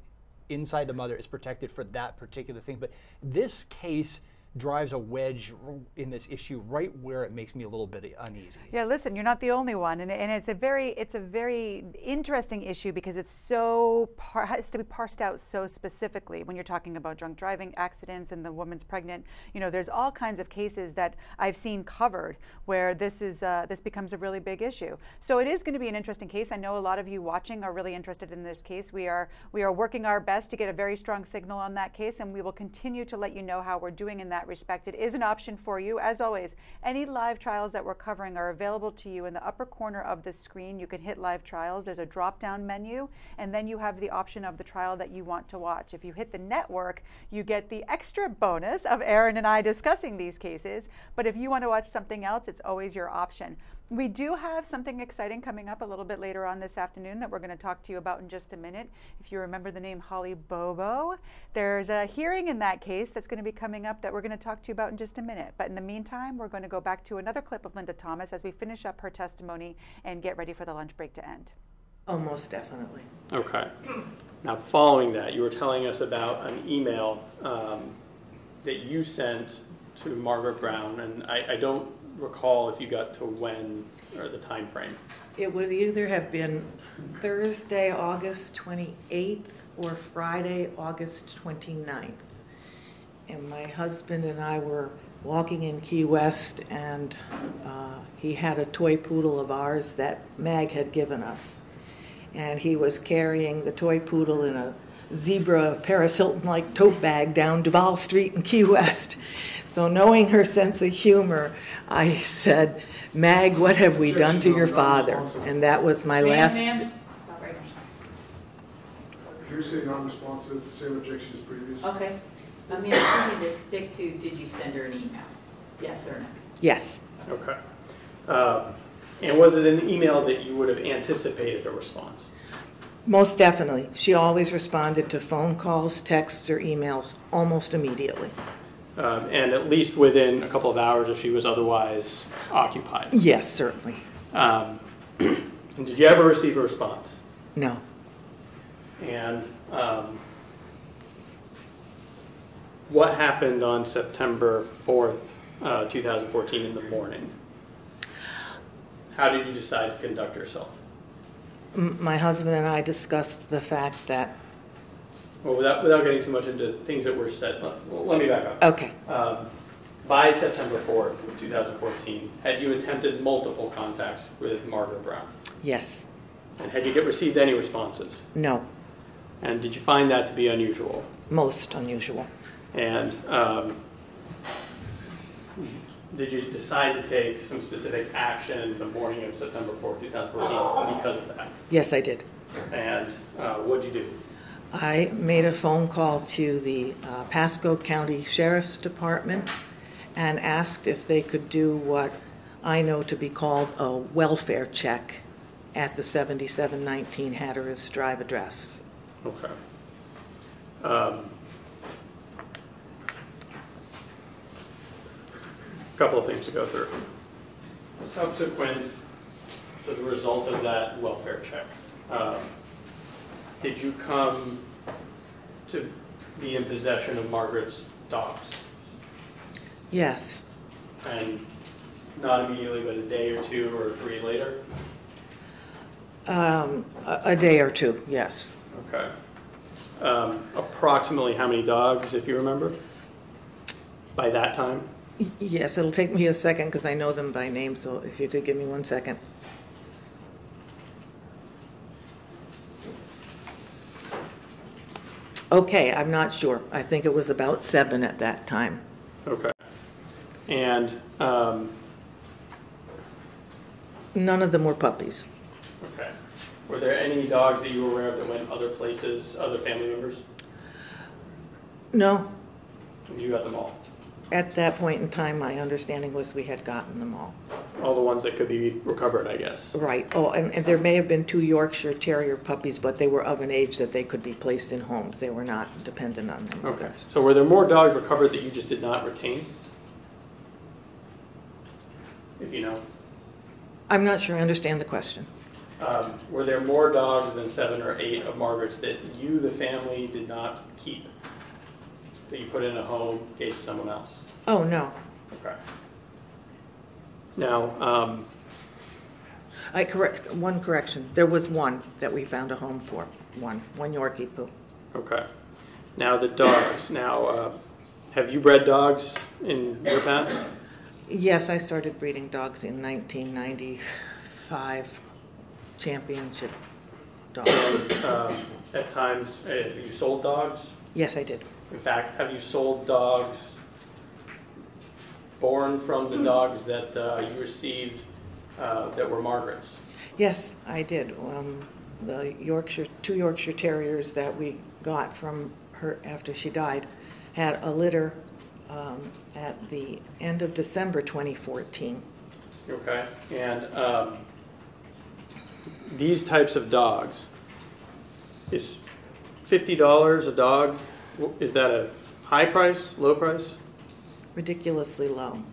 inside the mother is protected for that particular thing. But this case drives a wedge in this issue right where it makes me a little bit uneasy. Yeah, listen, you're not the only one, and, and it's a very it's a very interesting issue because it's so par- has to be parsed out so specifically when you're talking about drunk driving accidents and the woman's pregnant. You know, there's all kinds of cases that I've seen covered where this is uh, this becomes a really big issue. So it is going to be an interesting case. I know a lot of you watching are really interested in this case. We are we are working our best to get a very strong signal on that case, and we will continue to let you know how we're doing in that respect. It is an option for you, as always. Any live trials that we're covering are available to you in the upper corner of the screen. You can hit live trials. There's a drop down menu, and then you have the option of the trial that you want to watch. If you hit the network, you get the extra bonus of Aaron and I discussing these cases. But if you want to watch something else, it's always your option. We do have something exciting coming up a little bit later on this afternoon that we're going to talk to you about in just a minute. If you remember the name Holly Bobo, there's a hearing in that case that's going to be coming up that we're going to talk to you about in just a minute. But in the meantime, we're going to go back to another clip of Linda Thomas as we finish up her testimony and get ready for the lunch break to end. Oh, most definitely. Okay. Now, following that, you were telling us about an email um, that you sent to Margaret Brown, and I, I don't recall if you got to when or the time frame. It would either have been Thursday, August 28th, or Friday, August 29th. And my husband and I were walking in Key West, and uh, he had a toy poodle of ours that Mag had given us. And he was carrying the toy poodle in a zebra Paris Hilton-like tote bag down Duval Street in Key West. So knowing her sense of humor, I said, Mag, what have we done to your father? And that was my Ma'am, last. ma'am, stop right Hearsay non-responsive, same objection as previous. Okay. I mean, I need to stick to, did you send her an email? Yes or no? Yes. Okay. Um, And was it an email that you would have anticipated a response? Most definitely. She always responded to phone calls, texts, or emails almost immediately. Um, And at least within a couple of hours if she was otherwise occupied? Yes, certainly. Um, And did you ever receive a response? No. And um, what happened on September 4th, uh, 2014 in the morning? How did you decide to conduct yourself? M- My husband and I discussed the fact that, Well, without, without getting too much into things that were said, let, well, let me back up. Okay. Um, By September 4th, of 2014, had you attempted multiple contacts with Margaret Brown? yes, And had you get, received any responses? no, And did you find that to be unusual? most unusual. And um, did you decide to take some specific action the morning of September 4th, 2014 because of that? Yes, I did. And uh, what did you do? I made a phone call to the uh, Pasco County Sheriff's Department and asked if they could do what I know to be called a welfare check at the 7719 Hatteras Drive address. Okay. Um, Couple of things to go through. Subsequent to the result of that welfare check, um, did you come to be in possession of Margaret's dogs? Yes, And not immediately, but a day or two or three later? um, a a day or two, yes. Okay. Um, Approximately how many dogs, if you remember? By that time? Y- Yes, it'll take me a second because I know them by name, so if you could give me one second. Okay, I'm not sure. I think it was about seven at that time. Okay. And, um, None of them were puppies. okay. Were there any dogs that you were aware of that went other places, other family members? No, You got them all? At that point in time, my understanding was we had gotten them all. All the ones that could be recovered, I guess? Right. Oh, and, and there may have been two Yorkshire Terrier puppies, but they were of an age that they could be placed in homes. They were not dependent on them. Okay. So were there more dogs recovered that you just did not retain? If you know? I'm not sure I understand the question. Um, Were there more dogs than seven or eight of Margaret's that you, the family, did not keep? That you put in a home, gave to someone else? Oh, no. Okay. Now, um, I correct, one correction. There was one that we found a home for. One, one Yorkie poo. okay. Now, the dogs. Now, uh, have you bred dogs in your past? Yes, I started breeding dogs in 1995. Championship dogs. Um, At times, uh, you sold dogs? Yes, I did. In fact, have you sold dogs born from the dogs that uh, you received uh, that were Margaret's? Yes, I did. Um, the Yorkshire, two Yorkshire Terriers that we got from her after she died had a litter um, at the end of December 2014. Okay, and um, these types of dogs, is fifty dollars a dog, is that a high price, low price? Ridiculously low.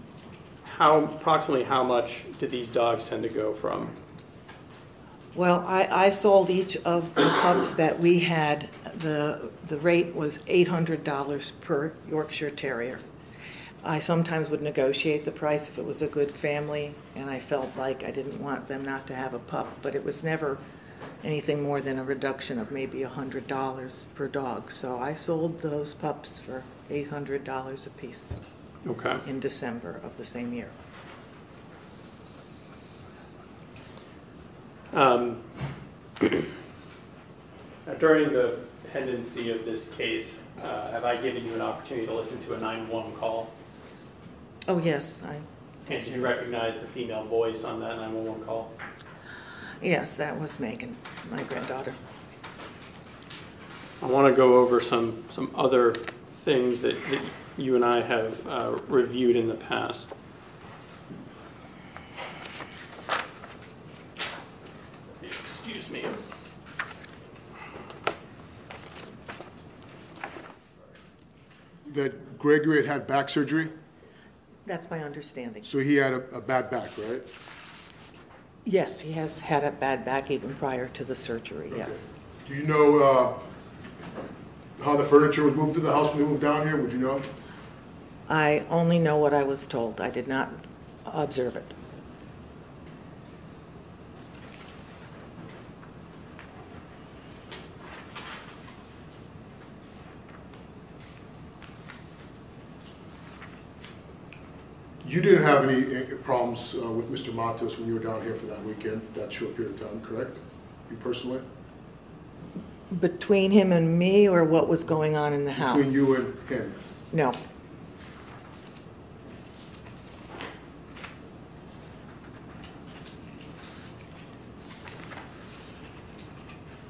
How, approximately how much do these dogs tend to go from? Well, I, I sold each of the pups that we had, the, the rate was $800 per Yorkshire Terrier. I sometimes would negotiate the price if it was a good family, and I felt like I didn't want them not to have a pup, but it was never anything more than a reduction of maybe $100 per dog. So I sold those pups for $800 apiece Okay. in December of the same year. Um, During the pendency of this case, uh, have I given you an opportunity to listen to a 911 call? Oh, yes, I, And do you recognize the female voice on that 911 call? Yes, that was Megan, my granddaughter. I want to go over some, some other things that, that you and I have uh, reviewed in the past. Excuse me. That Gregory had had back surgery, That's my understanding. so he had a, a bad back, right? Yes, he has had a bad back even prior to the surgery, yes. Do you know uh, how the furniture was moved to the house when they moved down here? Would you know? I only know what I was told. I did not observe it. You didn't have any uh, problems uh, with Mr. Matos when you were down here for that weekend, that short period of time, correct? You personally? Between him and me, or what was going on in the house? Between you and him? No.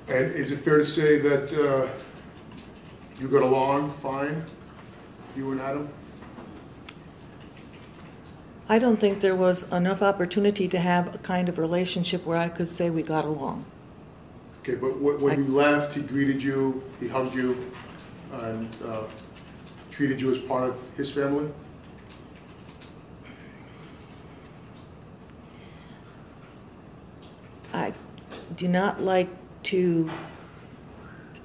And is it fair to say that uh, you got along fine, you and Adam? I don't think there was enough opportunity to have a kind of relationship where I could say we got along. Okay, but wh- when you left, he greeted you, he hugged you, and uh, treated you as part of his family? I do not like to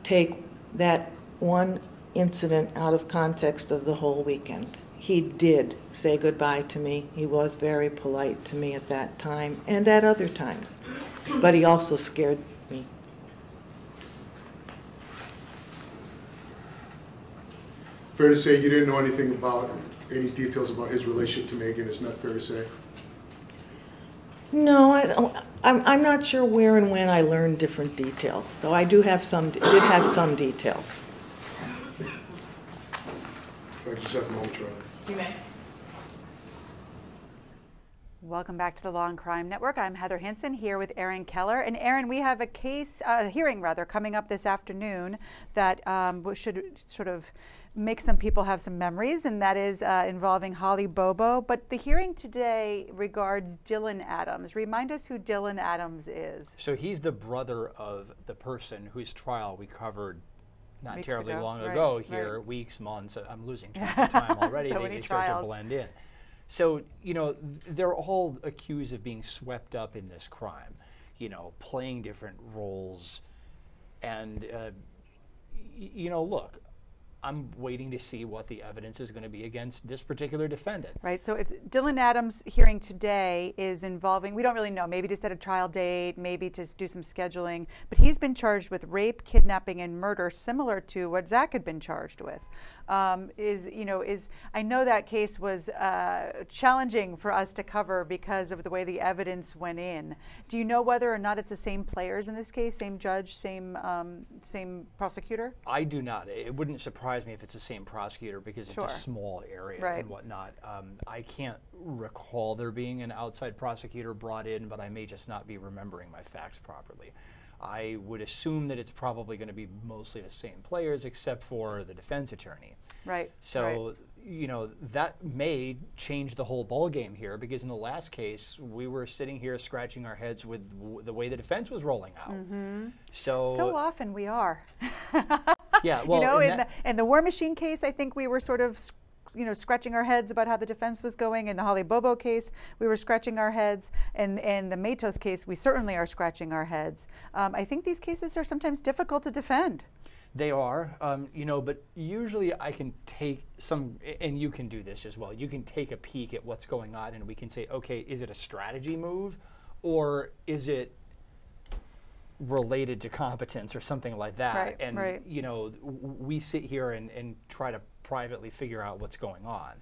take that one incident out of context of the whole weekend. He did say goodbye to me. He was very polite to me at that time and at other times. But he also scared me. Fair to say you didn't know anything about, any details about his relationship to Megan, isn't that fair to say? No, I don't, I'm, I'm not sure where and when I learned different details. So I do have some, did have some details. I just have a moment, Charlie. You may. Welcome back to the Law and Crime Network. I'm Heather Hansen here with Aaron Keller. And Aaron, we have a case, uh, hearing rather, coming up this afternoon that um, should sort of make some people have some memories, and that is uh, involving Holly Bobo. But the hearing today regards Dylan Adams. Remind us who Dylan Adams is. So he's the brother of the person whose trial we covered not Weeks terribly ago, long right, ago right. here, weeks, months. I'm losing track of time already. So they, they start trials. to blend in. So, you know, they're all accused of being swept up in this crime, you know, playing different roles. And, uh, y- you know, look, I'm waiting to see what the evidence is going to be against this particular defendant. Right. So it's Dylan Adams' hearing today is involving, we don't really know, maybe to set a trial date, maybe to do some scheduling, but he's been charged with rape, kidnapping, and murder, similar to what Zach had been charged with. Um, is, you know, is, I know that case was uh, challenging for us to cover because of the way the evidence went in. Do you know whether or not it's the same players in this case, same judge, same, um, same prosecutor? I do not. It wouldn't surprise me if it's the same prosecutor because it's Sure. a small area Right. and whatnot. Um, I can't recall there being an outside prosecutor brought in, but I may just not be remembering my facts properly. I would assume that it's probably going to be mostly the same players except for the defense attorney. Right. So, right. you know, that may change the whole ball game here because in the last case, we were sitting here scratching our heads with w- the way the defense was rolling out. Mm-hmm. So, So often we are. yeah, well, you know, in in, that- the, in the War Machine case, I think we were sort of, you know, scratching our heads about how the defense was going. In the Holly Bobo case, we were scratching our heads. And in the Matos case, we certainly are scratching our heads. Um, I think these cases are sometimes difficult to defend. They are, um, you know, but usually I can take some, and you can do this as well. You can take a peek at what's going on, and we can say, okay, is it a strategy move, or is it related to competence or something like that? Right, and right. you know, we sit here and, and try to privately figure out what's going on.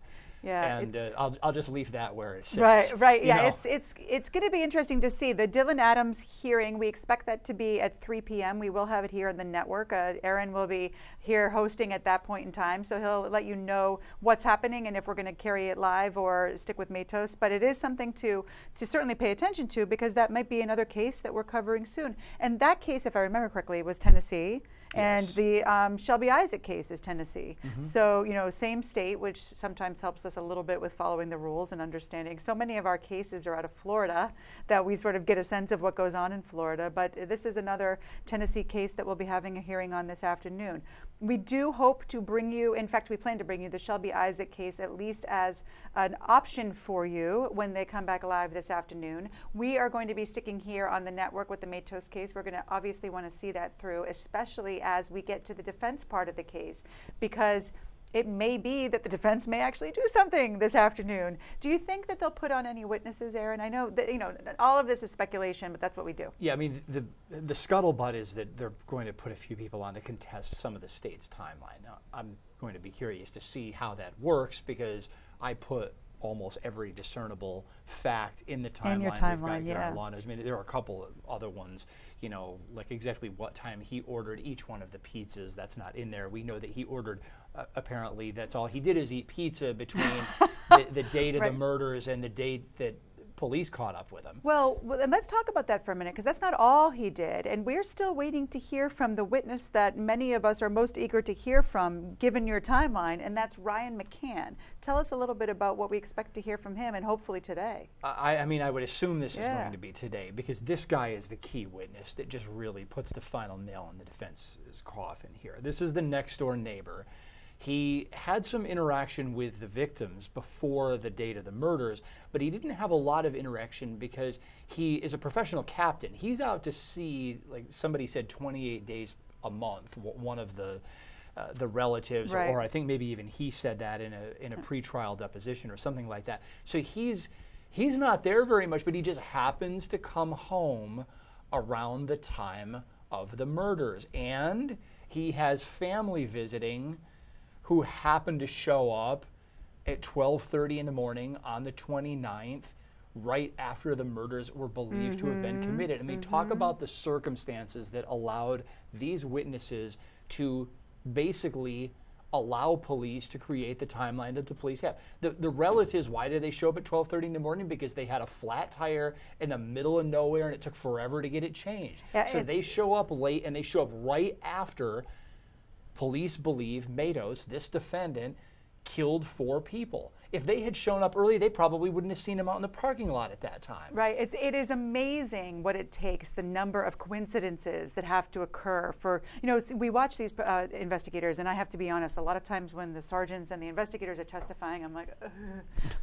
Yeah, and uh, I'll, I'll just leave that where it sits. Right, right. Yeah, know. it's it's it's going to be interesting to see the Dylan Adams hearing. We expect that to be at 3 p.m. We will have it here on the network. Uh, Aaron will be here hosting at that point in time, so he'll let you know what's happening and if we're going to carry it live or stick with Matos. But it is something to to certainly pay attention to because that might be another case that we're covering soon. And that case, if I remember correctly, was Tennessee. And Yes. the um, Shelby Isaac case is Tennessee. Mhm. So, you know, same state, which sometimes helps us a little bit with following the rules and understanding. So many of our cases are out of Florida that we sort of get a sense of what goes on in Florida. But this is another Tennessee case that we'll be having a hearing on this afternoon. We do hope to bring you, in fact, we plan to bring you the Shelby Isaac case at least as an option for you when they come back live this afternoon. We are going to be sticking here on the network with the Matos case. We're going to obviously want to see that through, especially as we get to the defense part of the case, because it may be that the defense may actually do something this afternoon. Do you think that they'll put on any witnesses, Aaron? I know that you know all of this is speculation, but that's what we do. Yeah, I mean, the the scuttlebutt is that they're going to put a few people on to contest some of the state's timeline. Now, I'm going to be curious to see how that works because I put almost every discernible fact in the timeline. In your timeline, yeah. I mean, there are a couple of other ones, you know, like exactly what time he ordered each one of the pizzas. That's not in there. We know that he ordered, uh, apparently, that's all he did is eat pizza between the, the date of Right. the murders and the date that police caught up with him. Well, and let's talk about that for a minute because that's not all he did. And we're still waiting to hear from the witness that many of us are most eager to hear from, given your timeline, and that's Ryan McCann. Tell us a little bit about what we expect to hear from him and hopefully today. I, I mean, I would assume this is going to be today because this guy is the key witness that just really puts the final nail in the defense's coffin here. This is the next door neighbor. He had some interaction with the victims before the date of the murders, but he didn't have a lot of interaction because he is a professional captain. He's out to sea, like somebody said, 28 days a month. One of the uh, the relatives, Right. or I think maybe even he said that in a in a pretrial deposition or something like that. So he's he's not there very much, but he just happens to come home around the time of the murders, and he has family visiting who happened to show up at 12:30 in the morning on the 29th right after the murders were believed to have been Mhm, committed. I mean, talk about the circumstances that allowed these witnesses to basically allow police to create the timeline that the police have. The, the relatives, why did they show up at 12:30 in the morning? Because they had a flat tire in the middle of nowhere and it took forever to get it changed. Yeah, so they show up late and they show up right after police believe Matos, this defendant, killed four people. If they had shown up early, they probably wouldn't have seen him out in the parking lot at that time. Right. It's it is amazing what it takes, the number of coincidences that have to occur for you know. We watch these uh, investigators, and I have to be honest. A lot of times when the sergeants and the investigators are testifying, I'm like, Ugh.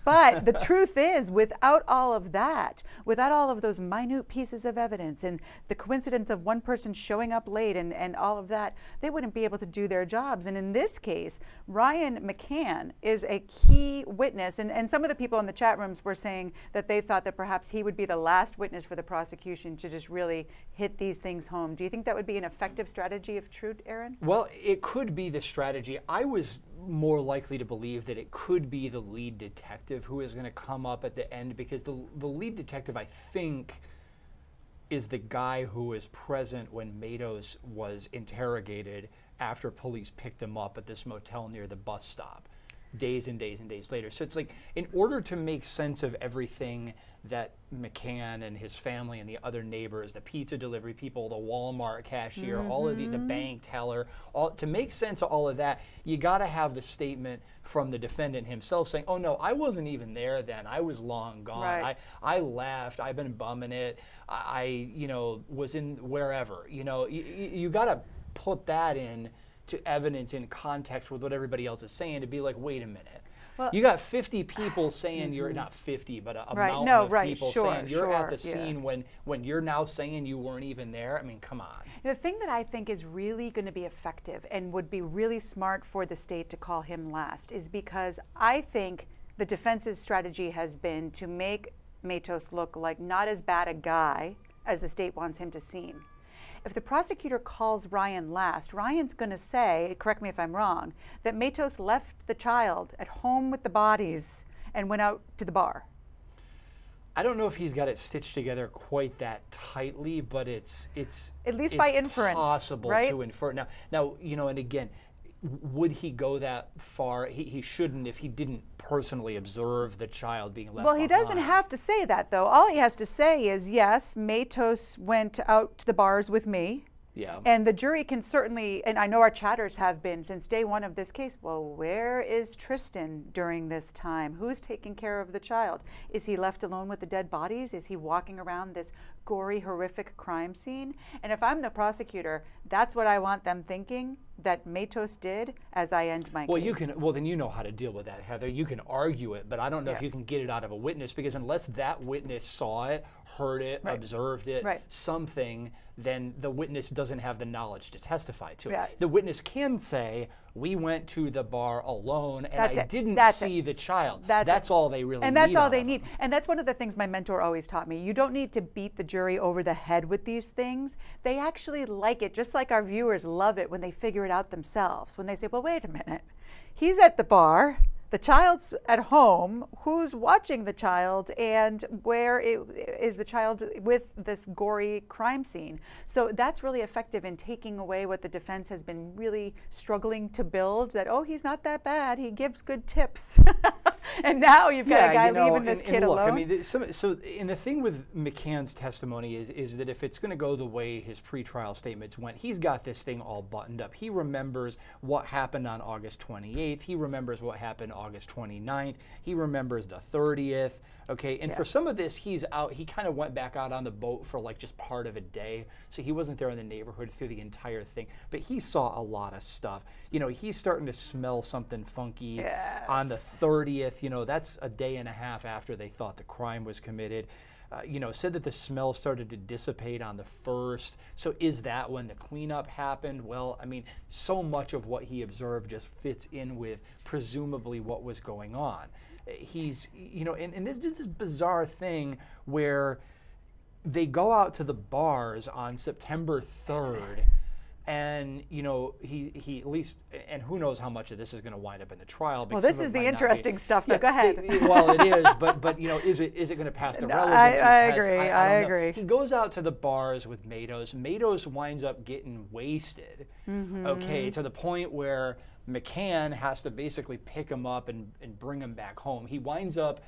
but the truth is, without all of that, without all of those minute pieces of evidence, and the coincidence of one person showing up late, and and all of that, they wouldn't be able to do their jobs. And in this case, Ryan McCann is a key witness, and, and some of the people in the chat rooms were saying that they thought that perhaps he would be the last witness for the prosecution to just really hit these things home. Do you think that would be an effective strategy of truth, Aaron? Well, it could be the strategy. I was more likely to believe that it could be the lead detective who is going to come up at the end because the, the lead detective, I think, is the guy who was present when Matos was interrogated after police picked him up at this motel near the bus stop days and days and days later. So it's like, in order to make sense of everything that McCann and his family and the other neighbors, the pizza delivery people, the Walmart cashier, all of the, the Mhm. bank teller, all, to make sense of all of that, you got to have the statement from the defendant himself saying, "Oh no, I wasn't even there then. I was long gone. Right. I I left. I've been bumming it. I, I you know was in wherever. You know, you, you got to put that in to evidence in context with what everybody else is saying to be like, wait a minute. Well- you got 50 people saying you're Mhm. not 50, but a, a Right, mountain no, of right, people sure, saying you're at sure, the yeah. scene when when you're now saying you weren't even there. I mean, come on. The thing that I think is really going to be effective and would be really smart for the state to call him last is because I think the defense's strategy has been to make Matos look like not as bad a guy as the state wants him to seem. If the prosecutor calls Ryan last, Ryan's going to say, correct me if I'm wrong, that Matos left the child at home with the bodies and went out to the bar. I don't know if he's got it stitched together quite that tightly, but it's it's At least it's by inference, possible right? to infer. Now, now you know, and again, would he go that far? He, he shouldn't if he didn't personally observe the child being left. Well, he doesn't have to say that, though. All he has to say is, yes, Matos went out to the bars with me, Yeah. And the jury can certainly, and I know our chatters have been since day one of this case. Well, where is Tristan during this time? Who's taking care of the child? Is he left alone with the dead bodies? Is he walking around this gory, horrific crime scene? And if I'm the prosecutor, that's what I want them thinking that Matos did as I end my Well, case. you can. Well, then you know how to deal with that, Heather. You can argue it, but I don't know if you can get it out of a witness because unless that witness saw it, heard it, Right. observed it, Right. something, then the witness doesn't have the knowledge to testify to it. The witness can say, "We went to the bar alone, and That's I it. didn't That's see it. the child." That's, it. all they really. And that's all they need. And that's one of the things my mentor always taught me. You don't need to beat the jury over the head with these things. They actually like it, just like our viewers love it when they figure it out themselves. When they say, "Well, wait a minute, he's at the bar." The child's at home. Who's watching the child, and where i- is the child with this gory crime scene? So that's really effective in taking away what the defense has been really struggling to build. That oh, he's not that bad. He gives good tips. and now you've got a guy you know, leaving this and, kid and look, alone. I mean, the- some, so and the thing with McCann's testimony is is that if it's going to go the way his pretrial statements went, he's got this thing all buttoned up. He remembers what happened on August 28th. He remembers what happened August 29th. He remembers the 30th. Okay, and Yeah. for some of this, he's out. He kind of went back out on the boat for like just part of a day, so he wasn't there in the neighborhood through the entire thing. But he saw a lot of stuff. You know, he's starting to smell something funky on the 30th. You know, that's a day and a half after they thought the crime was committed. Uh, you know, said that the smell started to dissipate on the first. So is that when the cleanup happened? Well, I mean, so much of what he observed just fits in with presumably what was going on. He's, you know, and, and this is this bizarre thing where they go out to the bars on September 3rd and you know he he at least and who knows how much of this is going to wind up in the trial Well, this is the might not be- interesting stuff. Yeah, Go ahead. it- well it is but but you know is it is it going to pass the No, relevancy I- I test? agree, I, I know. agree. he goes out to the bars with Matos Matos winds up getting wasted Mhm. okay to the point where McCann has to basically pick him up and, and bring him back home he winds up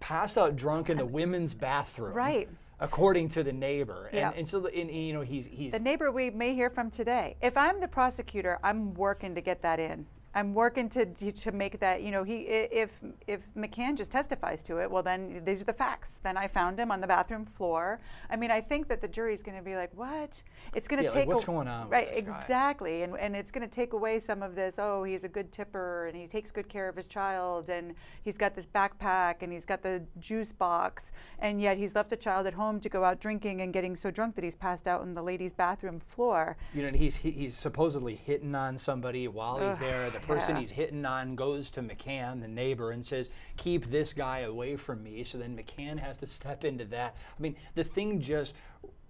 passed out drunk in the women's bathroom Right. According to the neighbor and, Yeah. and so and, you know he's he's the neighbor we may hear from today. If I'm the prosecutor, I'm working to get that in. I'm working to to make that. You know, he if if McCann just testifies to it, well then these are the facts. Then I found him on the bathroom floor. I mean, I think that the jury's going to be like, what? It's going to Yeah, like, take what's a- going on with Right, this guy? exactly, and and it's going to take away some of this. Oh, he's a good tipper, and he takes good care of his child, and he's got this backpack, and he's got the juice box, and yet he's left a child at home to go out drinking and getting so drunk that he's passed out on the ladies' bathroom floor. You know, and he's he, he's supposedly hitting on somebody while he's there. The person he's hitting on goes to McCann, the neighbor, and says, "Keep this guy away from me." So then McCann has to step into that. I mean, the thing just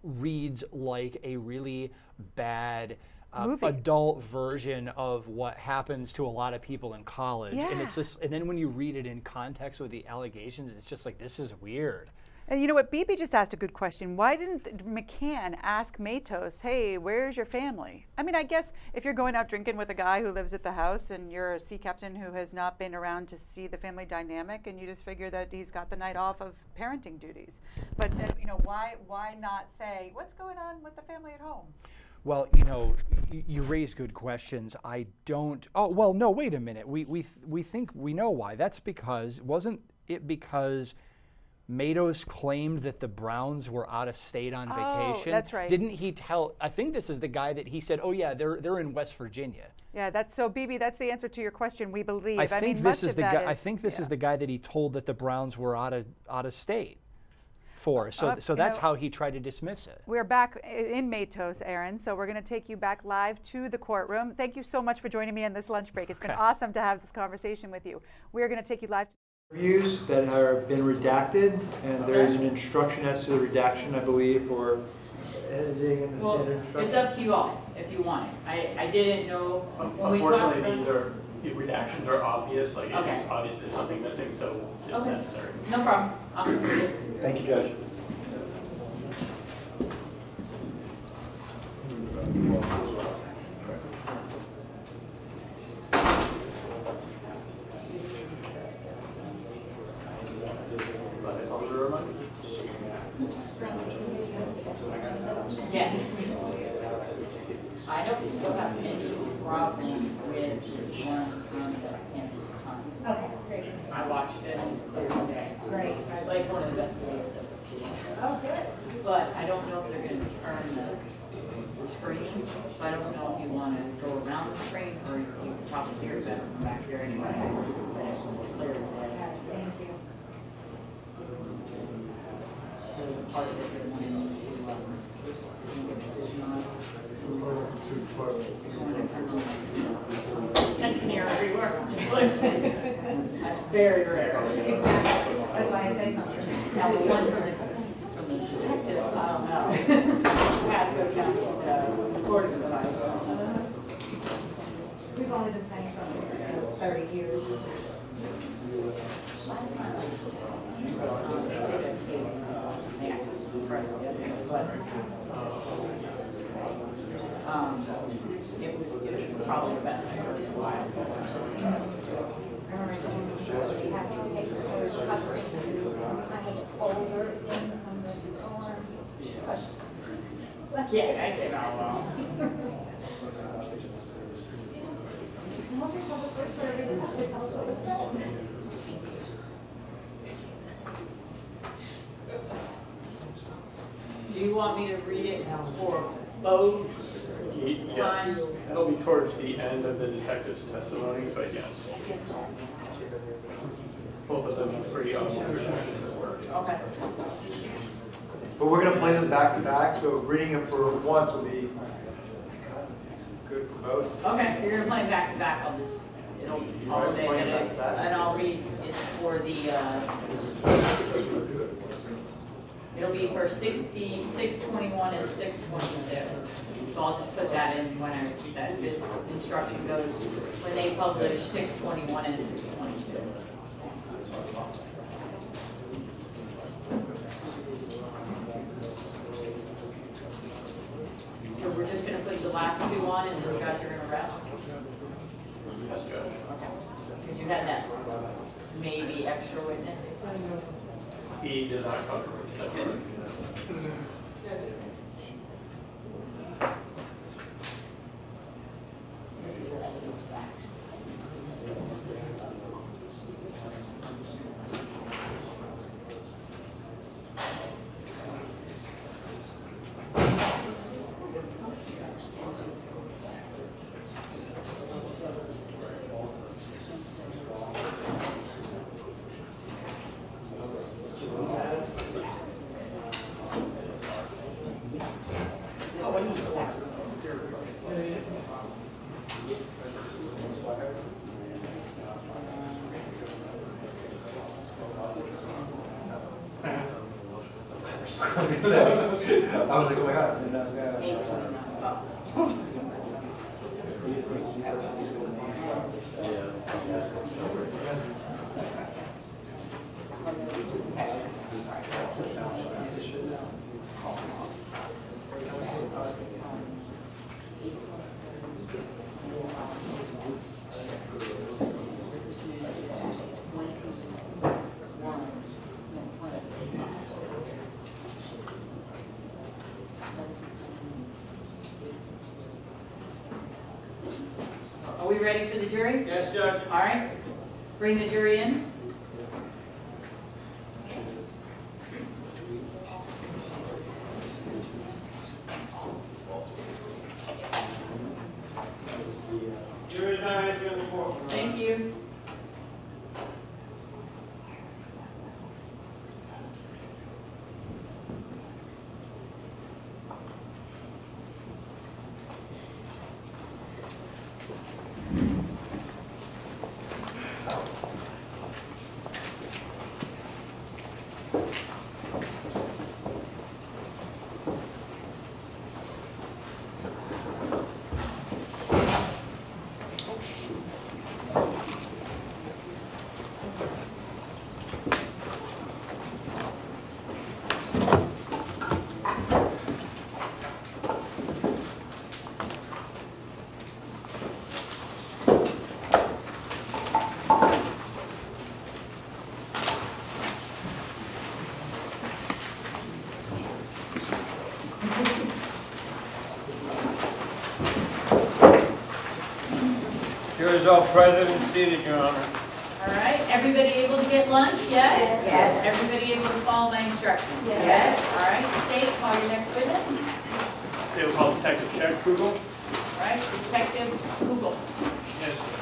reads like a really bad. Uh, adult version of what happens to a lot of people in college, yeah. and it's just, and then when you read it in context with the allegations, it's just like this is weird. And you know what? BB just asked a good question. Why didn't McCann ask Matos, hey, where's your family? I mean, I guess if you're going out drinking with a guy who lives at the house and you're a sea captain who has not been around to see the family dynamic and you just figure that he's got the night off of parenting duties. But, uh, you know, why, why not say, what's going on with the family at home? Well, you know, you raise good questions. I don't. Oh, well, no. Wait a minute. We we we think we know why. That's because wasn't it because Matos claimed that the Browns were out of state on Oh, vacation? that's right. Didn't he tell? I think this is the guy that he said, "Oh yeah, they're they're in West Virginia." Yeah, that's so, BB, that's the answer to your question, we believe. I think mean, this much is the guy. I think this is the guy that he told that the Browns were out of out of state for. So Uh, so that's know- how he tried to dismiss it. We're back in Matos, Aaron. So we're going to take you back live to the courtroom. Thank you so much for joining me on this lunch break. It's been awesome to have this conversation with you. We're going to take you live. Views that have been redacted, and there is an instruction as to the redaction, I believe, or editing and the Well, standard it's instruction. up to you all if you want it. I, I didn't know when we talked. Unfortunately, these are, the redactions are obvious, like Okay. it's obvious there's something missing, so it's Okay. necessary. No problem. I'll- Thank you, Judge. For both? Yes, it'll be towards the end of the detective's testimony, but yes. Both of them are pretty officers. Okay. But we're gonna play them back to back, so reading them for once will be good for both. Okay, you're gonna play back to back, I'll just, it'll, I'll say, Play and back to back. and I'll read it for the, uh, it'll be for sixty, six twenty-one and six twenty-two. So I'll just put that in when I, that this instruction goes, when they publish six twenty-one and six twenty-two. So we're just gonna put the last two on and then you guys are gonna rest? Yes, Judge. Because you had that maybe extra witness. He did not cover it, is. Jury? Yes, Judge. All right, bring the jury in. All present and seated, Your Honor. All right, everybody able to get lunch? Yes? Yes. Everybody able to follow my instructions? Yes. All right, state, call your next witness. State will call Detective Chad Cougill. All right, Detective Cougill. Yes.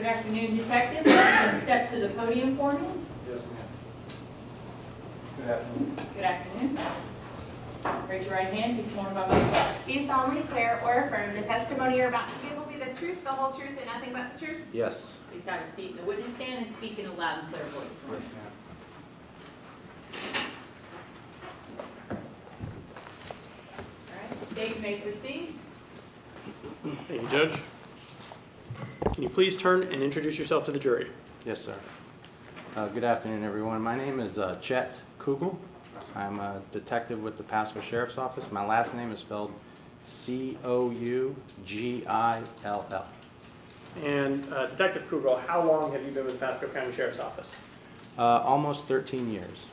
Good afternoon, Detective. Please Step to the podium for me. Yes, ma'am. Good afternoon. Good afternoon. Raise your right hand, be sworn by myself. Do you solemnly swear or affirm the testimony you're about to give will be the truth, the whole truth, and nothing but the truth? Yes. Please have a seat the witness stand and speak in a loud and clear voice for me. Yes, ma'am. All right, state, you may proceed. Thank you, Judge. Can you please turn and introduce yourself to the jury? Yes, sir. Uh, Good afternoon, everyone. My name is uh, Chet Cougill. I'm a detective with the Pasco Sheriff's Office. My last name is spelled C-O-U-G-I-L-L. And uh, Detective Cougill, how long have you been with the Pasco County Sheriff's Office? Uh, Almost 13 years.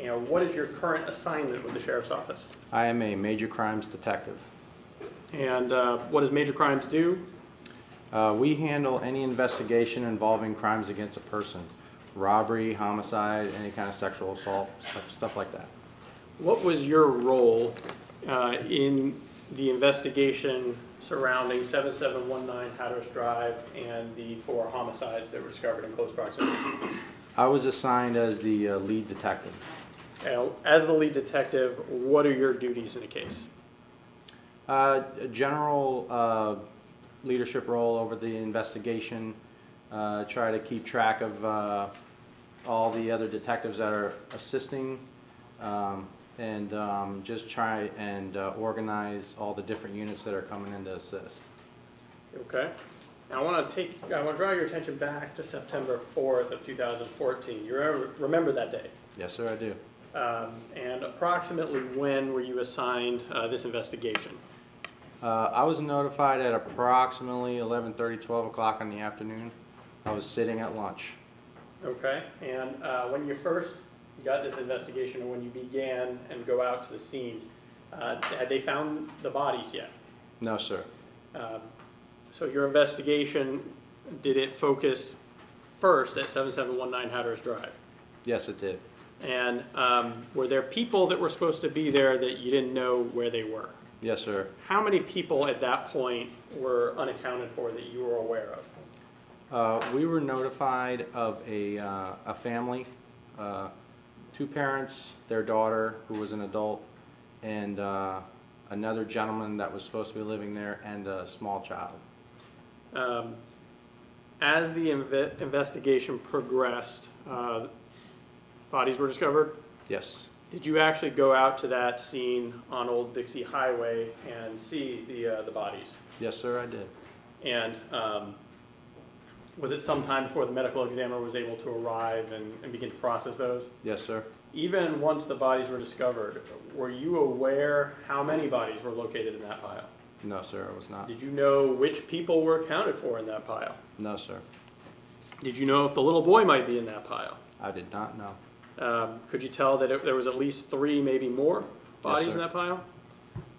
And what is your current assignment with the Sheriff's Office? I am a major crimes detective. And uh, what does major crimes do? Uh, We handle any investigation involving crimes against a person, robbery, homicide, any kind of sexual assault, stuff- stuff like that. What was your role uh, in the investigation surrounding 7719 Hatteras Drive and the four homicides that were discovered in close proximity? I was assigned as the uh, lead detective. As the lead detective, what are your duties in a case? Uh, a General uh, leadership role over the investigation, uh, try to keep track of uh, all the other detectives that are assisting, um, and um, just try and uh, organize all the different units that are coming in to assist. Okay. Now, I want to take, I want to draw your attention back to September 4th of 2014. You remember- remember that day? Yes, sir, I do. Um, And approximately when were you assigned uh, this investigation? Uh, I was notified at approximately 11:30, 12 o'clock in the afternoon. I was sitting at lunch. Okay, and uh, when you first got this investigation, or when you began and go out to the scene, uh, had they found the bodies yet? No, sir. Um, So your investigation, did it focus first at 7719 Hatteras Drive? Yes, it did. And um, were there people that were supposed to be there that you didn't know where they were? Yes, sir. How many people at that point were unaccounted for that you were aware of? Uh, We were notified of a, uh, a family, uh, two parents, their daughter, who was an adult, and uh, another gentleman that was supposed to be living there, and a small child. Um, As the inve- investigation progressed, uh, bodies were discovered? Yes. Did you actually go out to that scene on Old Dixie Highway and see the, uh, the bodies? Yes, sir, I did. And um, was it some time before the medical examiner was able to arrive and, and begin to process those? Yes, sir. Even once the bodies were discovered, were you aware how many bodies were located in that pile? No, sir, I was not. Did you know which people were accounted for in that pile? No, sir. Did you know if the little boy might be in that pile? I did not know. Um, Could you tell that it- there was at least three, maybe more bodies in that pile?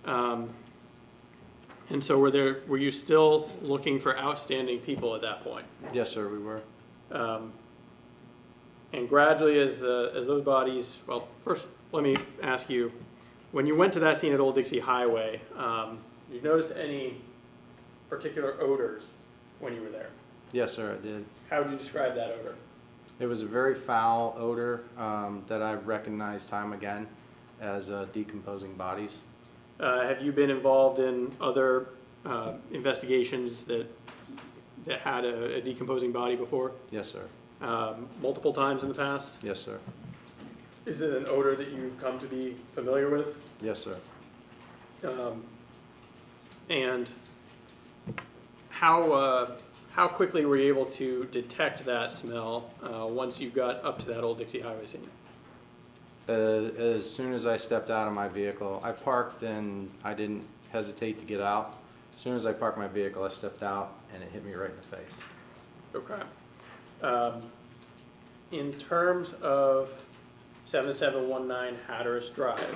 Um, And so were there, were you still looking for outstanding people at that point? Yes, sir, we were. Um, And gradually, as the, as those bodies, well, first, let me ask you, when you went to that scene at Old Dixie Highway, um, did you notice any particular odors when you were there? Yes, sir, I did. How would you describe that odor? It was a very foul odor um, that I've recognized time again as uh, decomposing bodies. Uh, Have you been involved in other uh, investigations that, that had a a decomposing body before? Yes, sir. Um, Multiple times in the past? Yes, sir. Is it an odor that you've come to be familiar with? Yes, sir. Um, And how, uh, how quickly were you able to detect that smell uh, once you got up to that Old Dixie Highway scene? Uh, As soon as I stepped out of my vehicle, I parked and I didn't hesitate to get out. As soon as I parked my vehicle, I stepped out and it hit me right in the face. Okay. Um, In terms of 7719 Hatteras Drive,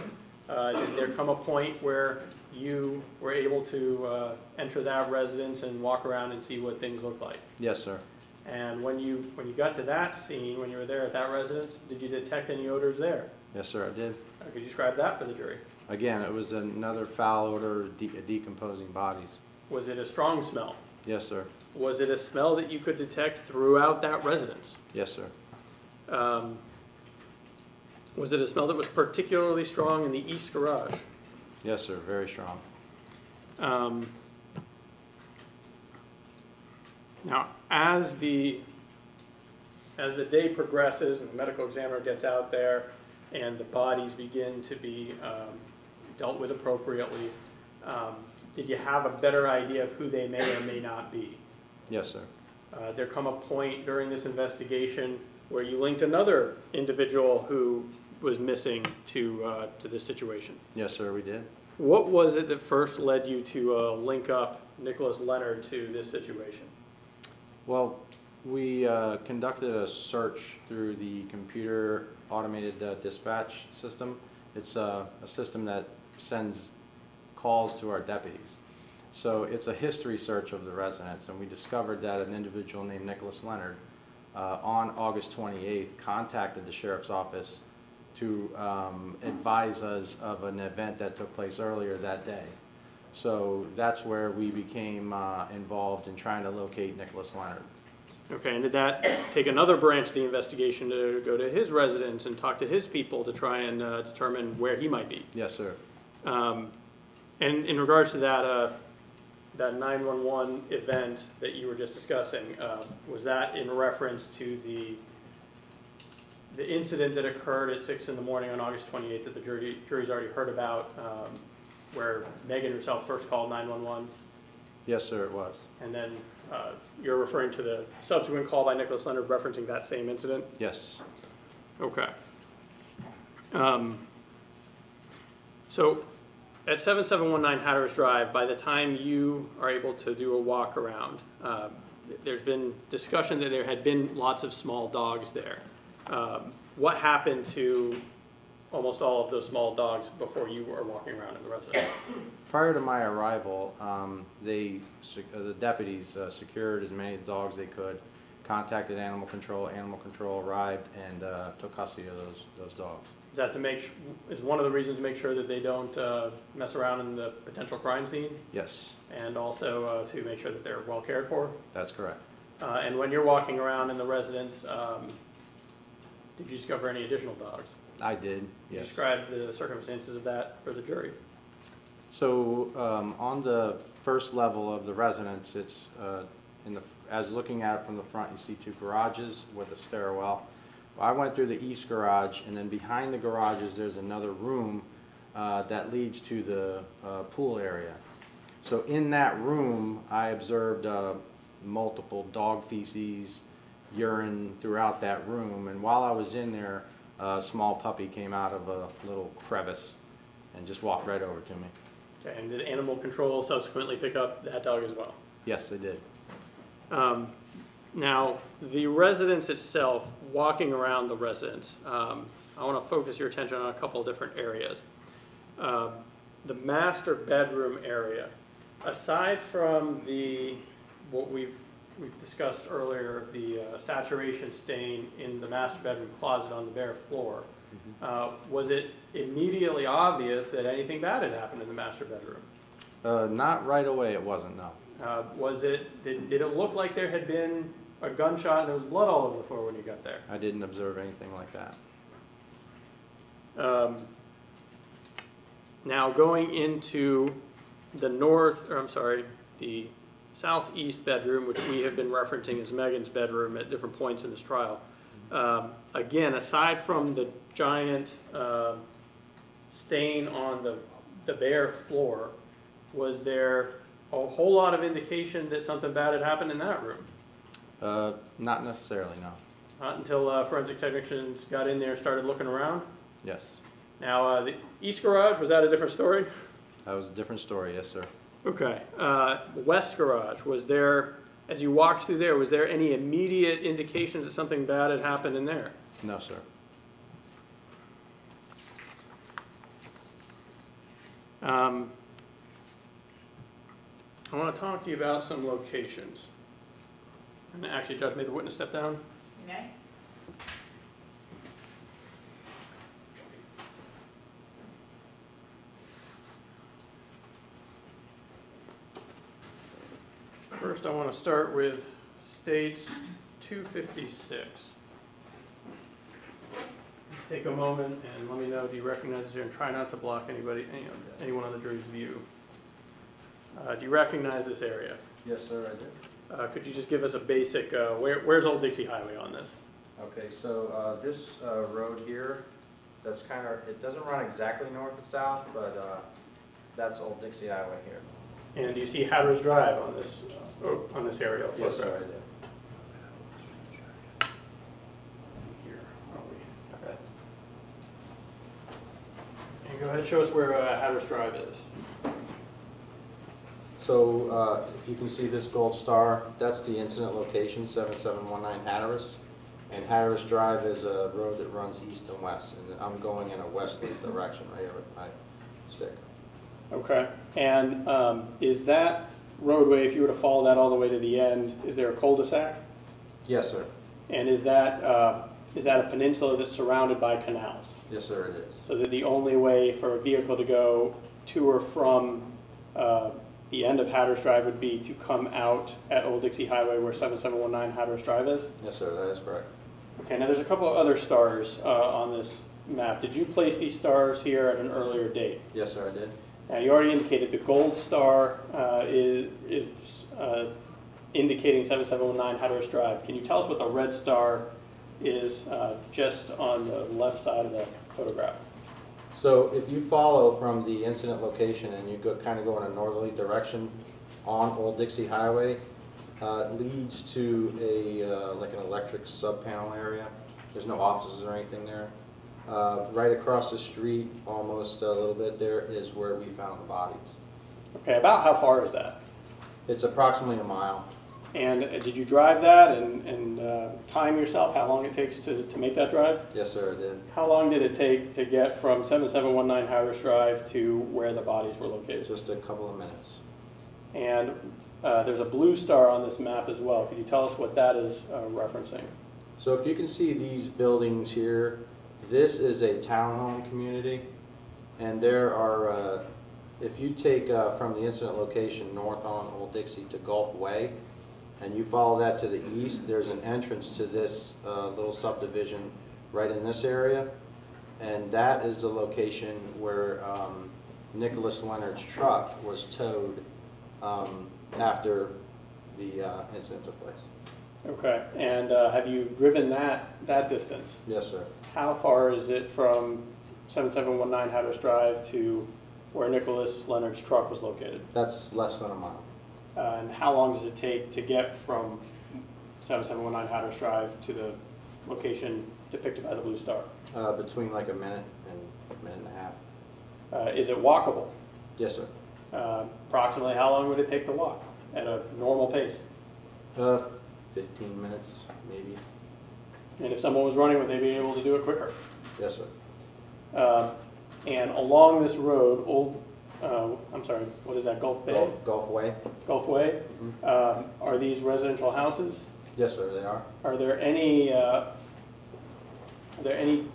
uh, did there come a point where you were able to uh, enter that residence and walk around and see what things looked like? Yes, sir. And when you, when you got to that scene, when you were there at that residence, did you detect any odors there? Yes, sir, I did. Uh, Could you describe that for the jury? Again, it was another foul odor of de- decomposing bodies. Was it a strong smell? Yes, sir. Was it a smell that you could detect throughout that residence? Yes, sir. Um, Was it a smell that was particularly strong in the east garage? Yes, sir, very strong. Um, Now, as the, as the day progresses and the medical examiner gets out there and the bodies begin to be um, dealt with appropriately, um, did you have a better idea of who they may or may not be? Yes, sir. Uh, There come a point during this investigation where you linked another individual who was missing to, uh, to this situation. Yes, sir, we did. What was it that first led you to uh, link up Nicholas Leonard to this situation? Well, we uh, conducted a search through the computer automated uh, dispatch system. It's uh, a system that sends calls to our deputies. So it's a history search of the residents, and we discovered that an individual named Nicholas Leonard uh, on August 28th contacted the sheriff's office to um, advise us of an event that took place earlier that day. So that's where we became uh, involved in trying to locate Nicholas Leonard. Okay, and did that take another branch of the investigation to go to his residence and talk to his people to try and uh, determine where he might be? Yes, sir. Um, And in regards to that, uh, that 911 event that you were just discussing, uh, was that in reference to the, the incident that occurred at 6 in the morning on August 28th that the jury, jury's already heard about, um, where Megan herself first called 911? Yes, sir, it was. And then uh, you're referring to the subsequent call by Nicholas Leonard referencing that same incident? Yes. Okay. Um, So at 7719 Hatteras Drive, by the time you are able to do a walk around, uh, there's been discussion that there had been lots of small dogs there. Um, What happened to almost all of those small dogs before you were walking around in the residence? Prior to my arrival, um, they, uh, the deputies uh, secured as many dogs they could, contacted animal control, animal control arrived and uh, took custody of those, those dogs. Is that to make, is one of the reasons to make sure that they don't uh, mess around in the potential crime scene? Yes, And also uh, to make sure that they're well cared for? that's correct. Uh, And when you're walking around in the residence, um, did you discover any additional dogs? I did, yes. Describe the circumstances of that for the jury. So um, on the first level of the residence, it's uh, in the, as looking at it from the front, you see two garages with a stairwell. I went through the east garage, and then behind the garages, there's another room uh, that leads to the uh, pool area. So in that room, I observed uh, multiple dog feces, urine throughout that room, and while I was in there, a small puppy came out of a little crevice and just walked right over to me. Okay, And did animal control subsequently pick up that dog as well? Yes, they did. Um, Now, the residence itself, walking around the residence, um, I want to focus your attention on a couple of different areas. Um, The master bedroom area, aside from the, what we've, we've discussed earlier, the uh, saturation stain in the master bedroom closet on the bare floor, uh, was it immediately obvious that anything bad had happened in the master bedroom? Uh, not right away, it wasn't, no. Uh, Was it, did did it look like there had been a gunshot and there was blood all over the floor when you got there. I didn't observe anything like that. Um, Now, going into the north, or I'm sorry, the southeast bedroom, which we have been referencing as Megan's bedroom at different points in this trial. um, Again, aside from the giant um, stain on the, the bare floor, was there a whole lot of indication that something bad had happened in that room? Uh, not necessarily, no. Not until uh, forensic technicians got in there and started looking around? Yes. Now, uh, the east garage, was that a different story? That was a different story, yes, sir. Okay. Uh, West garage, was there, as you walked through there, was there any immediate indications that something bad had happened in there? No, sir. Um, I want to talk to you about some locations. And actually, Judge, may the witness step down? Okay? First, I want to start with states 256. Take a moment and let me know, do you recognize this here? And try not to block anybody, any- anyone on the jury's view. Uh, Do you recognize this area? Yes, sir, I did. Uh, Could you just give us a basic, uh, where where's Old Dixie Highway on this? Okay, so uh, this uh, road here, that's kind of, it doesn't run exactly north and south, but uh, that's Old Dixie Highway here. And do you see Hatteras Drive on this, uh, on this aerial Yes, sir, I photograph? did. Here, are we? Okay. And go ahead and show us where uh, Hatteras Drive is. So uh, if you can see this gold star, that's the incident location, 7719 Hatteras. And Hatteras Drive is a road that runs east and west, and I'm going in a westerly direction right here with my stick. Okay, and um, is that roadway, if you were to follow that all the way to the end, is there a cul-de-sac? Yes, sir. And is that, uh, is that a peninsula that's surrounded by canals? Yes, sir, it is. So that the only way for a vehicle to go to or from uh, the end of Hatteras Drive would be to come out at Old Dixie Highway where 7719 Hatteras Drive is? Yes, sir, that is correct. Okay, now there's a couple of other stars uh, on this map. Did you place these stars here at an earlier date? Yes, sir, I did. Now, you already indicated the gold star uh, is, is uh, indicating 7719 Hatteras Drive. Can you tell us what the red star is uh, just on the left side of the photograph? So if you follow from the incident location and you go, kind of go in a northerly direction on Old Dixie Highway, uh, leads to a, uh, like an electric sub-panel area. There's no offices or anything there. Uh, right across the street, almost a little bit there, is where we found the bodies. Okay, about how far is that? It's approximately a mile. And uh, did you drive that and, and uh, time yourself how long it takes to, to make that drive? Yes, sir, I did. How long did it take to get from 7719 Hatteras Drive to where the bodies were located? Just a couple of minutes. And uh, there's a blue star on this map as well. Could you tell us what that is uh, referencing? So if you can see these buildings here, this is a townhome community. And there are, uh, if you take uh, from the incident location north on Old Dixie to Gulf Way, and you follow that to the east, there's an entrance to this uh, little subdivision right in this area. And that is the location where um, Nicholas Leonard's truck was towed um, after the uh, incident took place. Okay, and uh, have you driven that, that distance? Yes, sir. How far is it from 7719 Hatteras Drive to where Nicholas Leonard's truck was located? That's less than a mile. Uh, And how long does it take to get from 7719 Hatteras Drive to the location depicted by the blue star? Uh, between like a minute and a minute and a half. Uh, Is it walkable? Yes, sir. Uh, Approximately how long would it take to walk at a normal pace? Uh, fifteen minutes, maybe. And if someone was running, would they be able to do it quicker? Yes, sir. Uh, And along this road, old, uh, I'm sorry, what is that, Gulf Bay? Gulf, Gulf Way? Gulf Way? Um, Are these residential houses? Yes, sir, they are. Are there any, uh, are there any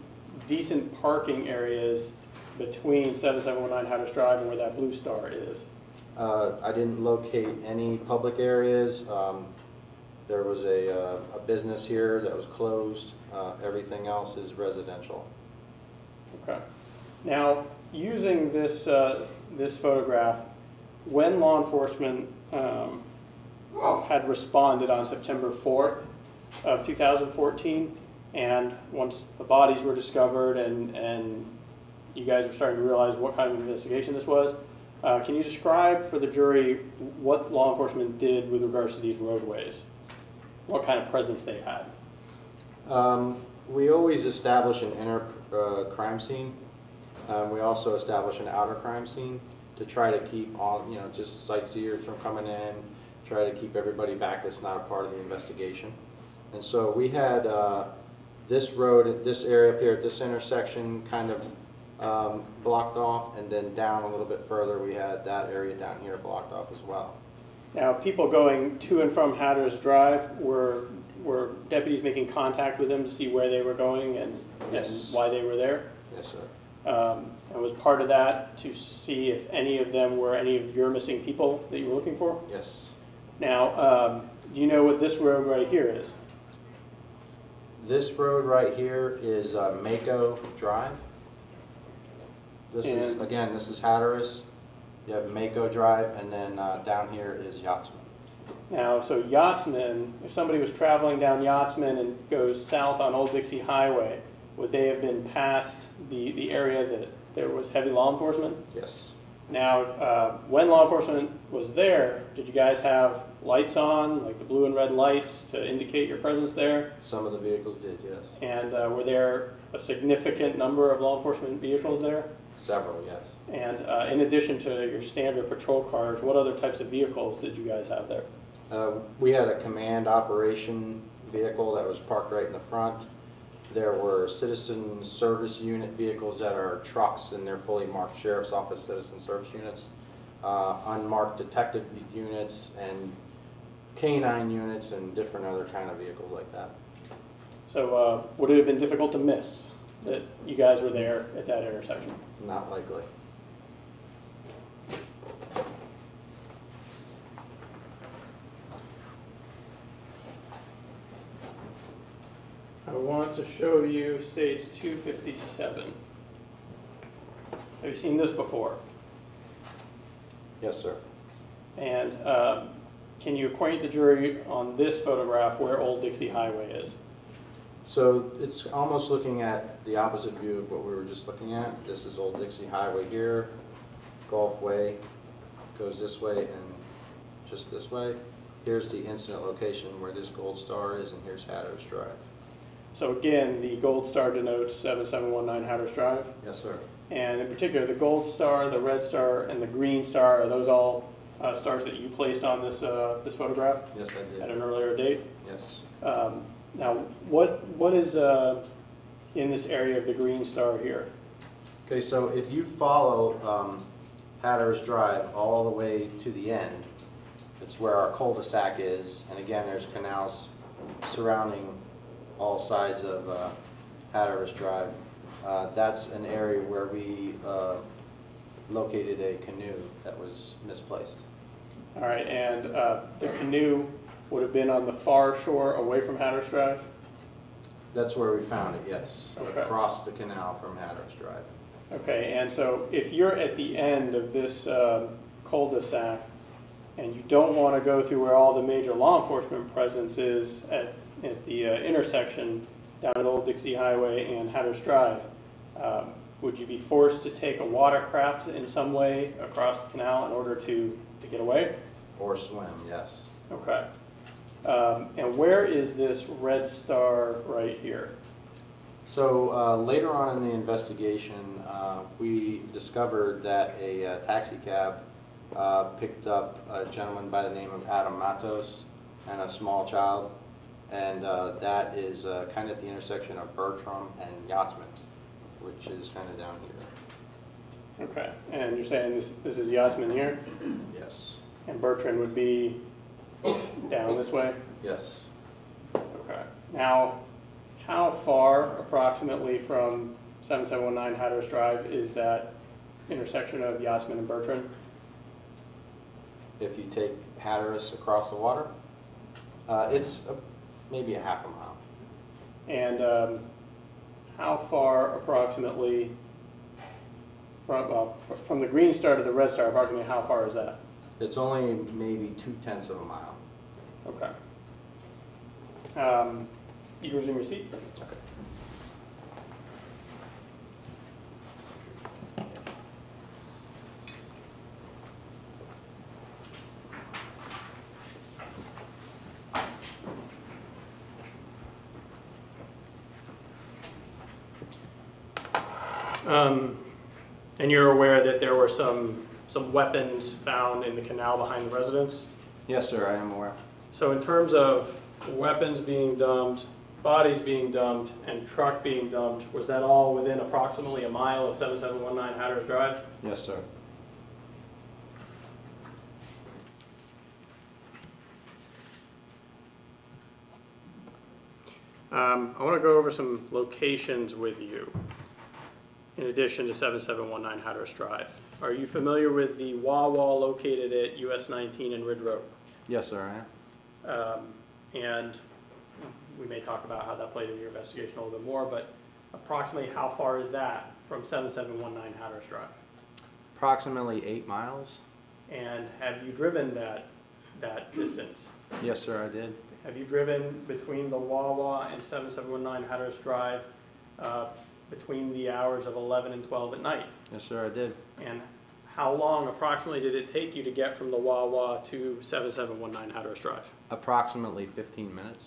decent parking areas between 7719 Hatteras Drive and where that blue star is? Uh, I didn't locate any public areas. Um, There was a, uh, a business here that was closed. Uh, Everything else is residential. Okay. Now, using this, uh, this photograph, when law enforcement um, had responded on September 4th of 2014, and once the bodies were discovered and, and you guys were starting to realize what kind of investigation this was, uh, can you describe for the jury what law enforcement did with regards to these roadways? What kind of presence they had? Um, We always establish an inner uh, crime scene. Um, We also establish an outer crime scene to try to keep all, you know, just sightseers from coming in, try to keep everybody back that's not a part of the investigation. And so we had uh, this road, this area up here at this intersection kind of um, blocked off, and then down a little bit further, we had that area down here blocked off as well. Now, people going to and from Hatteras Drive, were, were deputies making contact with them to see where they were going and, and why they were there? Yes, sir. Um, And was part of that to see if any of them were any of your missing people that you were looking for? Yes. Now, um, do you know what this road right here is? This road right here is uh, Mako Drive. This is, again, this is Hatteras. You have Mako Drive, and then uh, down here is Yachtsman. Now, so Yachtsman, if somebody was traveling down Yachtsman and goes south on Old Dixie Highway, would they have been past the, the area that there was heavy law enforcement? Yes. Now, uh, when law enforcement was there, did you guys have lights on, like the blue and red lights, to indicate your presence there? Some of the vehicles did, yes. And uh, were there a significant number of law enforcement vehicles there? Several, yes. And uh, in addition to your standard patrol cars, what other types of vehicles did you guys have there? Uh, We had a command operation vehicle that was parked right in the front. There were citizen service unit vehicles that are trucks, and they're fully marked sheriff's office citizen service units. Uh, Unmarked detective units and canine units and different other kind of vehicles like that. So uh, would it have been difficult to miss that you guys were there at that intersection? Not likely. I want to show you stage 257. Have you seen this before? Yes, sir. And um, can you acquaint the jury on this photograph where Old Dixie Highway is? So it's almost looking at the opposite view of what we were just looking at. This is Old Dixie Highway here, Gulf Way goes this way and just this way. Here's the incident location where this gold star is, and here's Hatteras Drive. So again, the gold star denotes 7719 Hatteras Drive. Yes, sir. And in particular, the gold star, the red star, and the green star, are those all uh, stars that you placed on this, uh, this photograph Yes, I did. at an earlier date? Yes. Um, Now, what, what is uh, in this area of the green star here? Okay, so if you follow um, Hatteras Drive all the way to the end, it's where our cul-de-sac is, and again, there's canals surrounding all sides of uh, Hatteras Drive. Uh, That's an area where we uh, located a canoe that was misplaced. All right, and uh, the canoe would have been on the far shore away from Hatteras Drive? That's where we found it, yes, Okay. across the canal from Hatteras Drive. Okay, and so if you're at the end of this um, cul-de-sac and you don't want to go through where all the major law enforcement presence is at, at the uh, intersection down at Old Dixie Highway and Hatteras Drive, um, would you be forced to take a watercraft in some way across the canal in order to, to get away? Or swim, yes. Okay. Um, And where is this red star right here? So uh, later on in the investigation, uh, we discovered that a uh, taxi cab uh, picked up a gentleman by the name of Adam Matos and a small child. And uh, that is kind of at the intersection of Bertram and Yachtsman, which is kind of down here. Okay, and you're saying this, this is Yachtsman here? Yes. And Bertrand would be down this way? Yes. Okay. Now, how far approximately from 7719 Hatteras Drive is that intersection of Yachtsman and Bertrand? If you take Hatteras across the water, Uh, It's uh, maybe a half a mile. And um, how far approximately from, well, from the Green Star to the Red Star, approximately how far is that? It's only maybe two tenths of a mile. Okay. Um, You can resume your seat. Um, And you're aware that there were some, some weapons found in the canal behind the residence? Yes, sir, I am aware. So in terms of weapons being dumped, bodies being dumped, and truck being dumped, was that all within approximately a mile of 7719 Hatteras Drive? Yes, sir. Um, I want to go over some locations with you, in addition to 7719 Hatteras Drive. Are you familiar with the Wawa located at US 19 and Ridge Road? Yes, sir, I am. Um, And we may talk about how that played into your investigation a little bit more, but approximately how far is that from 7719 Hatteras Drive? Approximately eight miles. And have you driven that, that distance? Yes, sir, I did. Have you driven between the Wawa and 7719 Hatteras Drive uh, between the hours of 11 and 12 at night? Yes, sir, I did. And how long approximately did it take you to get from the Wawa to 7719 Hatteras Drive? Approximately 15 minutes.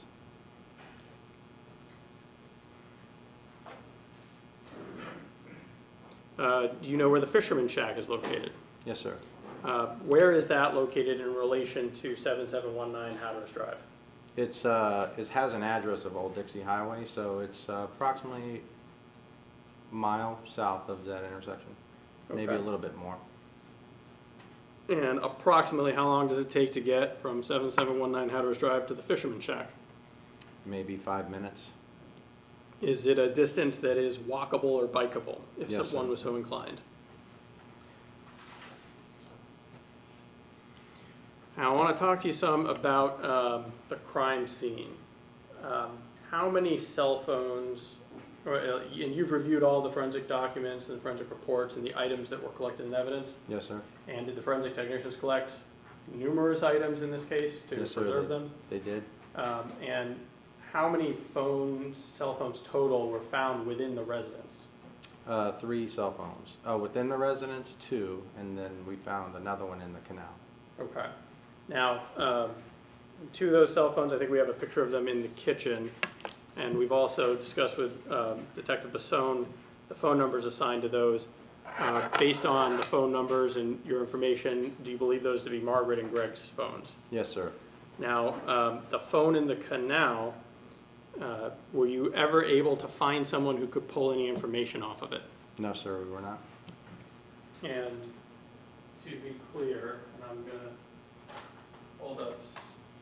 Uh, Do you know where the Fisherman Shack is located? Yes, sir. Uh, Where is that located in relation to 7719 Hatteras Drive? It's, uh, it has an address of Old Dixie Highway, so it's uh, approximately mile south of that intersection. Maybe a Okay. little bit more. And approximately how long does it take to get from 7719 Hatteras Drive to the Fisherman Shack? Maybe five minutes. Is it a distance that is walkable or bikeable, if Yes, someone sir. was so inclined? Now, I want to talk to you some about um, the crime scene. Um, How many cell phones, or, uh, and you've reviewed all the forensic documents and forensic reports and the items that were collected in evidence? Yes, sir. And did the forensic technicians collect numerous items in this case to Yes, sir, preserve they- them? They did. Um, And how many phones, cell phones total were found within the residence? Uh, three cell phones. Oh, within the residence, two, and then we found another one in the canal. Okay. Now, um, two of those cell phones, I think we have a picture of them in the kitchen. And we've also discussed with um, Detective Bossone the phone numbers assigned to those. Uh, based on the phone numbers and your information, do you believe those to be Margaret and Greg's phones? Yes, sir. Now, um, the phone in the canal, uh, were you ever able to find someone who could pull any information off of it? No, sir, we were not. And to be clear, and I'm going to hold up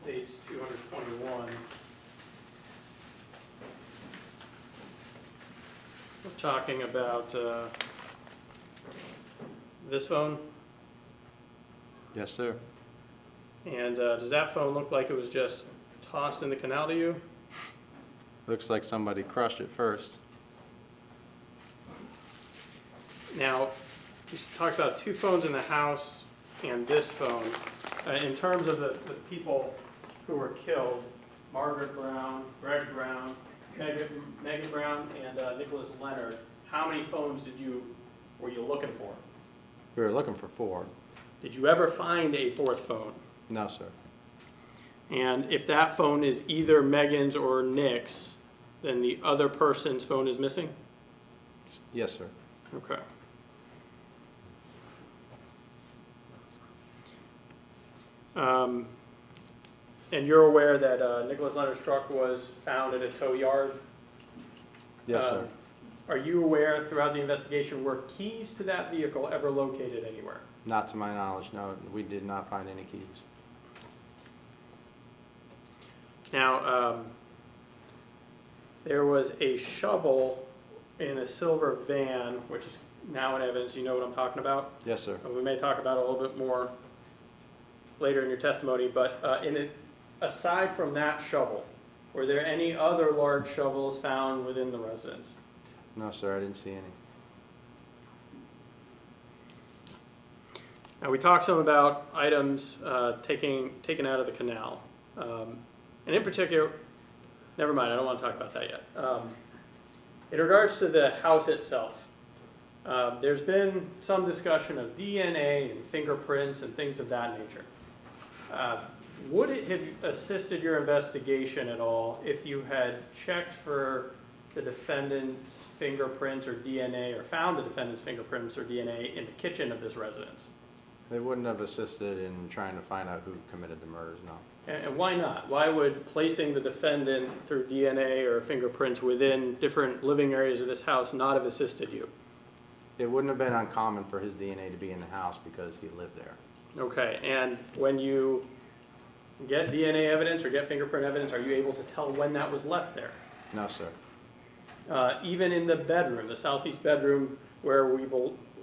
page 221. We're talking about, uh, this phone, Yes, sir. and, uh, does that phone look like it was just tossed in the canal to you? Looks like somebody crushed it first. Now, you talked about two phones in the house and this phone. Uh, In terms of the, the people who were killed, Margaret Brown, Greg Brown, Megan, Megan Brown, and uh, Nicholas Leonard, how many phones did you, were you looking for? We were looking for four. Did you ever find a fourth phone? No, sir. And if that phone is either Megan's or Nick's, then the other person's phone is missing? Yes, sir. Okay. Um, And you're aware that uh, Nicholas Leonard's truck was found at a tow yard? Yes, Uh, sir. Are you aware throughout the investigation, were keys to that vehicle ever located anywhere? Not to my knowledge, no. We did not find any keys. Now, um, there was a shovel in a silver van, which is now in evidence, you know what I'm talking about? Yes, sir. And we may talk about it a little bit more later in your testimony, but uh, in it, aside from that shovel, were there any other large shovels found within the residence? No, sir, I didn't see any. Now, we talked some about items uh, taking, taken out of the canal. Um, And in particular, never mind, I don't want to talk about that yet. Um, In regards to the house itself, uh, there's been some discussion of DNA and fingerprints and things of that nature. Uh, Would it have assisted your investigation at all if you had checked for the defendant's fingerprints or DNA, or found the defendant's fingerprints or DNA in the kitchen of this residence? They wouldn't have assisted in trying to find out who committed the murders, no. And and why not? Why would placing the defendant through DNA or fingerprints within different living areas of this house not have assisted you? It wouldn't have been uncommon for his DNA to be in the house because he lived there. Okay, and when you get DNA evidence or get fingerprint evidence, are you able to tell when that was left there? No, sir. Uh, even in the bedroom, the southeast bedroom where we,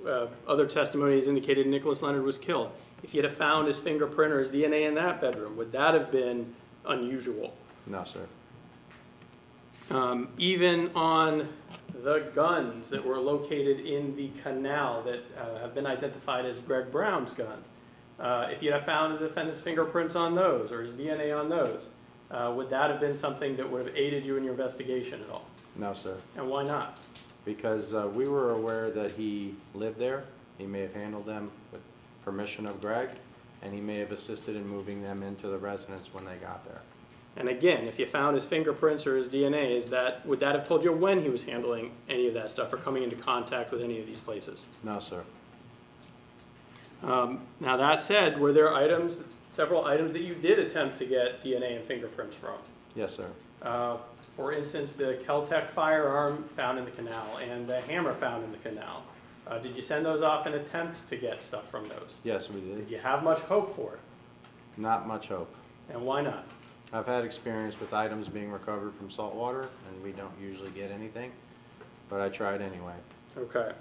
uh, other testimonies indicated Nicholas Leonard was killed, if you'd have found his fingerprint or his DNA in that bedroom, would that have been unusual? No, sir. Um, even on the guns that were located in the canal that uh, have been identified as Greg Brown's guns, uh, if you had found the defendant's fingerprints on those or his DNA on those, uh, would that have been something that would have aided you in your investigation at all? No, sir. And why not? Because uh, we were aware that he lived there. He may have handled them with permission of Greg, and he may have assisted in moving them into the residence when they got there. And again, if you found his fingerprints or his DNA, is that, would that have told you when he was handling any of that stuff or coming into contact with any of these places? No, sir. Um, Now, that said, were there items, several items that you did attempt to get DNA and fingerprints from? Yes, sir. Uh, For instance, the Keltec firearm found in the canal and the hammer found in the canal. Uh, Did you send those off in attempt to get stuff from those? Yes, we Did did. you have much hope for it? Not much hope. And why not? I've had experience with items being recovered from salt water, and we don't usually get anything, but I tried anyway. Okay.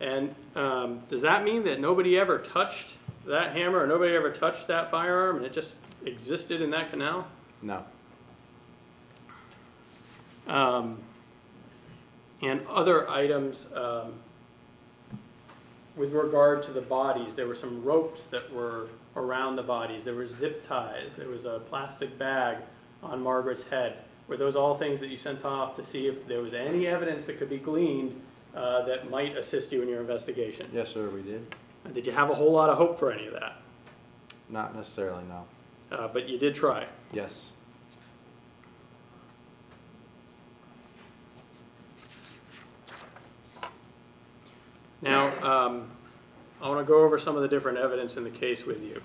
And um, does that mean that nobody ever touched that hammer or nobody ever touched that firearm and it just existed in that canal? No. Um, And other items, um, with regard to the bodies, there were some ropes that were around the bodies, there were zip ties, there was a plastic bag on Margaret's head. Were those all things that you sent off to see if there was any evidence that could be gleaned uh, that might assist you in your investigation? Yes, sir, we did. And Did you have a whole lot of hope for any of that? Not necessarily, no. Uh, But you did try. Yes. Now, um, I want to go over some of the different evidence in the case with you.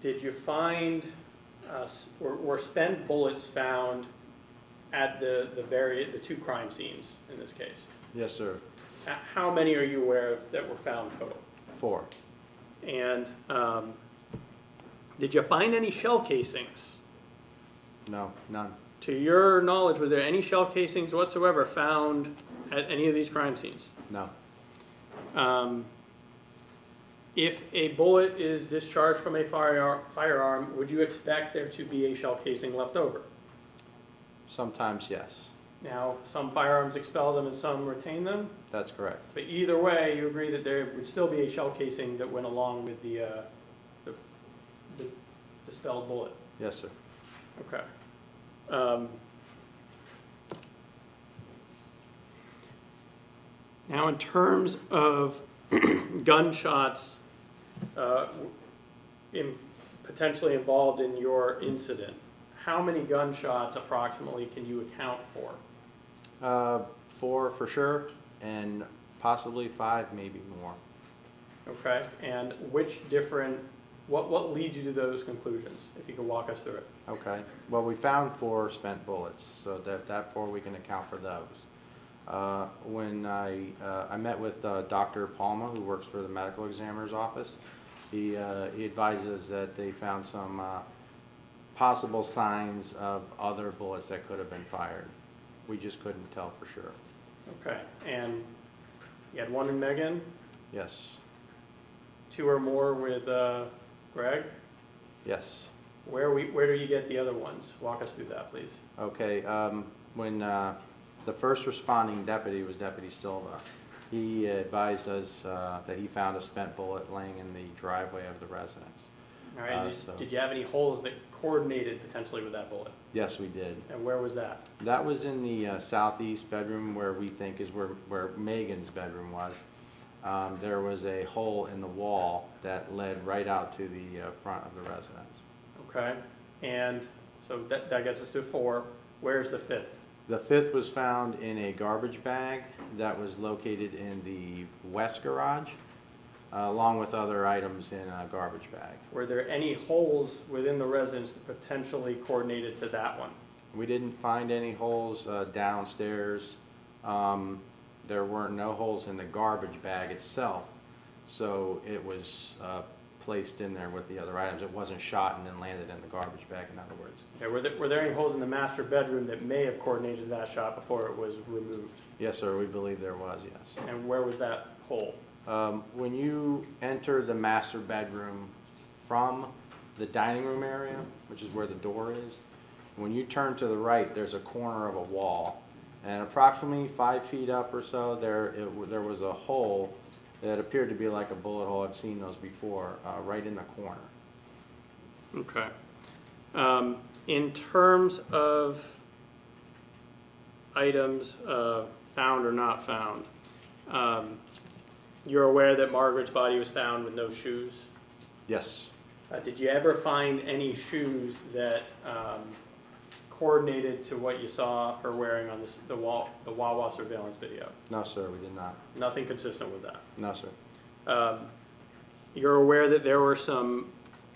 Did you find, uh, s- were were spent bullets found at the, the very, the two crime scenes in this case? Yes, sir. H- How many are you aware of that were found total? Four. And um, did you find any shell casings? No, none. To your knowledge, were there any shell casings whatsoever found at any of these crime scenes? No. Um, If a bullet is discharged from a firear- firearm, would you expect there to be a shell casing left over? Sometimes, yes. Now, some firearms expel them and some retain them, That's correct. but either way, you agree that there would still be a shell casing that went along with the, uh, the the dispelled bullet? Yes, sir. Okay. Um, Now, in terms of gunshots uh, in- potentially involved in your incident, how many gunshots approximately can you account for? Uh, four for sure, and possibly five, maybe more. Okay, and which different, what, what leads you to those conclusions? If you could walk us through it. Okay. Well, we found four spent bullets, so that, that four, we can account for those. Uh, When I, uh, I met with uh, Dr. Palma, who works for the medical examiner's office, he, uh, he advises that they found some uh, possible signs of other bullets that could have been fired. We just couldn't tell for sure. Okay, and you had one in Megan, Yes, two or more with uh, Greg? yes. Where we, where do you get the other ones? Walk us through that, please. Okay, um, when, uh, the first responding deputy was Deputy Silva, he advised us, uh, that he found a spent bullet laying in the driveway of the residence. All right, Uh, and so- did, did you have any holes that coordinated potentially with that bullet? Yes, we did. And where was that? That was in the uh, southeast bedroom where we think is where, where Megan's bedroom was. Um, there was a hole in the wall that led right out to the uh, front of the residence. Okay, and so that, that gets us to four. Where's the fifth? The fifth was found in a garbage bag that was located in the west garage, along with other items in a garbage bag. Were there any holes within the residence that potentially coordinated to that one? We didn't find any holes uh, downstairs. Um, There weren't no holes in the garbage bag itself, so it was uh, placed in there with the other items. It wasn't shot and then landed in the garbage bag, in other words. Were there, were there any holes in the master bedroom that may have coordinated that shot before it was removed? Yes, sir, we believe there was, yes. And where was that hole? Um, When you enter the master bedroom from the dining room area, which is where the door is, when you turn to the right, there's a corner of a wall. And approximately five feet up or so, there, it there was a hole that appeared to be like a bullet hole. I've seen those before, uh, right in the corner. Okay. Um, In terms of items uh, found or not found, um, you're aware that Margaret's body was found with no shoes? Yes. Uh, Did you ever find any shoes that um, coordinated to what you saw her wearing on this- the Wa- the Wawa surveillance video? No, sir, we did not. Nothing consistent with that? No, sir. Um, You're aware that there were some,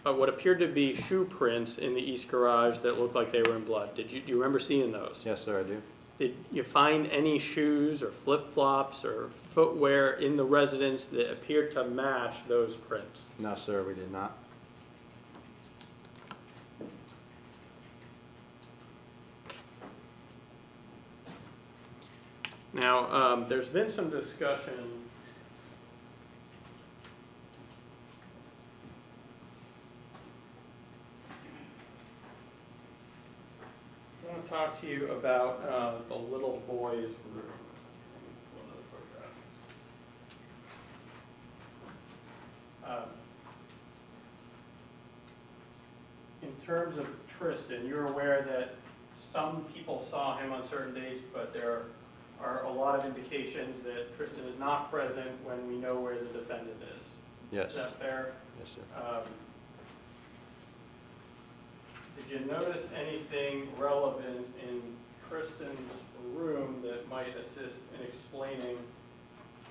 uh, what appeared to be shoe prints in the east garage that looked like they were in blood. Did you, do you remember seeing those? Yes, sir, I do. Did you find any shoes or flip-flops or footwear in the residence that appeared to match those prints? No, sir, we did not. Now, um, there's been some discussion I want to talk to you about uh, the little boy's room. Um, In terms of Tristan, you're aware that some people saw him on certain dates, but there are a lot of indications that Tristan is not present when we know where the defendant is. Yes. Is that fair? Yes, sir. Um, Did you notice anything relevant in Kristen's room that might assist in explaining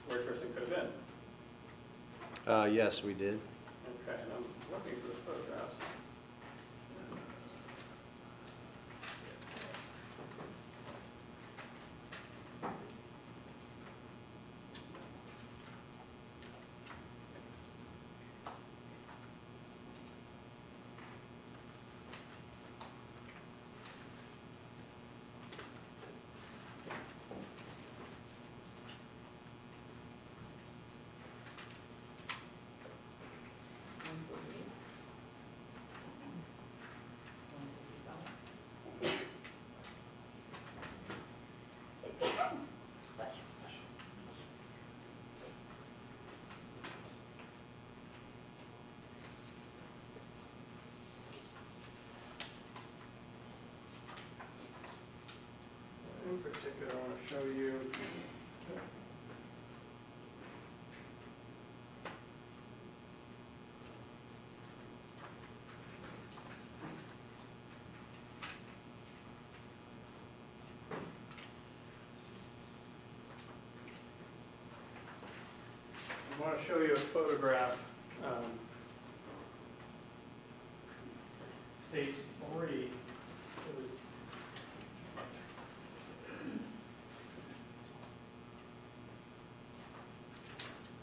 where Tristan could have been? Uh, yes, we did. Okay, and I'm looking for the photographs. Particular, I want to show you. I want to show you a photograph. um, Stage three. It was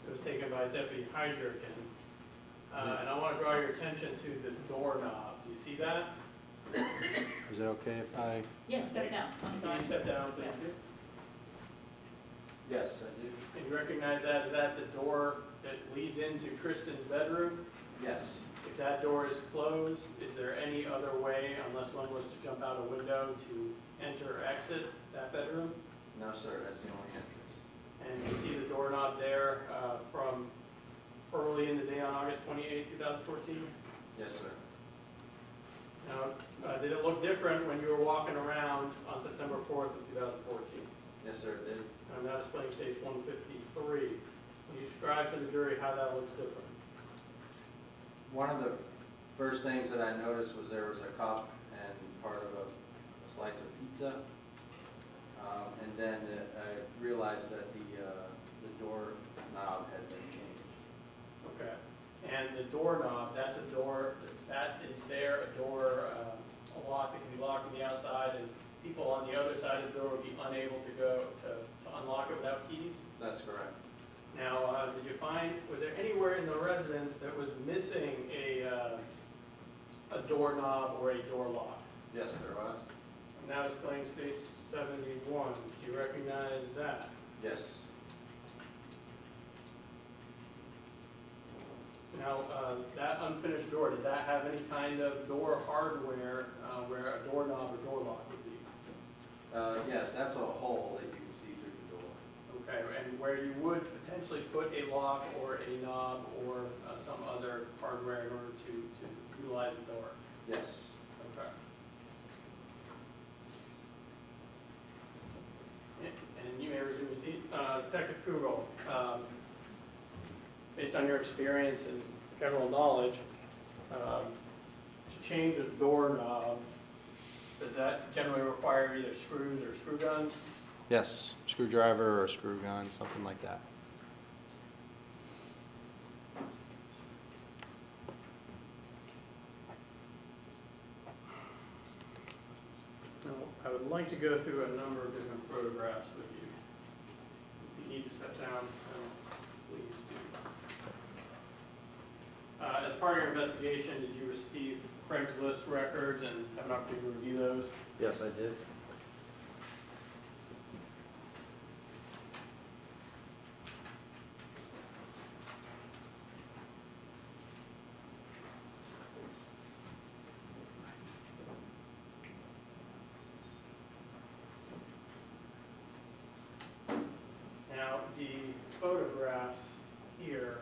It was taken by Deputy Hydrican. Uh, and I want to draw your attention to the doorknob. Do you see that? Is it okay if I? Yes, step down, I'm Can sorry. you step down, please? Yes, I do. And you recognize that, is that the door that leads into Tristan's bedroom? Yes. If that door is closed, is there any other way, unless one was to jump out a window, to enter or exit that bedroom? No, sir, that's the only entrance. And you see the doorknob there uh, from early in the day on August 28, 2014? Yes, sir. Now, uh, did it look different when you were walking around on September 4th of 2014? Yes, sir, it did. I'm now displaying page 153. Can you describe to the jury how that looks different? One of the first things that I noticed was there was a cup and part of a a slice of pizza. Um, And then uh, I realized that the, uh, the door knob had been changed. Okay. And the doorknob, that's a door, that is there, a door, uh, a lock that can be locked from the outside, and people on the other side of the door would be unable to go, to to unlock it without keys? That's correct. Now, uh, did you find, was there anywhere in the residence that was missing a, uh, a doorknob or a door lock? Yes, there was. Now displaying states 71. Do you recognize that? Yes. Now, uh, that unfinished door, did that have any kind of door hardware uh, where a doorknob or door lock would be? Uh, Yes, that's a hole that you can see through the door. Okay, and where you would potentially put a lock or a knob or uh, some other hardware in order to, to utilize the door? Yes. Okay. And you may resume your seat. Uh, Detective Cougill, um, based on your experience and general knowledge, um, to change a doorknob, does that generally require either screws or screw guns? Yes, screwdriver or screw gun, something like that. Now, I would like to go through a number of different photographs with you. Need to step down, um, please do. Uh, As part of your investigation, did you receive Craigslist records and have an opportunity to review those? Yes, I did. Now, the photographs here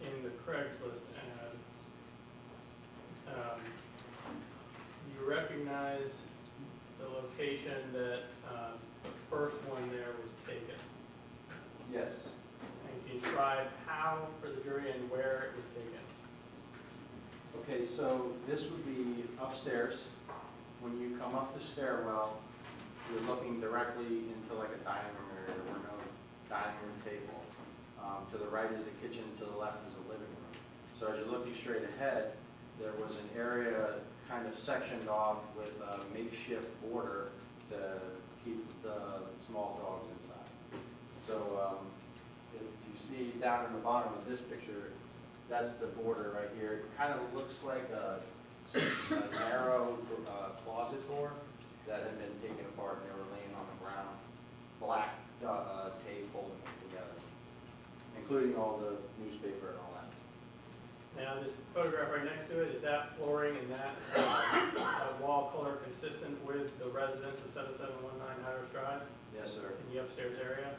in the Craigslist ad, um, you recognize the location that um, the first one there was taken? Yes. And can you describe how for the jury and where it was taken? Okay, so this would be upstairs. When you come up the stairwell, you're looking directly into like a dining room area. There were no dining room table. Um, To the right is the kitchen, to the left is the living room. So as you're looking straight ahead, there was an area kind of sectioned off with a makeshift border to keep the small dogs inside. So um, if you see down in the bottom of this picture, that's the border right here. It kind of looks like a a narrow uh, closet door that had been taken apart and they were laying on the ground. Black uh, tape holding together, including all the newspaper and all that. Now, this photograph right next to it, is that flooring and that uh, wall color consistent with the residence of 7719 Hatteras Drive Yes, sir. in the upstairs area?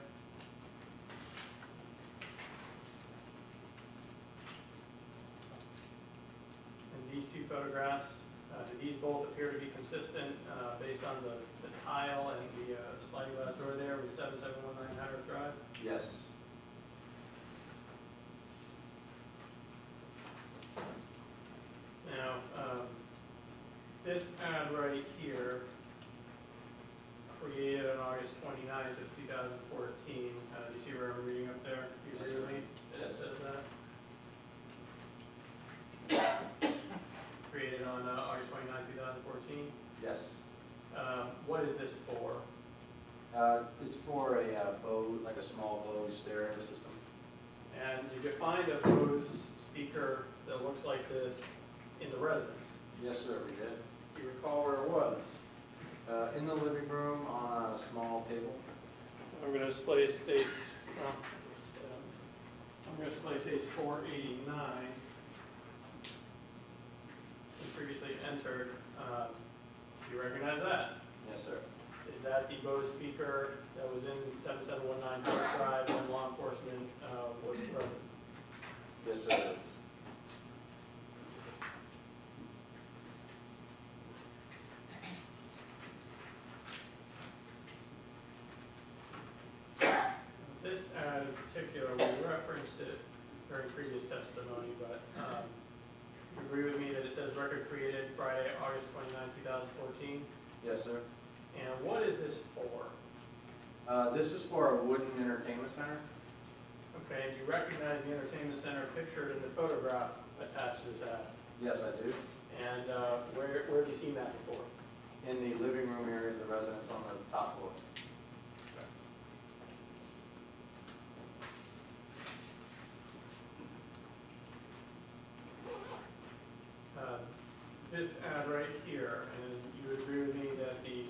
And these two photographs, uh, do these both appear to be consistent uh, based on the the tile and the uh, the sliding glass door there with 7719 Hatteras Drive? Yes. Now, um, this ad right here, created on August 29th of 2014, uh, do you see where I'm reading up there? You Yes, sir. me that it Yes. says that? Created on uh, August 29th, 2014. Yes. Um, What is this for? Uh, It's for a uh, Bose, like a small Bose stereo system. And did you find a Bose speaker that looks like this in the residence? Yes, sir, we did. Do you recall where it was? Uh, In the living room on a small table. I'm going to display states, um, I'm going to display states 489. previously entered. Um, Do you recognize that? Yes, sir. Is that the Bose speaker that was in 7719 Park Drive when law enforcement uh, was present? Yes, sir. it is. This ad in particular, we referenced it during previous testimony, but um, you agree with me that it says record created Friday, August 29, 2014? Yes, sir. And what is this for? Uh, This is for a wooden entertainment center? Okay, and you recognize the entertainment center pictured in the photograph attached to this ad? Yes, I do. And uh, where, where have you seen that before? In the living room area of the residence on the top floor. Uh, This ad right here, and you agree with me that the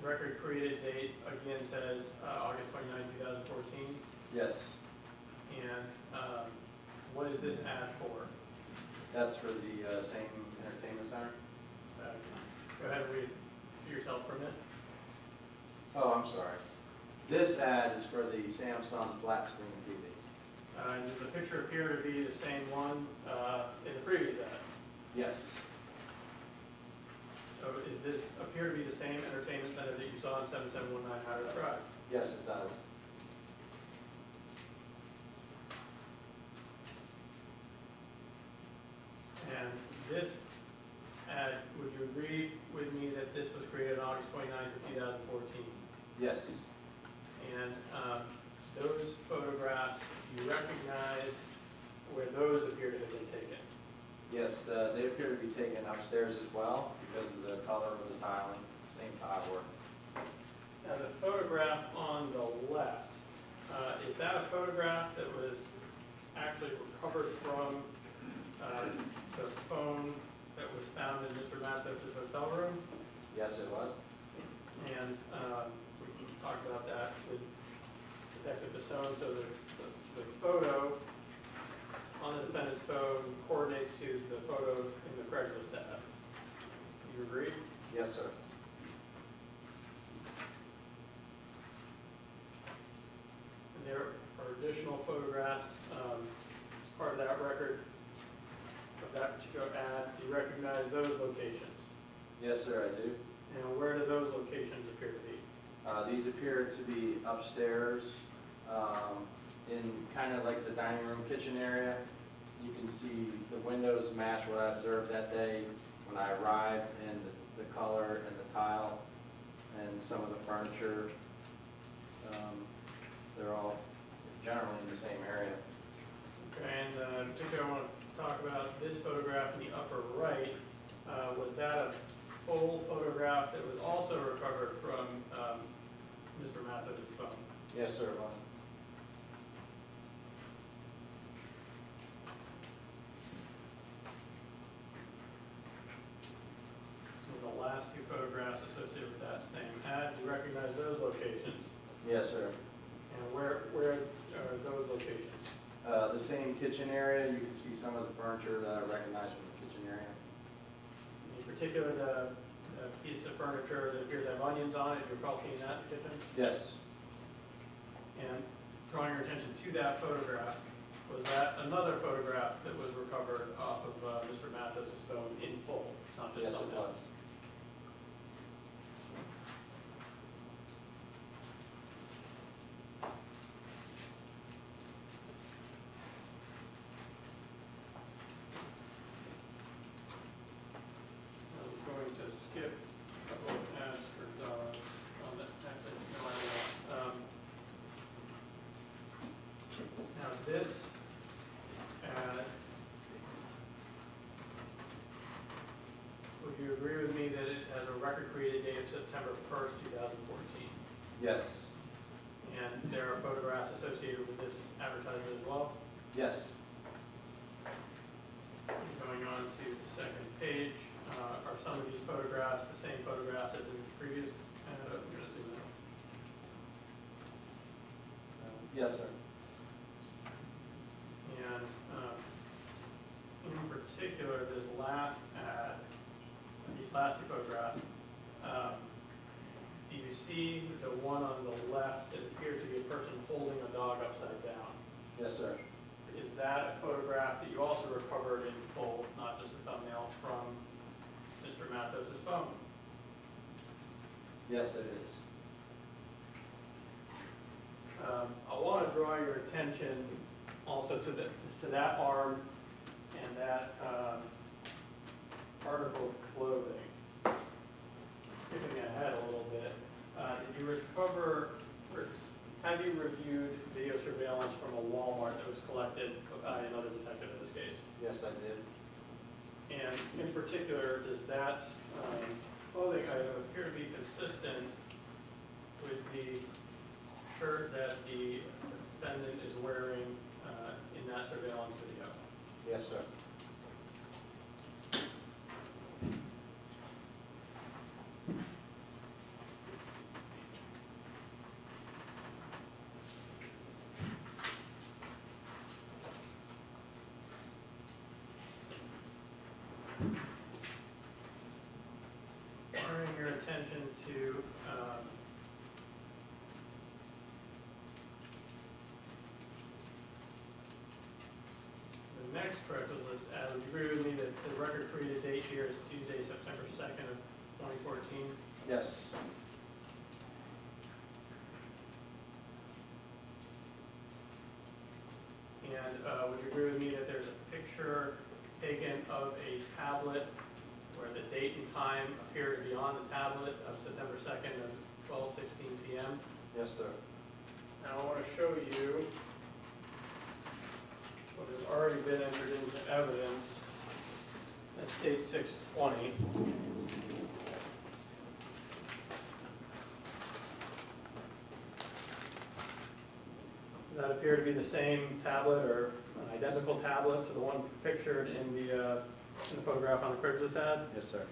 record created date again says uh, August 29, 2014? Yes, And um, what is this ad for? that's for the uh, same entertainment center? Uh, Go ahead and read yourself for a minute. Oh, I'm sorry. This ad is for the Samsung flat screen TV. Uh, Does the picture appear to be the same one uh, in the previous ad? Yes, So is this appear to be the same entertainment center that you saw in 7719 Hatteras Drive? yes, it does. And this ad, would you agree with me that this was created on August 29th of 2014? Yes, And um, those photographs, do you recognize where those appear to have been taken? Yes, uh, they appear to be taken upstairs as well because of the color of the tiling, same tile work. Now, the photograph on the left, uh, is that a photograph that was actually recovered from uh, the phone that was found in Mr. Matos' hotel room? Yes, it was. And um, we can talk about that with Detective Bossone, so the, the- the photo on the defendant's phone coordinates to the photo in the Craigslist ad. You agree? Yes, sir. And there are additional photographs um, as part of that record of that particular ad. Do you recognize those locations? Yes, sir, I do. And where do those locations appear to be? Uh, These appear to be upstairs, um, in kind of like the dining room, kitchen area. You can see the windows match what I observed that day when I arrived, and the- the color and the tile, and some of the furniture. Um, They're all generally in the same area. Okay, and uh, in particular, I want to talk about this photograph in the upper right. Uh, Was that a full photograph that was also recovered from um, Mr. Matos' phone? Yes, sir, it was. And the last two photographs associated with that same ad, do you recognize those locations? Yes, sir. And where, where are those locations? Uh, The same kitchen area, you can see some of the furniture that I recognize from the kitchen area. In particular, the the piece of furniture that appears to have onions on it, you recall seeing that in the kitchen? Yes, And drawing your attention to that photograph, was that another photograph that was recovered off of uh, Mr. Matos' phone in full, not just yes, on it that? was. I'm going to skip a couple of ads for Donna on that, actually, no, I won't. Um, Now, this ad, would you agree with me that it has a record created date of September 1st, 2014? Yes, And there are photographs associated with this advertisement as well? yes, Going on to the second page, uh, are some of these photographs the same photographs as in the previous? ad? I'm gonna zoom in. yes, sir. And um, in particular, this last ad, these last two photographs, um, do you see the one on the left that appears to be a person holding a dog upside down? Yes, sir. Is that a photograph that you also recovered in full, not just a thumbnail, from Mr. Matos's phone? Yes, it is. Um, I want to draw your attention also to the, to that arm and that um, article of clothing. Skipping ahead a little bit, uh, did you recover, have you reviewed video surveillance from a Walmart that was collected by another detective in this case? Yes, I did. And in particular, does that um, clothing item appear to be consistent with the shirt that the defendant is wearing uh, in that surveillance video? Yes, sir. Turning your attention to um, the next corrected list, Adam, you agree with me that the record created date here is Tuesday, September 2nd of 2014? Yes. And uh, would you agree with me that there's a picture taken of a tablet where the date and time appear to be on the tablet of September 2nd of 12:16 PM? Yes, sir. Now, I want to show you what has already been entered into evidence. That's state 620. Does that appear to be the same tablet or an identical tablet to the one pictured in the, uh, in the photograph on the Craigslist ad? Yes, sir.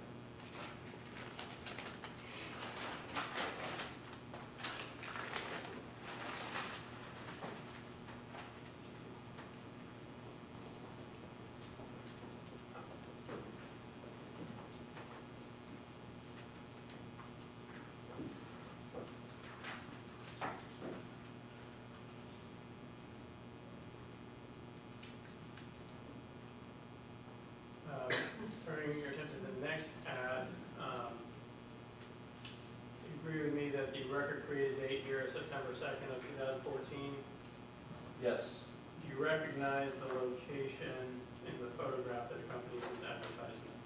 Um, Turning your attention to the next ad, um, you agree with me that created date here is September 2nd of 2014? Yes. Do you recognize the location in the photograph that accompanies this advertisement?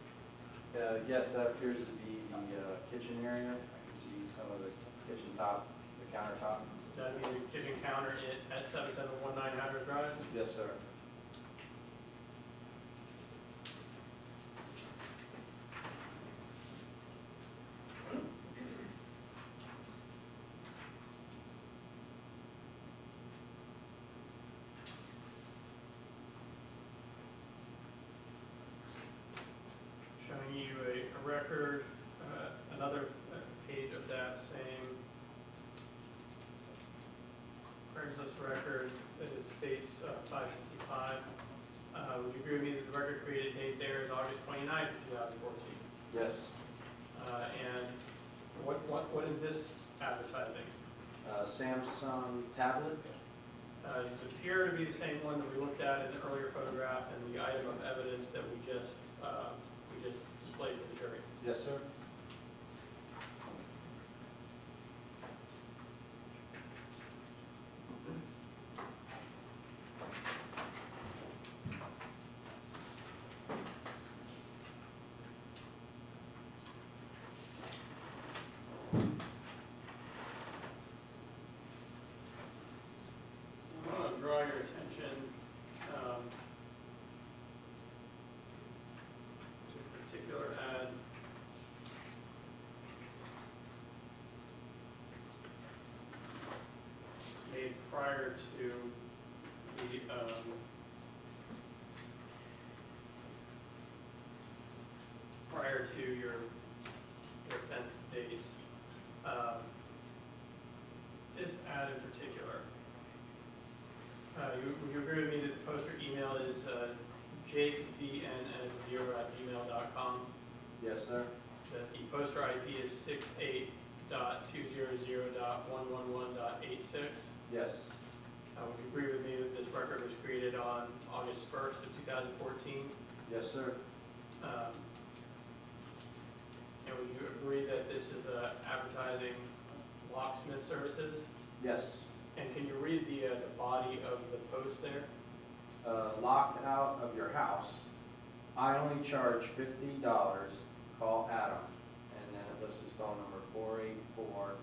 Uh, yes, that appears to be the uh, kitchen area. I can see some of the kitchen top, the countertop. Does that mean the kitchen counter at 7719 Hatteras Drive? Yes, sir. Showing you a a record, uh, another uh, page of that same Craigslist record that it states uh, 565. Uh, Would you agree with me that the record created date there is August 29th, 2014? Yes. Uh, And what, what, what is this advertising? Uh, Samsung tablet? Uh, Does it appear to be the same one that we looked at in the earlier photograph and the item of evidence that we just, uh, we just displayed to the jury? Yes, sir. prior to the um, prior to your your fence days. Um, this ad in particular. Uh, you, you agree with me that the poster email is uh, jakevns0 at gmail.com? Yes, sir. That the poster IP is 68.200.111.86? Yes. Uh, would you agree with me that this record was created on August first of two thousand fourteen? Yes, sir. Um, And would you agree that this is uh, advertising locksmith services? Yes. And can you read the, uh, the body of the post there? Uh, locked out of your house. I only charge fifty dollars. Call Adam. And then it lists his phone number, four eight four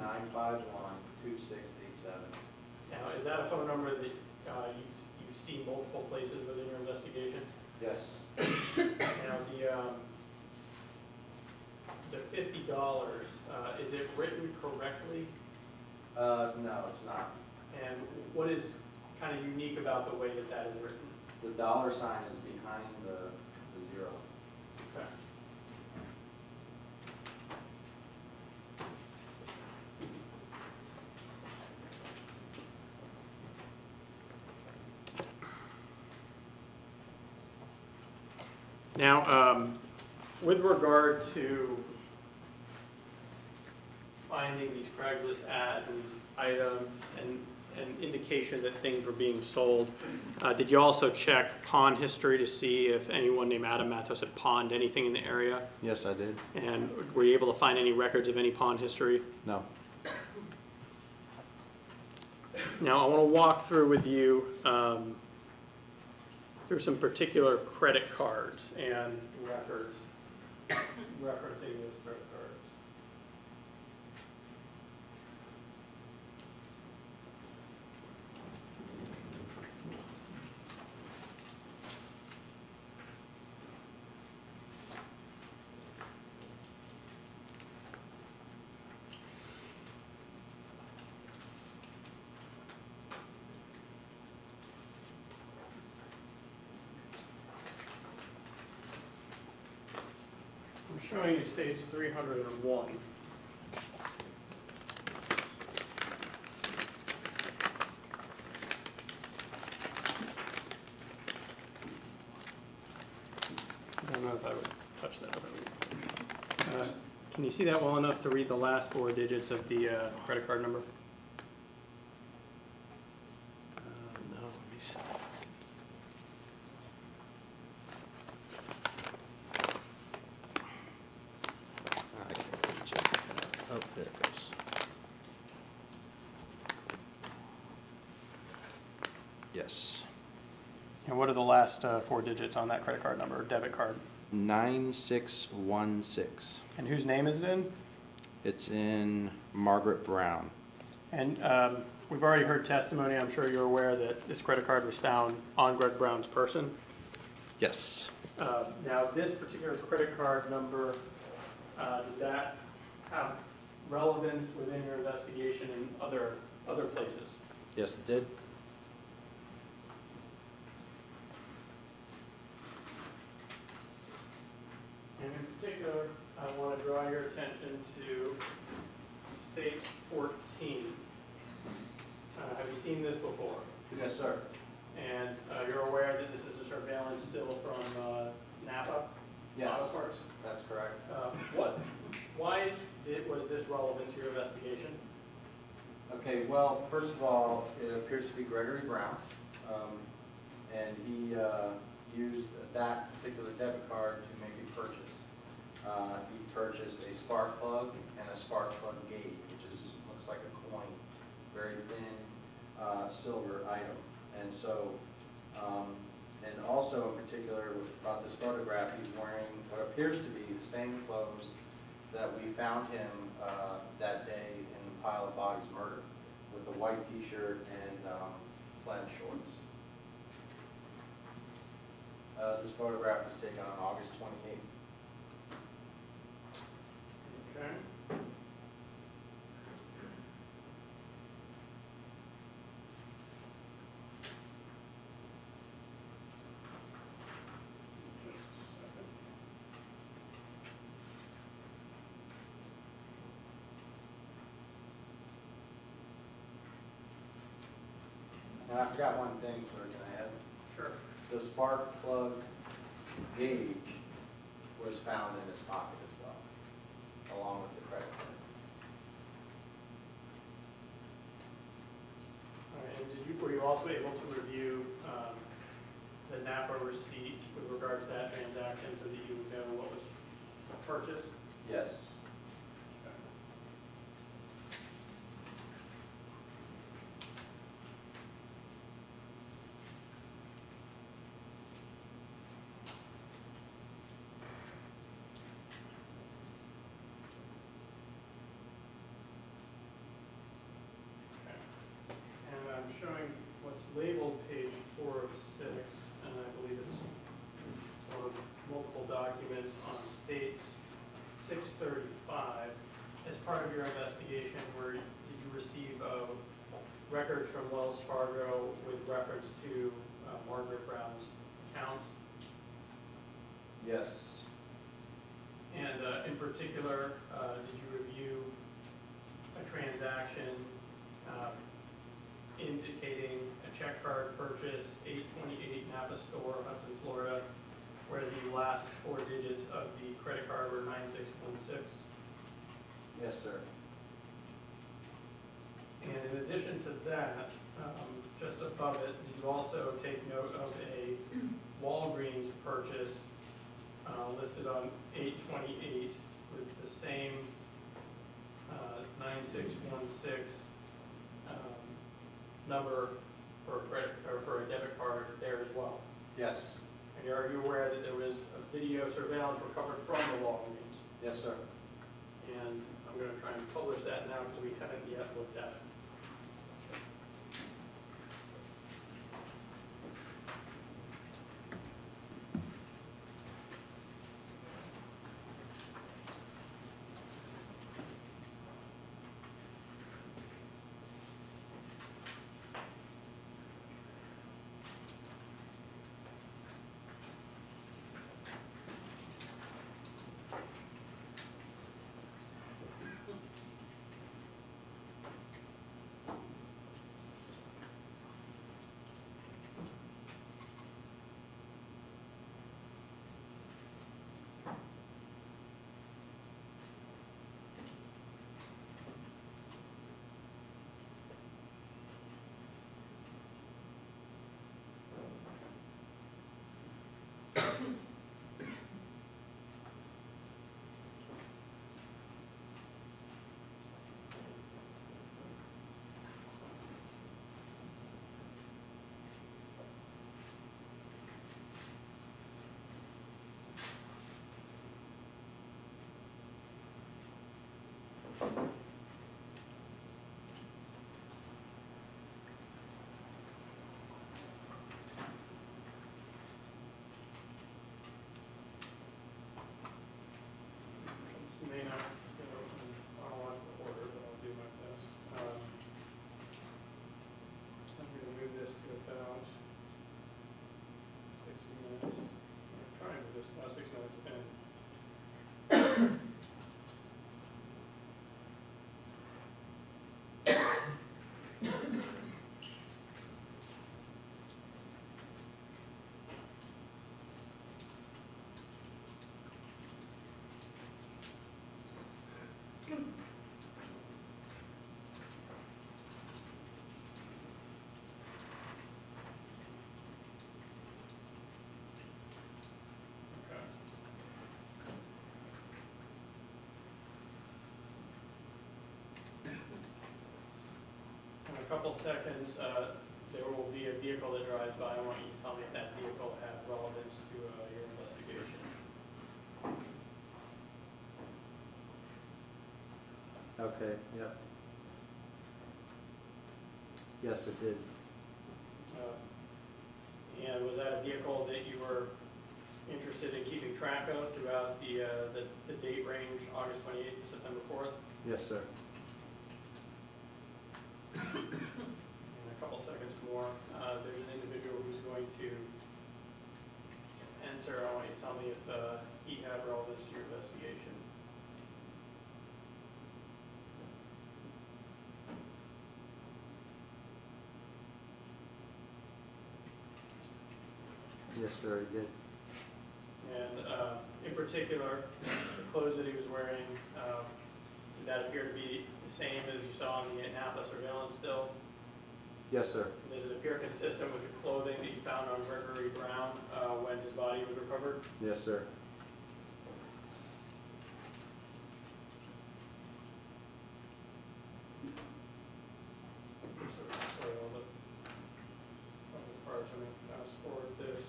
nine five one two six seven. Now, is that a phone number that uh, you, you see multiple places within your investigation? Yes. Now, the, um, the fifty dollars, uh, is it written correctly? Uh, no, it's not. And what is kind of unique about the way that that is written? The dollar sign is behind the zero. Okay. Now, um, with regard to finding these Craigslist ads and these items and an indication that things were being sold, uh, did you also check pawn history to see if anyone named Adam Matos had pawned anything in the area? Yes, I did. And were you able to find any records of any pawn history? No. Now, I want to walk through with you um, through some particular credit cards and records, referencing those credit cards. I'm showing you stage 301. I don't know if I would touch that. Uh, Can you see that well enough to read the last four digits of the uh, credit card number? No, let me see. I can't check. Oh, there it goes. Yes. And what are the last uh, four digits on that credit card number, or debit card? Nine six one six. And whose name is it in? It's in Margaret Brown. And um, we've already heard testimony, I'm sure you're aware that this credit card was found on Greg Brown's person. Yes. Uh, Now, this particular credit card number, uh, did that have relevance within your investigation in other, other places? Yes, it did. And in particular, I want to draw your attention to stage 14. Uh, Have you seen this before? Yes, sir. And uh, you're aware that this is a surveillance still from uh, Napa? Yes. Auto Parts? That's correct. Uh, What, why did, was this relevant to your investigation? Okay, well, first of all, it appears to be Gregory Brown. um, And he uh, used that particular debit card to make a purchase. Uh, He purchased a spark plug and a spark plug gauge, which is, looks like a coin, very thin, uh, silver item. And so, um, and also in particular, about this photograph, he's wearing what appears to be the same clothes that we found him uh, that day in the pile of bodies murdered, with the white t-shirt and um, plaid shorts. Uh, This photograph was taken on August 28th. Okay. And I forgot one thing, sir, can I add? Sure. The spark plug gauge was found in his pocket along with the credit card. All right, and did you, were you also able to review um, the NAPA receipt with regard to that transaction so that you would know what was purchased? Yes. What's labeled page four of six, and I believe it's of multiple documents on states six thirty-five. As part of your investigation, where did you receive a record from Wells Fargo with reference to uh, Margaret Brown's account? Yes. And uh, in particular, uh, did you review a transaction um, indicating a check card purchase, 828 Napa Store, Hudson, Florida, where the last four digits of the credit card were 9616? Yes, sir. And in addition to that, um, just above it, did you also take note of a Walgreens purchase uh, listed on 828 with the same uh, 9616 um, number for a credit, or for a debit card there as well? Yes. And are you aware that there was a video surveillance recovered from the Walgreens? Yes, sir. And I'm going to try and publish that now because we haven't yet looked at it. This may not go in chronological order, but I'll do my best. Um, I'm going to move this to about six minutes. I'm trying to just, about six minutes in. Okay. In a couple seconds, uh, there will be a vehicle that drives by. I want you to tell me if that vehicle had relevance to uh, your investigation. Okay, yep. Yes, it did. Uh, And was that a vehicle that you were interested in keeping track of throughout the, uh, the the date range, August 28th to September 4th? Yes, sir. In a uh, there's an individual who's going to enter. I want you to tell me if uh, he had relevance to your investigation. Yes, sir, it did. And uh, in particular, the clothes that he was wearing, um, did that appear to be the same as you saw in the Napa surveillance still? Yes, sir. Does it appear consistent with the clothing that you found on Gregory Brown uh, when his body was recovered? Yes, sir. Sorry, all the, all the parts, I'm gonna fast forward this.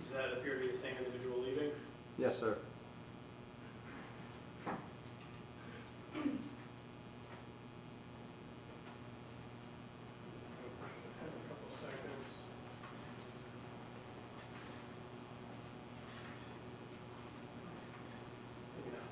Does that appear to be the same individual leaving? Yes, sir. A couple seconds. Maybe not.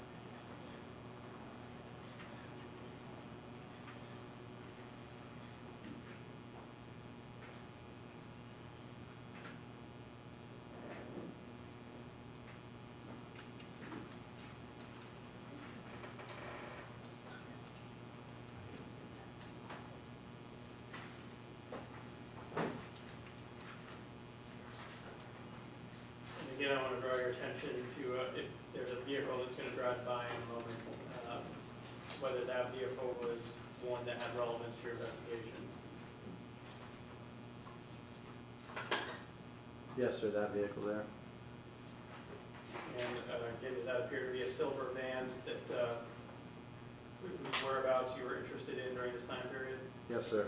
And again, I want to draw your attention to uh, if there's a vehicle that's going to drive by in a moment, uh, whether that vehicle was one that had relevance to your investigation. Yes, sir, that vehicle there. And uh, again, does that appear to be a silver van that, uh, whose whereabouts you were interested in during this time period? Yes, sir.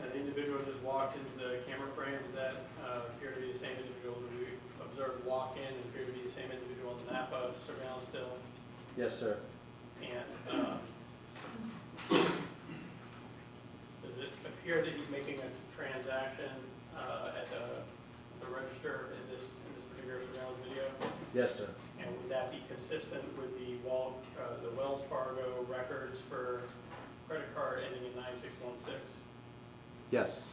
An individual just walked into the camera frames that uh, appear to be the same individual that we observed walk in, and appear to be the same individual in the Napa surveillance still. Yes, sir. And um, does it appear that he's making a transaction uh, at the the register in this, in this particular surveillance video? Yes, sir. And would that be consistent with the Wal, uh, the Wells Fargo records for credit card ending in 9616? Yes.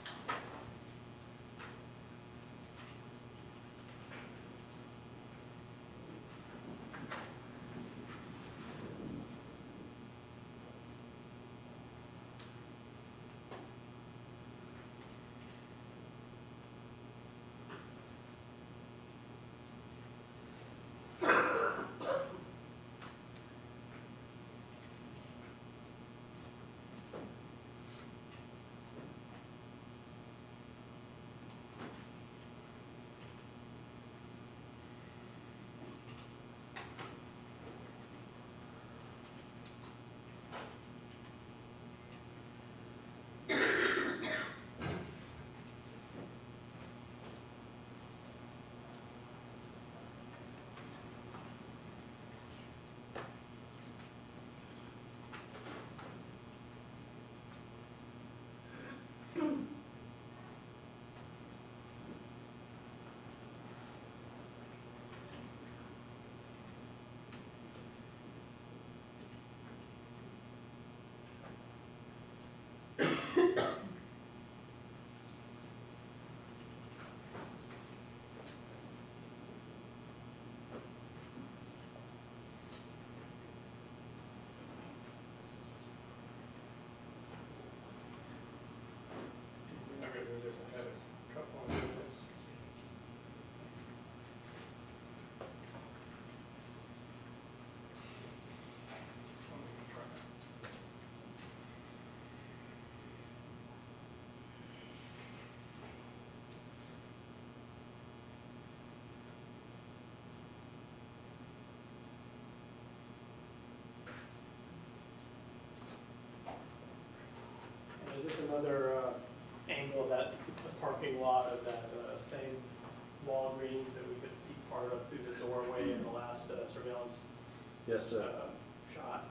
place and had a couple of. Is this another uh, angle that parking lot of that uh, same Walgreens that we could see part of through the doorway in the last uh, surveillance Yes, sir. uh, shot.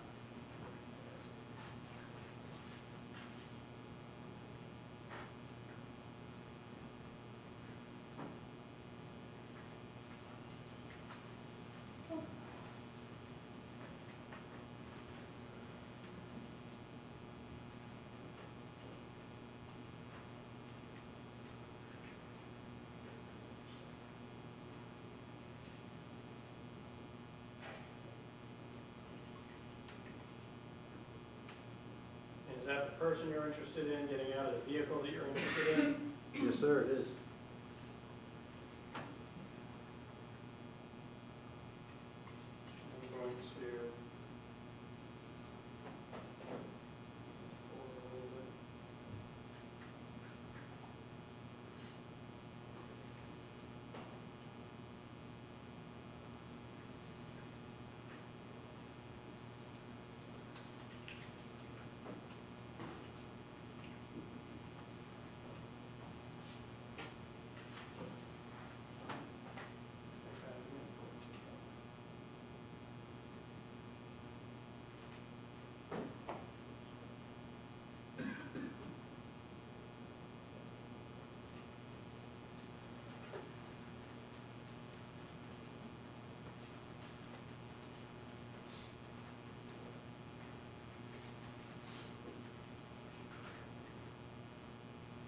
And Is that the person you're interested in, getting out of the vehicle that you're interested in? Yes, sir, it is. I'm going to.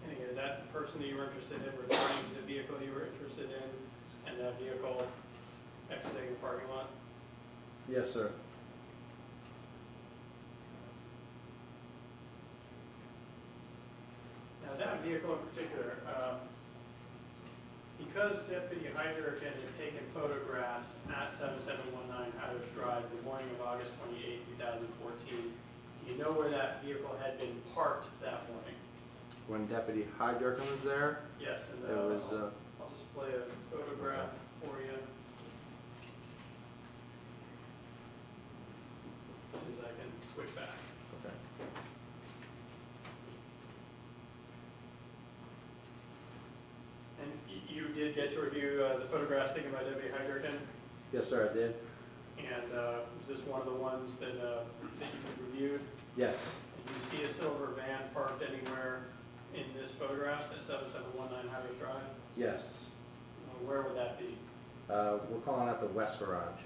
And again, is that the person that you were interested in returning the vehicle you were interested in, and that vehicle exiting the parking lot? Yes, sir. Now, that vehicle in particular, um, because Deputy Hydrick had taken photographs at 7719 Hatteras Drive the morning of August 28, 2014, do you know where that vehicle had been parked that? When Deputy Hydrocken was there, Yes, and There uh, was, I'll uh, I'll display a photograph for you. As soon as I can switch back. Okay. And y- you did get to review uh, the photographs taken by Deputy Hydricken? yes, sir, I did. And uh, was this one of the ones that, that you reviewed? Yes, And you see a silver van parked anywhere in this photograph at 7719 Hatteras Drive? yes. Uh, Where would that be? Uh, we're calling out the west garage.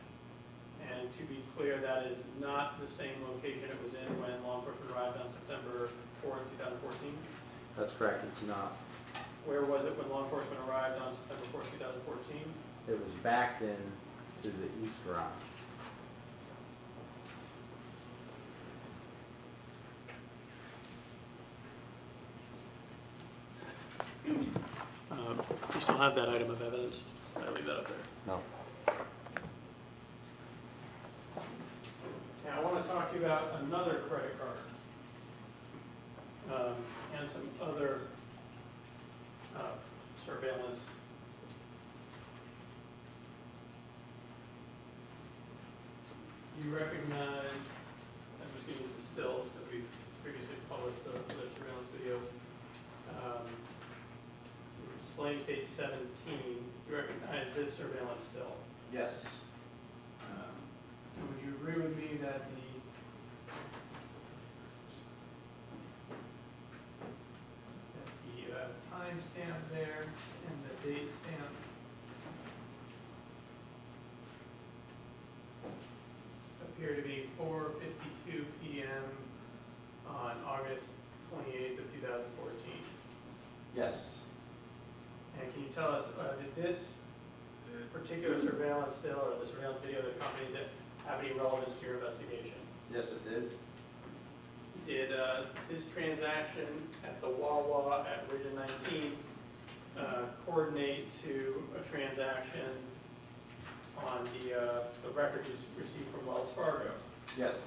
And to be clear, that is not the same location it was in when law enforcement arrived on September 4th, 2014? That's correct, it's not. Where was it when law enforcement arrived on September 4th, 2014? It was backed in to the east garage. Um, You still have that item of evidence? I leave that up there. No. Now, I want to talk to you about another credit card. um, And some other uh, surveillance. You recognize, I'm just going to use the stills because we previously published the the surveillance videos. Um, Displaying state 17, you recognize this surveillance still? Yes. Um, Would you agree with me that the that the uh, timestamp there and the date stamp appear to be 4:52 PM on August 28th of 2014? Yes. And can you tell us, uh, did this particular surveillance still, or the surveillance video that accompanies it, have any relevance to your investigation? Yes, it did. Did uh, this transaction at the Wawa at Region 19 uh, coordinate to a transaction on the, uh, the records received from Wells Fargo? Yes.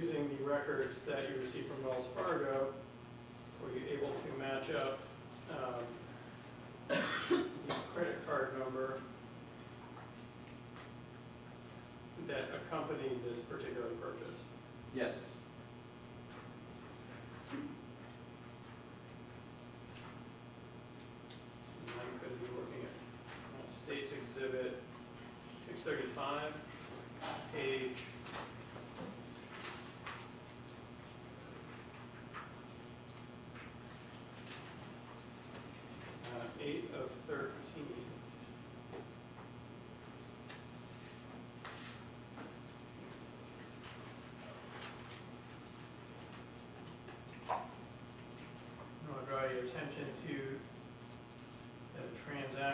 using the records that you receive from Wells Fargo, were you able to match up um, the credit card number that accompanied this particular purchase? Yes.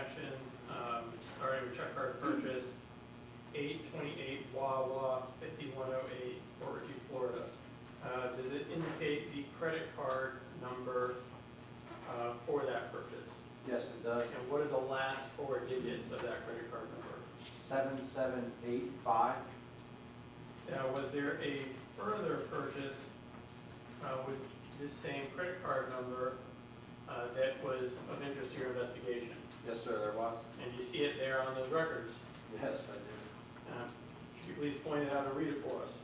Transaction, um, starting with check card purchase, eight twenty-eight Wawa fifty-one oh eight, Port Florida. Uh, does it indicate the credit card number, uh, for that purchase? Yes, it does. And what are the last four digits of that credit card number? Seven, seven, eight, five. Now, was there a further purchase uh, with this same credit card number uh, that was of interest to your investigation? Yes, sir, there was. And you see it there on those records? Yes, I do. Uh, Could you please point it out and read it for us?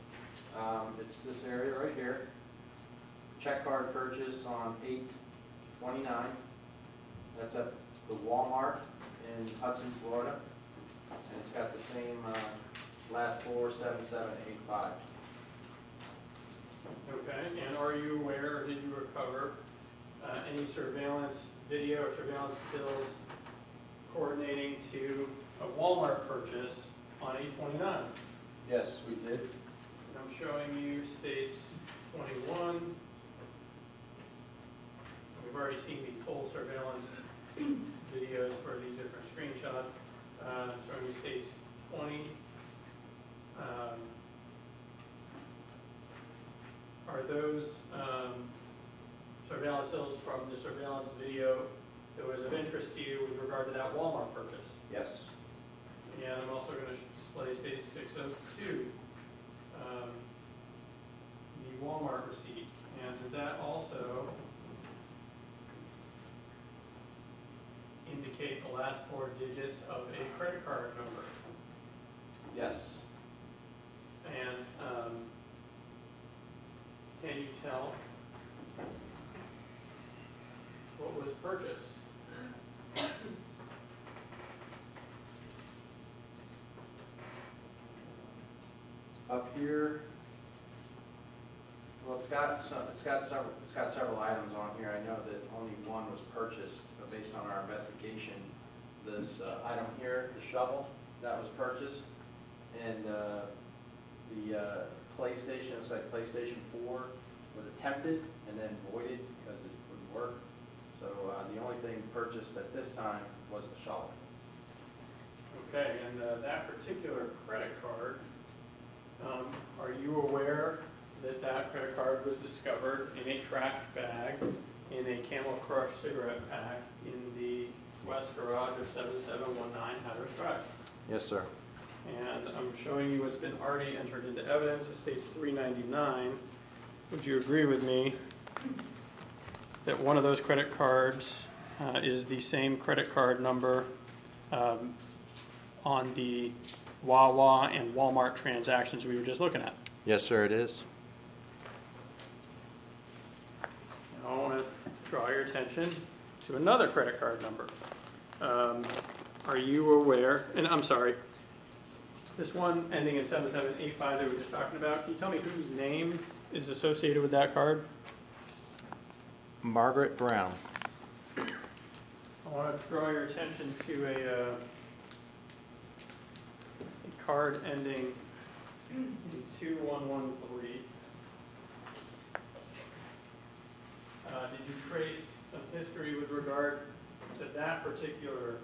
Um, it's this area right here. Check card purchase on eight twenty-nine. That's at the Walmart in Hudson, Florida. And it's got the same, uh, last four, seven, seven, eight, five. Okay, and are you aware, or did you recover uh, any surveillance video or surveillance stills coordinating to a Walmart purchase on eight twenty-nine? Yes, we did. And I'm showing you states 21. We've already seen the full surveillance videos for these different screenshots. Uh, I'm showing you states 20. Um, Are those um, surveillance stills from the surveillance video that was of interest to you with regard to that Walmart purchase? Yes. And I'm also going to display state 602, um, the Walmart receipt. And does that also indicate the last four digits of a credit card number? Yes. And um, can you tell what was purchased? Up here, well, it's got some, it's got several, it's got several items on here. I know that only one was purchased, but based on our investigation. This uh, item here, the shovel, that was purchased. And uh, the uh, PlayStation, it's like PlayStation 4, was attempted and then voided because it wouldn't work. So uh, the only thing purchased at this time was the shovel. Okay, and uh, that particular credit card, um, are you aware that that credit card was discovered in a trash bag in a Camel Crush cigarette pack in the west garage of 7719 Hatteras Drive? Yes, sir. And I'm showing you what's been already entered into evidence, it states 399. Would you agree with me that one of those credit cards uh, is the same credit card number um, on the Wawa and Walmart transactions we were just looking at? Yes, sir, it is. I want to draw your attention to another credit card number. Um, Are you aware, and I'm sorry, this one ending in 7785 that we were just talking about, can you tell me whose name is associated with that card? Margaret Brown. I want to draw your attention to a, uh, a card ending in 2113. Uh, Did you trace some history with regard to that particular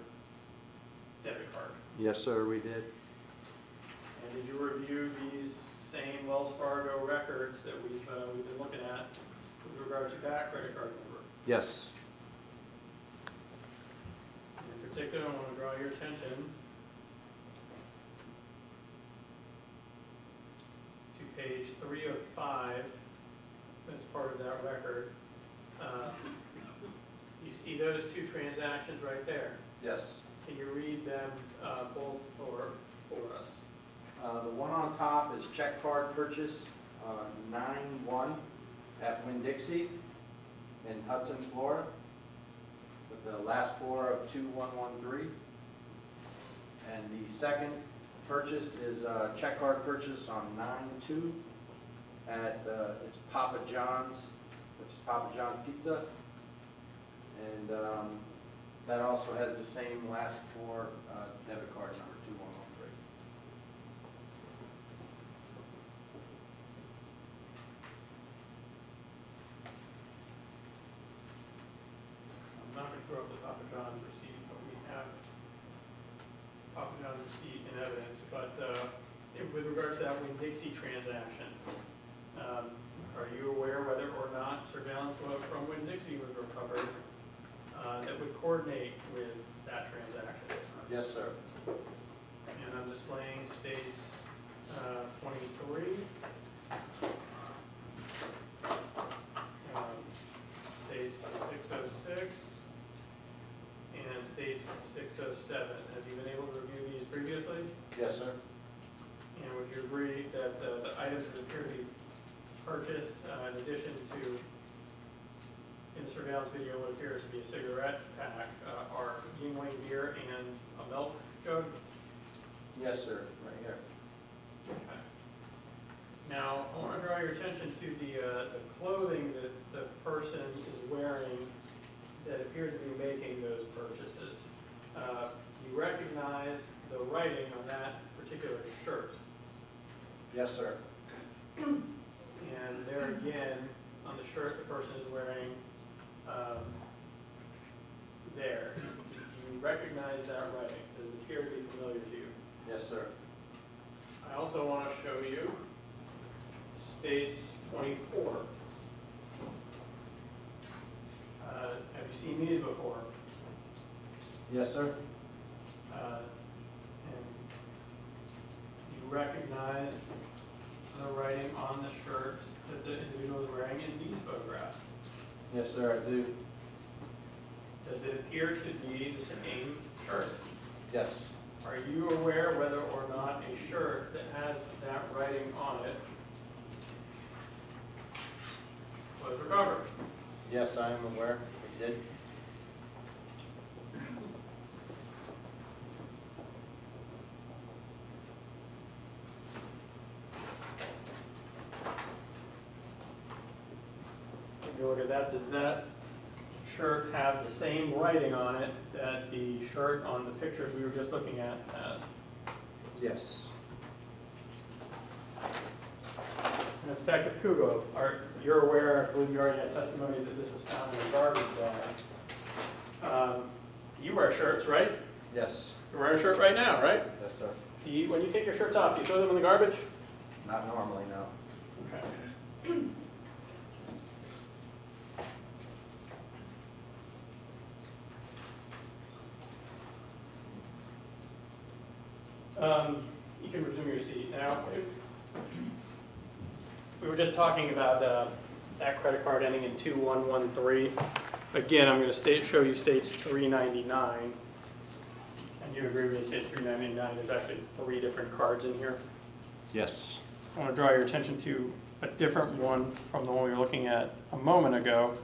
debit card? Yes, sir, we did. And did you review these same Wells Fargo records that we've, uh, we've been looking at with regard to that credit card number? Yes. In particular, I want to draw your attention to page three of five, that's part of that record. Uh, You see those two transactions right there? Yes. Can you read them uh, both for, for us? Uh, The one on top is check card purchase, uh, nine one at Winn-Dixie in Hudson, Florida, with the last four of two one one three. And the second purchase is a check card purchase on nine two at, uh, it's Papa John's, which is Papa John's Pizza. And um, that also has the same last four uh, debit card number, two one one three. I'm not going to throw up the Papa John's receipt, but we have Papa John's receipt in evidence. But uh, with regards to that Winn-Dixie transaction, um, are you aware whether or not surveillance from Winn-Dixie was recovered uh, that would coordinate with that transaction? Yes, sir. And I'm displaying states uh, 23. um, States 606 and states 607. Have you been able to review these previously? Yes, sir. And would you agree that uh, the items that appear to be purchased, uh, in addition to, in the surveillance video, what appears to be a cigarette pack, uh, are Yuengling beer and a milk jug? Yes, sir, right here. Okay. Now, I want to draw your attention to the, uh, the clothing that the person is wearing that appears to be making those purchases. Uh, You recognize the writing on that particular shirt. Yes, sir. And there again, on the shirt the person is wearing, um, there, do you recognize that writing? Does it appear to be familiar to you? Yes, sir. I also want to show you states 24. Uh, You seen these before? Yes, sir. Uh, And you recognize the writing on the shirt that the individual is wearing in these photographs? Yes, sir, I do. Does it appear to be the same shirt? Yes. Are you aware whether or not a shirt that has that writing on it was recovered? Yes, I am aware. We did. If you look at that, does that shirt have the same writing on it that the shirt on the pictures we were just looking at has? Yes. And Detective Cougill, are, you're aware, I believe you already had testimony that this was found in a garbage bag. Um, You wear shirts, right? Yes. You're wearing a shirt right now, right? Yes, sir. Do you, when you take your shirts off, do you throw them in the garbage? Not normally, no. Okay. Um, You can resume your seat. Now, we were just talking about uh, that credit card ending in 2113. Again, I'm going to state, show you states 399. And you agree with me, states 399, there's actually three different cards in here. Yes. I want to draw your attention to a different one from the one we were looking at a moment ago.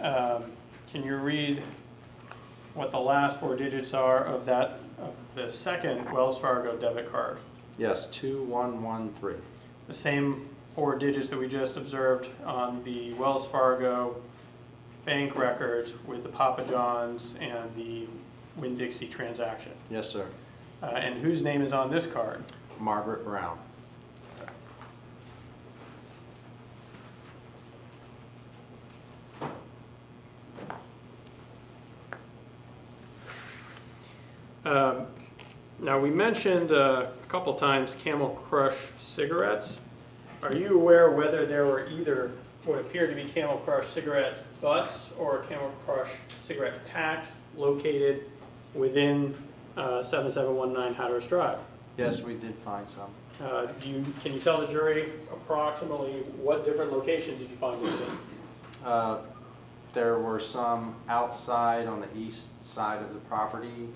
Um, Can you read what the last four digits are of that, of the second Wells Fargo debit card? Yes, two, one, one, three. The same four digits that we just observed on the Wells Fargo bank records with the Papa John's and the Winn-Dixie transaction. Yes, sir. Uh, And whose name is on this card? Margaret Brown. Um, Now, we mentioned uh, a couple times Camel Crush cigarettes. Are you aware whether there were either what appeared to be Camel Crush cigarette butts or Camel Crush cigarette packs located within uh, 7719 Hatteras Drive? Yes, we did find some. Uh, do you, can you tell the jury approximately what different locations did you find these in? Uh, There were some outside on the east side of the property.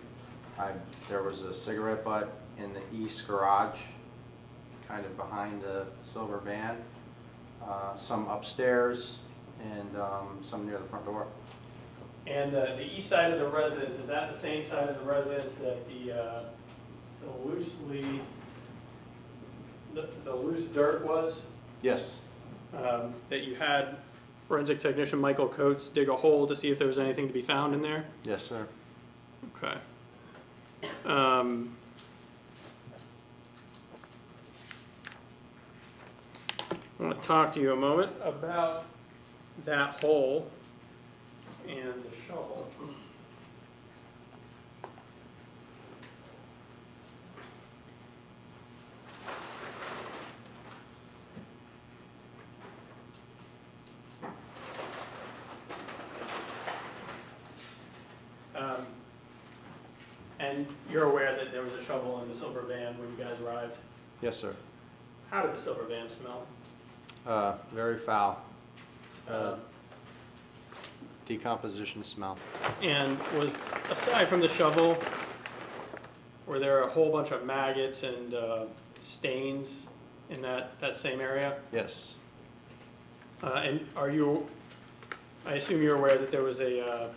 I, there was a cigarette butt in the east garage, kind of behind the silver van, uh, some upstairs, and um, some near the front door. And uh, the east side of the residence, is that the same side of the residence that the, uh, the loosely, the the loose dirt was? Yes. Um, That you had forensic technician Michael Coates dig a hole to see if there was anything to be found in there? Yes, sir. Okay. Um, I want to talk to you a moment about that hole and the shovel. Um, And you're aware that there was a shovel in the silver van when you guys arrived? Yes, sir. How did the silver van smell? Uh, Very foul. Uh, Decomposition smell. And was, aside from the shovel, were there a whole bunch of maggots and uh, stains in that, that same area? Yes. Uh, And are you, I assume you're aware that there was a uh,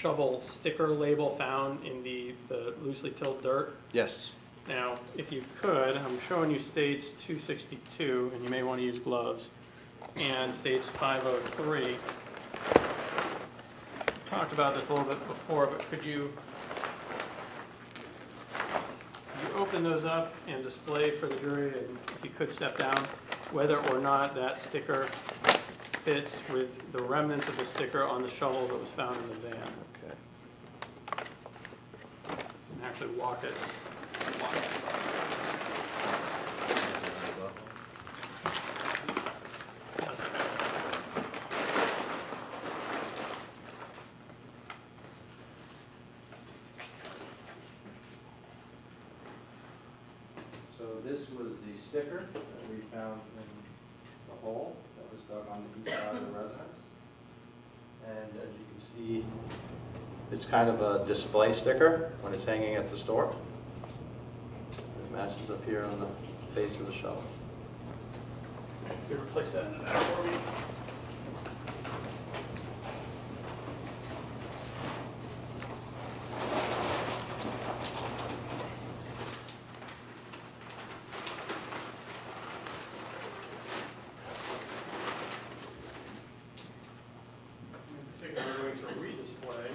shovel sticker label found in the the loosely tilled dirt? Yes. Now, if you could, I'm showing you states 262, and you may want to use gloves, and states 503. Talked about this a little bit before, but could you, could you open those up and display for the jury, and if you could step down, whether or not that sticker fits with the remnants of the sticker on the shovel that was found in the van? Okay. And actually walk it. So this was the sticker that we found in the hole that was dug on the east side of the residence. And as you can see, it's kind of a display sticker when it's hanging at the store. Matches up here on the face of the shelf. You replace that in the back for me? In particular, we're going to redisplay.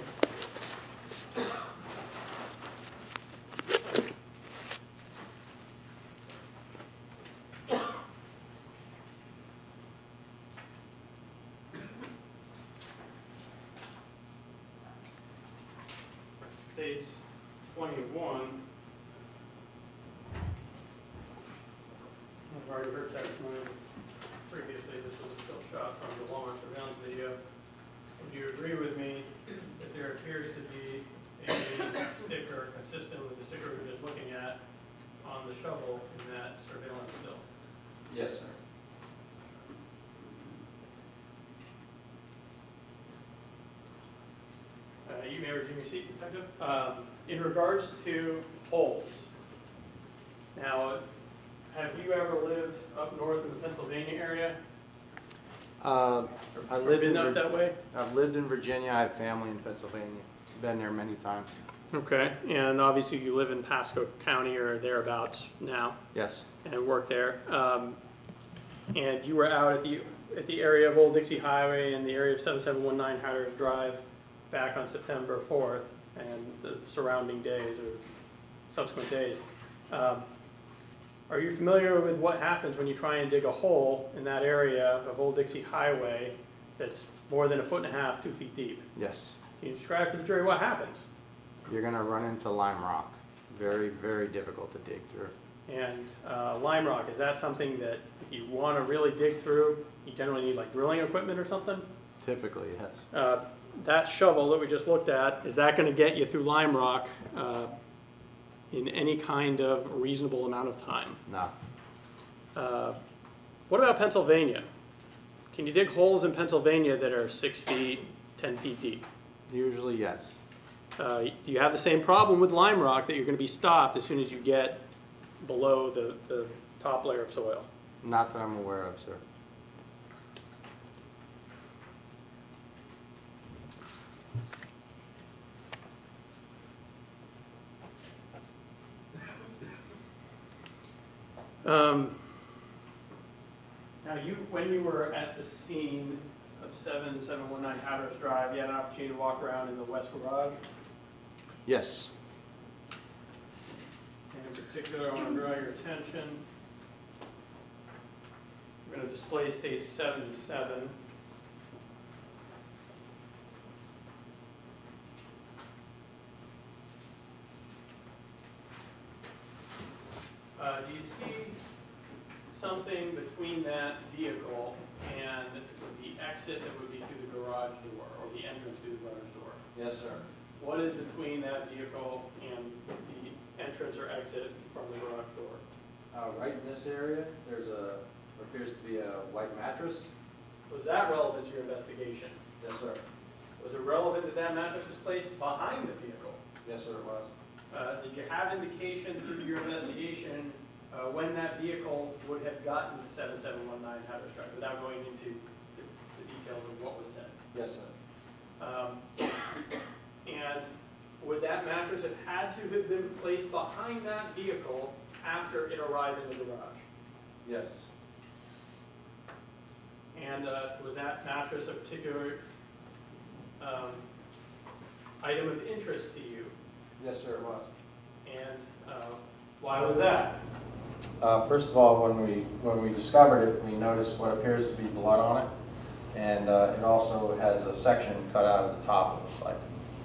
States twenty-one. I've already heard testimonies previously, this was a still shot from the Walmart surveillance video. Would you agree with me that there appears to be a sticker consistent with the sticker we were just looking at on the shovel in that surveillance still? Yes, sir. Uh, You may resume your seat, Detective. Um, In regards to holes, now, have you ever lived up north in the Pennsylvania area? Uh, I Or lived been in up Vir- that way? I've lived in Virginia, I have family in Pennsylvania, been there many times. Okay, and obviously you live in Pasco County or thereabouts now Yes, and work there. Um, And you were out at the, at the area of Old Dixie Highway and the area of 7719 Hatteras Drive back on September 4th and the surrounding days or subsequent days. Um, Are you familiar with what happens when you try and dig a hole in that area of Old Dixie Highway that's more than a foot and a half, two feet deep? yes. Can you describe for the jury what happens? You're gonna run into lime rock. Very, very difficult to dig through. And uh, lime rock, is that something that if you want to really dig through, you generally need like drilling equipment or something? Typically, yes. Uh, That shovel that we just looked at, is that going to get you through lime rock uh, in any kind of reasonable amount of time? No. Uh, What about Pennsylvania? Can you dig holes in Pennsylvania that are six feet, 10 feet deep? Usually, yes. Uh, You have the same problem with lime rock that you're going to be stopped as soon as you get below the, the top layer of soil? Not that I'm aware of, sir. Um, Now, you, when you were at the scene of 7719 Hatteras Drive, you had an opportunity to walk around in the west garage? Yes. And in particular, I want to draw your attention. We're going to display state 77. Uh, Do you see something between that vehicle and the exit that would be through the garage door, or the entrance through the garage door? Yes, sir. What is between that vehicle and the entrance or exit from the garage door? Uh, right in this area, there's a, appears to be a white mattress. Was that relevant to your investigation? Yes, sir. Was it relevant that that mattress was placed behind the vehicle? Yes, sir, it was. Uh, Did you have indication through your investigation uh, when that vehicle would have gotten to 7719 Hatteras Drive without going into the the details of what was said? Yes, sir. Um, And would that mattress have had to have been placed behind that vehicle after it arrived in the garage? Yes. And uh, was that mattress a particular um, item of interest to you? Yes, sir, it was. And uh, why was that? Uh, First of all, when we, when we discovered it, we noticed what appears to be blood on it. And uh, it also has a section cut out of the top, it looks like.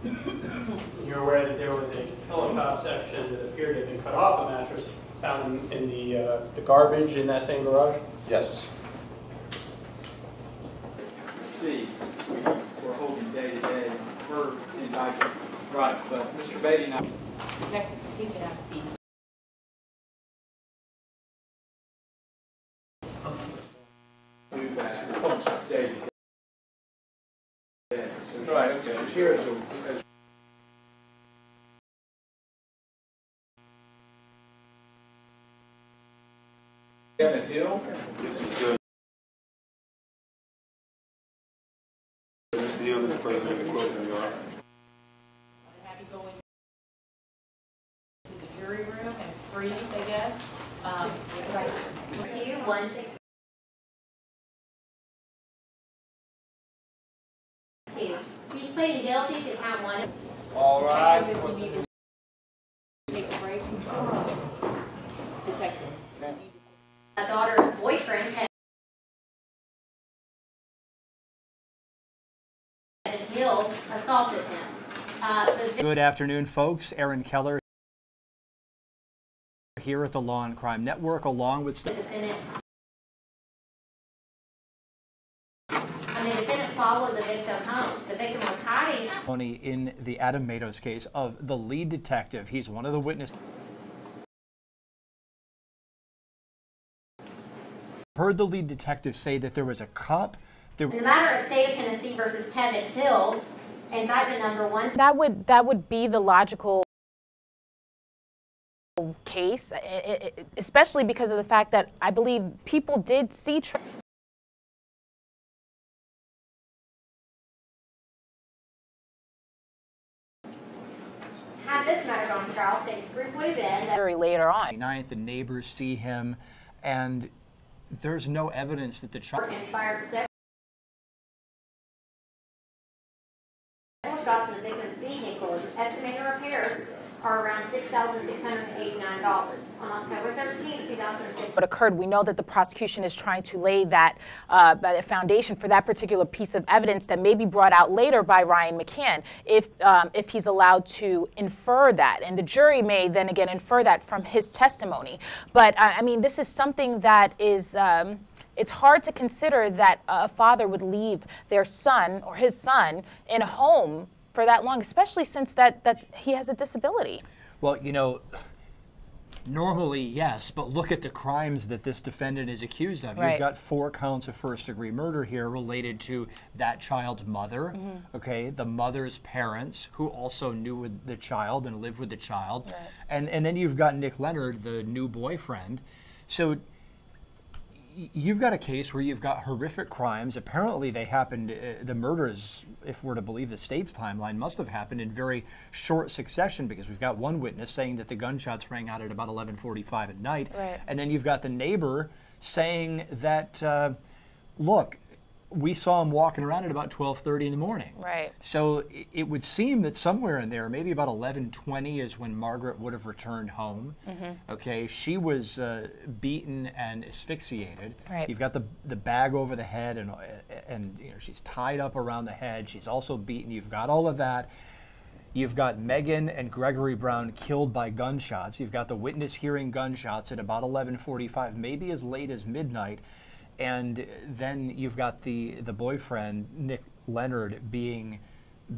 You're aware that there was a pillow top section that appeared to have been cut off a mattress found in, in the, uh, the garbage in that same garage? Yes. See, we- we're holding day to day, we're indicted, right, but Mr. Beatty and I. You can have a seat. do that day to day. Right, okay, here, so. as- Kevin Hill? This is the. Mr. Hill is president of the Quote, New York. have you go into the jury room and freeze, I guess. Um, right. Two, one, six. Two. He's pleading guilty to count one. All right. If we need to Take a break. Detective. A daughter's boyfriend had Assaulted him. Uh, Good afternoon, folks. Aaron Keller here at the Law and Crime Network, along with. the defendant. And the defendant followed the victim home. The victim was hiding. in the Adam Matos case of the lead detective. He's one of the witnesses. Heard the lead detective say that there was a cop. There, In the matter of State versus Kevin Hill, indictment number one. That would that would be the logical case, especially because of the fact that I believe people did see. Tra- Had this matter gone to trial, state's proof would have been Very later on. 29th, the neighbors see him, and there's no evidence that the child. Shots in the victim's vehicle. Estimated repairs are around six thousand six hundred and eighty-nine dollars. On October thirteenth, two thousand six. What occurred? We know that the prosecution is trying to lay that, uh, that foundation for that particular piece of evidence that may be brought out later by Ryan McCann, if um, if he's allowed to infer that, and the jury may then again infer that from his testimony. But uh, I mean, this is something that is. Um, it's hard to consider that a father would leave their son or his son in a home for that long, especially since that, that he has a disability. Well, you know, normally yes, but look at the crimes that this defendant is accused of. Right. You've got four counts of first degree murder here related to that child's mother, Mhm. okay, the mother's parents who also knew with the child and lived with the child. Right. And and then you've got Nick Leonard, the new boyfriend. So you've got a case where you've got horrific crimes. Apparently, they happened. Uh, the murders, if we're to believe the state's timeline, must have happened in very short succession because we've got one witness saying that the gunshots rang out at about 11:45 at night, Right. and then you've got the neighbor saying that, uh, look. We saw him walking around at about 12:30 in the morning. Right. So it would seem that somewhere in there, maybe about 11:20 is when Margaret would have returned home. Mhm. Okay, she was uh, beaten and asphyxiated. Right. You've got the the bag over the head, and and you know she's tied up around the head. She's also beaten. You've got all of that. You've got Megan and Gregory Brown killed by gunshots. You've got the witness hearing gunshots at about 11:45, maybe as late as midnight, and then you've got the the boyfriend Nick Leonard being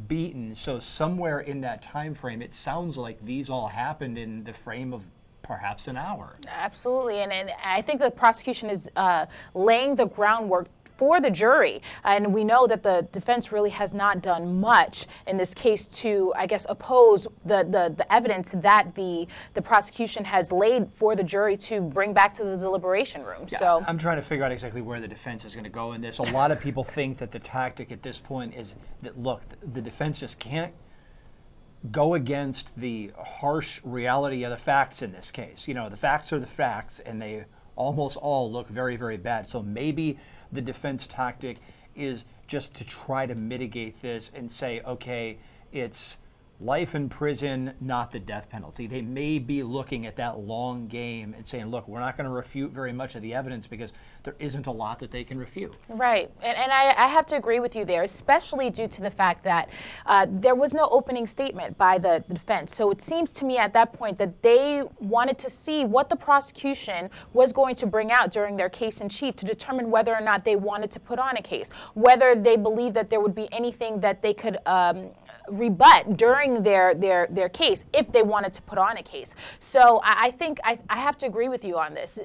beaten. So somewhere in that time frame, it sounds like these all happened in the frame of perhaps an hour. Absolutely, and, and I think the prosecution is uh, laying the groundwork for the jury, and we know that the defense really has not done much in this case to, I guess, oppose the, the, the evidence that the the prosecution has laid for the jury to bring back to the deliberation room. Yeah, so I'm trying to figure out exactly where the defense is going to go in this. A lot of people think that the tactic at this point is that look, the defense just can't go against the harsh reality of the facts in this case. You know, the facts are the facts, and they almost all look very, very bad. So maybe the defense tactic is just to try to mitigate this and say, okay, it's life in prison, not the death penalty. They may be looking at that long game and saying, look, we're not going to refute very much of the evidence because there isn't a lot that they can refute. Right, and, and I, I have to agree with you there, especially due to the fact that uh, there was no opening statement by the, the defense. So it seems to me at that point that they wanted to see what the prosecution was going to bring out during their case in chief to determine whether or not they wanted to put on a case, whether they believed that there would be anything that they could um, rebut during their, their, their case if they wanted to put on a case. So I, I think I, I have to agree with you on this.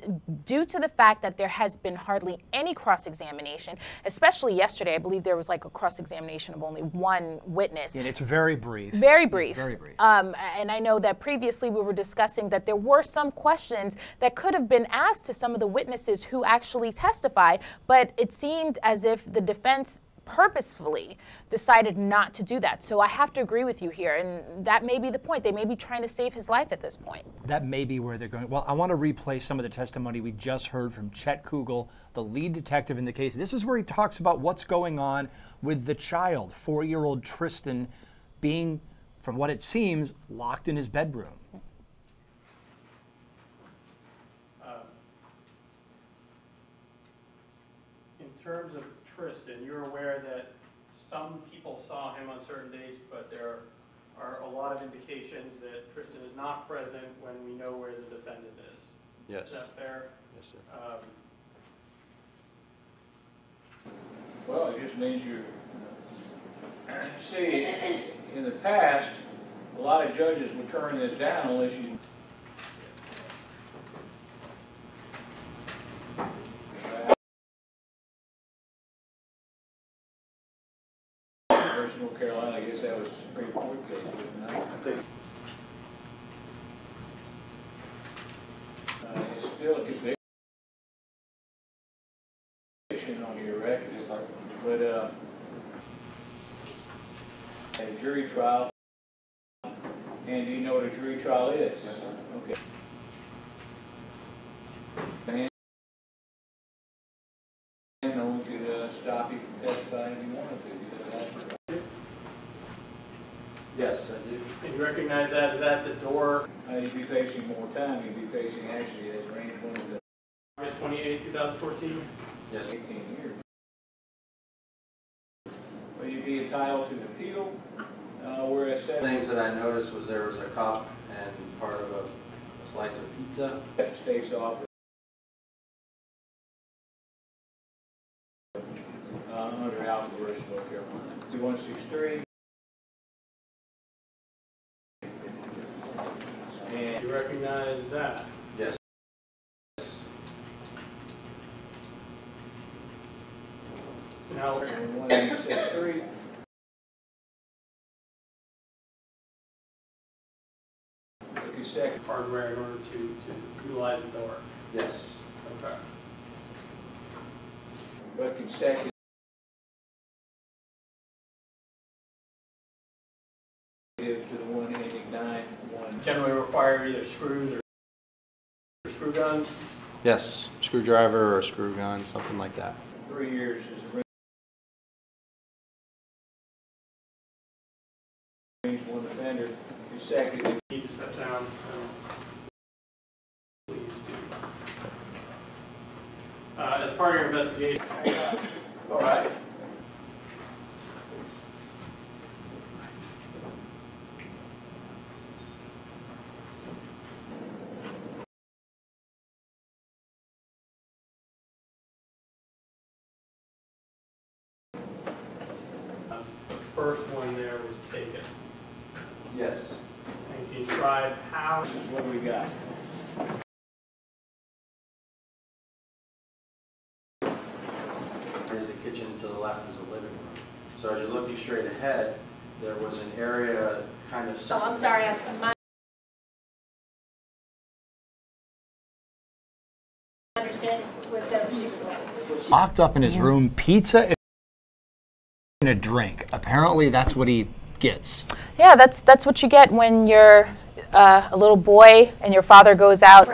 Due to the fact that there has been hardly any cross examination, especially yesterday, I believe there was like a cross examination of only one witness. And it's very brief. Very brief. Very brief. Um, and I know that previously we were discussing that there were some questions that could have been asked to some of the witnesses who actually testified, but it seemed as if the defense purposefully decided not to do that. So I have to agree with you here, and that may be the point. They may be trying to save his life at this point. That may be where they're going. Well, I want to replay some of the testimony we just heard from Chet Cougill, the lead detective in the case. This is where he talks about what's going on with the child, four year old Tristan, being, from what it seems, locked in his bedroom. Um, In terms of Tristan, you're aware that some people saw him on certain days, but there are a lot of indications that Tristan is not present when we know where the defendant is. Yes. Is that fair? Yes, sir. Um, Well, it just means you, see, in the past, a lot of judges would turn this down unless you. First North Carolina, I guess that was a Supreme Court case, wasn't it? I think. Uh, it's still a conviction on your record, but, uh, a jury trial, and do you know what a jury trial is? Yes, sir. Okay. And and no one could, uh, stop you from testifying if you wanted to, you know, that. Yes, I do. And you recognize that, is that the door? Uh, you'd be facing more time, you'd be facing actually as range one of the August 28, 2014? Yes. Eighteen years. Well, you'd be entitled to an appeal, uh, whereas seven. Things that I noticed was there was a cup and part of a a slice of pizza. States off. Uh, under Alpharetta, North Carolina. Two one six three. And You recognize that? Yes. Now, one eight six three. second hardware in order to, to utilize the door. Yes. Okay. But consecutive to the one one. Generally require either screws or or screw guns. Yes, screwdriver or screw gun, something like that. Three years is a range one offender. Consecutive. Need to step down. um, Please do. Uh, As part of your investigation. All right. Uh, The first one there was taken. Yes. And can you describe how? This is what we got. There's the kitchen to the left is the living room. So as you're looking straight ahead, there was an area kind of. Oh, I'm sorry, I'm, my. Understand with them, she was. Locked up in his room, pizza and a drink. Apparently, that's what he gets. Yeah, that's that's what you get when you're uh, a little boy and your father goes out.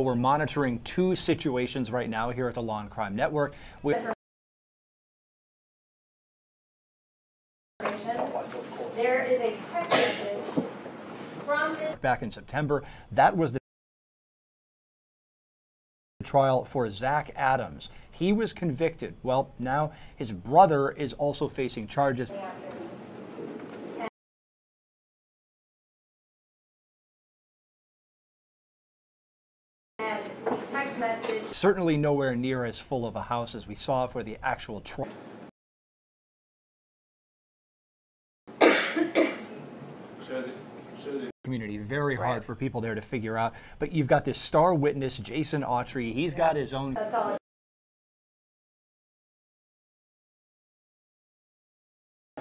We're monitoring two situations right now here at the Law and Crime Network. We, There is a text message from this. back in September, that was the trial for Zach Adams. He was convicted. Well, now his brother is also facing charges. Certainly nowhere near as full of a house as we saw for the actual trial. Community very hard for people there to figure out but you've got this star witness jason autry he's got his own That's all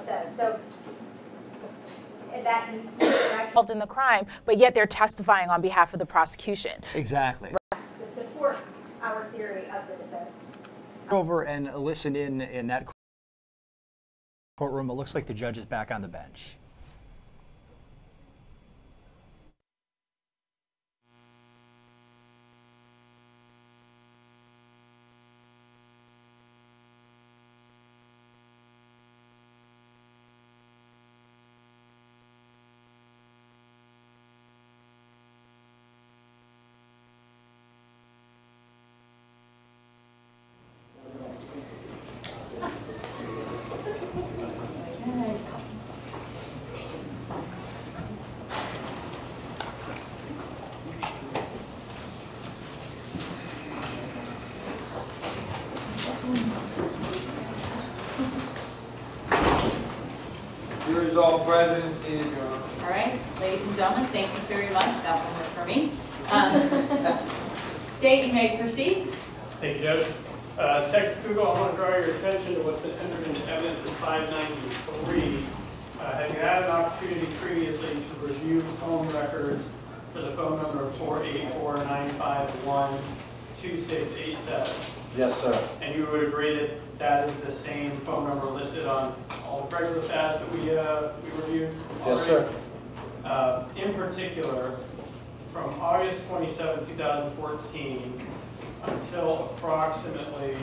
says. So that. involved in the crime, but yet they're testifying on behalf of the prosecution. exactly supports our theory of the defense. over and listen in in that courtroom it looks like the judge is back on the bench Here is all presidents seated, Your Honor. All right, ladies and gentlemen, thank you very much. That one was for me. Um, State, you may proceed. Thank you, Judge. Uh, Detective Cougill, I want to draw your attention to what's been entered into evidence as 593. Uh, Have you had an opportunity previously to review phone records for the phone number 484-951-2687? Yes, sir. And you would agree that that is the same phone number listed on all the regular stats that we, uh, we reviewed? Yes, already? sir. Uh, In particular, from August 27, 2014 until approximately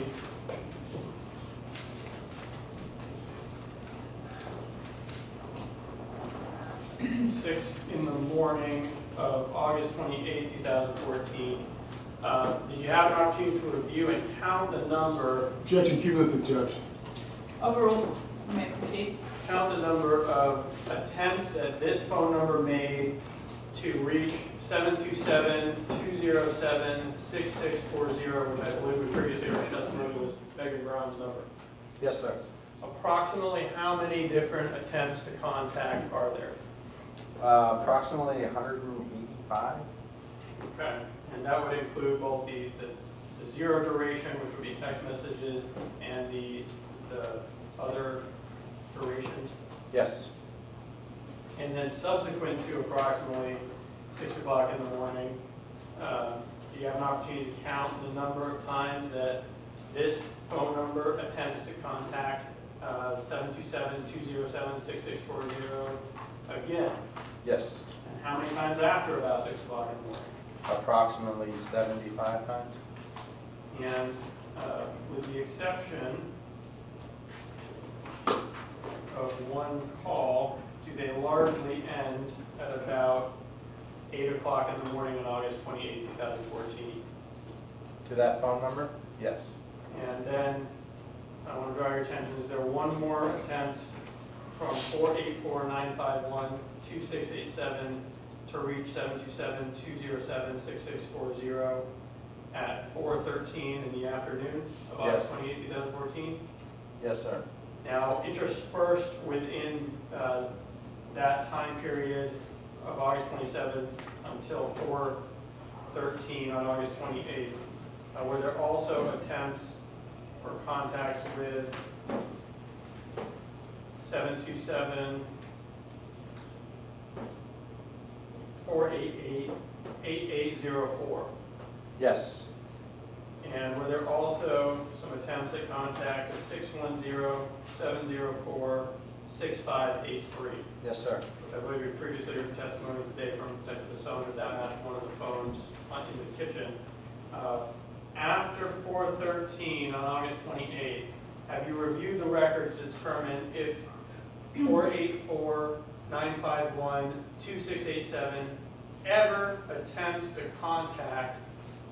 six in the morning of August 28, 2014, uh, did you have an opportunity to review and count the number Objection, keep it at the judge. Overruled. You may proceed. count the number of attempts that this phone number made to reach 727-207-6640, which I believe we previously heard testimony was Megan Brown's number. Yes, sir. Approximately how many different attempts to contact are there? Uh, approximately 185. Okay, and that would include both the, the the zero duration, which would be text messages, and the, the other durations. Yes. And then subsequent to approximately six o'clock in the morning, uh, you have an opportunity to count the number of times that this phone number attempts to contact uh, 727-207-6640 again. Yes. And how many times after about six o'clock in the morning? Approximately 75 times. And uh, with the exception of one call, do they largely end at about 8 o'clock in the morning on August 28, 2014? To that phone number? Yes. And then I want to draw your attention, is there one more attempt from 484-951-2687 to reach 727-207-6640 at 4:13 in the afternoon of August Yes. 28, 2014? Yes, sir. Now, interspersed within uh, that time period of August 27th until 4:13 on August 28th, uh, were there also attempts or contacts with 727 488 8804? Yes. And were there also some attempts at contact at 610-704-6583? Yes, sir. I believe you previously heard testimony today from Detective Bossone that that one of the phones on- in the kitchen. Uh, After 4:13 on August 28th, have you reviewed the records to determine if 484-951-2687 ever attempts to contact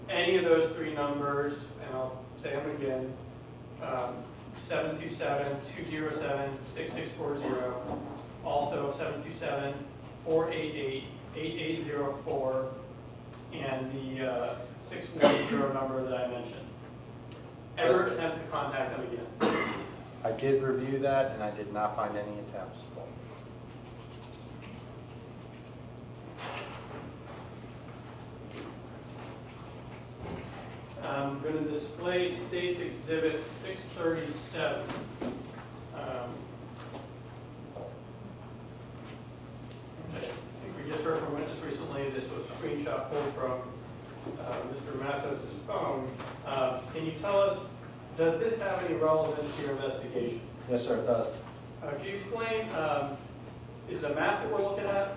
any of those three numbers, and I'll say them again, um, 727-207-6640, also 727-488-8804, and the uh, 610 number that I mentioned. Ever attempt to contact them again? I did review that, and I did not find any attempts. I'm going to display State's Exhibit 637. Um, I think we just heard from a witness recently, this was a screenshot pulled from uh, Mr. Matos' phone. Uh, Can you tell us, does this have any relevance to your investigation? Yes, sir, it does. Uh, Can you explain, um, is the map that we're looking at,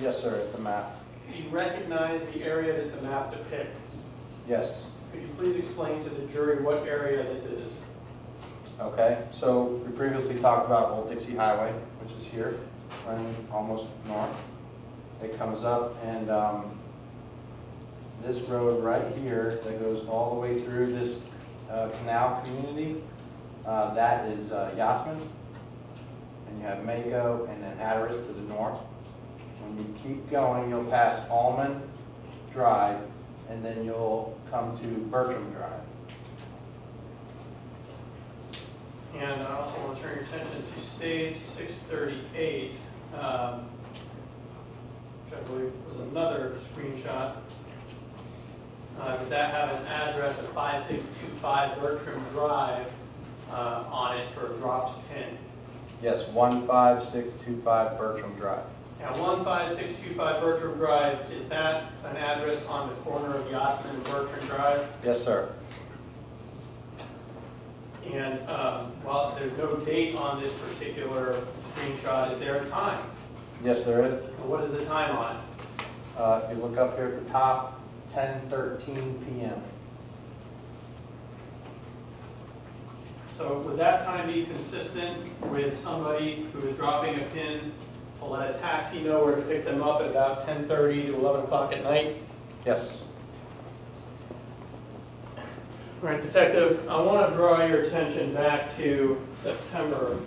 Yes, sir, it's a map. do you recognize the area that the map depicts? Yes. Could you please explain to the jury what area this is? Okay, so we previously talked about Old Dixie Highway, which is here, running almost north. It comes up and um, this road right here that goes all the way through this uh, canal community, uh, that is uh, Yachtsman. And you have Mako and then Hatteras to the north. When you keep going, you'll pass Almond Drive and then you'll come to Bertram Drive. And I also want to turn your attention to stage 638, um, which I believe was another screenshot. Uh, that have an address of 5625 Bertram Drive uh, on it for a dropped pin? Yes, 15625 Bertram Drive. Now, 15625 Bertram Drive, is that an address on the corner of Yachtsman and Bertram Drive? Yes, sir. And um, while there's no date on this particular screenshot, is there a time? Yes, there is. And what is the time on it? Uh, If you look up here at the top, 10:13 PM. So would that time be consistent with somebody who is dropping a pin to let a taxi know where to pick them up at about 10:30 to 11 o'clock at night? Yes. All right, Detective, I want to draw your attention back to September,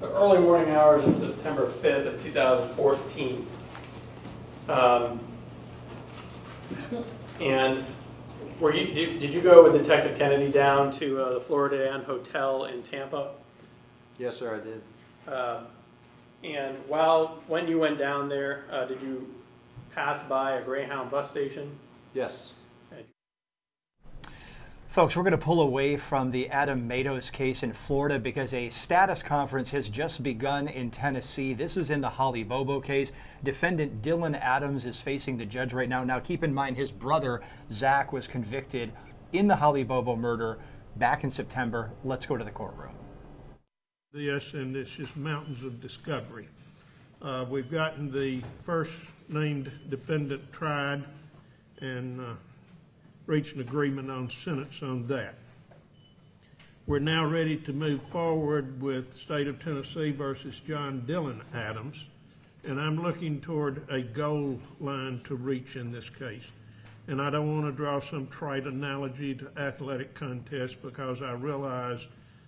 the early morning hours of September 5th of 2014. Um, And were you, did did you go with Detective Kennedy down to uh, the Florida Inn Hotel in Tampa? Yes, sir, I did. Uh, And while, when you went down there, uh, did you pass by a Greyhound bus station? Yes. Folks, we're going to pull away from the Adam Matos case in Florida because a status conference has just begun in Tennessee. This is in the Holly Bobo case. Defendant Dylan Adams is facing the judge right now. Now, keep in mind, his brother, Zach, was convicted in the Holly Bobo murder back in September. Let's go to the courtroom. Yes, and it's just mountains of discovery. Uh, we've gotten the first named defendant tried and uh, reached an agreement on sentence on that. We're now ready to move forward with State of Tennessee versus John Dylan Adams, and I'm looking toward a goal line to reach in this case. And I don't want to draw some trite analogy to athletic contests because I realize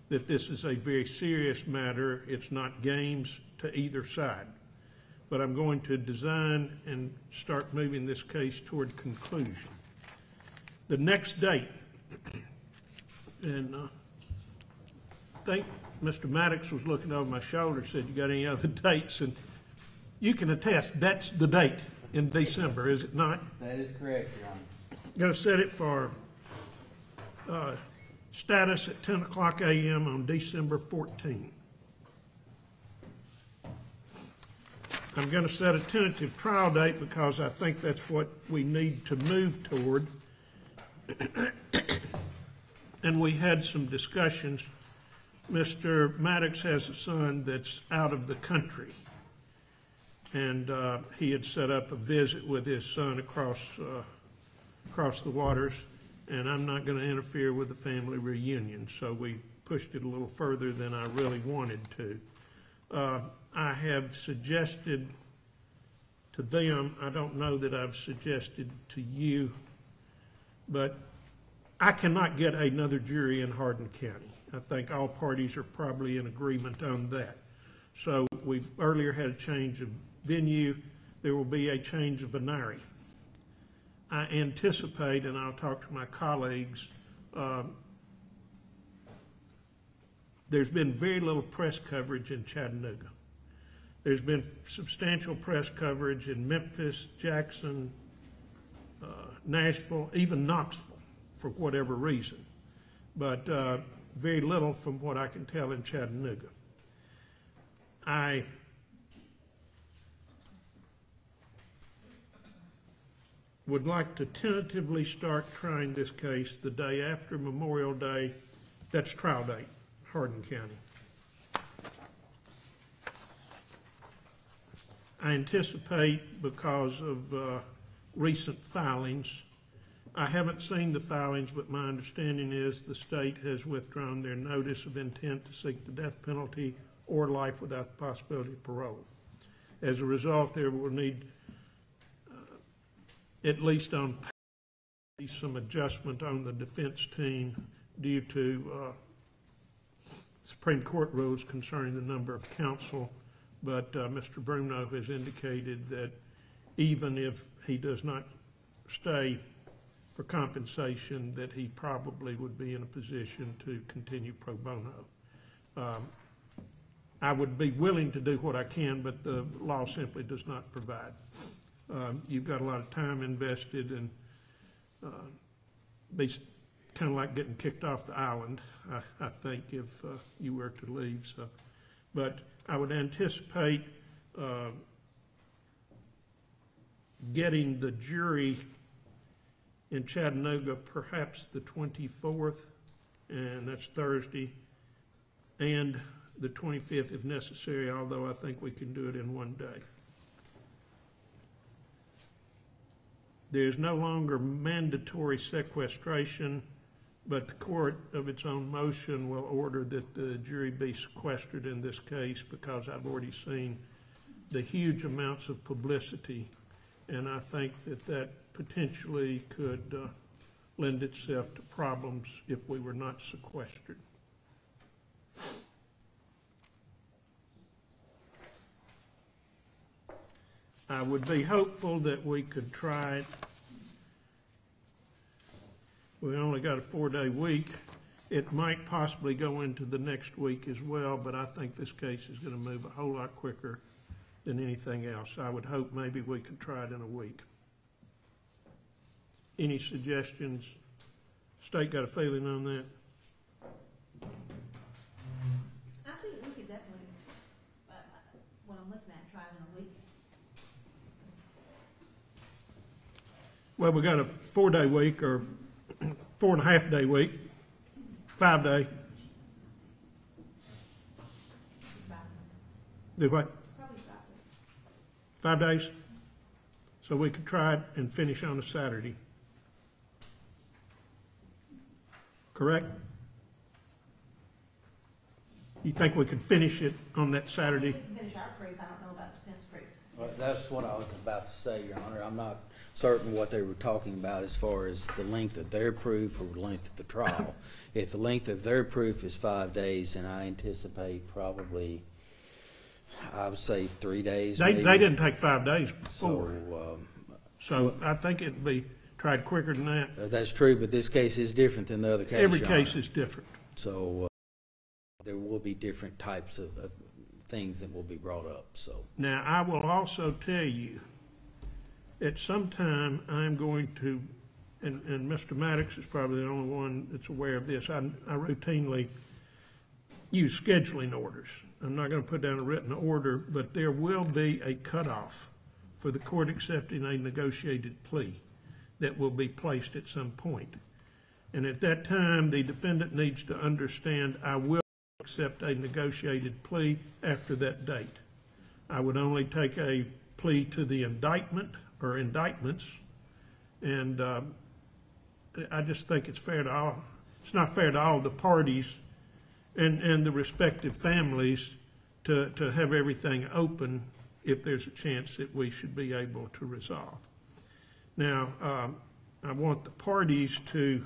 that this is a very serious matter. It's not games to either side. But I'm going to design and start moving this case toward conclusion. The next date, and uh, I think Mr. Maddox was looking over my shoulder, said, You got any other dates? And you can attest, that's the date in December, is it not? That is correct, Your Honor. Going to set it for uh, status at 10 o'clock a.m. on December 14. I'm going to set a tentative trial date because I think that's what we need to move toward. And we had some discussions. Mr. Maddox has a son that's out of the country. And uh, he had set up a visit with his son across, uh, across the waters. And I'm not going to interfere with the family reunion. So we pushed it a little further than I really wanted to. Uh, I have suggested to them, I don't know that I've suggested to you, but I cannot get another jury in Hardin County. I think all parties are probably in agreement on that. So we've earlier had a change of venue. There will be a change of venire. I anticipate, and I'll talk to my colleagues, um, there's been very little press coverage in Chattanooga. There's been substantial press coverage in Memphis, Jackson, Nashville, even Knoxville, for whatever reason. But uh, very little from what I can tell in Chattanooga. I would like to tentatively start trying this case the day after Memorial Day. That's trial date, Hardin County. I anticipate because of uh, recent filings, I haven't seen the filings, but my understanding is the state has withdrawn their notice of intent to seek the death penalty or life without the possibility of parole. As a result, there will need, uh, at least on some adjustment on the defense team due to uh, Supreme Court rules concerning the number of counsel but uh, Mr. Bruno has indicated that even if he does not stay for compensation, that he probably would be in a position to continue pro bono. Um, I would be willing to do what I can, but the law simply does not provide. Um, you've got a lot of time invested and uh, be kind of like getting kicked off the island, I, I think, if uh, you were to leave. So, but I would anticipate uh, getting the jury in Chattanooga perhaps the 24th, and that's Thursday, and the 25th if necessary, although I think we can do it in one day. There's no longer mandatory sequestration but the court of its own motion will order that the jury be sequestered in this case because I've already seen the huge amounts of publicity, and I think that that potentially could uh, lend itself to problems if we were not sequestered. I would be hopeful that we could try it we only got a four-day week. It might possibly go into the next week as well, but I think this case is going to move a whole lot quicker than anything else. I would hope maybe we could try it in a week. Any suggestions State got a feeling on that? I think we could definitely, uh, what I'm looking at, try it in a week. Well, we got a four-day week or four and a half day week, five day. Do what? Probably five days. Five days? So we could try it and finish on a Saturday. Correct? You think we could finish it on that Saturday? We can finish our proof, I don't know about defense proof. Well, That's what I was about to say, Your Honor. I'm not certain what they were talking about as far as the length of their proof or the length of the trial. If the length of their proof is five days, then I anticipate probably, I would say three days They, maybe. they didn't take five days before. So, um, So I think it'd be tried quicker than that. uh, that's true, but this case is different than the other case, Every case is different. So, uh, there will be different types of, of things that will be brought up, so. Now, I will also tell you, at some time, I'm going to, and, and Mr. Maddox is probably the only one that's aware of this, I, I routinely use scheduling orders. I'm not gonna put down a written order, but there will be a cutoff for the court accepting a negotiated plea that will be placed at some point. And at that time, the defendant needs to understand, I will accept a negotiated plea after that date. I would only take a plea to the indictment or indictments, and um, I just think it's fair to all, it's not fair to all the parties and, and the respective families to, to have everything open if there's a chance that we should be able to resolve. Now, um, I want the parties to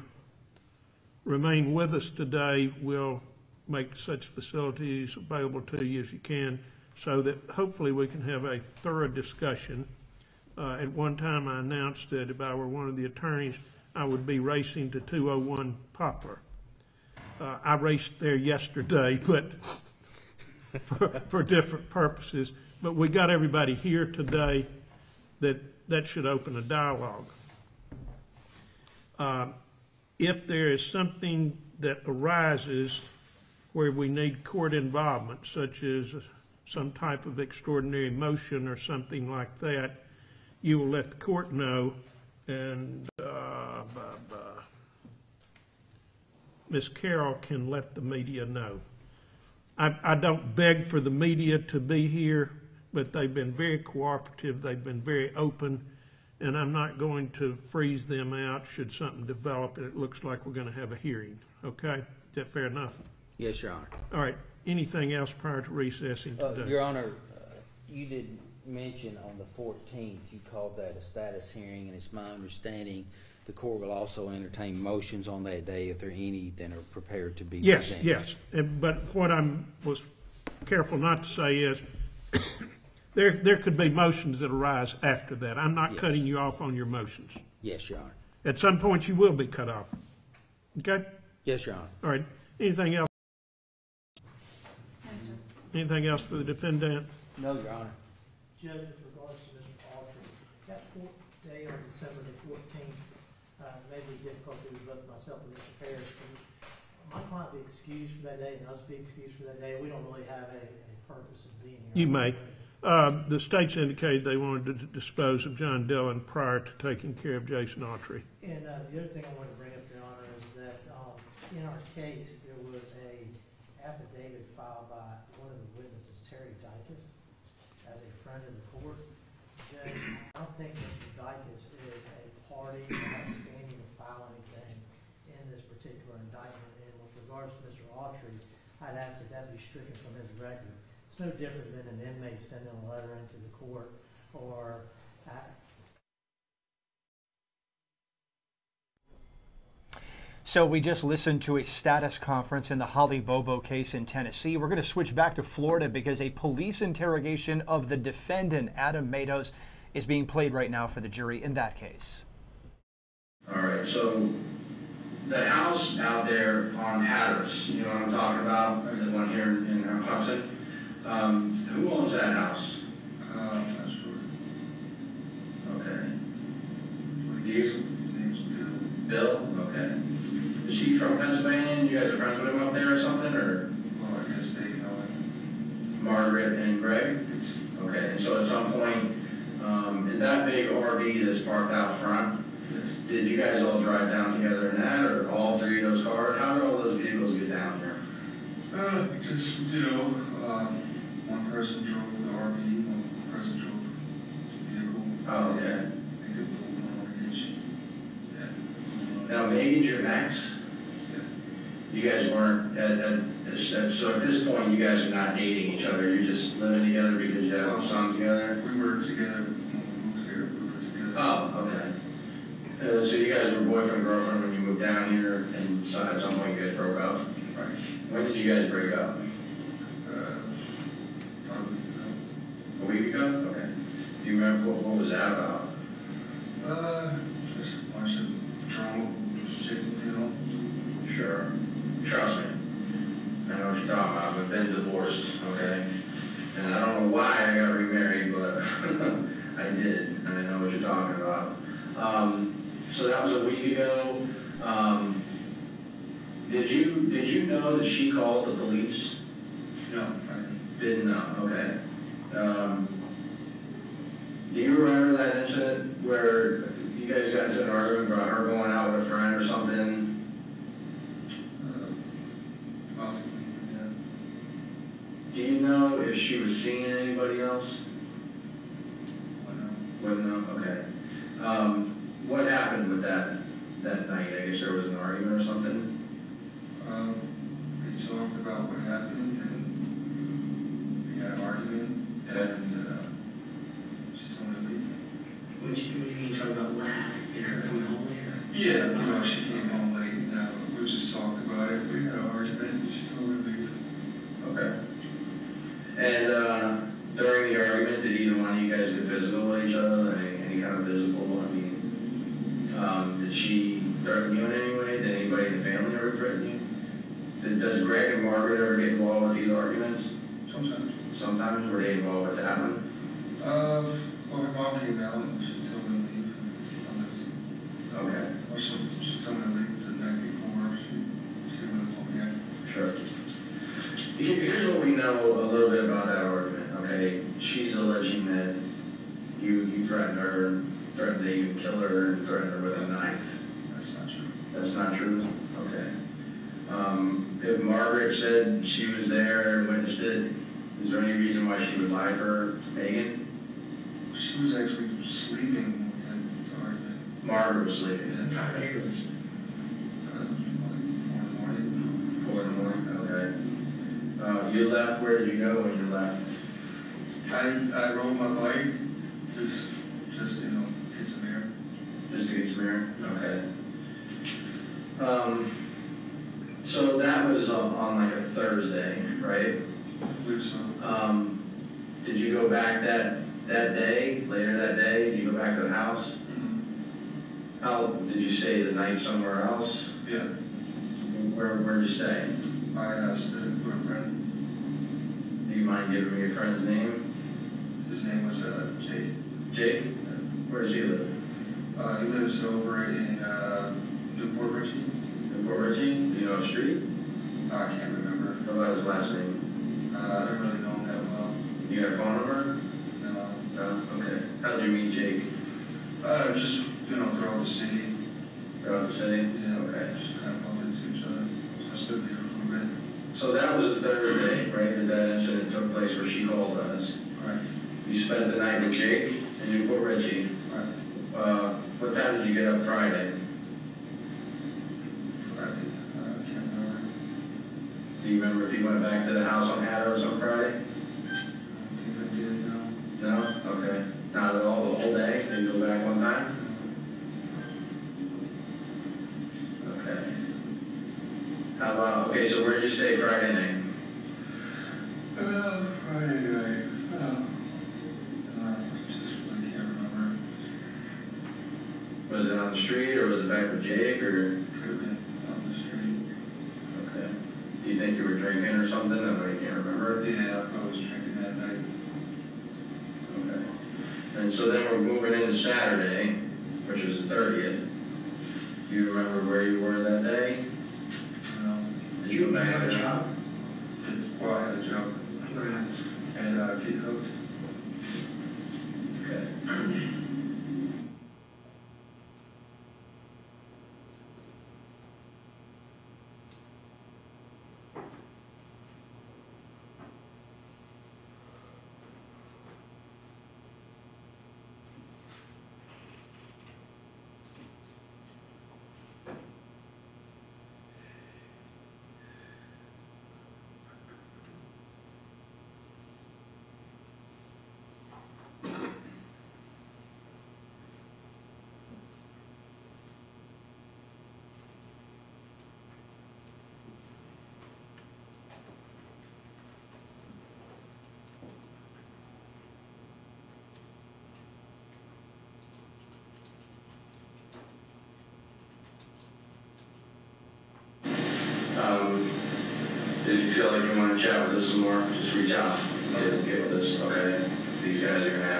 remain with us today. We'll make such facilities available to you as you can so that hopefully we can have a thorough discussion. Uh, At one time, I announced that if I were one of the attorneys, I would be racing to 201 Poplar. Uh, I raced there yesterday, but for, for different purposes. But we got everybody here today that, that should open a dialogue. Uh, If there is something that arises where we need court involvement, such as some type of extraordinary motion or something like that, you will let the court know, and uh, Ms. Carroll can let the media know. I, I don't beg for the media to be here, but they've been very cooperative, they've been very open, and I'm not going to freeze them out should something develop and it looks like we're going to have a hearing, okay? Is that fair enough? Yes, Your Honor. All right, anything else prior to recessing Uh, today? Your Honor, uh, you did mention on the fourteenth, you called that a status hearing, and it's my understanding the court will also entertain motions on that day if there are any that are prepared to be Yes, presented. yes, And- but what I'm, was careful not to say is, there, there could be motions that arise after that. I'm not Yes. cutting you off on your motions. Yes, Your Honor. At some point, you will be cut off. Okay? Yes, Your Honor. All right, anything else? Anything else for the defendant? No, Your Honor. Judge, with regards to Mr. Autry, that fourth day on December the fourteenth, uh, may be difficult with both myself and Mr. Parrish. Can my client be excused for that day and us be excused for that day? We don't really have a, a purpose of being here. You may. Uh, The state's indicated they wanted to dispose of John Dylan prior to taking care of Jason Autry. And uh, the other thing I wanted to bring up, Your Honor, is that um, in our case, there was a affidavit filed by one of the witnesses, Terry Dykus, as a friend of the court. Judge, I don't think Mr. Dykus is a party or not standing to file anything in this particular indictment. And with regards to Mr. Autry, I'd ask that that be stricken from his record. It's no different than an inmate sending a letter into the court or uh, So we just listened to a status conference in the Holly Bobo case in Tennessee. We're going to switch back to Florida because a police interrogation of the defendant, Adam Matos, is being played right now for the jury in that case. All right, so the house out there on Hatteras, you know what I'm talking about, the one here in Clemson, um, who owns that house? Um, that's for, okay. Bill, okay. Is he from Pennsylvania? You guys are friends with him up there or something, or? Well, I guess they know it. Margaret and Greg? Okay, and so at some point, um, is that big RV that's parked out front? Did you guys all drive down together in that, or all three of those cars? How did all those vehicles get down here? Uh, just, you know, um, one person drove the RV, one person drove the vehicle. Oh, okay. They could pull one on each. Now, Megan's your max? You guys weren't, at, at, at- so at this point, you guys are not dating each other, you're just living together because you have a son together? We were together we here, we were together. Oh, okay. Uh, so you guys were boyfriend, girlfriend when you moved down here, and so at some point you guys broke up? Right. When did you guys break up? Uh, probably, you know, A week ago? Okay. Do you remember, what, what was that about? uh, just a bunch of drama, shit, you know. Sure. Trust me. I know what you're talking about. I've been divorced, okay? And I don't know why I got remarried, but I did, and I know what you're talking about. Um, so that was a week ago. Um, did you, did you know that she called the police? No, I Didn't know, okay. Um, do you remember that incident where you guys got into an argument about her going out with a friend or something? possibly, yeah. Do you know if she was seeing anybody else? Wouldn't know, okay. Um, what happened with that, that night? I guess there was an argument or something? Um, we talked about what happened and we had an argument and, uh, she me to leave. When you, when you talk about you know, coming home later? Yeah, you know, she came home late and, uh, we just talked about it. We had an argument and she told me to leave. Okay. And, uh, during the argument, did either one of you guys get physical with each other, any, any kind of physical, I mean, um, did she threaten you in any way? Did anybody in the family ever threaten you? Does Greg and Margaret ever get involved with these arguments? Sometimes. Sometimes, were they involved with that one? Uh, well, my mom came out and she told me to leave. Okay. Or she, she told me to leave the night before. She, she wouldn't told me. Sure. Here's what we know a little bit about that argument, okay? She's alleging that you, you threatened her, threatened that you would kill her, and threatened her with a knife. That's not true. That's not true? Okay. Um, if Margaret said she was there and witnessed it, is there any reason why she would lie for Megan? She was actually sleeping when argument. Margaret was sleeping. Uh, like, four in the morning. Four in the morning, okay. Uh, you left, where did you go when you left? I, I rode my bike, just, just, you know, get some air. Just to get some air? Okay. Um, so that was on, on like a Thursday, right? I believe so. Um, did you go back that, that day, later that day, did you go back to the house? How, did you stay the night somewhere else? Yeah, Where, where'd you stay? I asked uh, a friend. Do you mind giving me your friend's name? His name was, uh, Jake. Jake? Where does he live? Uh, he lives over in, uh, New Port Richey. Newport Richie? Do you know a street? I can't remember. What about his last name? Uh, I don't really know him that well. You got a phone number? No. No? Okay. How'd you meet Jake? Uh, just, you know, throughout the city. Throughout the city? Yeah, Okay. just kind of bumped into each other. I stood there for a bit. So that was Thursday, right, that that incident took place where she called us. Right. You spent the night with Jake in New Port Richey. Right. Uh, what time did you get up Friday? Friday. Uh, I can't remember. Do you remember if you went back to the house on Hatteras on Friday? No. Okay. Not at all, the whole day? Did you go back one time? Okay. How about, okay, so where'd you stay Friday night? Uh, Friday night. Can't. Was it on the street or was it back with Jake or? On the street. Okay. Do you think you were drinking or something? You can't remember? Yeah, I was drinking that night. Okay. And so then we're moving into Saturday, which is the thirtieth. Do you remember where you were that day? Uh, you may have a job? Well, I had a job and uh, feet hooked. Okay. Um, if you want to chat with us some more, just reach out, get, get with us, okay? These guys are gonna have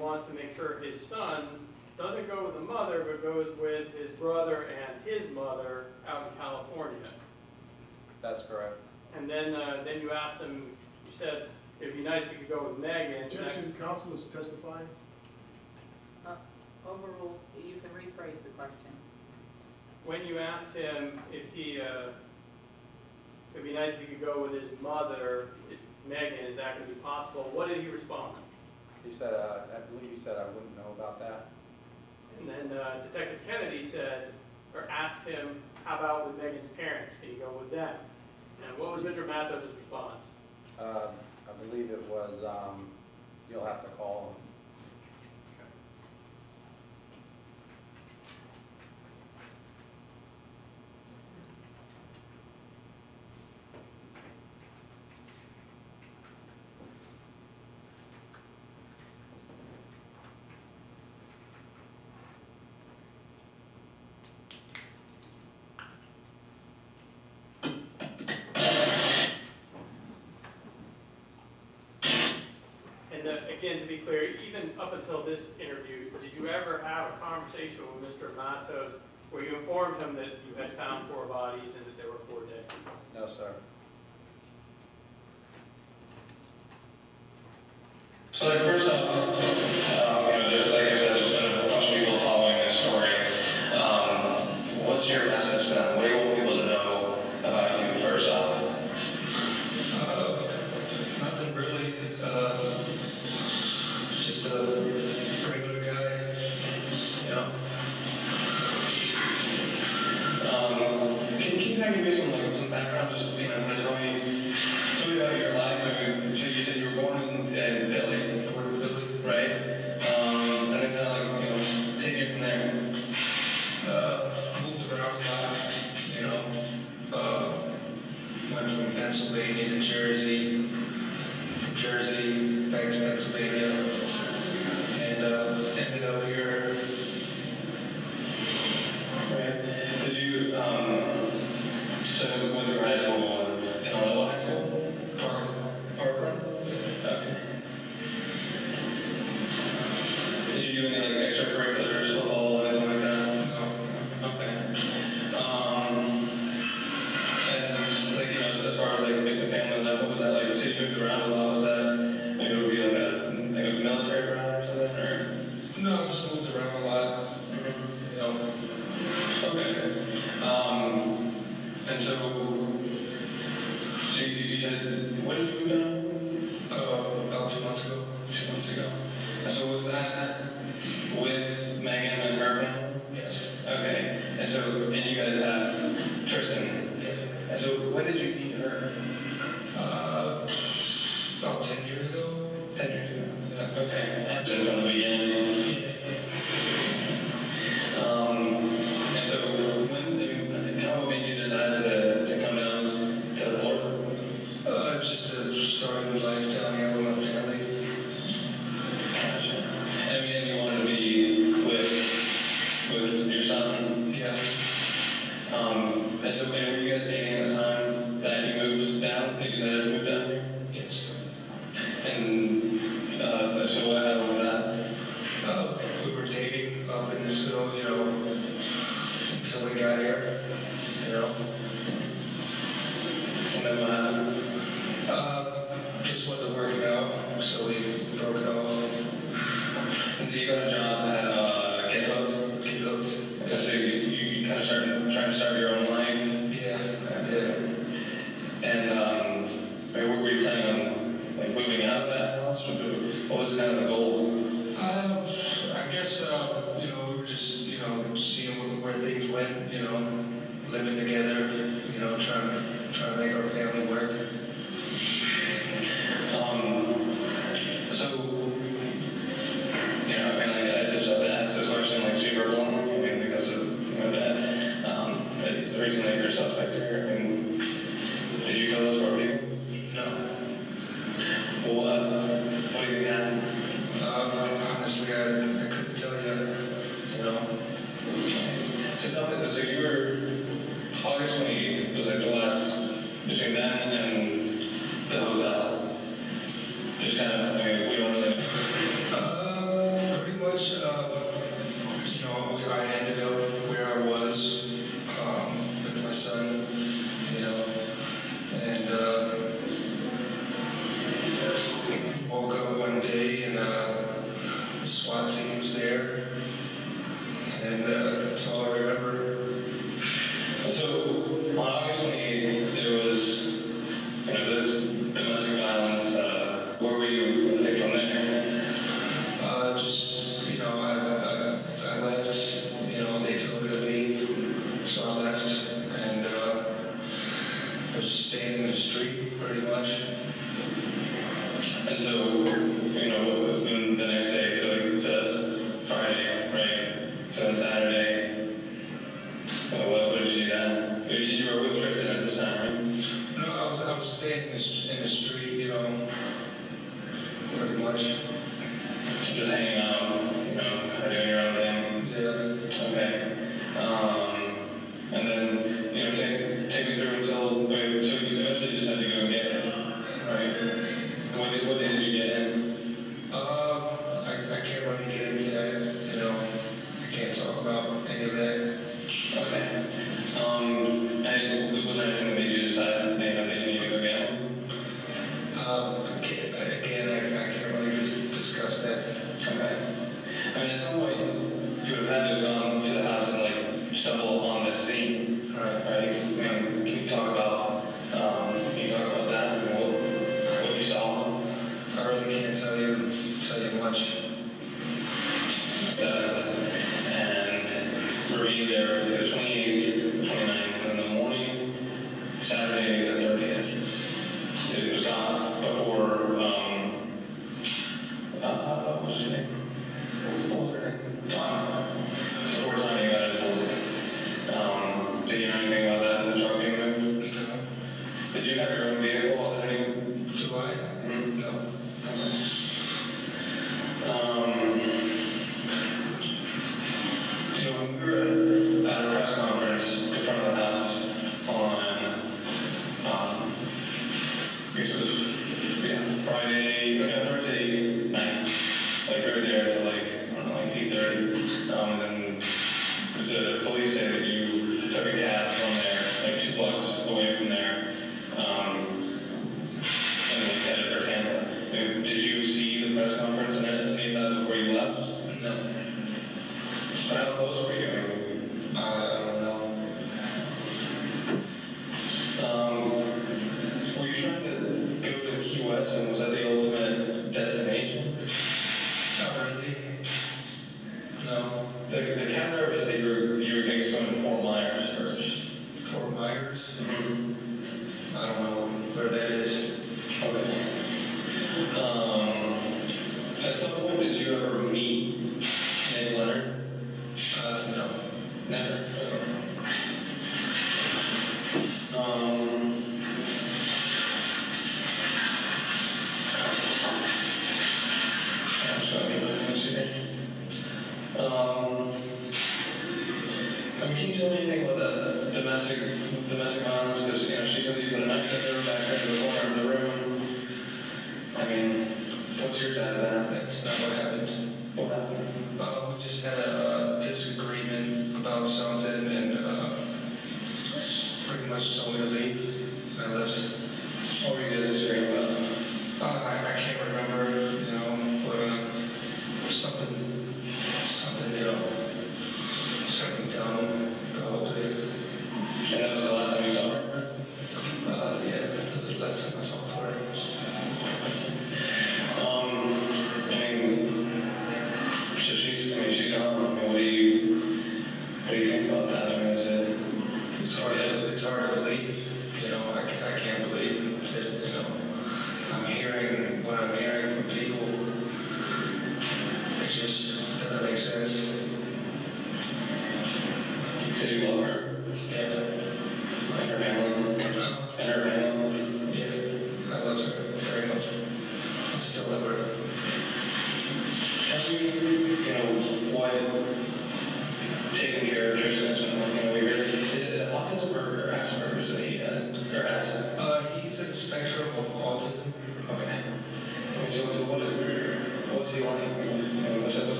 wants to make sure his son doesn't go with the mother, but goes with his brother and his mother out in California. That's correct. And then, uh, then you asked him, you said, it'd be nice if you could go with Megan. Objection, counsel is testifying. Uh, Overruled, you can rephrase the question. When you asked him if he, uh, it'd be nice if he could go with his mother, Megan, is that gonna be possible? What did he respond? He said, uh, I believe he said I wouldn't know about that. And then uh, Detective Kennedy said, or asked him, how about with Megan's parents? Can you go with them? And what was Mr. Matos' response? Uh, I believe it was, um, you'll have to call him. And uh, again, to be clear, even up until this interview, did you ever have a conversation with Mr. Matos where you informed him that you had found four bodies and that there were four dead? No, sir. So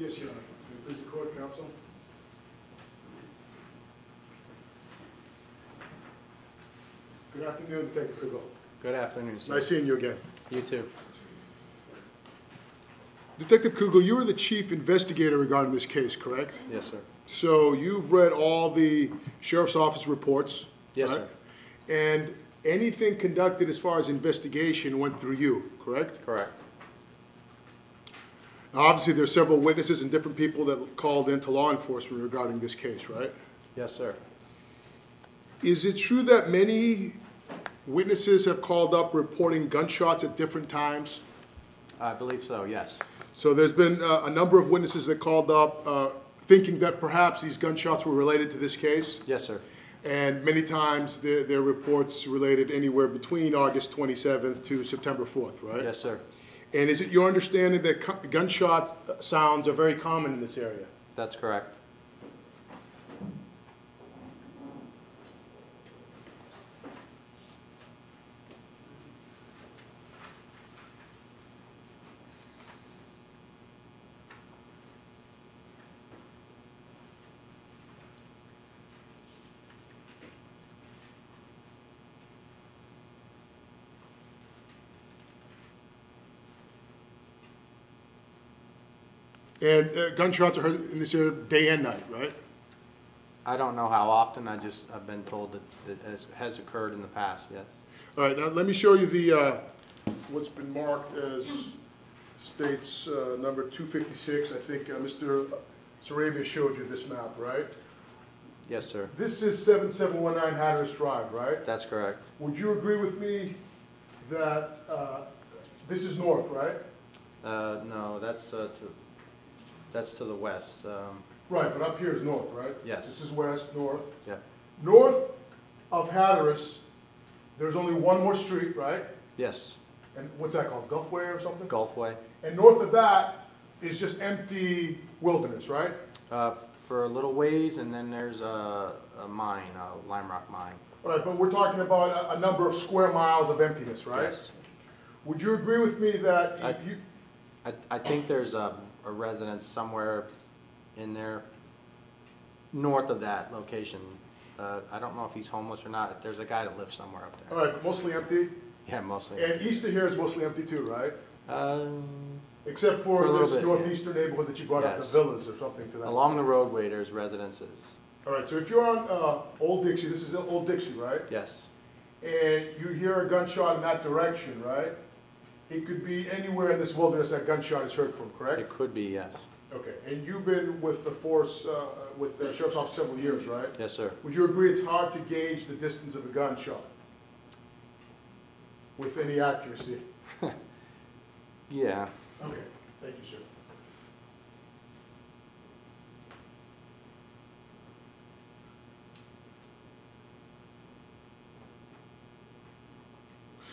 Yes, Your Honor. Please the court, counsel? Good afternoon, Detective Cougill. Good afternoon, sir. Nice seeing you again. You too. Detective Cougill, you were the chief investigator regarding this case, correct? Yes, sir. So you've read all the sheriff's office reports? Yes, right? And anything conducted as far as investigation went through you, correct? Correct. Obviously, there's several witnesses and different people that called into law enforcement regarding this case, right? Yes, sir. Is it true that many witnesses have called up reporting gunshots at different times? I believe so, yes. So there's been uh, a number of witnesses that called up uh, thinking that perhaps these gunshots were related to this case? Yes, sir. And many times, their, their reports related anywhere between August 27th to September 4th, right? Yes, sir. And is it your understanding that gunshot sounds are very common in this area? That's correct. And uh, gunshots are heard in this area day and night, right? I don't know how often, I just, I've been told that that has, has occurred in the past, yes. All right, now let me show you the, uh, what's been marked as states uh, number 256. I think uh, Mr. Sarabia showed you this map, right? Yes, sir. This is 7719 Hatteras Drive, right? That's correct. Would you agree with me that uh, this is north, right? Uh, no, that's, uh, to, that's to the west, um, Right, but up here is north, right? Yes. This is west, north. yeah, North of Hatteras, there's only one more street, right? yes, And what's that called, Gulfway or something? Gulfway. And north of that is just empty wilderness, right? Uh, for a little ways, and then there's a, a mine, a lime rock mine. All right, but we're talking about a, a number of square miles of emptiness, right? Yes. Would you agree with me that I- if you, I, I think there's a, a residence somewhere in there, north of that location. Uh, I don't know if he's homeless or not, there's a guy that lives somewhere up all there. right, mostly empty? Yeah, mostly. And east of here is mostly empty too, right? Um, Except For a for little this bit, yeah. northeastern neighborhood that you brought up, the Yes. villas or something to that. along the roadway, there's residences, All right, so if you're on, uh, Old Dixie, this is Old Dixie, right? yes, And you hear a gunshot in that direction, right? It could be anywhere in this wilderness that gunshot is heard from, correct? it could be, yes, Okay, and you've been with the force, uh, with the sheriff's office several years, right? yes, sir. Would you agree it's hard to gauge the distance of a gunshot? With any accuracy? Yeah, Okay, thank you, sir.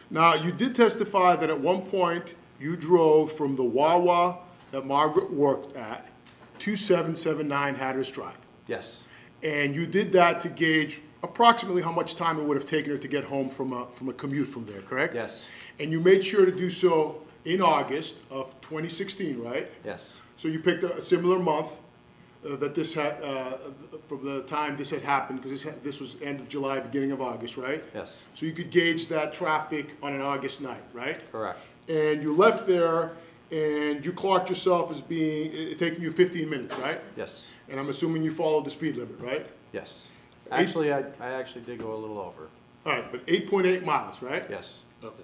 Now, you did testify that at one point you drove from the Wawa that Margaret worked at to 779 Hatteras Drive. yes, And you did that to gauge approximately how much time it would have taken her to get home from a, from a commute from there, correct? yes, And you made sure to do so in August of 2016, right? yes, So you picked a a similar month uh, that this had, uh, from the time this had happened, because this, this was end of July, beginning of August, right? Yes, So you could gauge that traffic on an August night, right? correct. And you left there and you clocked yourself as being, it taking you 15 minutes, right? Yes, And I'm assuming you followed the speed limit, right? yes. Actually, I, I actually did go a little over. All right, but 8.8 miles, right? Yes. Okay.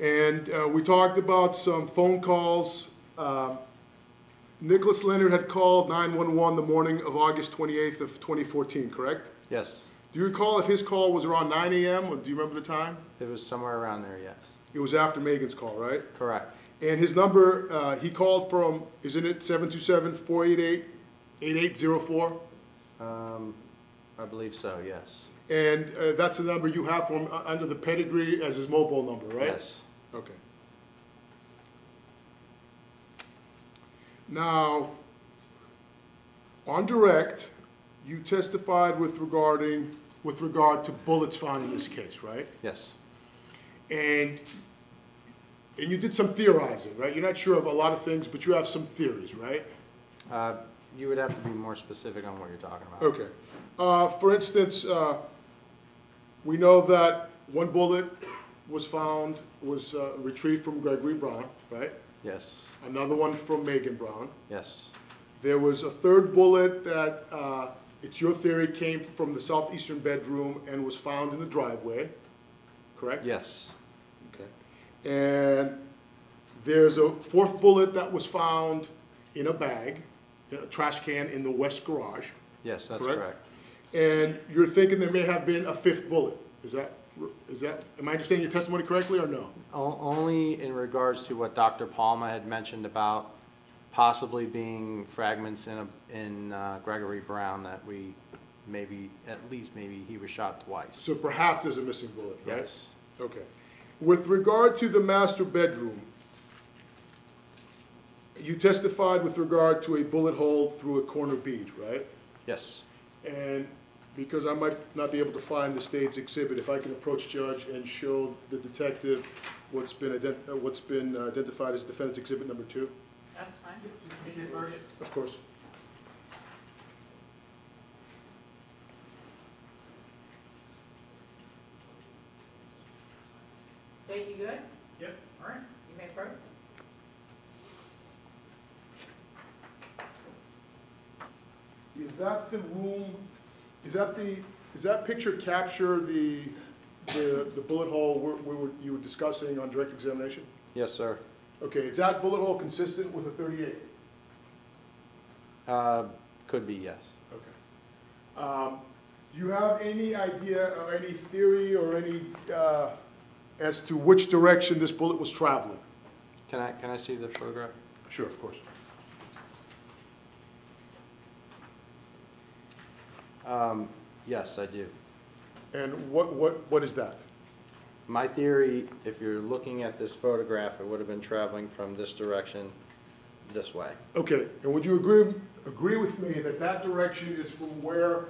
And uh, we talked about some phone calls. Um, Nicholas Leonard had called 911 the morning of August 28th of 2014, correct? Yes, Do you recall if his call was around 9 AM, or do you remember the time? it was somewhere around there, yes. It was after Megan's call, right? Correct. And his number, uh, he called from, isn't it 727-488-8804? Um, I believe so, yes. And uh, that's the number you have from, uh, under the pedigree as his mobile number, right? Yes. Okay. Now, on direct, you testified with regarding, with regard to bullets found in this case, right? Yes, And, and you did some theorizing, right? You're not sure of a lot of things, but you have some theories, right? uh, you would have to be more specific on what you're talking about. Okay. Uh, for instance, uh, we know that one bullet was found, was uh, retrieved from Gregory Brown, right? Yes, Another one from Megan Brown. yes, There was a third bullet that, uh, it's your theory, came from the southeastern bedroom and was found in the driveway, correct? yes, Okay. And there's a fourth bullet that was found in a bag, in a trash can in the west garage. yes, that's Correct. correct. And you're thinking there may have been a fifth bullet. Is that, is that, am I understanding your testimony correctly or no? O- Only in regards to what Dr. Palma had mentioned about possibly being fragments in, a in uh, Gregory Brown that we maybe, at least maybe he was shot twice. So perhaps there's a missing bullet, right? Yes, Okay. With regard to the master bedroom, you testified with regard to a bullet hole through a corner bead, right? yes, And because I might not be able to find the state's exhibit, if I can approach judge and show the detective what's been ident, uh, what's been identified as defendant's exhibit number two? That's fine. Of course. Jake, you good? Yep. All right, you may approach. Is that the room, is that the, does that picture capture the, the, the bullet hole we we were, you were discussing on direct examination? yes, sir. Okay, is that bullet hole consistent with a thirty-eight? Uh, Could be, yes. Okay. Um, do you have any idea or any theory or any, uh, as to which direction this bullet was traveling? Can I, can I see the photograph? Sure, of course. Um, Yes, I do. And what, what, what is that? My theory, if you're looking at this photograph, it would have been traveling from this direction this way. Okay, and would you agree, agree with me that that direction is from where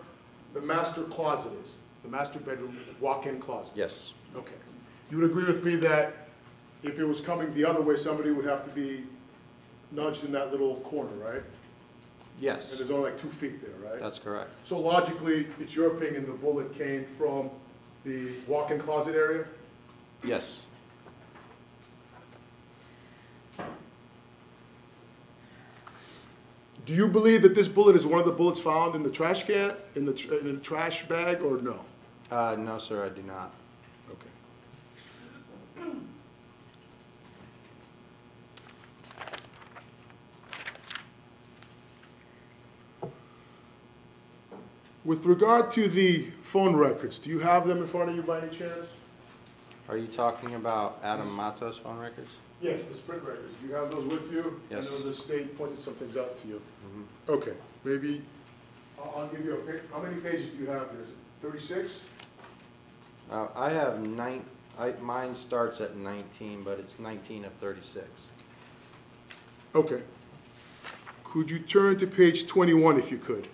the master closet is? The master bedroom walk-in closet? Yes, Okay. You would agree with me that if it was coming the other way, somebody would have to be nudged in that little corner, right? And yes, there's only like two feet there, right? that's correct. So logically, it's your opinion the bullet came from the walk-in closet area? Yes, Do you believe that this bullet is one of the bullets found in the trash can, in the, tr- in the trash bag, or no? Uh, no, sir, I do not. Okay. With regard to the phone records, do you have them in front of you by any chance? Are you talking about Adam Matos phone records? Yes, the Sprint records. Do you have those with you? Yes. I know the state pointed some things out to you. Mhm. Okay, maybe, I'll, I'll give you a how many pages do you have there? Is it Thirty-six? Uh, I have nine, I, mine starts at nineteen, but it's nineteen of thirty-six. Okay. Could you turn to page twenty-one if you could?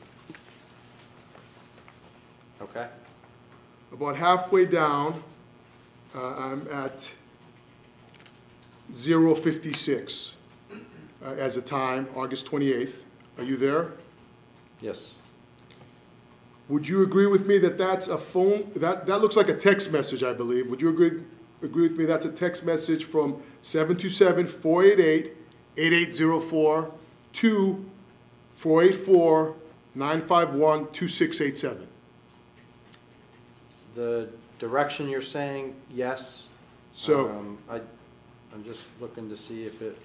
Okay? About halfway down, Uh, I'm at 056 uh, as a time, August 28th. Are you there? Yes. Would you agree with me that that's a phone, that, that looks like a text message, I believe. Would you agree, agree with me that's a text message from 727-488-8804 to 484-951-2687? The direction you're saying, yes. So- Um, I, I'm just looking to see if it.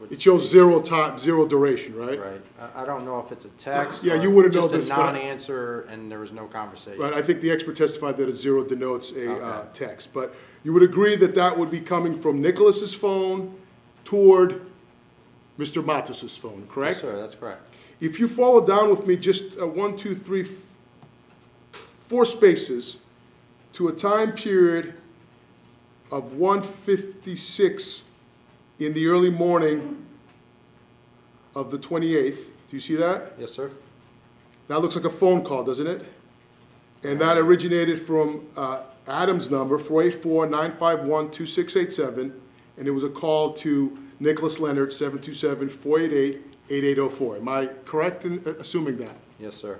would- It shows zero time, zero duration, right? Right. I, I don't know if it's a text. Yeah, or you wouldn't know Just this, a but I- non-answer and there was no conversation. Right, I think the expert testified that a zero denotes a uh, Okay. text. But you would agree that that would be coming from Nicholas's phone toward Mr. Matos's phone, correct? Yes, sir, that's correct. If you follow down with me, just uh, one, two, three, f- four spaces to a time period of 1:56 in the early morning of the 28th. Do you see that? Yes, sir. That looks like a phone call, doesn't it? And that originated from uh, Adam's number, 484-951-2687, and it was a call to Nicholas Leonard, 727-488-8804. Am I correct in uh, assuming that? Yes, sir.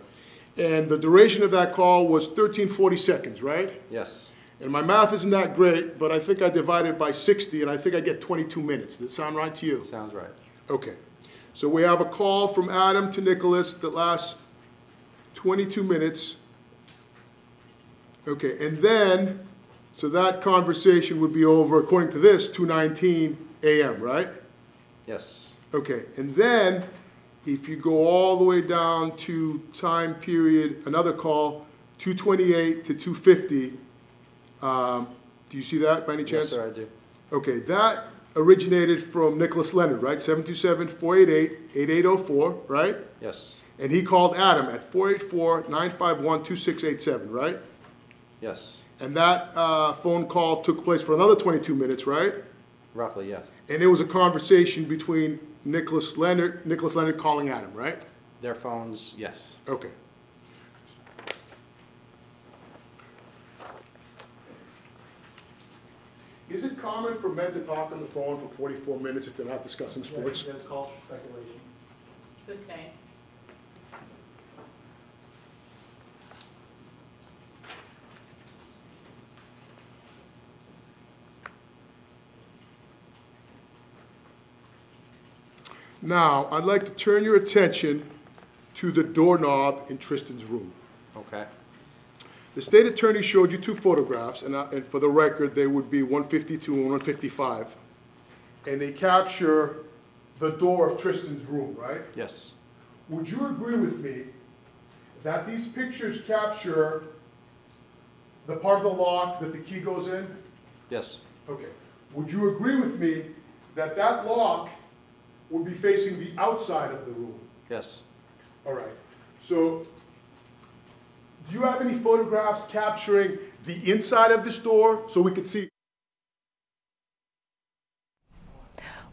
And the duration of that call was 1340 seconds, right? Yes. And my math isn't that great, but I think I divided by 60, and I think I get 22 minutes. Does that sound right to you? Sounds right. Okay. So we have a call from Adam to Nicholas that lasts 22 minutes. Okay, and then, so that conversation would be over, according to this, 2:19 a.m., right? Yes. Okay, and then, if you go all the way down to time period, another call, 2:28 to 2:50, um, do you see that by any chance? Yes, sir, I do. Okay, that originated from Nicholas Leonard, right? 727-488-8804, right? Yes. And he called Adam at 484-951-2687, right? Yes. And that uh, phone call took place for another 22 minutes, right? Roughly, yes. And it was a conversation between Nicholas Leonard, Nicholas Leonard calling Adam, right? Their phones, yes. Okay. Is it common for men to talk on the phone for 44 minutes if they're not discussing sports? That's called speculation. Sustained. Now, I'd like to turn your attention to the doorknob in Tristan's room. Okay. The state attorney showed you two photographs, and, I- and for the record, they would be 152 and 155. And they capture the door of Tristan's room, right? Yes. Would you agree with me that these pictures capture the part of the lock that the key goes in? Yes. Okay. Would you agree with me that that lock would be facing the outside of the room? Yes. All right. So, do you have any photographs capturing the inside of this door so we could see?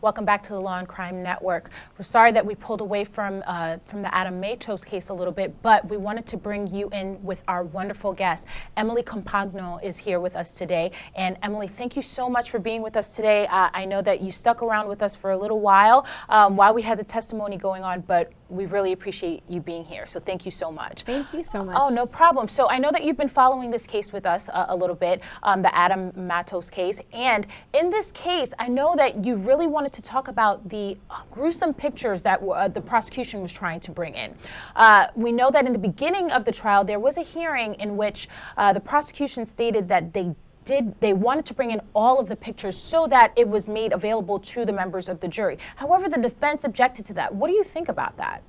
Welcome back to the Law and Crime Network. We're sorry that we pulled away from uh, from the Adam Matos case a little bit, but we wanted to bring you in with our wonderful guest. Emily Compagno is here with us today. And Emily, thank you so much for being with us today. Uh, I know that you stuck around with us for a little while um, while we had the testimony going on, but we really appreciate you being here. So thank you so much. Thank you so much. Oh, no problem. So I know that you've been following this case with us uh, a little bit, um, the Adam Matos case. And in this case, I know that you really wanted to talk about the gruesome pictures that uh, the prosecution was trying to bring in. Uh, we know that in the beginning of the trial, there was a hearing in which uh, the prosecution stated that they did they wanted to bring in all of the pictures so that it was made available to the members of the jury. However, the defense objected to that. What do you think about that?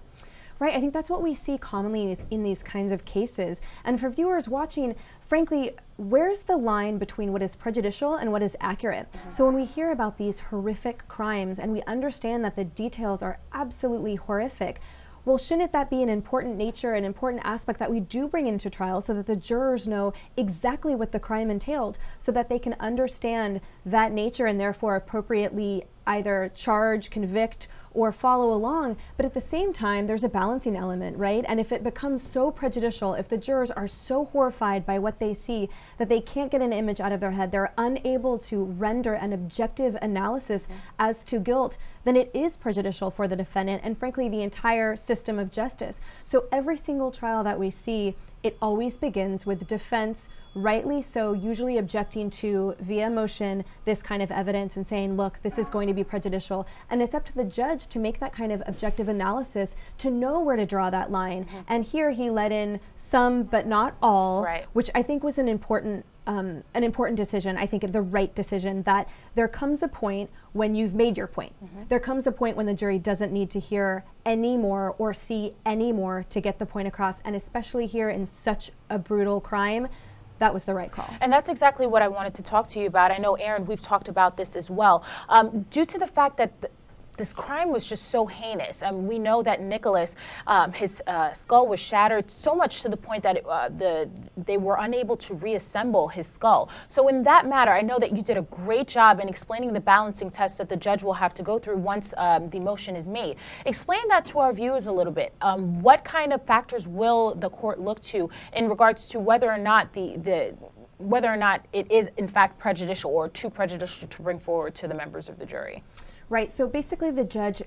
Right, I think that's what we see commonly in these kinds of cases. And for viewers watching, frankly, where's the line between what is prejudicial and what is accurate? So when we hear about these horrific crimes and we understand that the details are absolutely horrific, well, shouldn't that be an important nature, an important aspect that we do bring into trial so that the jurors know exactly what the crime entailed, so that they can understand that nature and therefore appropriately either charge, convict, or follow along. But at the same time, there's a balancing element, right? And if it becomes so prejudicial, if the jurors are so horrified by what they see that they can't get an image out of their head, they're unable to render an objective analysis as to guilt, then it is prejudicial for the defendant and, frankly, the entire system of justice. So every single trial that we see, it always begins with defense rightly so, usually objecting to via motion this kind of evidence and saying, look, this is going to be prejudicial. And it's up to the judge to make that kind of objective analysis to know where to draw that line. And here he let in some, but not all, Right. which I think was an important. Um, an important decision, I think the right decision, that there comes a point when you've made your point. There comes a point when the jury doesn't need to hear any more or see any more to get the point across. And especially here in such a brutal crime, that was the right call. And that's exactly what I wanted to talk to you about. I know, Aaron, we've talked about this as well. Um, due to the fact that th- this crime was just so heinous, and we know that Nicholas, um, his uh, skull was shattered so much to the point that it, uh, the they were unable to reassemble his skull. So in that matter, I know that you did a great job in explaining the balancing test that the judge will have to go through once um, the motion is made. Explain that to our viewers a little bit. Um, what kind of factors will the court look to in regards to whether or not the the whether or not it is in fact prejudicial or too prejudicial to bring forward to the members of the jury. Right. So basically, the judge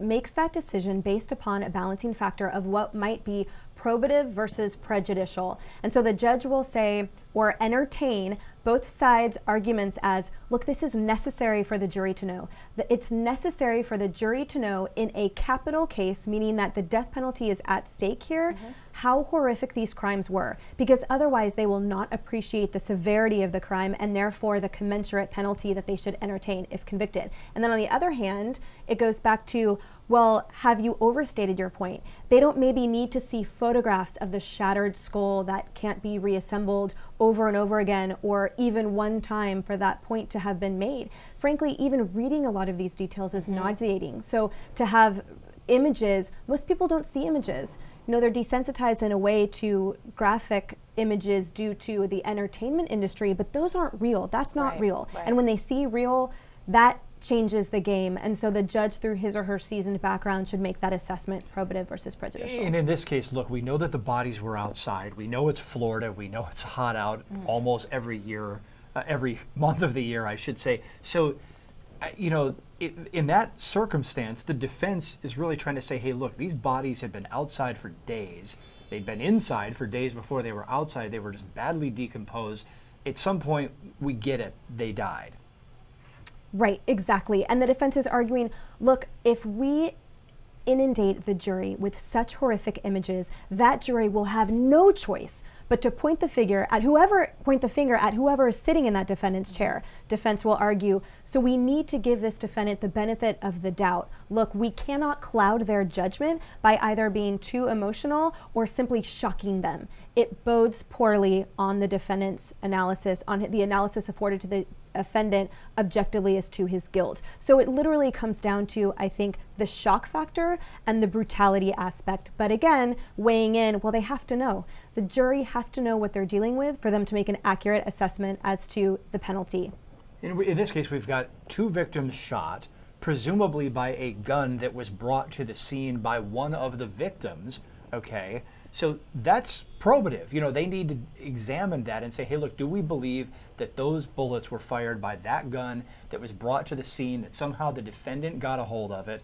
makes that decision based upon a balancing factor of what might be probative versus prejudicial. And so the judge will say or entertain both sides' arguments as look, this is necessary for the jury to know. That It's necessary for the jury to know in a capital case, meaning that the death penalty is at stake here, mm-hmm. how horrific these crimes were. Because otherwise, they will not appreciate the severity of the crime and therefore the commensurate penalty that they should entertain if convicted. And then on the other hand, it goes back to well, have you overstated your point? They don't maybe need to see photographs of the shattered skull that can't be reassembled over and over again, or even one time for that point to have been made. Frankly, even reading a lot of these details is mm-hmm. nauseating. So to have images, most people don't see images. You know, they're desensitized in a way to graphic images due to the entertainment industry, but those aren't real. That's not Right, real. right. And when they see real, that changes the game. And so the judge, through his or her seasoned background, should make that assessment probative versus prejudicial. And in this case, look, we know that the bodies were outside. We know it's Florida. We know it's hot out Mm. almost every year, uh, every month of the year, I should say. So, uh, you know, it, in that circumstance, the defense is really trying to say, hey, look, these bodies had been outside for days. They'd been inside for days before they were outside. They were just badly decomposed. At some point, we get it. They died. Right, exactly. And the defense is arguing look, if we inundate the jury with such horrific images, that jury will have no choice but to point the figure at whoever point the finger at whoever is sitting in that defendant's chair. Defense will argue, so we need to give this defendant the benefit of the doubt. Look, we cannot cloud their judgment by either being too emotional or simply shocking them. It bodes poorly on the defendant's analysis, on the analysis afforded to the offendant objectively as to his guilt. So it literally comes down to, I think, the shock factor and the brutality aspect. But again, weighing in, well, they have to know. The jury has to know what they're dealing with for them to make an accurate assessment as to the penalty. In, in this case, we've got two victims shot, presumably by a gun that was brought to the scene by one of the victims. Okay, so that's probative. You know, they need to examine that and say, hey, look, do we believe that those bullets were fired by that gun that was brought to the scene, that somehow the defendant got a hold of it,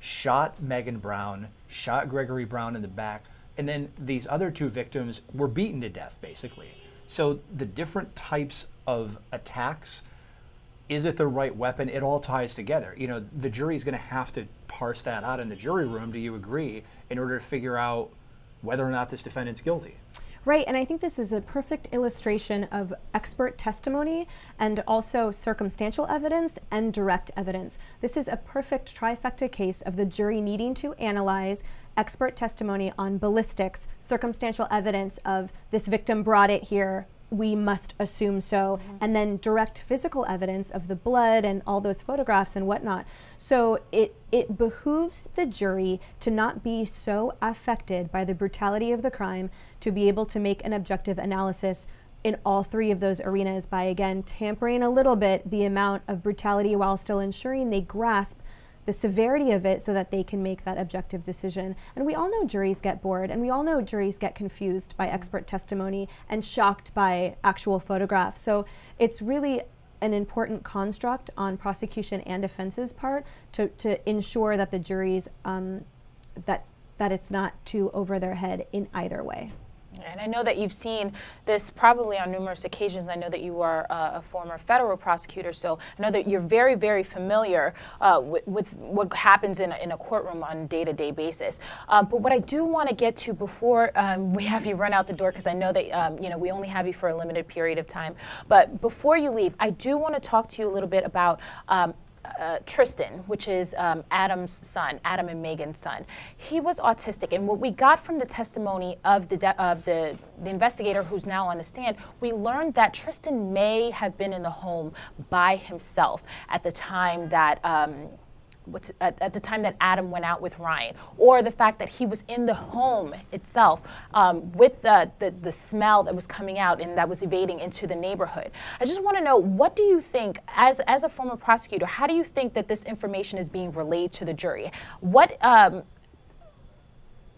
shot Megan Brown, shot Gregory Brown in the back, and then these other two victims were beaten to death, basically. So the different types of attacks is it the right weapon? It all ties together. You know, the jury's going to have to parse that out in the jury room. Do you agree? In order to figure out whether or not this defendant's guilty. Right, and I think this is a perfect illustration of expert testimony and also circumstantial evidence and direct evidence. This is a perfect trifecta case of the jury needing to analyze expert testimony on ballistics, circumstantial evidence of this victim brought it here, we must assume so, mm-hmm. and then direct physical evidence of the blood and all those photographs and whatnot. So it it behooves the jury to not be so affected by the brutality of the crime to be able to make an objective analysis in all three of those arenas by again tampering a little bit the amount of brutality while still ensuring they grasp the severity of it so that they can make that objective decision. And we all know juries get bored and we all know juries get confused by expert testimony and shocked by actual photographs. So it's really an important construct on prosecution and defense's part to, to ensure that the juries um, that that it's not too over their head in either way. And I know that you've seen this probably on numerous occasions. I know that you are uh, a former federal prosecutor, so I know that you're very, very familiar uh, with, with, what happens in a, in a courtroom on a day-to-day basis. Um, but what I do want to get to before um, we have you run out the door, because I know that um, you know we only have you for a limited period of time. But before you leave, I do want to talk to you a little bit about um, uh, Tristan, which is um, Adam's son, Adam and Megan's son. He was autistic, and what we got from the testimony of the of the, the investigator who's now on the stand, we learned that Tristan may have been in the home by himself at the time that. Um, at, at, the time that Adam went out with Ryan, or the fact that he was in the home itself um, with the, the, the smell that was coming out and that was evading into the neighborhood. I just want to know what do you think, as, as a former prosecutor, how do you think that this information is being relayed to the jury? What um,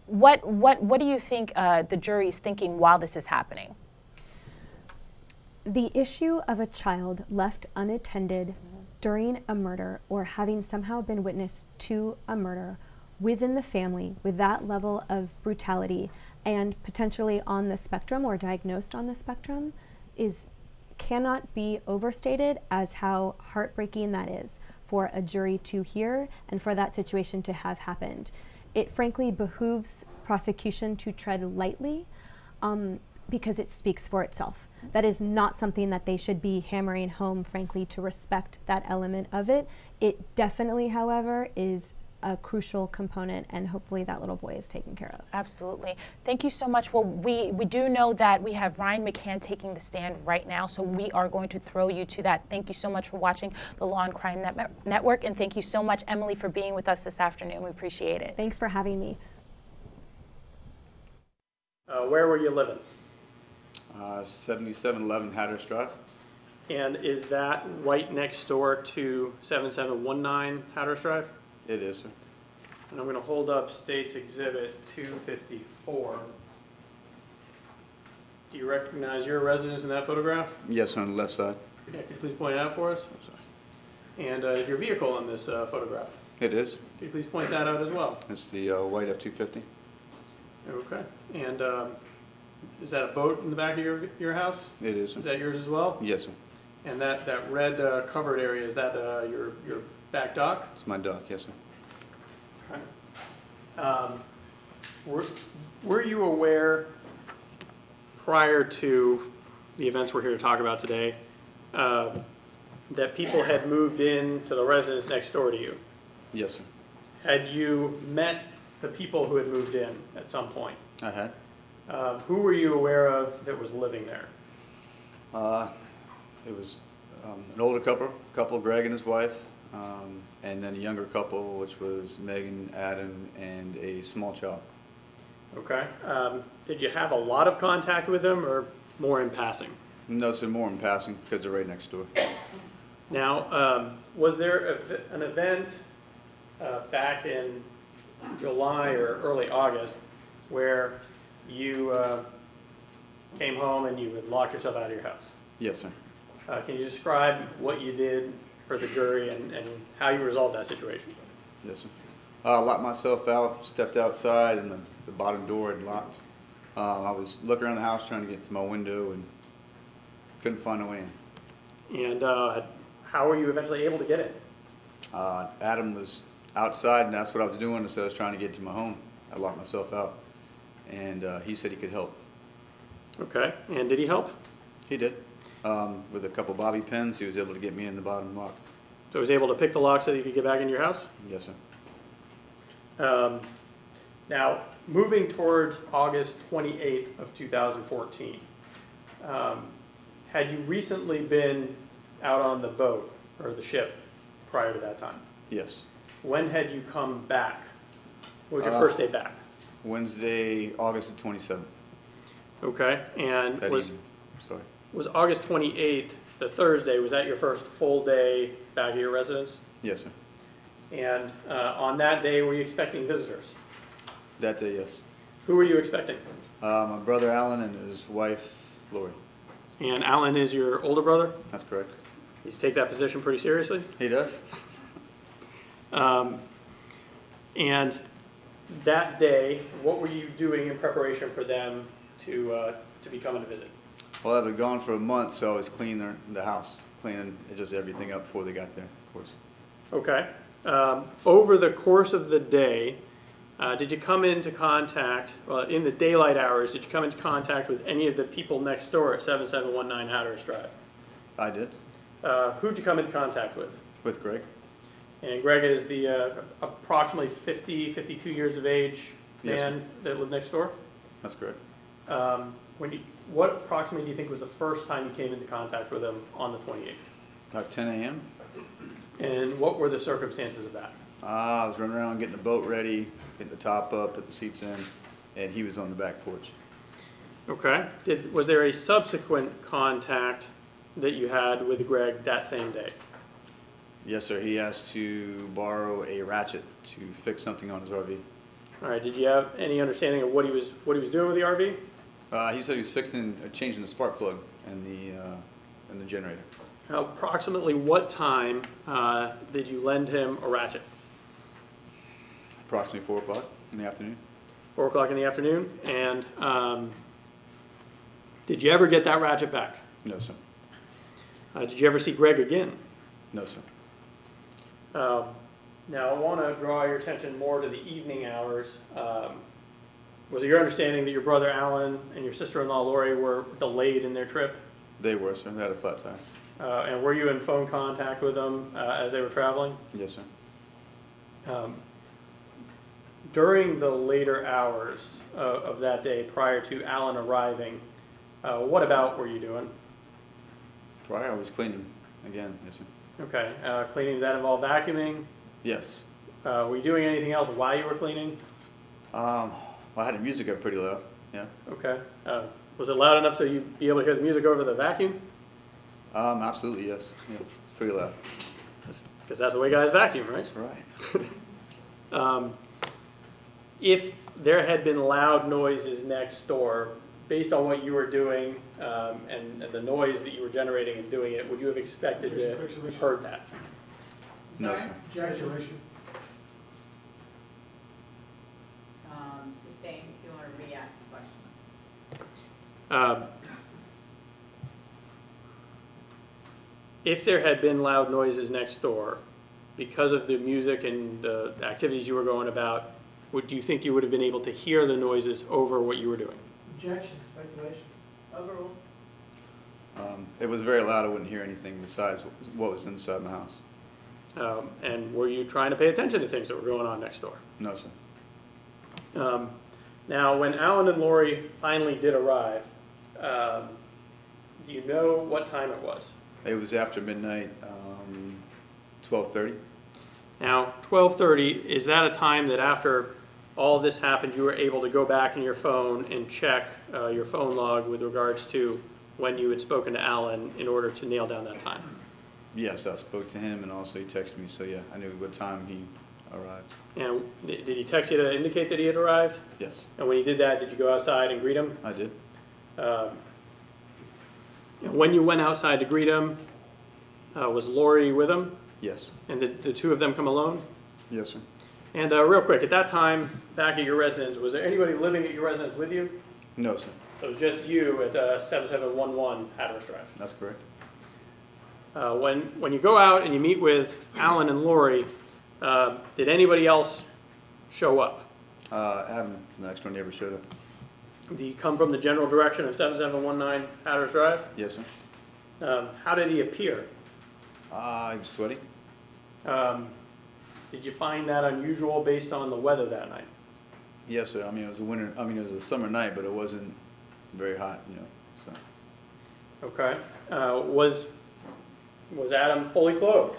what what what do you think uh, the jury is thinking while this is happening? The issue of a child left unattended during a murder or having somehow been witness to a murder within the family with that level of brutality and potentially on the spectrum or diagnosed on the spectrum is cannot be overstated as how heartbreaking that is for a jury to hear and for that situation to have happened. It frankly behooves prosecution to tread lightly um, because it speaks for itself. That is not something that they should be hammering home, frankly, to respect that element of it. It definitely, however, is a crucial component and hopefully that little boy is taken care of. Absolutely. Thank you so much. Well, we, we do know that we have Ryan McCann taking the stand right now, so we are going to throw you to that. Thank you so much for watching the Law and Crime Net Network, and thank you so much, Emily, for being with us this afternoon. We appreciate it. Thanks for having me. Uh, where were you living? Uh, 7711 Hatteras Drive. And is that right next door to 7719 Hatteras Drive? It is, sir. And I'm going to hold up State's Exhibit 254. Do you recognize your residence in that photograph? Yes, on the left side. Yeah, could you please point it out for us? sorry. And uh, is your vehicle in this uh, photograph? It is. Could you please point that out as well? It's the uh, white F-250. Okay. And um, is that a boat in the back of your, your house? It is. Is that yours as well? Yes, sir. And that, that red uh, covered area, is that uh, your, your back dock? It's my dock, yes, sir. Okay. Um, were, were you aware prior to the events we're here to talk about today uh, that people had moved in to the residence next door to you? Yes, sir. Had you met the people who had moved in at some point? I had. Uh, who were you aware of that was living there? Uh, it was um, an older couple, couple, Greg and his wife, um, and then a younger couple, which was Megan, Adam, and a small child. Okay. Um, did you have a lot of contact with them or more in passing? No, sir, more in passing because they're right next door. Now, um, was there a, an event uh, back in July or early August where you uh, came home and you would lock yourself out of your house? Yes, sir. Uh, can you describe what you did for the jury and, and how you resolved that situation? Yes, sir. Uh, locked myself out, stepped outside, and the, the bottom door had locked. Uh, I was looking around the house trying to get to my window and couldn't find a way in. And uh, how were you eventually able to get in? Uh, Adam was outside, and that's what I was doing. So I was trying to get to my home. I locked myself out, and uh, he said he could help. Okay. And did he help? He did. Um, with a couple bobby pins, he was able to get me in the bottom lock. So he was able to pick the lock so that you could get back in your house? Yes, sir. Um, now, moving towards August 28th of 2014, um, had you recently been out on the boat or the ship prior to that time? Yes. When had you come back? What was your Uh, first day back? Wednesday, August the 27th. Okay, and That was evening. Sorry. was August 28th, the Thursday, was that your first full day back at your residence? Yes, sir. And uh, on that day, were you expecting visitors? That day, yes. Who were you expecting? Uh, my brother Alan and his wife Lori. And Alan is your older brother? That's correct. You take that position pretty seriously? He does. Um, and that day, what were you doing in preparation for them to, uh, to be coming to visit? Well, I've been gone for a month, so I was cleaning their, the house, cleaning just everything up before they got there, of course. Okay. Um, over the course of the day, uh, did you come into contact, well, in the daylight hours, did you come into contact with any of the people next door at 7719 Hatteras Drive? I did, Uh, who'd you come into contact with? with Greg. And Greg is the uh, approximately 50, 52 years of age Yes, man that lived next door? That's correct. Um, when you, what approximately do you think was the first time you came into contact with him on the 28th? About 10 a.m. And what were the circumstances of that? Uh, I was running around getting the boat ready, getting the top up, put the seats in, and he was on the back porch. Okay. Did, was there a subsequent contact that you had with Greg that same day? Yes, sir. He asked to borrow a ratchet to fix something on his RV. All right. Did you have any understanding of what he was what he was doing with the RV? Uh, he said he was fixing, uh, changing the spark plug and the, uh, in the generator. Now, approximately what time uh, did you lend him a ratchet? Approximately 4 o'clock in the afternoon. Four o'clock in the afternoon. And um, did you ever get that ratchet back? No, sir. Uh, did you ever see Greg again? No, sir. Um, now, I want to draw your attention more to the evening hours. Um, was it your understanding that your brother Alan and your sister-in-law Lori were delayed in their trip? They were, sir. They had a flat tire. Uh, and were you in phone contact with them uh, as they were traveling? Yes, sir. Um, during the later hours uh, of that day prior to Alan arriving, uh, what about were you doing? Prior, I was cleaning again. Yes, sir. Okay, uh, cleaning, did that involve vacuuming? Yes. Uh, were you doing anything else while you were cleaning? Um, well, I had the music up pretty low. Yeah. Okay. Uh, was it loud enough so you'd be able to hear the music over the vacuum? Um, absolutely, yes. Yeah, pretty loud. Because that's the way guys vacuum, right? That's right. Um, if there had been loud noises next door, based on what you were doing um, and, and the noise that you were generating and doing it, would you have expected to have heard that? No, sir. Objection. Um, sustained, if you want to re-ask the question. Um, if there had been loud noises next door, because of the music and the activities you were going about, would do you think you would have been able to hear the noises over what you were doing? Objection, speculation. Overruled. Um, it was very loud. I wouldn't hear anything besides what was inside my house. Um, and were you trying to pay attention to things that were going on next door? No, sir. Um, now, when Alan and Lori finally did arrive, um, do you know what time it was? It was after midnight, um, 12:30. Now, 12:30 is that a time that after all this happened, you were able to go back in your phone and check uh, your phone log with regards to when you had spoken to Alan in order to nail down that time? Yes, I spoke to him and also he texted me, so yeah, I knew what time he arrived. And di- did he text you to indicate that he had arrived? Yes, And when he did that, did you go outside and greet him? I did. Um, When you went outside to greet him, uh, was Lori with him? Yes. And did the two of them come alone? Yes, sir. And uh, real quick, at that time, back at your residence, was there anybody living at your residence with you? No, sir. So it was just you at uh, 7711 Hatteras Drive. That's correct. Uh, when, when you go out and you meet with Alan and Lori, uh, did anybody else show up? Uh, Adam, the next door neighbor, showed up. Did he come from the general direction of 7719 Hatteras Drive? Yes, sir. Um, how did he appear? Uh, he was sweaty. Um, did you find that unusual based on the weather that night? Yes, sir. I mean, it was a winter, I mean, it was a summer night, but it wasn't very hot, you know, so. Okay. Uh, was, was Adam fully clothed?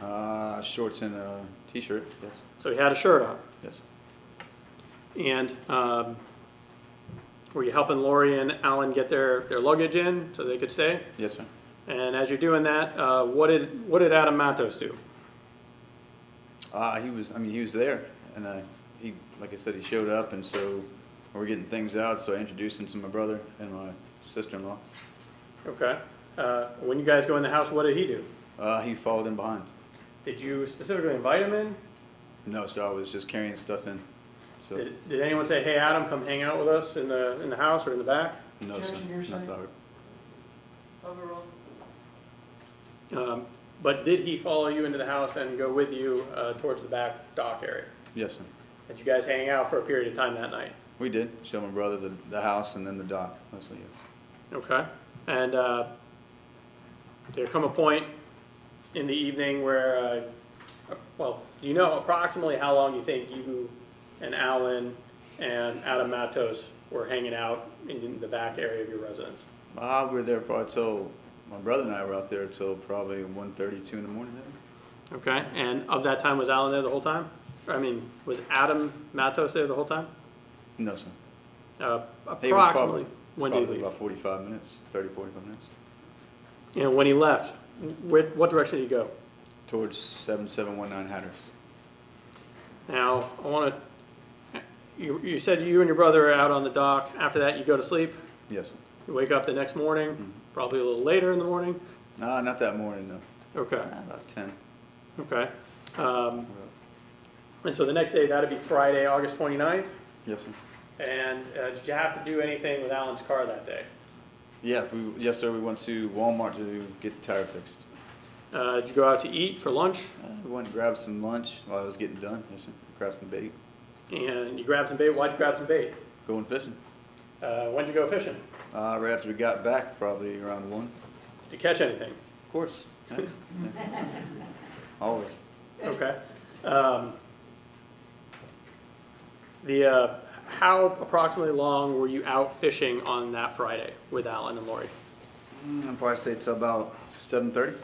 Uh, shorts and a t-shirt, yes. So he had a shirt on? Yes. And um, were you helping Lori and Alan get their, their luggage in so they could stay? Yes, sir. And as you're doing that, uh, what did, what did Adam Matos do? Uh, he was, I mean, he was there, and uh, he, like I said, he showed up, and so we're getting things out. So I introduced him to my brother and my sister-in-law. Okay. Uh, when you guys go in the house, what did he do? Uh, he followed in behind. Did you specifically invite him in? No, so I was just carrying stuff in. So Did, did anyone say, hey, Adam, come hang out with us in the, in the house or in the back? no, sir, not that I heard. Overruled. Um, But did he follow you into the house and go with you uh, towards the back dock area? Yes, sir. Did you guys hang out for a period of time that night? We did show my brother the, the house and then the dock. Mostly, yes. Okay. And uh, did there come a point in the evening where, uh, well, do you know approximately how long you think you and Alan and Adam Matos were hanging out in the back area of your residence? Uh, we were there probably till my brother and I were out there till probably 1.32 in the morning. Okay. And of that time, was Alan there the whole time? I mean, was Adam Matos there the whole time? No, sir. Uh, He was approximately. probably, when did he probably leave? about 45 minutes, 30, 45 minutes. And when he left, where, what direction did he go? Towards 7719 Hatteras. Now, I want to, you, you said you and your brother are out on the dock. After that, you go to sleep? Yes, sir. You wake up the next morning, probably a little later in the morning? No, not that morning, no. Okay, About 10. okay. Um, And so the next day, that'd be Friday, August 29th? Yes, sir. And uh, did you have to do anything with Alan's car that day? Yeah, we, yes, sir. We went to Walmart to get the tire fixed. Uh, Did you go out to eat for lunch? Uh, we went and grabbed some lunch while I was getting done. Yes, sir. Grabbed some bait. And you grabbed some bait? Why'd you grab some bait? Going fishing. Uh, When'd you go fishing? Uh, right after we got back, probably around 1. Did you catch anything? Of course. Yeah. Yeah. Always. Okay. Um, The, uh, how approximately long were you out fishing on that Friday with Alan and Lori? Mm, I'd probably say it's about 7.30.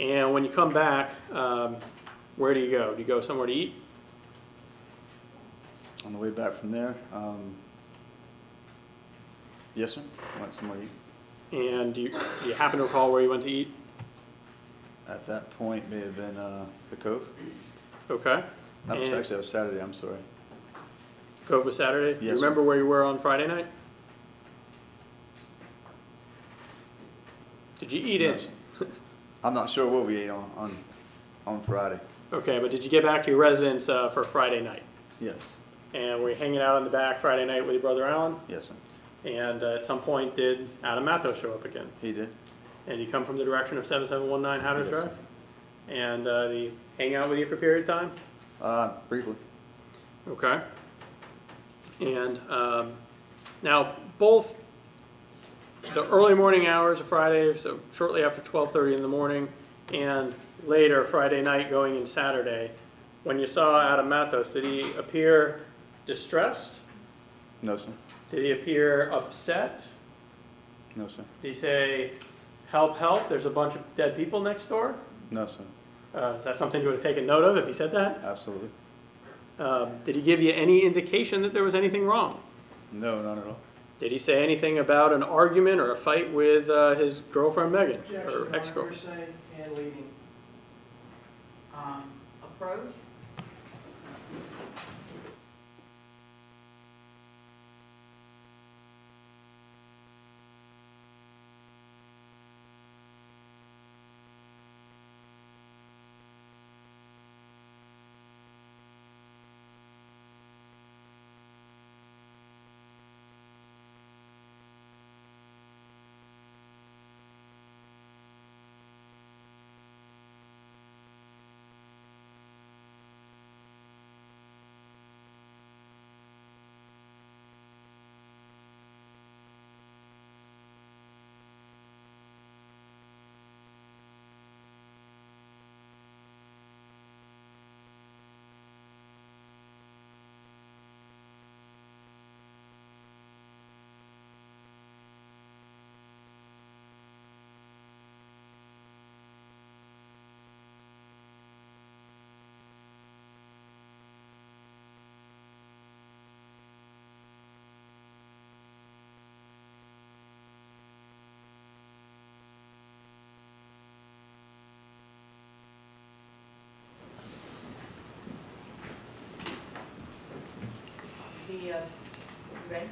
And when you come back, um, where do you go? Do you go somewhere to eat? On the way back from there, um, yes, sir. Went somewhere to eat. And do you, do you happen to recall where you went to eat? At that point, may have been uh, the Cove. Okay. That was And actually, that was Saturday, I'm sorry. Cove was Saturday? Do you Yes, sir. remember where you were on Friday night? Did you eat No, in? sir. I'm not sure what we ate on, on, on Friday. Okay, but did you get back to your residence uh, for Friday night? Yes, And were you hanging out in the back Friday night with your brother Alan? yes, sir. And uh, at some point, did Adam Matos show up again? He did. And you come from the direction of 7719 Hatteras Drive? And uh, did he hang out with you for a period of time? Uh, briefly. Okay. And um, now, both the early morning hours of Friday, so shortly after 12:30 in the morning, and later Friday night going in Saturday, when you saw Adam Matos, did he appear distressed? No, sir. Did he appear upset? No, sir. Did he say, help, help, there's a bunch of dead people next door? No, sir. Uh, Is that something you would have taken note of if he said that? Absolutely. Um, Did he give you any indication that there was anything wrong? No, not at all. Did he say anything about an argument or a fight with uh, his girlfriend Megan, or ex-girlfriend? And leading. Um, Approach? Okay.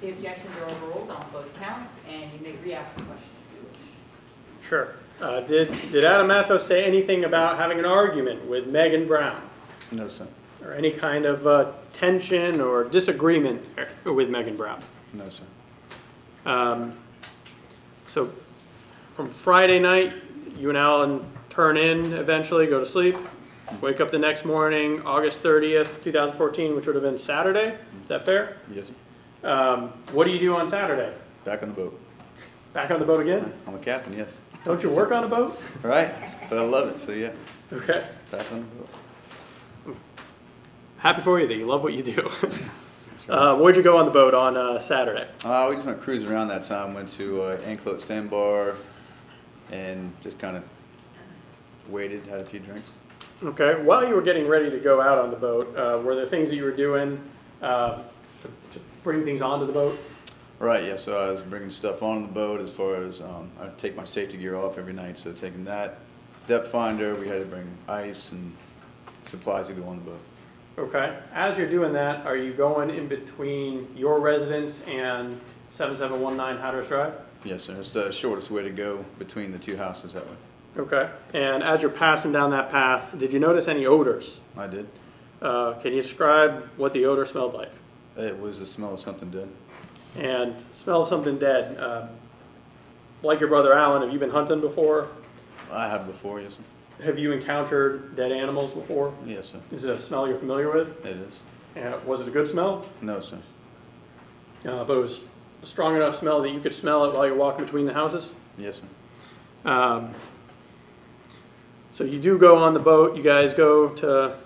The objections are overruled on both counts, and you may re-ask the question if you wish. Sure. Uh, Did, did Adam Matos say anything about having an argument with Megan Brown? No, sir. Or any kind of uh, tension or disagreement with Megan Brown? No, sir. Um, So from Friday night, you and Alan turn in eventually, go to sleep, wake up the next morning, August 30th, 2014, which would have been Saturday. Is that fair? Yes, sir. Um, What do you do on Saturday? Back on the boat. Back on the boat again? I'm a captain, yes. Don't you work on a boat? Right, but I love it, so yeah. Okay. Back on the boat. Happy for you that you love what you do. Uh, Where'd you go on the boat on uh, Saturday? Uh, we just went cruising around that time. Went to uh, Anclote Sandbar and just kind of waited, had a few drinks. Okay, while you were getting ready to go out on the boat, uh, were there things that you were doing uh, to to bring things onto the boat? Right, yeah. So I was bringing stuff on the boat as far as um, I take my safety gear off every night. So taking that depth finder, we had to bring ice and supplies to go on the boat. Okay, as you're doing that, are you going in between your residence and 7719 Hatteras Drive? Yes, sir. It's the shortest way to go between the two houses that way. Okay, and as you're passing down that path, did you notice any odors? I did. Uh, Can you describe what the odor smelled like? It was the smell of something dead. And smell of something dead. um, Like your brother Alan, have you been hunting before? I have before, yes, sir. Have you encountered dead animals before? Yes, sir. Is it a smell you're familiar with? It is. And was it a good smell? No, sir. Uh, But it was a strong enough smell that you could smell it while you're walking between the houses? Yes, sir. Um, So you do go on the boat, you guys go to,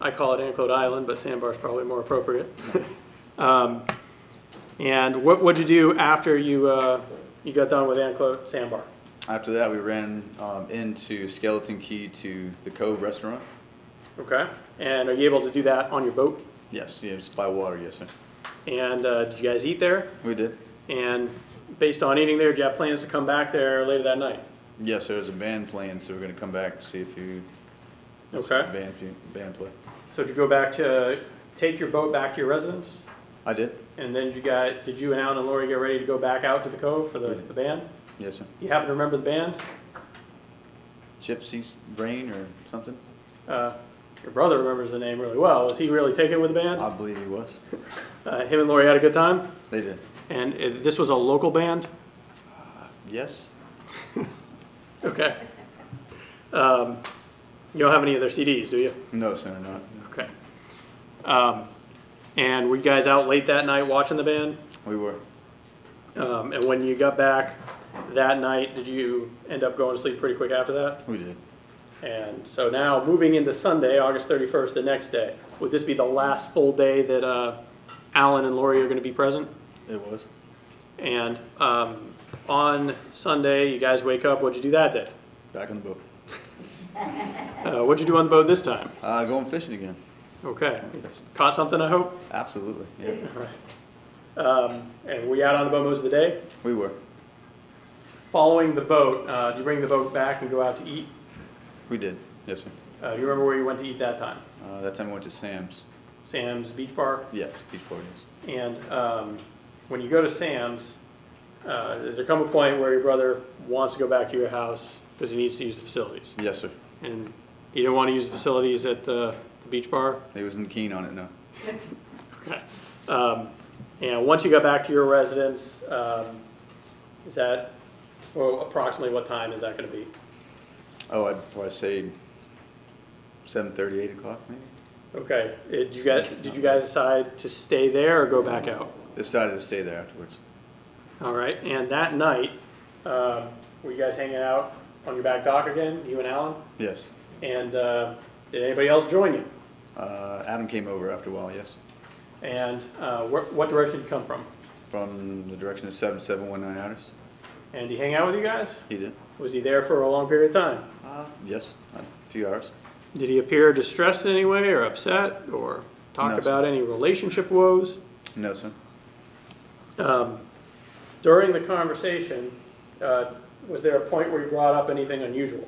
I call it Anclote Island, but Sandbar is probably more appropriate. Um, And what, what'd you do after you, uh, you got done with Anclote Sandbar? After that, we ran um, into Skeleton Key to the Cove Restaurant. Okay, and are you able to do that on your boat? Yes, yeah, it's by water, yes, sir. And uh, did you guys eat there? We did. And based on eating there, do you have plans to come back there later that night? Yes, there was a band playing, so we're gonna come back to see if you. Okay. Band, band play. So did you go back to, take your boat back to your residence? I did. And then you got, did you and Alan and Lori get ready to go back out to the cove for the, the band? Yes, sir. You happen to remember the band? Gypsy's Brain or something? Uh, Your brother remembers the name really well. Was he really taken with the band? I believe he was. Uh, Him and Lori had a good time? They did. And it- this was a local band? Yes? Okay. Um, You don't have any of their CDs, do you? No, sir, not. Okay. Um, And were you guys out late that night watching the band? We were. Um, And when you got back that night, did you end up going to sleep pretty quick after that? We did. And so now, moving into Sunday, August 31st, the next day, would this be the last full day that uh, Alan and Lori are going to be present? It was. And um, on Sunday, you guys wake up, what'd you do that day? Back on the boat. Uh, What'd you do on the boat this time? Uh, going fishing again. Okay. Caught something, I hope? Absolutely, yeah. All right. Um, And were you out on the boat most of the day? We were. Following the boat, uh, do you bring the boat back and go out to eat? We did. Yes, sir. Uh, You remember where you went to eat that time? Uh, that time we went to Sam's. Sam's Beach Bar? Yes, beach parties. And um, when you go to Sam's, uh, does there come a point where your brother wants to go back to your house because he needs to use the facilities? Yes, sir. And you don't want to use the facilities at the beach bar? He wasn't keen on it, no. Okay. Um, And once you got back to your residence, um, is that, well, approximately what time is that going to be? Oh, I'd probably say seven thirty, eight o'clock, maybe. Okay. Uh, Did you guys, did you guys decide to stay there or go back out? Decided to stay there afterwards. All right. And that night, um, were you guys hanging out on your back dock again, you and Alan? Yes. And uh, did anybody else join you? Uh, Adam came over after a while, yes. And uh, wh- what direction did you come from? From the direction of seven seven one nine Hatteras. And did he hang out with you guys? He did. Was he there for a long period of time? Uh, yes, a few hours. Did he appear distressed in any way or upset or talk No, sir. about any relationship woes? No, sir. Um, During the conversation, uh, was there a point where you brought up anything unusual?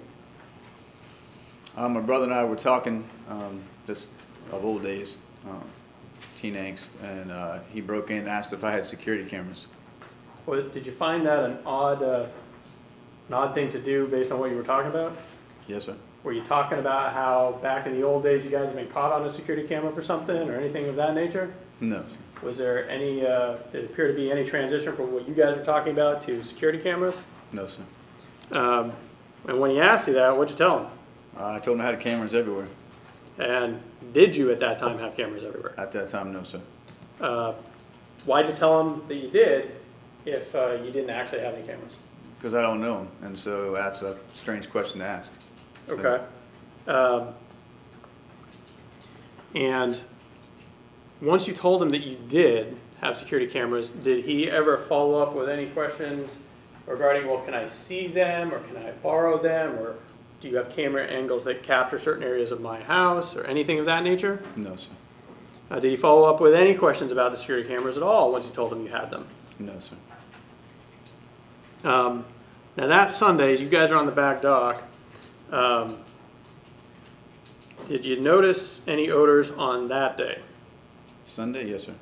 Uh, my brother and I were talking um, just of old days. Um, teen angst, and uh, he broke in and asked if I had security cameras. Well, did you find that an odd, uh, an odd thing to do based on what you were talking about? Yes, sir. Were you talking about how back in the old days you guys have been caught on a security camera for something or anything of that nature? No, sir. Was there any, uh, did it appear to be any transition from what you guys were talking about to security cameras? No, sir. Um, and when he asked you that, what'd you tell him? Uh, I told him I had cameras everywhere. And did you at that time have cameras everywhere? At that time, no, sir. Uh, why'd you tell him that you did if uh, you didn't actually have any cameras? Because I don't know him, and so that's a strange question to ask. So- Okay. Um, and once you told him that you did have security cameras, did he ever follow up with any questions regarding, well, can I see them or can I borrow them or do you have camera angles that capture certain areas of my house or anything of that nature? No, sir. Uh, did he follow up with any questions about the security cameras at all once you told him you had them? No, sir. Um, now that Sunday, as you guys are on the back dock, um, did you notice any odors on that day? Sunday, yes, sir.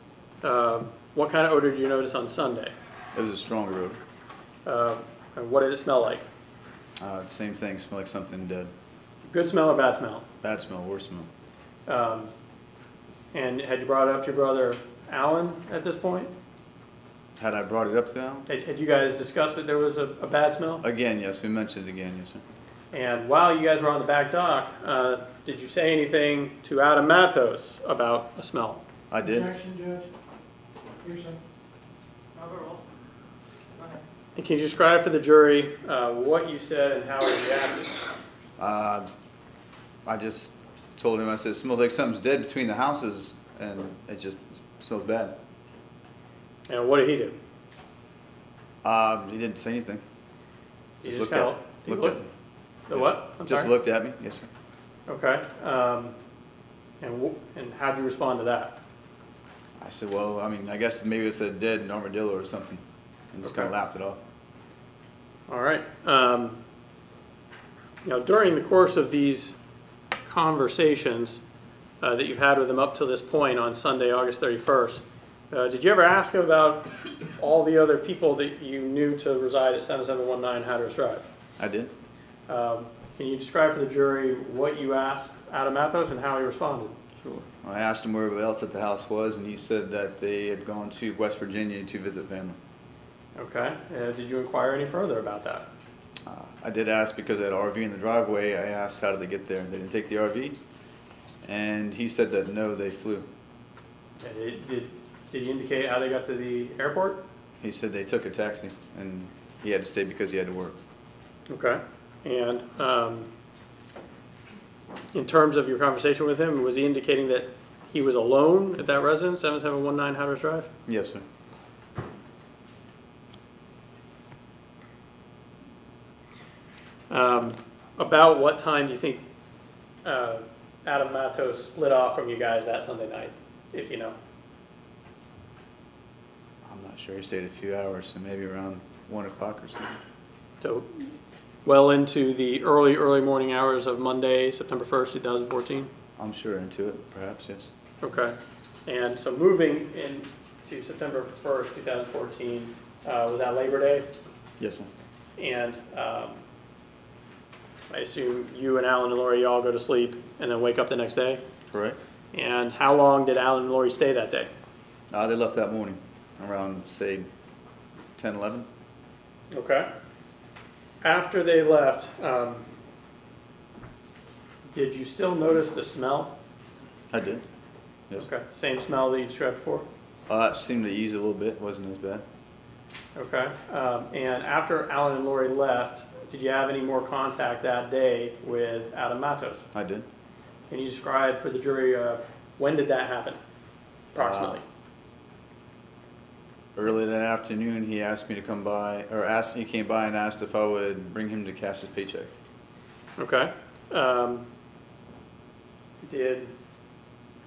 Uh, what kind of odor did you notice on Sunday? It was a stronger odor. Uh, and what did it smell like? Uh, same thing, smell like something dead. Good smell or bad smell? Bad smell, worse smell. Um, and had you brought it up to your brother Alan at this point? Had I brought it up to Alan? Had, had you guys discussed that there was a, a bad smell? Again, yes, we mentioned it again, yes, sir. And while you guys were on the back dock, uh, did you say anything to Adam Matos about a smell? I did. Objection, Judge. Here's some. And can you describe for the jury uh, what you said and how it reacted? Uh, I just told him, I said, it smells like something's dead between the houses, and it just smells bad. And what did he do? Uh, he didn't say anything. He Just just looked kind at- of, looked looked, at- the what? I'm Just sorry? looked at me, yes, sir. Okay. Um, and and how'd you respond to that? I said, well, I mean, I guess maybe it's a dead armadillo or something, and just kind of laughed it off. All right. Um, you know, during the course of these conversations uh, that you've had with him up to this point on Sunday, August 31st, uh, did you ever ask him about all the other people that you knew to reside at 7719 Hatteras Drive? I did. Um, can you describe for the jury what you asked Adam Matos and how he responded? Sure. I asked him where everybody else at the house was, and he said that they had gone to West Virginia to visit family. Okay. Uh, did you inquire any further about that? Uh, I did ask because I had an RV in the driveway. I asked how did they get there. They didn't take the RV, and he said that no, they flew. And Did, did, did he indicate how they got to the airport? He said they took a taxi, and he had to stay because he had to work. Okay. And um, in terms of your conversation with him, was he indicating that he was alone at that residence, 7719 Hatteras Drive? Yes, sir. Um, about what time do you think uh, Adam Matos split off from you guys that Sunday night, if you know? I'm not sure. He stayed a few hours, so maybe around one o'clock or something. So well into the early, early morning hours of Monday, September 1st, 2014? I'm sure into it, perhaps, yes. Okay. And so moving into September 1st, 2014, uh, was that Labor Day? Yes, sir. And um, I assume you and Alan and Lori all go to sleep and then wake up the next day? Correct. And how long did Alan and Lori stay that day? Uh, they left that morning, around, say, 10, 11. Okay. After they left, um, did you still notice the smell? I did. Yes. Okay. Same smell that you described before? Uh, it seemed to ease a little bit. wasn't as bad. Okay. Um, and after Alan and Lori left, did you have any more contact that day with Adam Matos? I did. Can you describe for the jury uh, when did that happen, approximately? Early that afternoon, he asked me to come by, or asked, he came by and asked if I would bring him to cash his paycheck. Okay. Um, did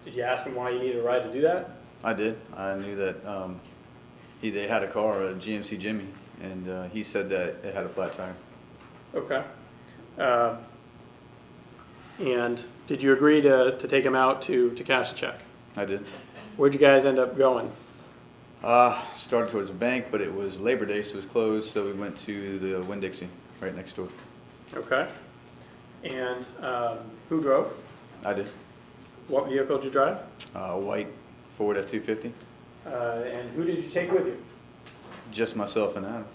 Did you ask him why you needed a ride to do that? I did. I knew that um, he, they had a car, a GMC Jimmy, and uh, he said that it had a flat tire. Okay. Uh, and did you agree to, to take him out to, to cash the check? I did. Where'd you guys end up going? Uh, started towards the bank, but it was Labor Day, so it was closed, so we went to the Winn-Dixie, right next door. Okay. And um, who drove? I did. What vehicle did you drive? Uh, white Ford F-250, Uh, and who did you take with you? just myself and Adam.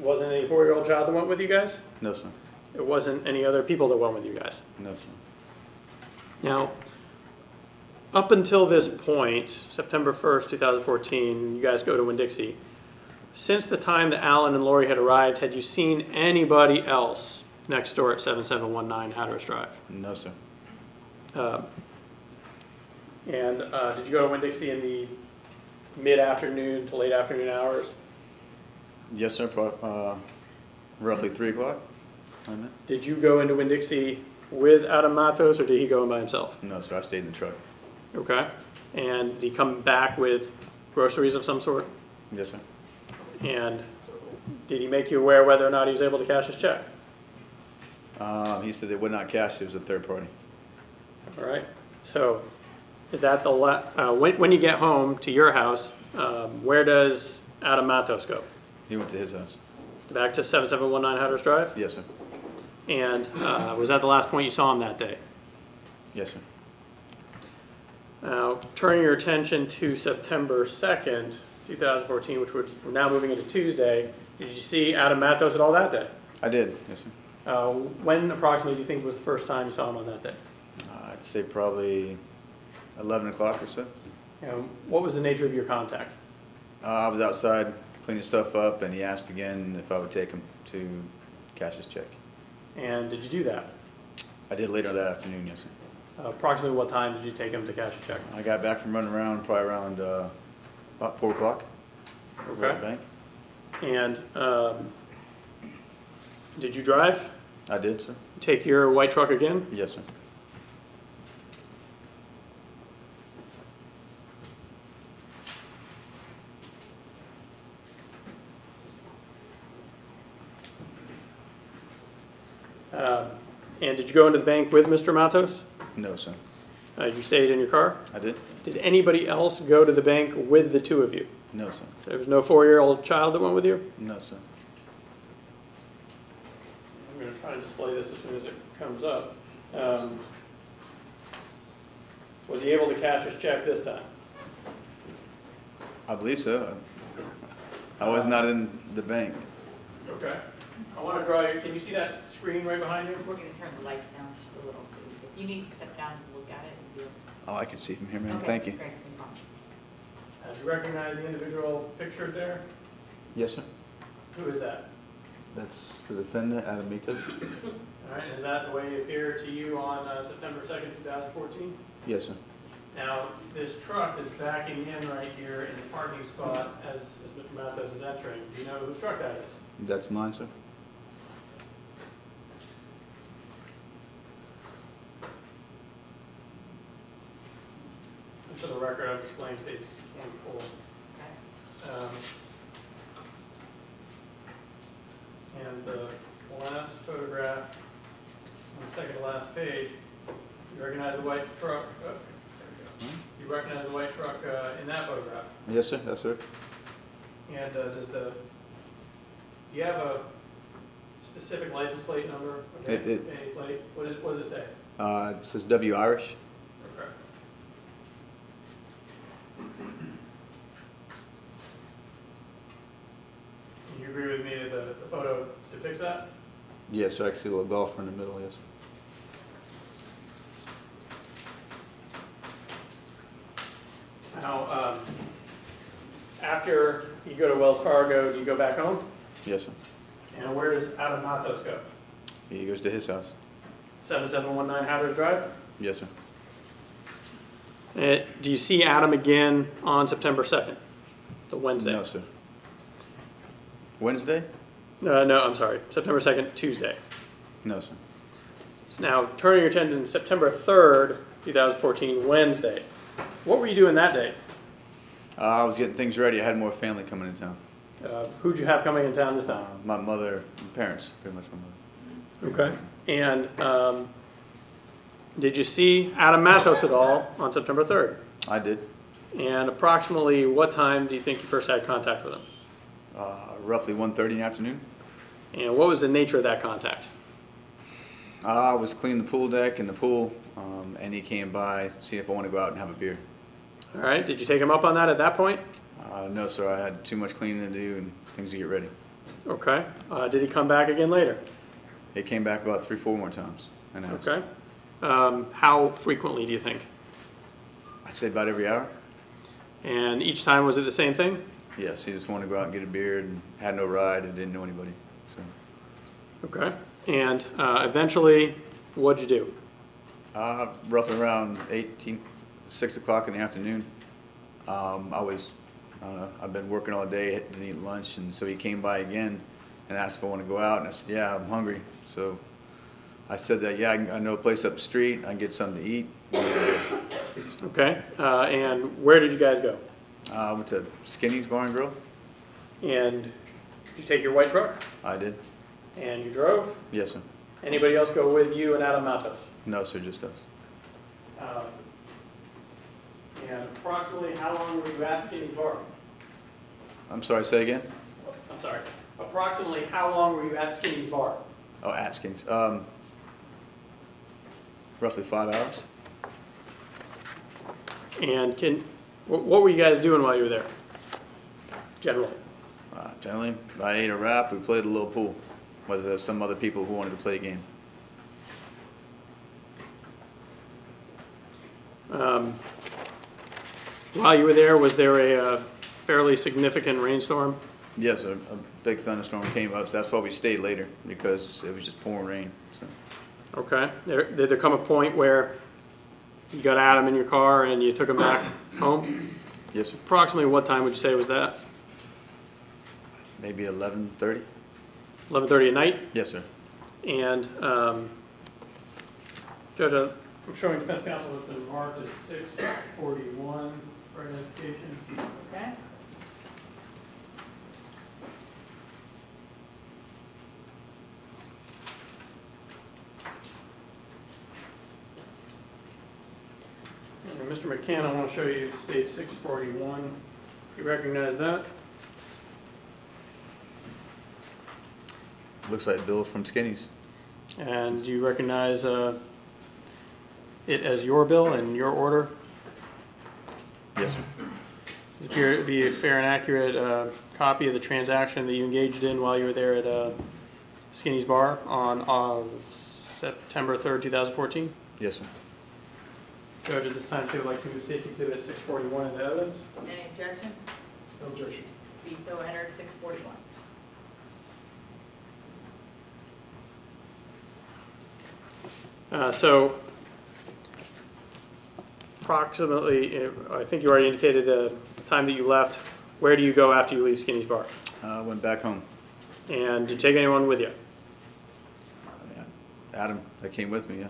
Wasn't any four-year-old child that went with you guys? No, sir. It wasn't any other people that went with you guys? No, sir. Now, up until this point, September 1st, 2014, you guys go to Winn-Dixie. Since the time that Alan and Lori had arrived, had you seen anybody else next door at 7719 Hatteras Drive? No, sir. Uh, And uh, did you go to Winn-Dixie in the mid-afternoon to late afternoon hours? Yes, sir, pro- uh, roughly 3 o'clock. I meant. Did you go into Winn-Dixie with Adam Matos, or did he go in by himself? No, sir, I stayed in the truck. Okay. And did he come back with groceries of some sort? Yes, sir. And did he make you aware whether or not he was able to cash his check? Um, he said they would not cash, it was a third party. All right. So is that the, la- uh, when, when you get home to your house, um, where does Adam Matos go? He went to his house. Back to 7719 Hatteras Drive? Yes, sir. And uh, was that the last point you saw him that day? Yes, sir. Now, turning your attention to September 2nd, 2014, which we're we're now moving into Tuesday, did you see Adam Matos at all that day? I did, yes, sir. Uh, When approximately do you think was the first time you saw him on that day? Uh, I'd say probably 11 o'clock or so. And what was the nature of your contact? Uh, I was outside cleaning stuff up, and he asked again if I would take him to cash his check. And did you do that? I did later that afternoon, yes, sir. Approximately what time did you take him to cash a check? I got back from running around probably around uh, about 4 o'clock. over at the Okay. bank. And um, did you drive? I did, sir. Take your white truck again? Yes, sir. Uh, And did you go into the bank with Mr. Matos? No, sir. Uh, You stayed in your car? I did? Did anybody else go to the bank with the two of you? No, sir. There was no four-year-old child that went with you? No, sir. I'm going to try to display this as soon as it comes up. Um, Was he able to cash his check this time? I believe so. I was not in the bank. Okay. I want to draw you, can you see that screen right behind you? We're gonna turn the lights down just a little, so if you need to step down and look at it. and do- Oh, I can see from here, ma'am. Okay, Thank you. great, no problem. Uh, Do you recognize the individual pictured there? Yes, sir. Who is that? That's the defendant, Adam Matos. All right, is that the way it appeared to you on uh, September 2nd, 2014? Yes, sir. Now, this truck is backing in right here in the parking spot as as Mr. Matos is entering. Do you know whose truck that is? That's mine, sir. For the record, I'm displaying states 24. Um, And the last photograph, on the second to last page, you recognize a white truck, oh, there we go. You recognize a white truck uh, in that photograph? Yes, sir. Yes, sir. And uh, does the, do you have a specific license plate number? Okay, It- it- Any plate? What is, what does it say? Uh, it says W Irish. Okay. Do you agree with me that the the photo depicts that? Yes, sir. I can see a little golfer in the middle, yes. Now, um, after you go to Wells Fargo, do you go back home? Yes, sir. And where does Adam Matos go? He goes to his house. 7719 Hatteras Drive? Yes, sir. Uh, Do you see Adam again on September 2nd, the Wednesday? No, sir. Wednesday? Uh, no, I'm sorry, September 2nd, Tuesday. No, sir. So Now, turning your attention to September 3rd, 2014, Wednesday. What were you doing that day? Uh, I was getting things ready. I had more family coming in town. Uh, Who'd you have coming in town this time? Uh, my mother, parents, pretty much my mother. Okay. And um, did you see Adam Matos at all on September 3rd? I did. And approximately what time do you think you first had contact with him? Uh, roughly 1.30 in the afternoon. And what was the nature of that contact? Uh, I was cleaning the pool deck in the pool, um, and he came by, see if I want to go out and have a beer. All right, did you take him up on that at that point? Uh, no, sir, I had too much cleaning to do and things to get ready. Okay. Uh, did he come back again later? He came back about three, four more times. Okay. Um, how frequently do you think? I'd say about every hour. And each time was it the same thing? Yes, he just wanted to go out and get a beer and had no ride and didn't know anybody. So, Okay. And uh, eventually, what'd you do? uh, roughly around 18, 6 o'clock in the afternoon, um, I was, I don't know, I've been working all day, didn't eat lunch, and so he came by again and asked if I want to go out, and I said, yeah, I'm hungry. So I said that, yeah, I, can- I know a place up the street, I can get something to eat. Okay. Uh, and where did you guys go? Uh, I went to Skinny's Bar and Grill. And did you take your white truck? I did. And you drove? Yes, sir. Anybody else go with you and Adam Matos? No, sir, just us. Um, And approximately how long were you at Skinny's Bar? I'm sorry, say again? I'm sorry. Approximately how long were you at Skinny's Bar? Oh, Atkins. Um, roughly five hours. And can, wh- what were you guys doing while you were there? Generally? Uh, generally, I ate a wrap, we played a little pool, with uh, some other people who wanted to play a game. Um, While you were there, was there a uh, fairly significant rainstorm? Yes, a, a big thunderstorm came up, so that's why we stayed later, because it was just pouring rain. Okay. There- Did there come a point where you got Adam in your car and you took him back home? Yes, sir. Approximately what time would you say was that? Maybe eleven thirty? 11:30 at night? Yes, sir. And um, Judge, uh, I'm showing defense counsel has the marked as 641 for identification. Mr. McCann, I want to show you state 641. You recognize that? Looks like a Bill from Skinny's. And do you recognize uh, it as your bill and your order? Yes, sir. Does it appear to be a fair and accurate uh, copy of the transaction that you engaged in while you were there at uh, Skinny's Bar on uh, September 3rd, 2014? Yes, sir. Judge, at this time, too, would like to move State's Exhibit 641 into evidence. Any objection? No objection. Be so entered, six forty-one. Uh, So approximately, uh, I think you already indicated the time that you left. Where do you go after you leave Skinny's Bar? I went back home. And did you take anyone with you? Adam, that came with me, yeah.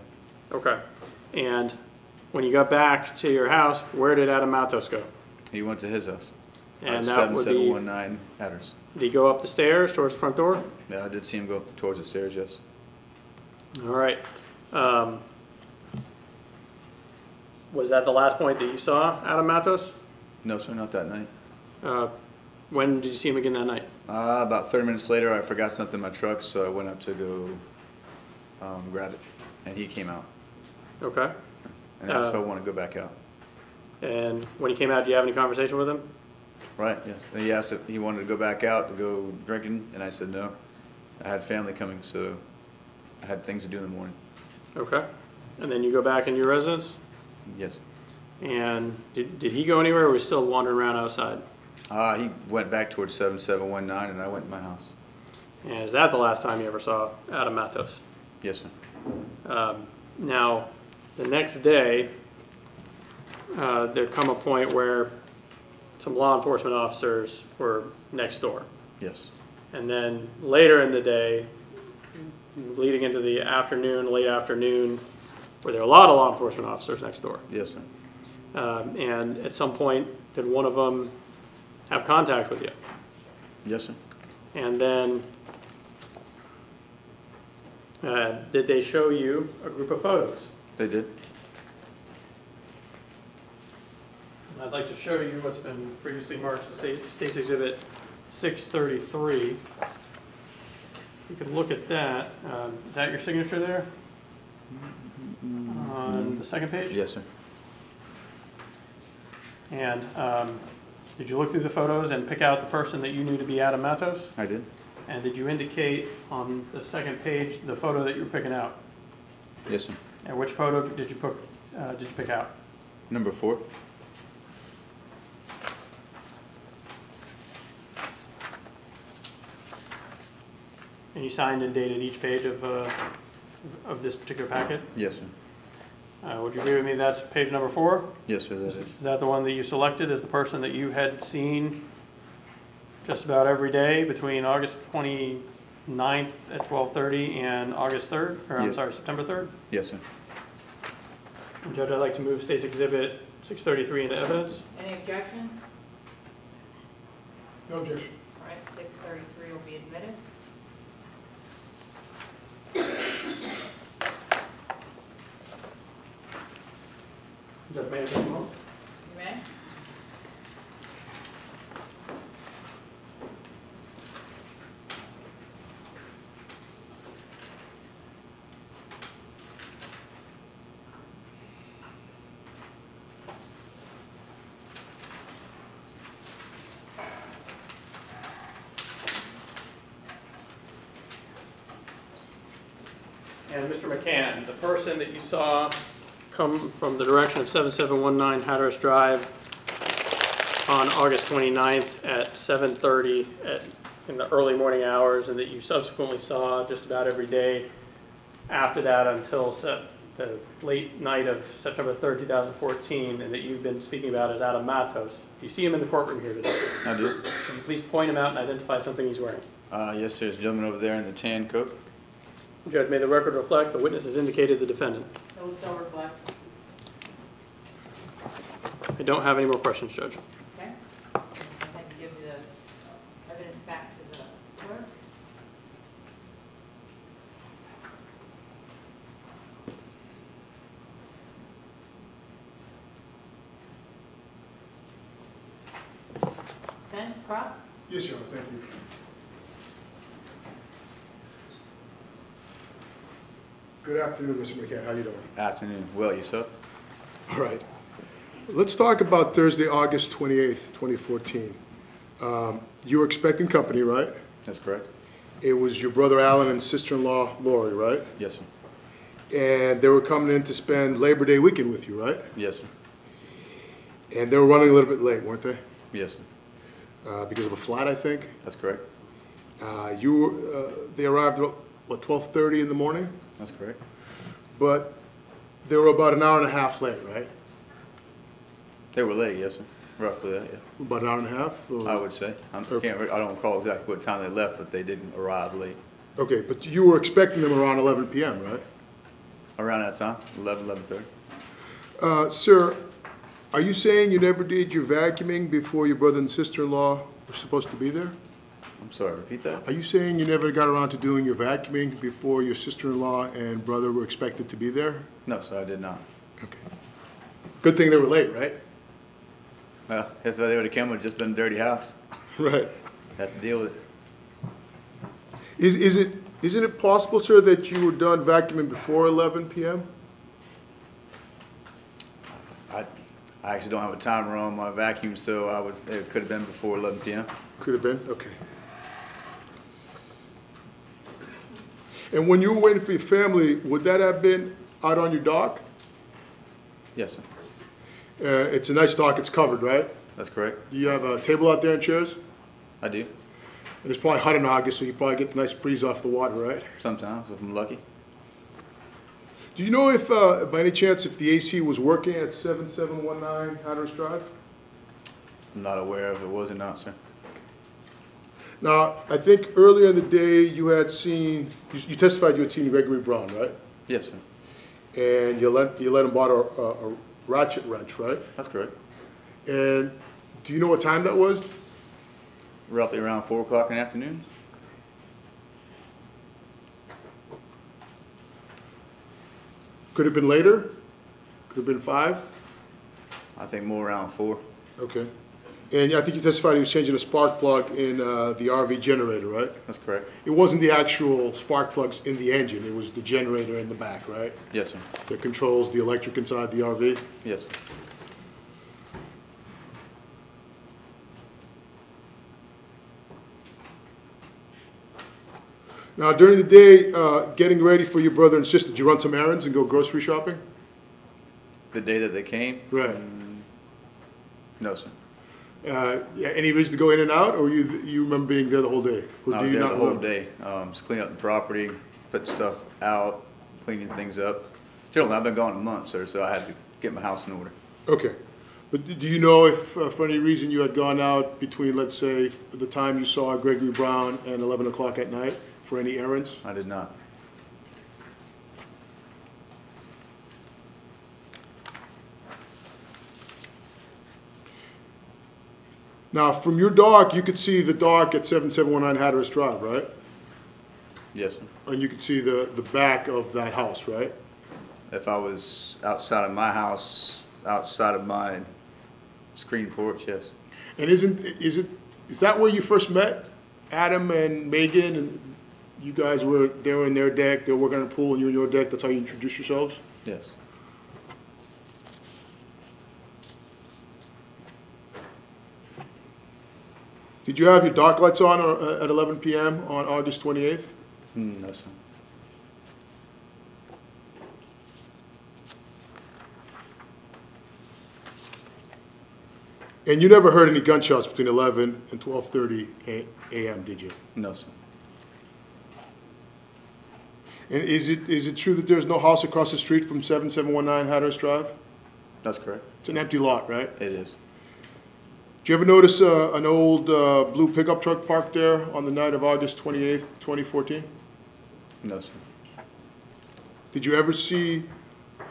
Okay. And when you got back to your house, where did Adam Matos go? He went to his house. And that would be- 7719 Hatteras. Did he go up the stairs towards the front door? Yeah, I did see him go towards the stairs, yes. All right. Um, Was that the last point that you saw Adam Matos? No, sir, not that night. Uh, When did you see him again that night? Uh, about 30 minutes later, I forgot something in my truck, so I went up to go um, grab it, and he came out. Okay. And asked if I Uh, want to go back out. And when he came out, did you have any conversation with him? Right, yeah. And he asked if he wanted to go back out to go drinking, and I said no. I had family coming, so I had things to do in the morning. Okay. And then you go back into your residence? Yes. And did, did he go anywhere or was he still wandering around outside? Uh, he went back towards 7719, and I went to my house. And is that the last time you ever saw Adam Matos? Yes, sir. Um, Now, the next day, uh, there come a point where some law enforcement officers were next door. Yes. And then later in the day, leading into the afternoon, late afternoon, were there a lot of law enforcement officers next door? Yes, sir. Um, And at some point, did one of them have contact with you? Yes, sir. And then, uh, did they show you a group of photos? They did. And I'd like to show you what's been previously marked as State- State's Exhibit 633. You can look at that. Um, Is that your signature there? On the second page? Yes, sir. And um, did you look through the photos and pick out the person that you knew to be Adam Matos? I did. And did you indicate on the second page the photo that you were picking out? Yes, sir. And which photo did you pick, uh, did you pick out? Number four. And you signed and dated each page of, uh, of this particular packet? Yes, sir. Uh, Would you agree with me that's page number four? Yes, sir, that is. Is that the one that you selected as the person that you had seen just about every day between August 29th at 12:30 and August 3rd, or I'm Yes. sorry, September 3rd? Yes, sir. And Judge, I'd like to move State's Exhibit 633 into evidence. Any objection? No objection. All right, six thirty-three will be admitted. Judge, may I take a moment? You may? And Mr. That you saw come from the direction of 7719 Hatteras Drive on August 29th at 7:30 at, in the early morning hours, and that you subsequently saw just about every day after that until se- the late night of September 3rd, 2014, and that you've been speaking about is Adam Matos. Do you see him in the courtroom here today. I did. Can you please point him out and identify something he's wearing? Uh, yes, sir. There's a gentleman over there in the tan coat. Judge, may the record reflect the witness has indicated the defendant. It will so reflect. I don't have any more questions, Judge. Okay? I can give you the evidence back to the clerk. Defense, cross? Yes, Your Honor, thank you. Good afternoon, Mr. McCann, how are you doing? Afternoon. Well, yourself? All right. Let's talk about Thursday, August 28th, 2014. Um, You were expecting company, right? That's correct. It was your brother Alan and sister-in-law Lori, right? Yes, sir. And they were coming in to spend Labor Day weekend with you, right? Yes, sir. And they were running a little bit late, weren't they? Yes, sir. Uh, Because of a flat, I think? That's correct. Uh, You, were- uh, they arrived, what, 12:30 in the morning? That's correct. But they were about an hour and a half late, right? They were late, yes, sir. Roughly that, yeah. About an hour and a half? or- I would say. I can't, re- I don't recall exactly what time they left, but they didn't arrive late. Okay, but you were expecting them around 11 PM, right? Around that time, 11, 11:30. Uh, Sir, are you saying you never did your vacuuming before your brother and sister-in-law were supposed to be there? I'm sorry, repeat that? Are you saying you never got around to doing your vacuuming before your sister-in-law and brother were expected to be there? No, sir, I did not. Okay. Good thing they were late, right? Well, if they would've come, it would've just been a dirty house. Right. Had to deal with it. Is, is it, isn't it possible, sir, that you were done vacuuming before 11 PM? I, I actually don't have a timer on my vacuum, so I would, it could've been before 11 PM. Could have been, okay. And when you were waiting for your family, would that have been out on your dock? Yes, sir. Uh, it's a nice dock, it's covered, right? That's correct. Do you have a table out there and chairs? I do. And it's probably hot in August, so you probably get the nice breeze off the water, right? Sometimes, if I'm lucky. Do you know if, uh, by any chance, if the AC was working at 7719 Hatteras Drive? I'm not aware of it was or not, sir. Now, I think earlier in the day, you had seen, you you testified you had seen Gregory Brown, right? Yes, sir. And you let, you let him borrow a a ratchet wrench, right? That's correct. And do you know what time that was? Roughly around four o'clock in the afternoon. Could have been later? Could have been five? I think more around four. Okay. And I think you testified he was changing a spark plug in uh, the RV generator, right? That's correct. It wasn't the actual spark plugs in the engine, it was the generator in the back, right? Yes, sir. That controls the electric inside the RV? Yes, sir. Now, during the day, uh, getting ready for your brother and sister, did you run some errands and go grocery shopping? The day that they came? Right. No, sir. Uh, yeah, Any reason to go in and out, or you, you remember being there the whole day? Or I do was you there not the whole remember? day, um, just cleaning up the property, putting stuff out, cleaning things up. Generally, I've been gone a month, sir, so I had to get my house in order. Okay. But do you know if, uh, for any reason, you had gone out between, let's say, the time you saw Gregory Brown and 11 o'clock at night for any errands? I did not. Now, from your dock, you could see the dock at 7719 Hatteras Drive, right? Yes, sir. And you could see the, the back of that house, right? If I was outside of my house, outside of my screen porch, yes. And isn't, is it, is that where you first met Adam and Megan? And you guys were, they were in their deck, they were working on the pool, and you in your deck, that's how you introduced yourselves? Yes. Did you have your dark lights on uh, at 11 PM on August 28th? Mm, No, sir. And you never heard any gunshots between 11 and 12:30 a- a.m., did you? No, sir. And is it, is it true that there's no house across the street from 7719 Hatteras Drive? That's correct. It's an empty lot, right? It is. Did you ever notice uh, an old uh, blue pickup truck parked there on the night of August 28th, 2014? No, sir. Did you ever see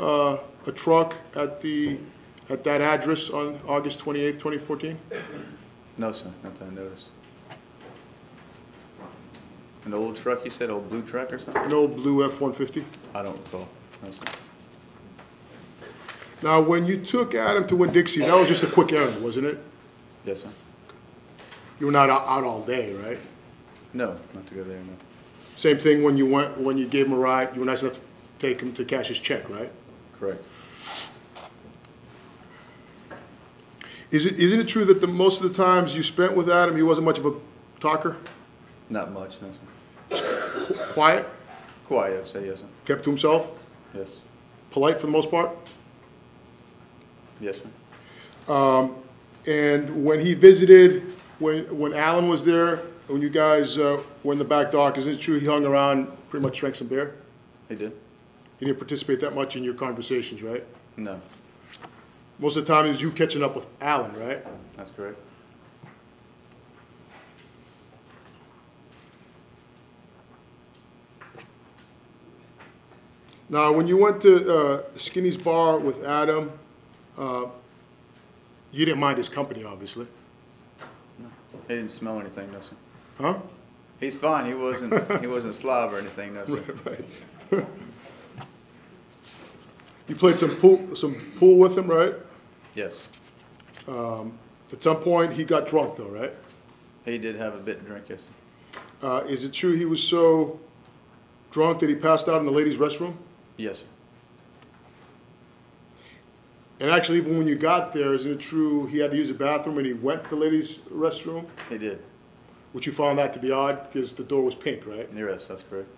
uh, a truck at the, at that address on August 28th, 2014? No, sir, not that I noticed. An old truck, you said, old blue truck or something? An old blue F-150? I don't recall. No, sir. Now, when you took Adam to Winn-Dixie, that was just a quick errand, wasn't it? Yes, sir. You were not out out all day, right? No, not to go there, no. Same thing when you went, when you gave him a ride, you were nice enough to take him to cash his check, right? Correct. Is it, isn't it true that the, most of the times you spent with Adam, he wasn't much of a talker? Not much, no, sir. Qu- Quiet? Quiet, I'd say yes, sir. Kept to himself? Yes. Polite for the most part? Yes, sir. Um, and when he visited, when, when Alan was there, when you guys uh, were in the back dock, isn't it true he hung around, pretty much drank some beer? He did? He didn't participate that much in your conversations, right? No, Most of the time it was you catching up with Alan, right? that's correct. Now, when you went to uh, Skinny's Bar with Adam, uh, you didn't mind his company, obviously. No, He didn't smell anything, no, sir. Huh? He's fine, he wasn't, he wasn't slob or anything, no, sir. Right. You played some pool, some pool with him, right? Yes. Um, At some point, he got drunk, though, right? He did have a bit to drink, yes. Uh, Is it true he was so drunk that he passed out in the ladies' restroom? Yes, sir. And actually, even when you got there, isn't it true he had to use the bathroom and he went to the ladies' restroom? He did. Which you found that to be odd because the door was pink, right? Yes, that's correct.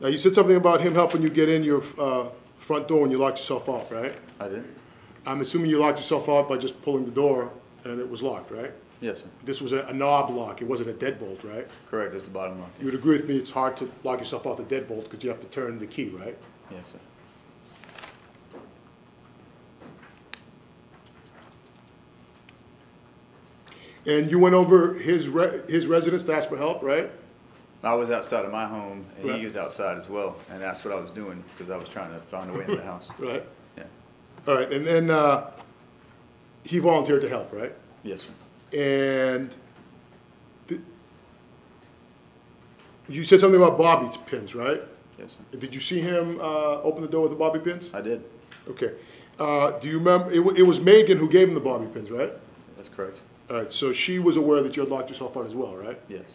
Now, you said something about him helping you get in your uh, front door when you locked yourself out, right? I did? I'm assuming you locked yourself out by just pulling the door and it was locked, right? Yes, sir. This was a a knob lock, it wasn't a deadbolt, right? Correct, it's the bottom lock. You would agree with me, it's hard to lock yourself off the deadbolt because you have to turn the key, right? Yes, sir. And you went over his re- his residence to ask for help, right? I was outside of my home, and Right. he was outside as well, and that's what I was doing, because I was trying to find a way into the house. Right. Yeah. All right, and then uh, he volunteered to help, right? Yes, sir. And th- you said something about bobby pins, right? Yes, sir. Did you see him uh, open the door with the bobby pins? I did. Okay. Uh, do you remember, it, it was Megan who gave him the bobby pins, right? That's correct. All right, so she was aware that you had locked yourself out as well, right? Yes.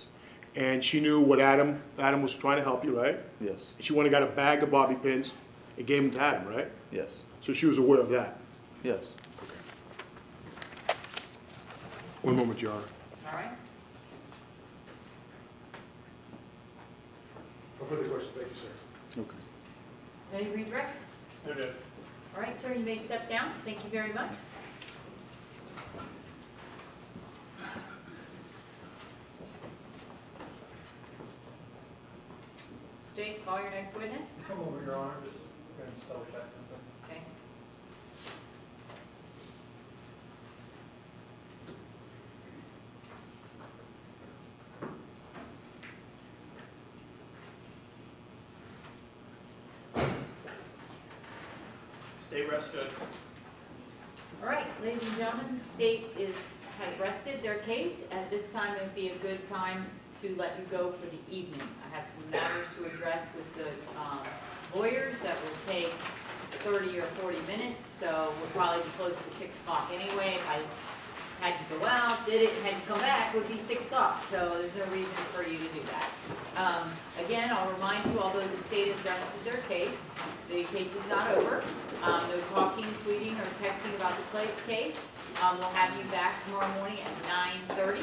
And she knew what Adam, Adam was trying to help you, right? Yes. And She went and got a bag of bobby pins and gave them to Adam, right? Yes. So she was aware of that. Yes. One moment, Your Honor. All right? No further questions, thank you, sir. Okay. Any redirect? All right, sir, you may step down. Thank you very much. State, call your next witness. Come over, Your Honor, just going to double check State rest judge. All right, ladies and gentlemen, the state is, has rested their case. At this time, it'd be a good time to let you go for the evening. I have some matters to address with the um, lawyers that will take 30 or 40 minutes, so we'll probably be close to 6 o'clock anyway. If I had you go out, did it, had you come back, it would be 6 o'clock, so there's no reason for you to do that. Um, Again, I'll remind you, although the state has rested their case, the case is not over. Um, No talking, tweeting, or texting about the case. Um, We'll have you back tomorrow morning at 9:30,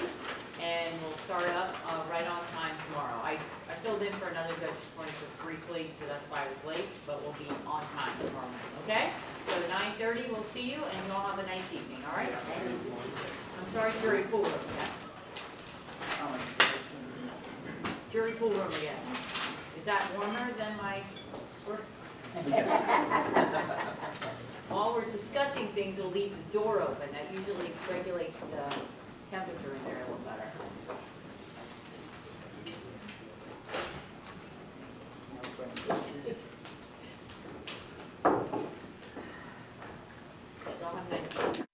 and we'll start up uh, right on time tomorrow. I I filled in for another judge this morning for briefly, so that's why I was late, but we'll be on time tomorrow morning, okay? So 9:30, we'll see you, and you all have a nice evening, all right? I'm sorry, pool room, yeah. Jury pool room again. Is that warmer than my? While we're discussing things, we'll leave the door open. That usually regulates the temperature in there a little better. Y'all have a nice evening.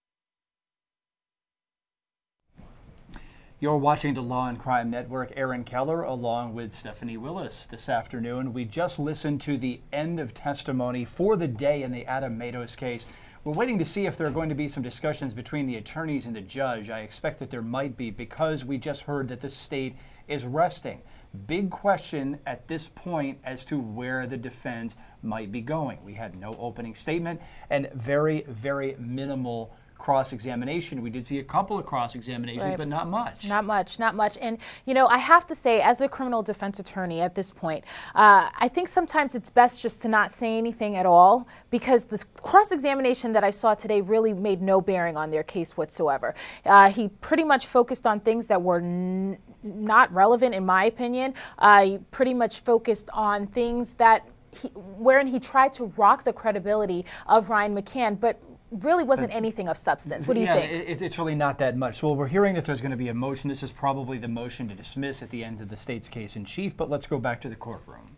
You're watching the Law and Crime Network. Aaron Keller along with Stephanie Willis this afternoon. We just listened to the end of testimony for the day in the Adam Matos case. We're waiting to see if there are going to be some discussions between the attorneys and the judge. I expect that there might be because we just heard that the state is resting. Big question at this point as to where the defense might be going. We had no opening statement and very, very minimal cross examination. We did see a couple of cross examinations, Right. but not much. Not much, not much. And, you know, I have to say, as a criminal defense attorney at this point, uh, I think sometimes it's best just to not say anything at all because the cross examination that I saw today really made no bearing on their case whatsoever. Uh, he pretty much focused on things that were n- not relevant, in my opinion. Uh, he pretty much focused on things that. He, wherein he tried to rock the credibility of Ryan McCann, but really wasn't uh, anything of substance. What do you yeah, think? it- it's really not that much. Well, we're hearing that there's going to be a motion. This is probably the motion to dismiss at the end of the state's case in chief, but let's go back to the courtroom.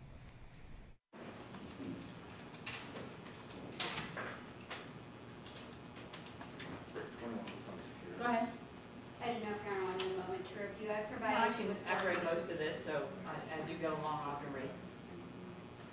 Go ahead. I don't know if you're on a moment to review. I No, provided you Actually, with. I've read copies. most of this, so uh, as you go along, I can read.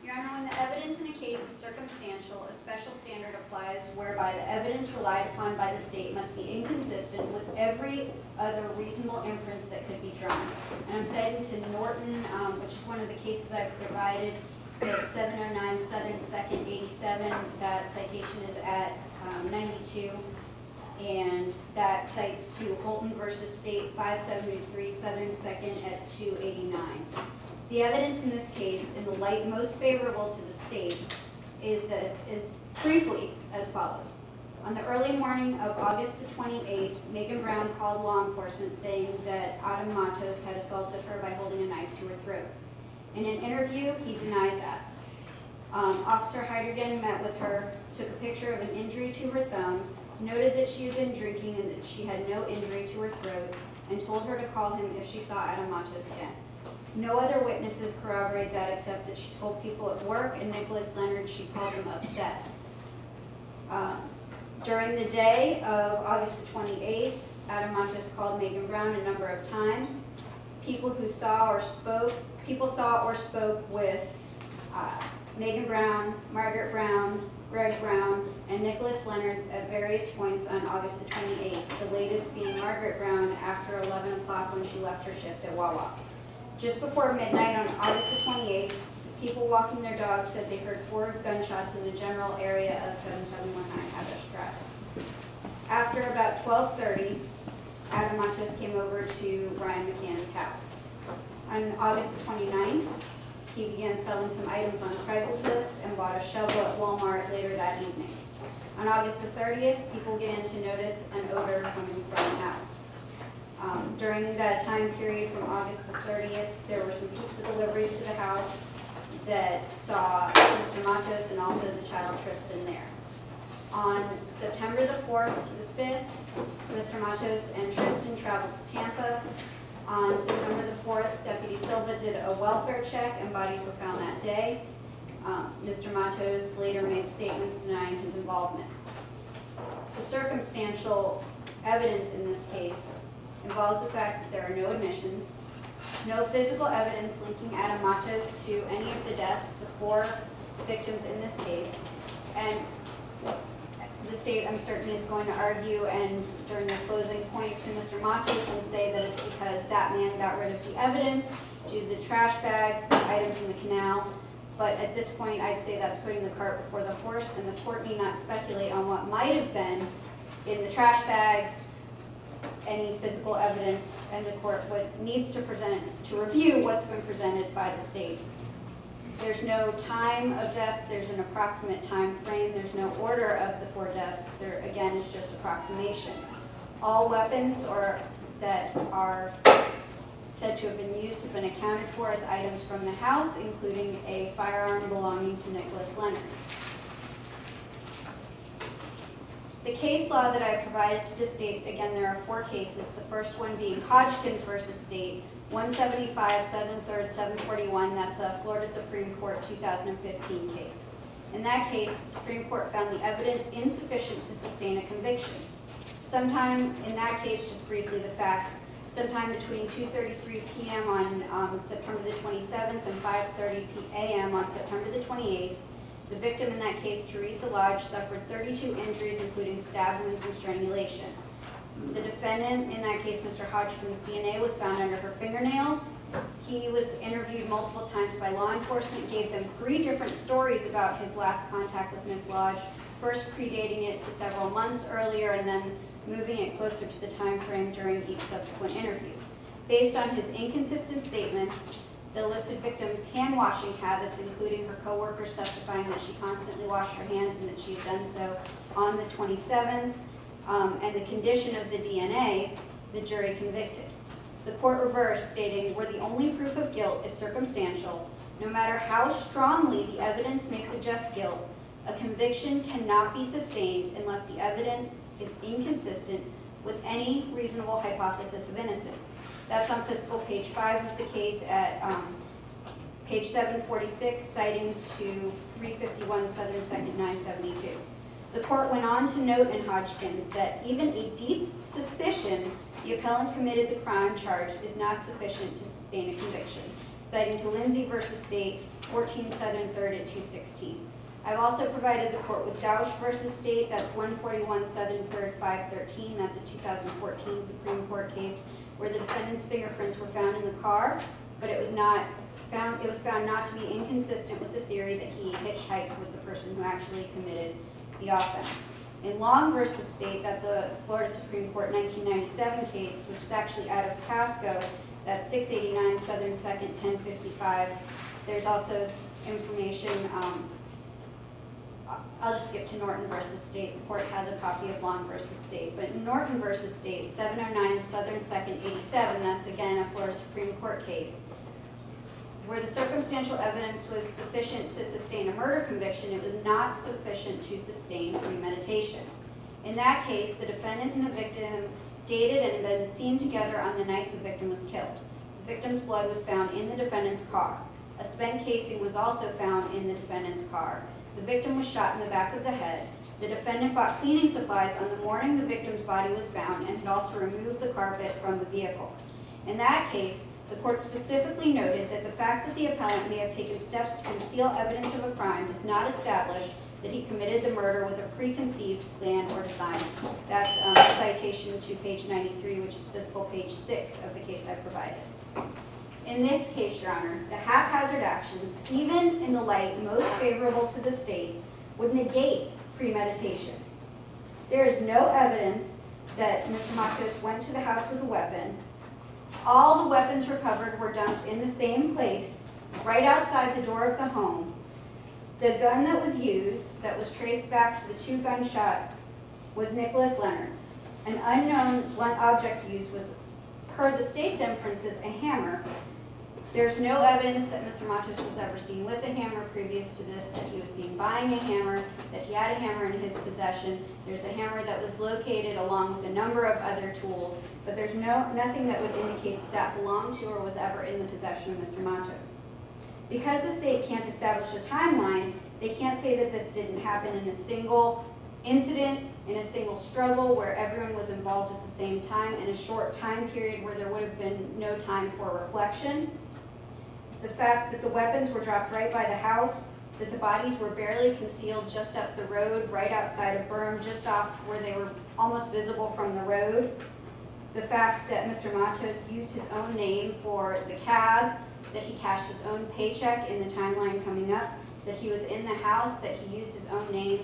Your Honor, when the evidence in a case is circumstantial, a special standard applies whereby the evidence relied upon by the state must be inconsistent with every other reasonable inference that could be drawn. And I'm citing to Norton, um, which is one of the cases I've provided, that's 709 Southern Second 87. That citation is at um, 92. And that cites to Holton versus State 573 Southern Second at 289. The evidence in this case, in the light most favorable to the state, is that is briefly as follows. On the early morning of August the 28th, Megan Brown called law enforcement saying that Adam Matos had assaulted her by holding a knife to her throat. In an interview, he denied that. Um, Officer Heidergen met with her, took a picture of an injury to her thumb, noted that she had been drinking and that she had no injury to her throat, and told her to call him if she saw Adam Matos again. No other witnesses corroborate that except that she told people at work and Nicholas Leonard she called him upset. Um, During the day of August the 28th, Adam Matos called Megan Brown a number of times. People who saw or spoke, people saw or spoke with uh, Megan Brown, Margaret Brown, Greg Brown, and Nicholas Leonard at various points on August the 28th, the latest being Margaret Brown after 11 o'clock when she left her shift at Wawa. Just before midnight on August the 28th, people walking their dogs said they heard four gunshots in the general area of 7719 Hatteras Drive. After about 12:30, Adam Matos came over to Ryan McCann's house. On August 29th, he began selling some items on Craigslist and bought a shovel at Walmart later that evening. On August the 30th, people began to notice an odor coming from the house. Um, During that time period from August the 30th, there were some pizza deliveries to the house that saw Mr. Matos and also the child Tristan there. On September the 4th to the 5th, Mr. Matos and Tristan traveled to Tampa. On September the 4th, Deputy Silva did a welfare check and bodies were found that day. Um, Mr. Matos later made statements denying his involvement. The circumstantial evidence in this case involves the fact that there are no admissions, no physical evidence linking Adam Matos to any of the deaths, the four victims in this case, and the state, I'm certain, is going to argue and during the closing point to Mr. Matos and say that it's because that man got rid of the evidence due to the trash bags, the items in the canal. But at this point, I'd say that's putting the cart before the horse, and the court need not speculate on what might have been in the trash bags, any physical evidence, and the court would, needs to present, to review what's been presented by the state. There's no time of deaths, there's an approximate time frame, there's no order of the four deaths, there, again, is just approximation. All weapons or, that are said to have been used have been accounted for as items from the house, including a firearm belonging to Nicholas Leonard. The case law that I provided to the state, again, there are four cases. The first one being Hodgkins versus State, 175, 7 3rd, 741. That's a Florida Supreme Court 2015 case. In that case, the Supreme Court found the evidence insufficient to sustain a conviction. Sometime in that case, just briefly the facts, sometime between 2.33 p.m. on um, September the 27th and 5.30 a.m. on September the 28th, the victim in that case, Teresa Lodge, suffered 32 injuries, including stab wounds and strangulation. The defendant, in that case, Mr. Hodgkin's DNA was found under her fingernails. He was interviewed multiple times by law enforcement, gave them three different stories about his last contact with Ms. Lodge, first predating it to several months earlier and then moving it closer to the time frame during each subsequent interview. Based on his inconsistent statements, the listed victim's hand washing habits, including her coworkers testifying that she constantly washed her hands and that she had done so on the 27th, um, and the condition of the DNA, the jury convicted. The court reversed, stating, where the only proof of guilt is circumstantial, no matter how strongly the evidence may suggest guilt, a conviction cannot be sustained unless the evidence is inconsistent with any reasonable hypothesis of innocence. That's on physical page five of the case at um, page 746, citing to 351 Southern Second 972. The court went on to note in Hodgkins that even a deep suspicion the appellant committed the crime charged is not sufficient to sustain a conviction, citing to Lindsay versus State, 14 Southern 3rd at 216. I've also provided the court with Dausch versus State, that's 141 Southern 3rd 513, that's a 2014 Supreme Court case where the defendant's fingerprints were found in the car, but it was not found, it was found not to be inconsistent with the theory that he hitchhiked with the person who actually committed the offense. In Long versus State, that's a Florida Supreme Court 1997 case, which is actually out of Pasco, that's 689 Southern 2nd 1055. There's also information um, I'll just skip to Norton versus State. The court has a copy of Long versus State. But Norton versus State, 709 Southern 2nd 87, that's again a Florida Supreme Court case, where the circumstantial evidence was sufficient to sustain a murder conviction, it was not sufficient to sustain premeditation. In that case, the defendant and the victim dated and had been seen together on the night the victim was killed. The victim's blood was found in the defendant's car. A spent casing was also found in the defendant's car. The victim was shot in the back of the head. The defendant bought cleaning supplies on the morning the victim's body was found and had also removed the carpet from the vehicle. In that case, The court specifically noted that the fact that the appellant may have taken steps to conceal evidence of a crime does not establish that he committed the murder with a preconceived plan or design. That's um, citation to page 93, which is physical page 6 of the case I provided. In this case, Your Honor, the haphazard actions, even in the light most favorable to the state, would negate premeditation. There is no evidence that Mr. Matos went to the house with a weapon. All the weapons recovered were dumped in the same place, right outside the door of the home. The gun that was used, that was traced back to the two gunshots, was Nicholas Leonard's. An unknown blunt object used was, per the state's inferences, a hammer. There's no evidence that Mr. Matos was ever seen with a hammer previous to this, that he was seen buying a hammer, that he had a hammer in his possession. There's a hammer that was located along with a number of other tools, but there's no, nothing that would indicate that, that belonged to or was ever in the possession of Mr. Matos. Because the state can't establish a timeline, they can't say that this didn't happen in a single incident, in a single struggle where everyone was involved at the same time, in a short time period where there would have been no time for reflection. The fact that the weapons were dropped right by the house, that the bodies were barely concealed just up the road, right outside a berm, just off where they were almost visible from the road. The fact that Mr. Matos used his own name for the cab, that he cashed his own paycheck in the timeline coming up, that he was in the house, that he used his own name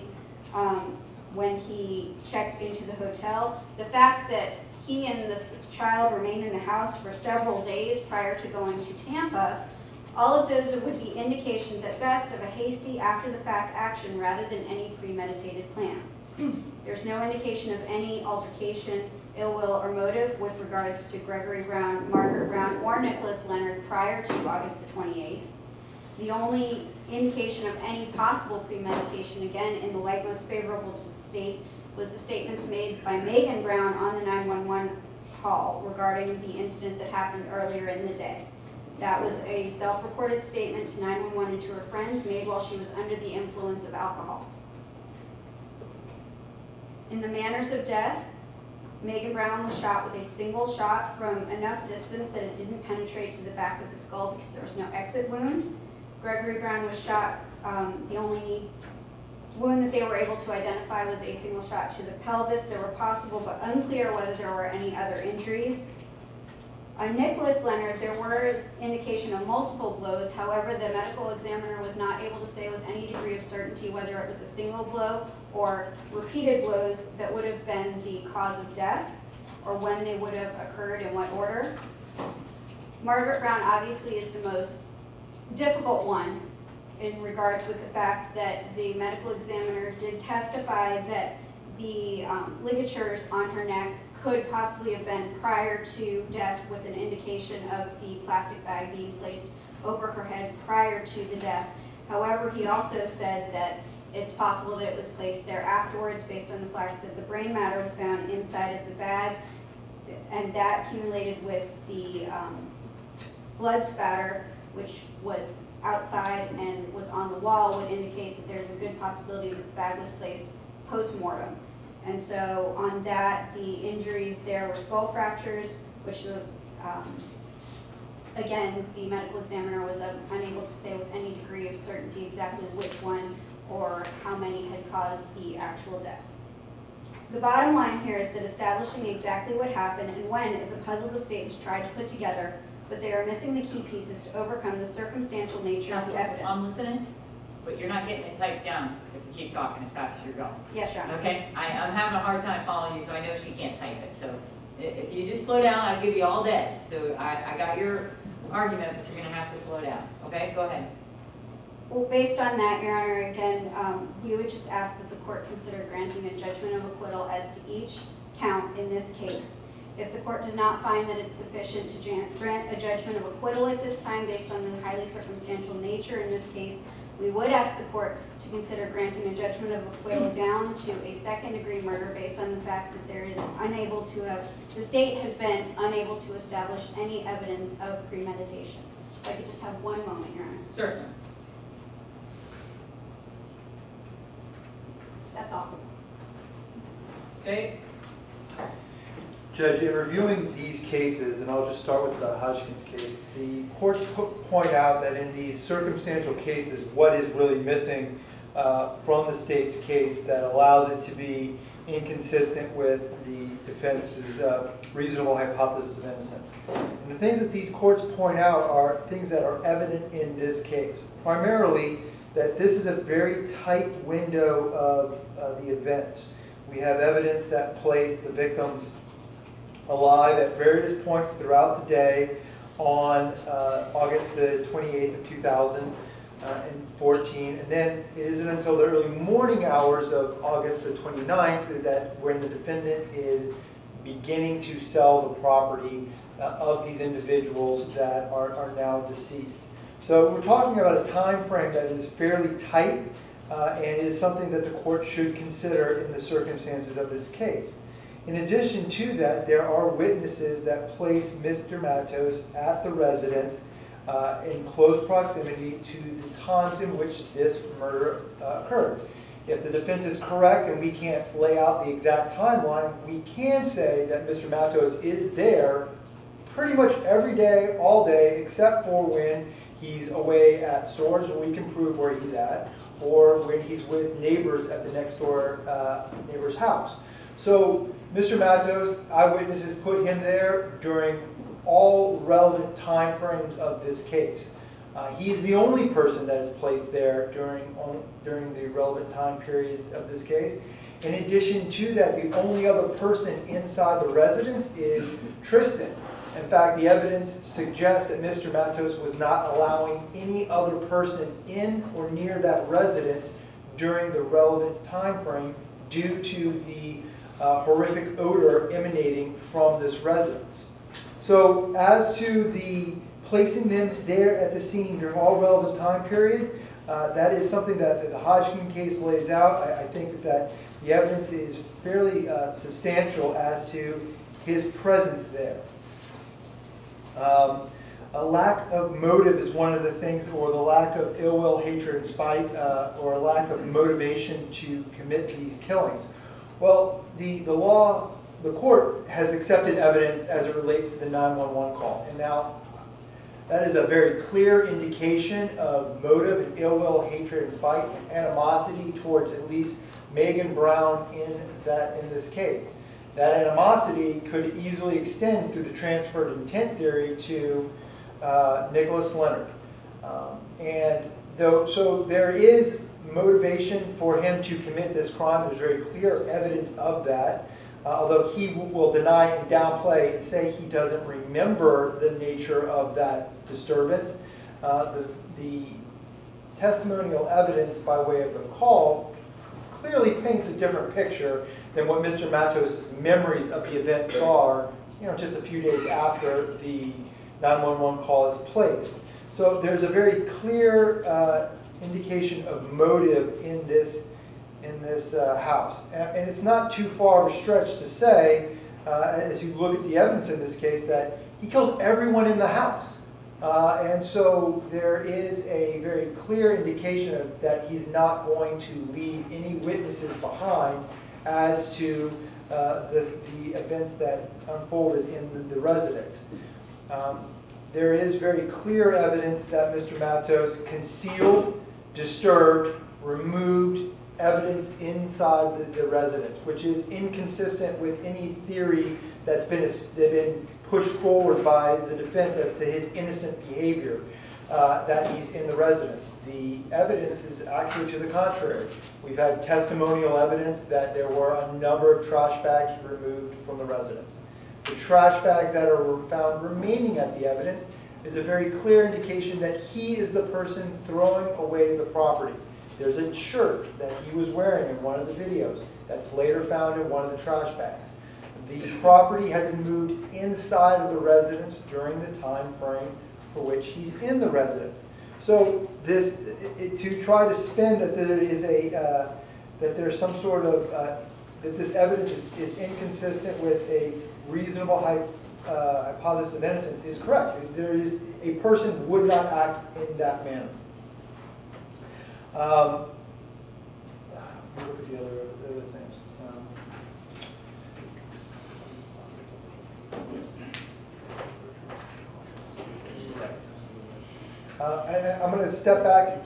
um, when he checked into the hotel. The fact that he and this child remained in the house for several days prior to going to Tampa, all of those would be indications at best of a hasty after-the-fact action rather than any premeditated plan. There's no indication of any altercation, ill will, or motive with regards to Gregory Brown, Margaret Brown, or Nicholas Leonard prior to August the 28th. The only indication of any possible premeditation, again, in the light most favorable to the state, was the statements made by Megan Brown on the 911 call regarding the incident that happened earlier in the day. That was a self-reported statement to 911 and to her friends made while she was under the influence of alcohol. In the manners of death, Megan Brown was shot with a single shot from enough distance that it didn't penetrate to the back of the skull because there was no exit wound. Gregory Brown was shot, um, the only wound that they were able to identify was a single shot to the pelvis. There were possible but unclear whether there were any other injuries. On Nicholas Leonard, there was indication of multiple blows. However, the medical examiner was not able to say with any degree of certainty whether it was a single blow or repeated blows that would have been the cause of death or when they would have occurred in what order. Margaret Brown obviously is the most difficult one in regards with the fact that the medical examiner did testify that the um, ligatures on her neck could possibly have been prior to death with an indication of the plastic bag being placed over her head prior to the death. However, he also said that it's possible that it was placed there afterwards based on the fact that the brain matter was found inside of the bag and that accumulated with the um, blood spatter, which was outside and was on the wall, would indicate that there's a good possibility that the bag was placed post-mortem. And so on that, the injuries there were skull fractures, which the, um, again, the medical examiner was uh, unable to say with any degree of certainty exactly which one or how many had caused the actual death. The bottom line here is that establishing exactly what happened and when is a puzzle the state has tried to put together, but they are missing the key pieces to overcome the circumstantial nature of the evidence. I'm listening, but you're not getting it typed down keep talking as fast as you're going. Yes, Your Honor. Okay, I, I'm having a hard time following you, so I know she can't type it, so i- if you just slow down, I'll give you all day. So I, I got your argument, but you're gonna have to slow down, okay? Go ahead. Well, based on that, Your Honor, again, um, we would just ask that the court consider granting a judgment of acquittal as to each count in this case. If the court does not find that it's sufficient to jan- grant a judgment of acquittal at this time based on the highly circumstantial nature in this case, we would ask the court to consider granting a judgment of acquittal mm. down to a second-degree murder based on the fact that there is unable to have, the state has been unable to establish any evidence of premeditation. If I could just have one moment, Your Honor. Certainly. That's all. State? Judge, in reviewing these cases, and I'll just start with the Hodgkins case, the courts point out that in these circumstantial cases, what is really missing uh, from the state's case that allows it to be inconsistent with the defense's uh, reasonable hypothesis of innocence. And the things that these courts point out are things that are evident in this case. Primarily, that this is a very tight window of uh, the events. We have evidence that placed the victims alive at various points throughout the day on uh, August the 28th of 2014. And then it isn't until the early morning hours of August the 29th that when the defendant is beginning to sell the property uh, of these individuals that are, are now deceased. So we're talking about a time frame that is fairly tight uh, and is something that the court should consider in the circumstances of this case. In addition to that, there are witnesses that place Mr. Matos at the residence uh, in close proximity to the times in which this murder uh, occurred. If the defense is correct and we can't lay out the exact timeline, we can say that Mr. Matos is there pretty much every day, all day, except for when he's away at stores, or we can prove where he's at, or when he's with neighbors at the next door uh, neighbor's house. So Mr. Matos, eyewitnesses put him there during all relevant time frames of this case. Uh, he's the only person that is placed there during, during the relevant time periods of this case. In addition to that, the only other person inside the residence is Tristan. In fact, the evidence suggests that Mr. Matos was not allowing any other person in or near that residence during the relevant time frame due to the uh, horrific odor emanating from this residence. So as to the placing them there at the scene during all relevant time period, uh, that is something that the Hodgkin case lays out. I, I think that, that the evidence is fairly uh, substantial as to his presence there. Um, a lack of motive is one of the things, or the lack of ill will, hatred, and spite, uh, or a lack of motivation to commit these killings. Well, the, the law, the court has accepted evidence as it relates to the 911 call. And now, that is a very clear indication of motive and ill will, hatred, and spite, and animosity towards at least Megan Brown in, that, in this case. That animosity could easily extend through the transferred intent theory to uh, Nicholas Leonard. Um, and though, so there is motivation for him to commit this crime. There's very clear evidence of that. Uh, although he will deny and downplay and say he doesn't remember the nature of that disturbance, uh, the, the testimonial evidence by way of the call clearly paints a different picture than what Mr. Matos' memories of the event are, you know, just a few days after the 911 call is placed. So there's a very clear uh, indication of motive in this in this uh, house, and, and, it's not too far of a stretch to say, uh, as you look at the evidence in this case, that he kills everyone in the house. Uh, and so there is a very clear indication of, that he's not going to leave any witnesses behind as to uh, the, the events that unfolded in the, the residence. Um, there is very clear evidence that Mr. Matos concealed, disturbed, removed evidence inside the, the residence, which is inconsistent with any theory that's been, that's been pushed forward by the defense as to his innocent behavior uh, that he's in the residence. The evidence is actually to the contrary. We've had testimonial evidence that there were a number of trash bags removed from the residence. The trash bags that are found remaining at the evidence is a very clear indication that he is the person throwing away the property. There's a shirt that he was wearing in one of the videos that's later found in one of the trash bags. The property had been moved inside of the residence during the time frame for which he's in the residence. So this, it, to try to spin that there is a, uh, that there's some sort of, uh, that this evidence is, is, inconsistent with a reasonable uh, hypothesis of innocence is correct. There is, a person would not act in that manner. Um, look at the other, the other things. Um, Uh, And I'm going to step back,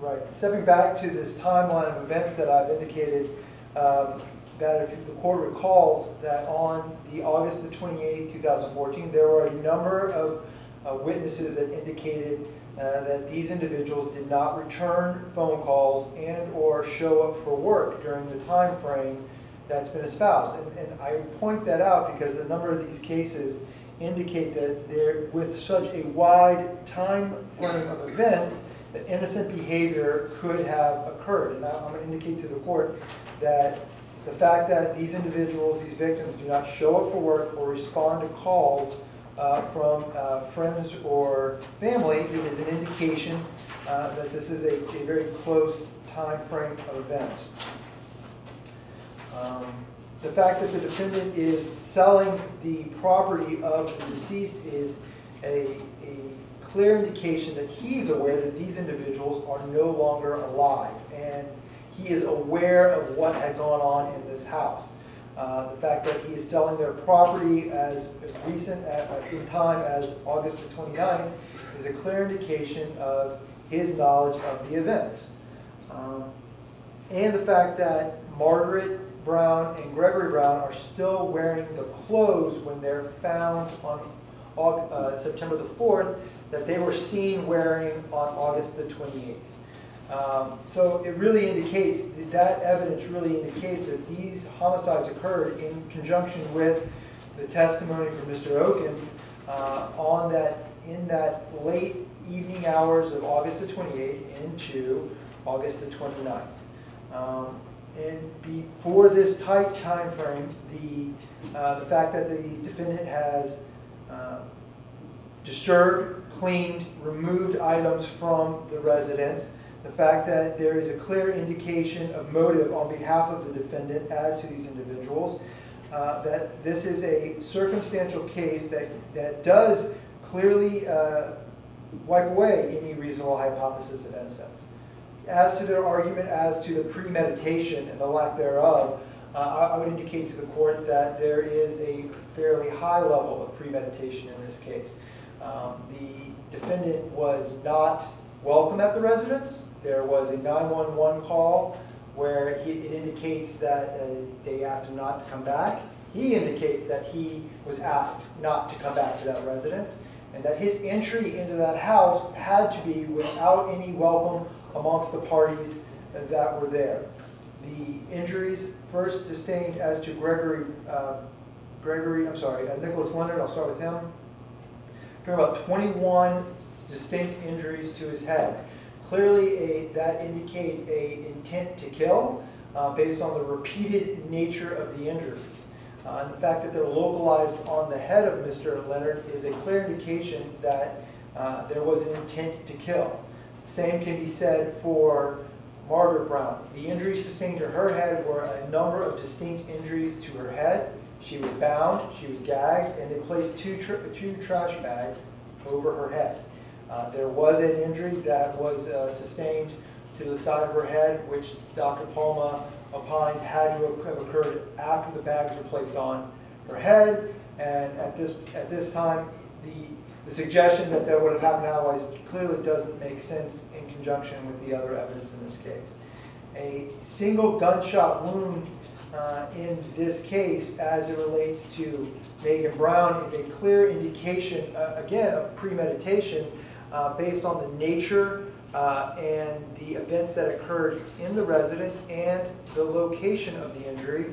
right, stepping back to this timeline of events that I've indicated, um, that if the court recalls that on the August the 28th, 2014, there were a number of uh, witnesses that indicated uh, that these individuals did not return phone calls and/or show up for work during the time frame that's been espoused. And, and I point that out because a number of these cases indicate that there, with such a wide time frame of events, that innocent behavior could have occurred. And I'm going to indicate to the court that the fact that these individuals, these victims, do not show up for work or respond to calls uh, from uh, friends or family, it is an indication uh, that this is a, a very close time frame of events. Um, the fact that the defendant is selling the property of the deceased is a, a clear indication that he's aware that these individuals are no longer alive. And he is aware of what had gone on in this house. Uh, the fact that he is selling their property as recent uh, in time as August the 29th is a clear indication of his knowledge of the events. Um, and the fact that Margaret Brown and Gregory Brown are still wearing the clothes when they're found on uh, September the 4th that they were seen wearing on August the 28th. Um, so it really indicates, that evidence really indicates that these homicides occurred in conjunction with the testimony from Mr. Oakins uh, on that, in that late evening hours of August the 28th into August the 29th. Um, and before this tight time frame, the, uh, the fact that the defendant has uh, disturbed, cleaned, removed items from the residence, the fact that there is a clear indication of motive on behalf of the defendant as to these individuals, uh, that this is a circumstantial case that, that does clearly uh, wipe away any reasonable hypothesis of innocence. As to their argument as to the premeditation and the lack thereof, uh, I, I would indicate to the court that there is a fairly high level of premeditation in this case. Um, the defendant was not welcome at the residence. There was a 911 call where he, it indicates that uh, they asked him not to come back. He indicates that he was asked not to come back to that residence and that his entry into that house had to be without any welcome amongst the parties that were there. The injuries first sustained as to Gregory, uh, Gregory, I'm sorry, uh, Nicholas Leonard, I'll start with him. Talking about 21 distinct injuries to his head. Clearly, a, that indicates a intent to kill uh, based on the repeated nature of the injuries. Uh, and the fact that they're localized on the head of Mr. Leonard is a clear indication that uh, there was an intent to kill. Same can be said for Margaret Brown. The injuries sustained to her head were a number of distinct injuries to her head. She was bound, she was gagged, and they placed two, two trash bags over her head. Uh, there was an injury that was uh, sustained to the side of her head, which Dr. Palma opined had to have occurred after the bags were placed on her head. And at this, at this time, the, the suggestion that that would have happened otherwise clearly doesn't make sense in conjunction with the other evidence in this case. A single gunshot wound uh, in this case, as it relates to Megan Brown, is a clear indication, uh, again, of premeditation uh, based on the nature uh, and the events that occurred in the residence and the location of the injury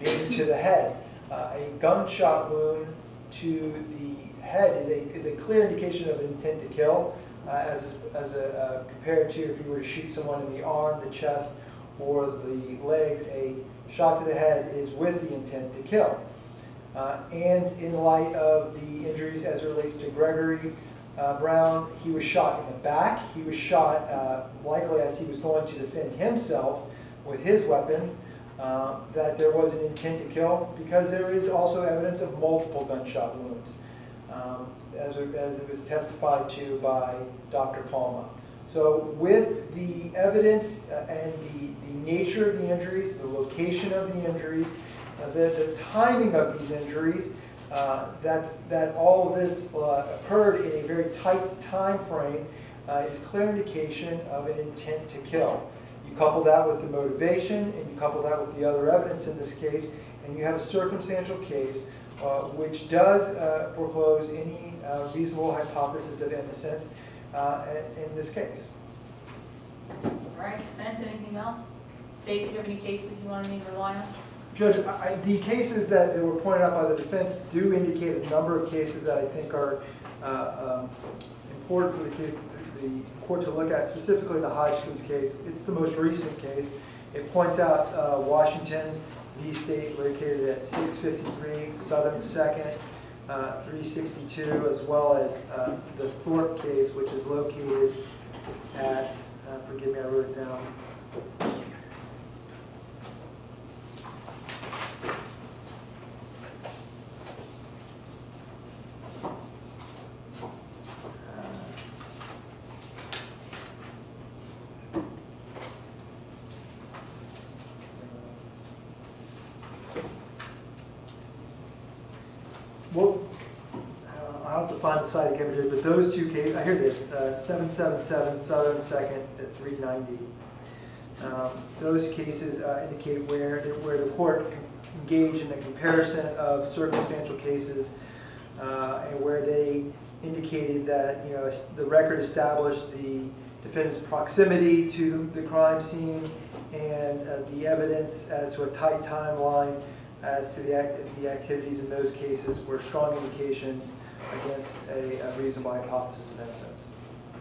being to the head. Uh, a gunshot wound to the head is a, is a clear indication of intent to kill, uh, as, as a, uh, compared to if you were to shoot someone in the arm, the chest, or the legs, a shot to the head is with the intent to kill. Uh, and in light of the injuries as it relates to Gregory uh, Brown, he was shot in the back. He was shot uh, likely as he was going to defend himself with his weapons, uh, that there was an intent to kill because there is also evidence of multiple gunshot wounds, um, as, as it was testified to by Dr. Palma. So with the evidence uh, and the, the nature of the injuries, the location of the injuries, uh, the, the timing of these injuries, uh, that, that all of this uh, occurred in a very tight time frame uh, is clear indication of an intent to kill. You couple that with the motivation, and you couple that with the other evidence in this case, and you have a circumstantial case uh, which does uh, foreclose any reasonable hypothesis of innocence in in this case. All right, defense, anything else? State, do you have any cases you want me to rely on? Judge, I- the cases that were pointed out by the defense do indicate a number of cases that I think are uh, um, important for the the court to look at, specifically the Hodgkins case. It's the most recent case. It points out uh, Washington v. State located at 653 Southern 2nd, uh, 362, as well as uh, the Thorpe case, which is located at, uh, forgive me, I wrote it down, Well, uh, I'll have to find the cite again, but those two cases, I hear this, uh, 777 Southern 2nd at 390. Um, Those cases uh, indicate where, where the court engaged in a comparison of circumstantial cases uh, and where they indicated that, you know, the record established the defendant's proximity to the crime scene and uh, the evidence as to a tight timeline as to the act, the activities in those cases were strong indications against a a reasonable hypothesis of innocence.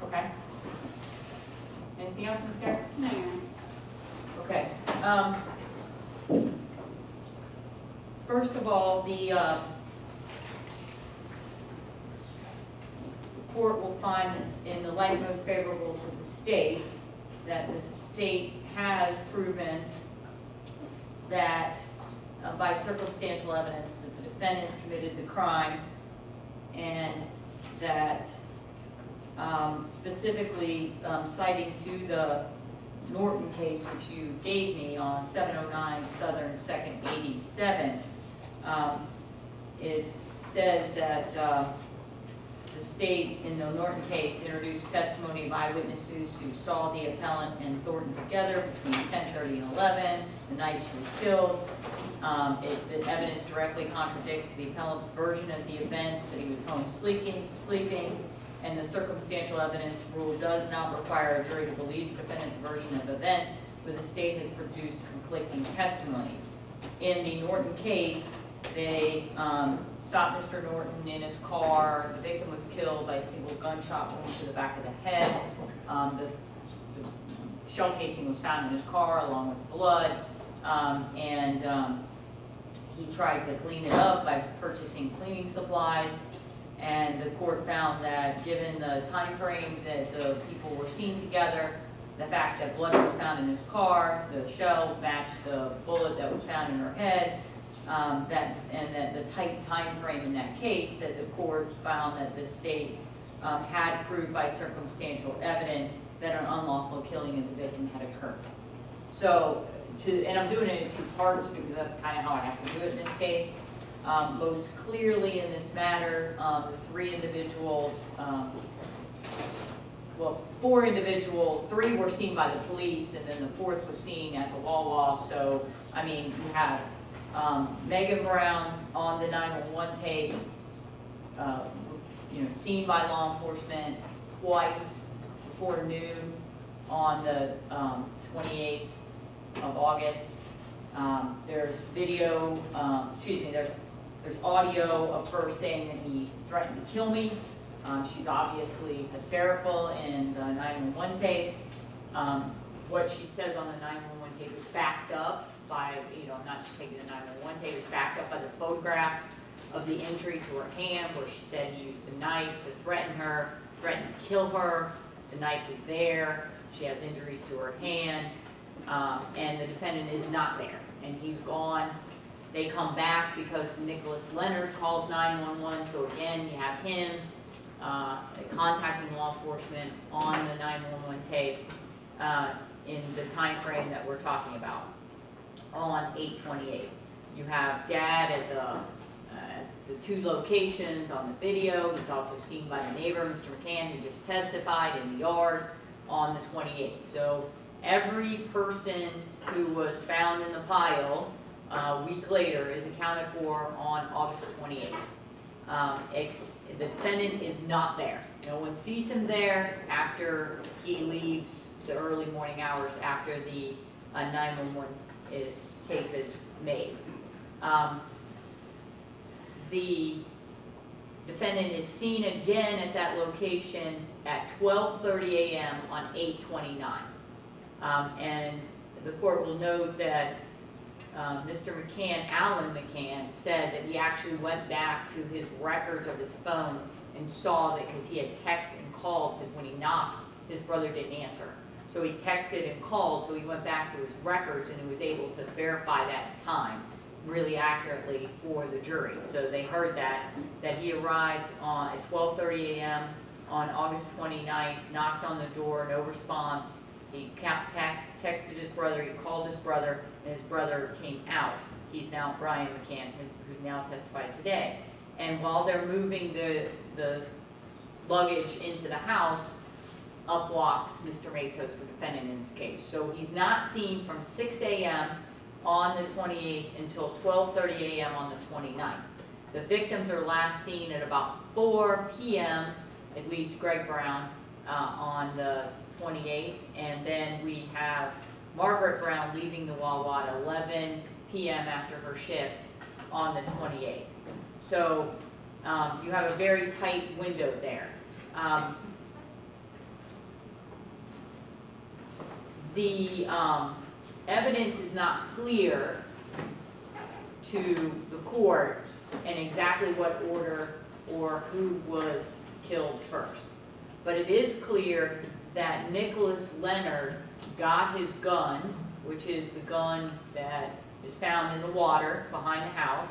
Okay. Anything else, Ms. Garrett? No, Okay. um, First of all, the uh, court will find in the light most favorable to the state that the state has proven that uh, by circumstantial evidence that the defendant committed the crime and that um, specifically um, citing to the Norton case, which you gave me on 709 Southern 2nd 87, um, it says that uh, the state in the Norton case introduced testimony of eyewitnesses who saw the appellant and Thornton together between 10:30 and 11, the night she was killed. Um, it- The evidence directly contradicts the appellant's version of the events, that he was home sleeping, sleeping, and the circumstantial evidence rule does not require a jury to believe the defendant's version of events where the state has produced conflicting testimony. In the Norton case, they um, stopped Mr. Norton in his car. The victim was killed by a single gunshot wound to the back of the head. Um, The the shell casing was found in his car along with blood. Um, And um, he tried to clean it up by purchasing cleaning supplies. And the court found that, given the time frame that the people were seen together, the fact that blood was found in his car, the shell matched the bullet that was found in her head, um, that, and that the tight time frame in that case, that the court found that the state um, had proved by circumstantial evidence that an unlawful killing of the victim had occurred. So, to, and I'm doing it in two parts because that's kind of how I have to do it in this case. Um, most clearly in this matter, um, the three individuals, um, well, four individual, three were seen by the police, and then the fourth was seen as a Wawa. So, I mean, you have um, Megan Brown on the 911 tape, uh, you know, seen by law enforcement twice before noon on the um, 28th of August. Um, There's video, um, excuse me, there's, there's audio of her saying that he threatened to kill me. Um, She's obviously hysterical in the 911 tape. What she says on the 911 tape is backed up by, you know, not just taking the 911 tape, it's backed up by the photographs of the injury to her hand where she said he used the knife to threaten her, threatened to kill her. The knife is there, she has injuries to her hand, um, and the defendant is not there, and he's gone. They come back because Nicholas Leonard calls 911, so again, you have him uh, contacting law enforcement on the 911 tape uh, in the time frame that we're talking about, on 828. you have dad at the, uh, the two locations on the video. He's also seen by the neighbor, Mr. McCann, who just testified in the yard on the 28th. So every person who was found in the pile uh, a week later is accounted for on August 28th. Um, the defendant is not there. No one sees him there after he leaves the early morning hours after the uh, 911 i- tape is made. Um, the defendant is seen again at that location at 12:30 a.m. on 8/29. Um, and the court will note that um, Mr. McCann, Alan McCann, said that he actually went back to his records of his phone and saw that because he had texted and called, because when he knocked, his brother didn't answer. So he texted and called, so he went back to his records and he was able to verify that time really accurately for the jury. So they heard that, that he arrived on, at 12:30 a.m. on August 29th, knocked on the door, no response. He text, texted his brother, he called his brother, and his brother came out. He's now Brian McCann, who who now testified today. And while they're moving the, the luggage into the house, up walks Mr. Matos, the defendant in this case. So he's not seen from 6 a.m. on the 28th until 12:30 a.m. on the 29th. The victims are last seen at about 4 p.m., at least Greg Brown, uh, on the 28th. And then we have Margaret Brown leaving the Wawa at 11 p.m. after her shift on the 28th. So um, you have a very tight window there. Um, the um, evidence is not clear to the court in exactly what order or who was killed first. But it is clear that Nicholas Leonard got his gun, which is the gun that is found in the water behind the house,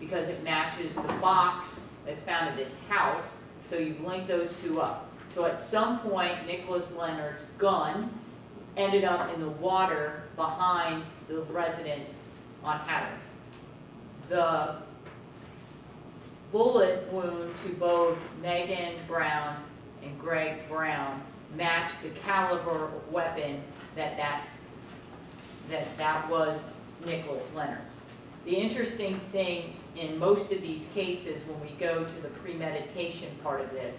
because it matches the box that's found in this house, so you link those two up. So at some point, Nicholas Leonard's gun ended up in the water behind the residence on Hatteras. The bullet wound to both Megan Brown and Greg Brown matched the caliber weapon that that, that, that was Nicholas Leonard's. The interesting thing in most of these cases, when we go to the premeditation part of this,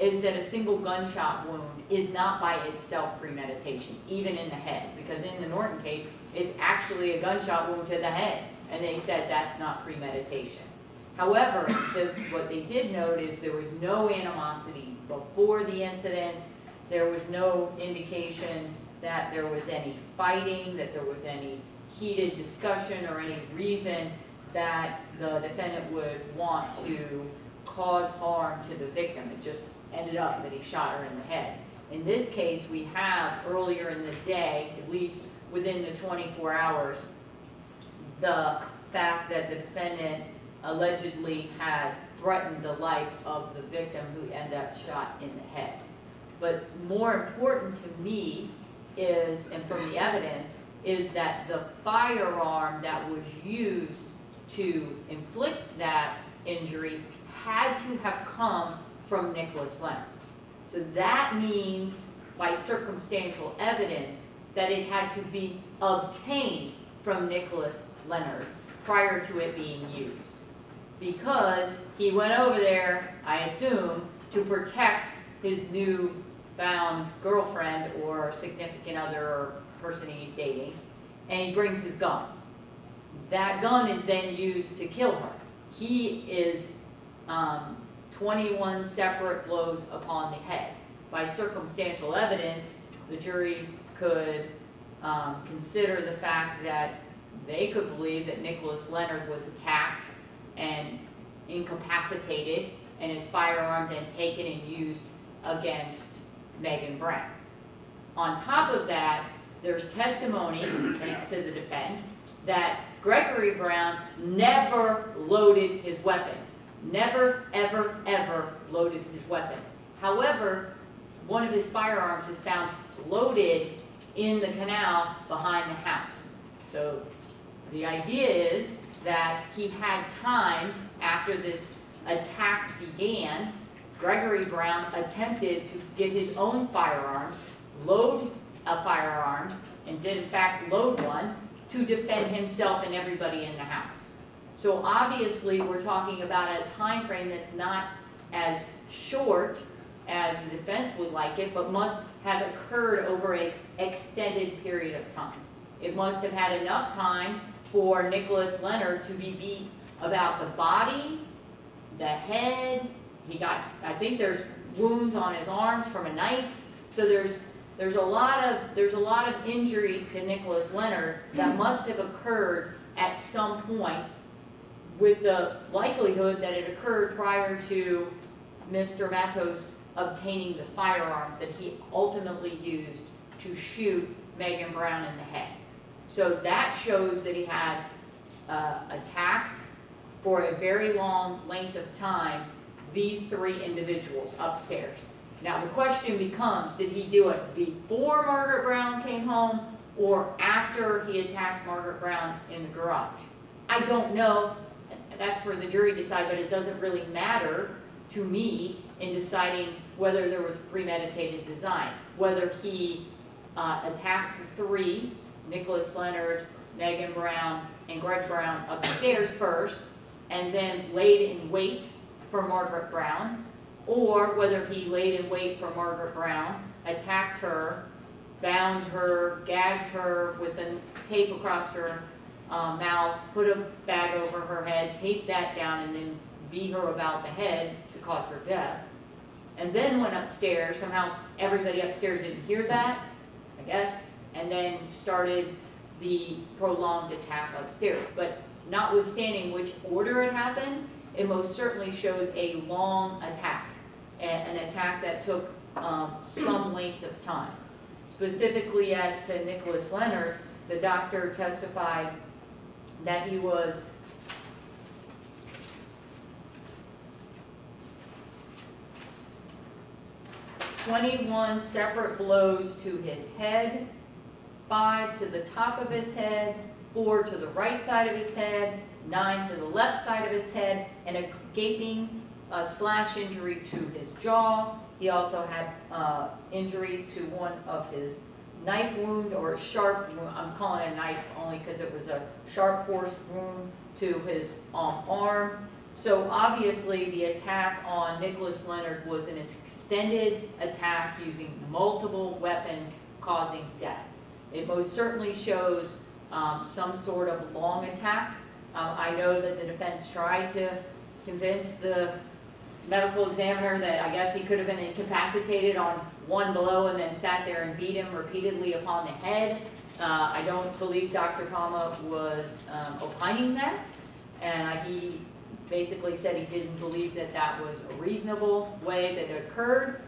is that a single gunshot wound is not by itself premeditation, even in the head. Because in the Norton case, it's actually a gunshot wound to the head, and they said that's not premeditation. However, the, what they did note is there was no animosity before the incident. There was no indication that there was any fighting, that there was any heated discussion or any reason that the defendant would want to cause harm to the victim. It just ended up that he shot her in the head. In this case, we have earlier in the day, at least within the 24 hours, the fact that the defendant allegedly had threatened the life of the victim who ended up shot in the head. But more important to me is, and from the evidence, is that the firearm that was used to inflict that injury had to have come from Nicholas Leonard. So that means, by circumstantial evidence, that it had to be obtained from Nicholas Leonard prior to it being used. Because he went over there, I assume, to protect his new found girlfriend or significant other or person he's dating, and he brings his gun. That gun is then used to kill her. He is um, 21 separate blows upon the head. By circumstantial evidence, the jury could um, consider the fact that they could believe that Nicholas Leonard was attacked and incapacitated, and his firearm then taken and used against Megan Brown. On top of that, there's testimony, thanks to the defense, that Gregory Brown never loaded his weapons. Never, ever, ever loaded his weapons. However, one of his firearms is found loaded in the canal behind the house. So the idea is that he had time after this attack began. Gregory Brown attempted to get his own firearms, load a firearm, and did in fact load one to defend himself and everybody in the house. So obviously, we're talking about a time frame that's not as short as the defense would like it, but must have occurred over a extended period of time. It must have had enough time for Nicholas Leonard to be beat about the body, the head, he got, I think there's wounds on his arms from a knife, so there's, there's a lot of, there's a lot of injuries to Nicholas Leonard that must have occurred at some point with the likelihood that it occurred prior to Mr. Matos obtaining the firearm that he ultimately used to shoot Megan Brown in the head. So that shows that he had uh, attacked for a very long length of time these three individuals upstairs. Now the question becomes, did he do it before Margaret Brown came home or after he attacked Margaret Brown in the garage? I don't know. That's for the jury to decide, but it doesn't really matter to me in deciding whether there was premeditated design. Whether he uh, attacked the three, Nicholas Leonard, Megan Brown, and Greg Brown upstairs first, and then laid in wait for Margaret Brown, or whether he laid in wait for Margaret Brown, attacked her, bound her, gagged her with a tape across her uh, put a bag over her head, taped that down, and then beat her about the head to cause her death. And then went upstairs, somehow everybody upstairs didn't hear that, I guess, and then started the prolonged attack upstairs. But notwithstanding which order it happened, it most certainly shows a long attack, an attack that took um, some length of time. Specifically as to Nicholas Leonard, the doctor testified that he was Twenty-one separate blows to his head, five to the top of his head, four to the right side of his head, nine to the left side of his head, and a gaping uh, slash injury to his jaw. He also had uh, injuries to one of his knife wound or sharp wound. I'm calling it a knife only because it was a sharp force wound to his um, arm. So obviously the attack on Nicholas Leonard was an extended attack using multiple weapons causing death. It most certainly shows um, some sort of long attack um, I know that the defense tried to convince the medical examiner that I guess he could have been incapacitated on one blow and then sat there and beat him repeatedly upon the head. Uh, I don't believe Dr. Palma was um, opining that, and he basically said he didn't believe that that was a reasonable way that it occurred,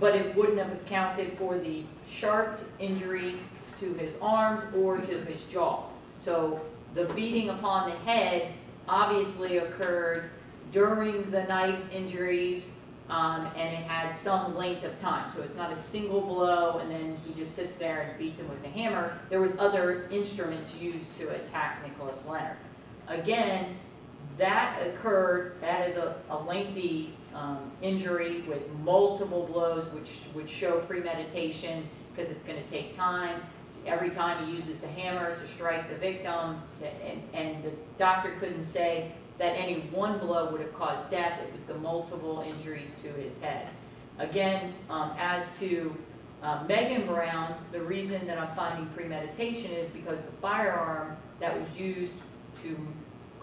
but it wouldn't have accounted for the sharp injury to his arms or to his jaw. So the beating upon the head obviously occurred during the knife injuries um, and it had some length of time. So it's not a single blow and then he just sits there and beats him with the hammer. There was other instruments used to attack Nicholas Leonard. Again, that occurred, that is a, a lengthy um, injury with multiple blows which would show premeditation because it's going to take time every time he uses the hammer to strike the victim, and, and the doctor couldn't say that any one blow would have caused death. It was the multiple injuries to his head. Again, um, as to uh, Megan Brown, the reason that I'm finding premeditation is because the firearm that was used to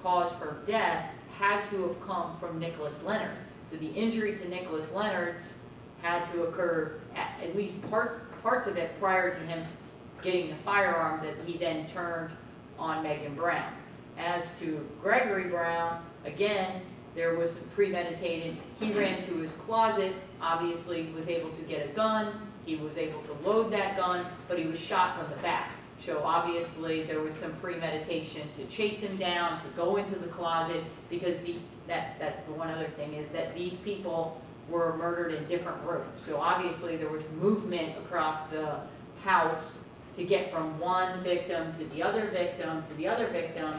cause her death had to have come from Nicholas Leonard. So the injury to Nicholas Leonard's had to occur at, at least parts, parts of it prior to him getting the firearm that he then turned on Megan Brown. As to Gregory Brown, again, there was premeditated. He ran to his closet, obviously was able to get a gun. He was able to load that gun, but he was shot from the back. So obviously there was some premeditation to chase him down, to go into the closet, because the, that, that's the one other thing is that these people were murdered in different rooms. So obviously there was movement across the house to get from one victim to the other victim to the other victim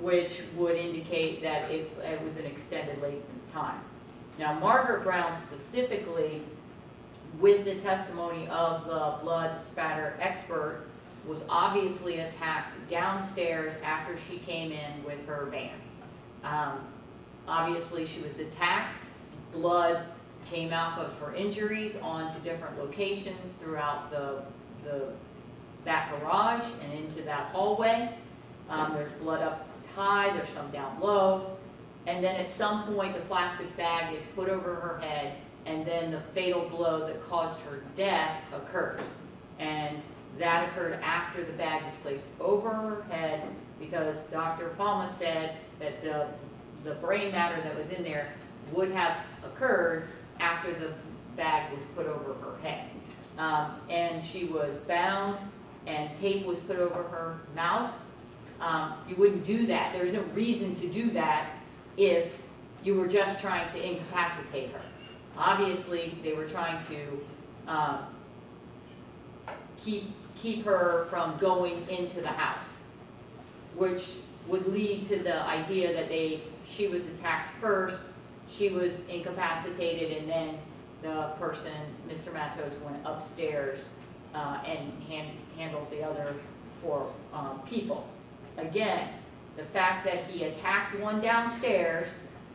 which would indicate that it, it was an extended length of time. Now, Margaret Brown specifically, with the testimony of the blood spatter expert, was obviously attacked downstairs after she came in with her van. Um, obviously, she was attacked, blood came off of her injuries onto different locations throughout the, the, that garage and into that hallway. Um, there's blood up high, there's some down low. And then at some point, the plastic bag is put over her head, and then the fatal blow that caused her death occurred. And that occurred after the bag was placed over her head because Dr. Palma said that the, the brain matter that was in there would have occurred after the bag was put over her head. Um, and she was bound and tape was put over her mouth. Um, you wouldn't do that. There's no reason to do that if you were just trying to incapacitate her. Obviously, they were trying to um, keep, keep her from going into the house, which would lead to the idea that they, she was attacked first, she was incapacitated, and then the person, Mr. Matos, went upstairs uh, and hand, handled the other four um, people. Again, the fact that he attacked one downstairs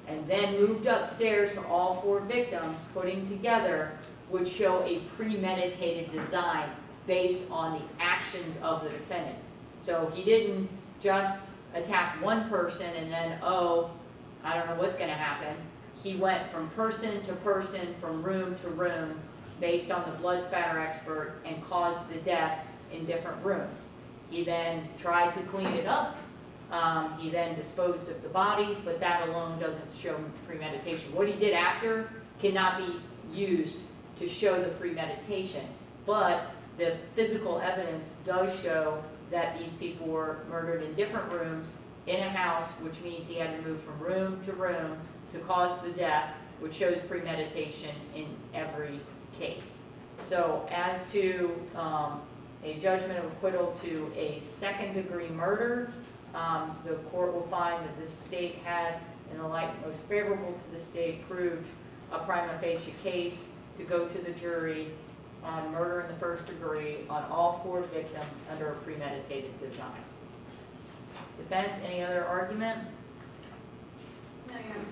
and then moved upstairs to all four victims, putting together, would show a premeditated design based on the actions of the defendant. So he didn't just attack one person and then, oh, I don't know what's gonna happen. He went from person to person, from room to room, based on the blood spatter expert, and caused the deaths in different rooms. He then tried to clean it up. Um, he then disposed of the bodies, but that alone doesn't show premeditation. What he did after cannot be used to show the premeditation, but the physical evidence does show that these people were murdered in different rooms in a house, which means he had to move from room to room to cause the death, which shows premeditation in every case. So as to um, a judgment of acquittal to a second degree murder, um, the court will find that the state has, in the light most favorable to the state, proved a prima facie case to go to the jury on murder in the first degree on all four victims under a premeditated design. Defense, any other argument? No, Your Honor.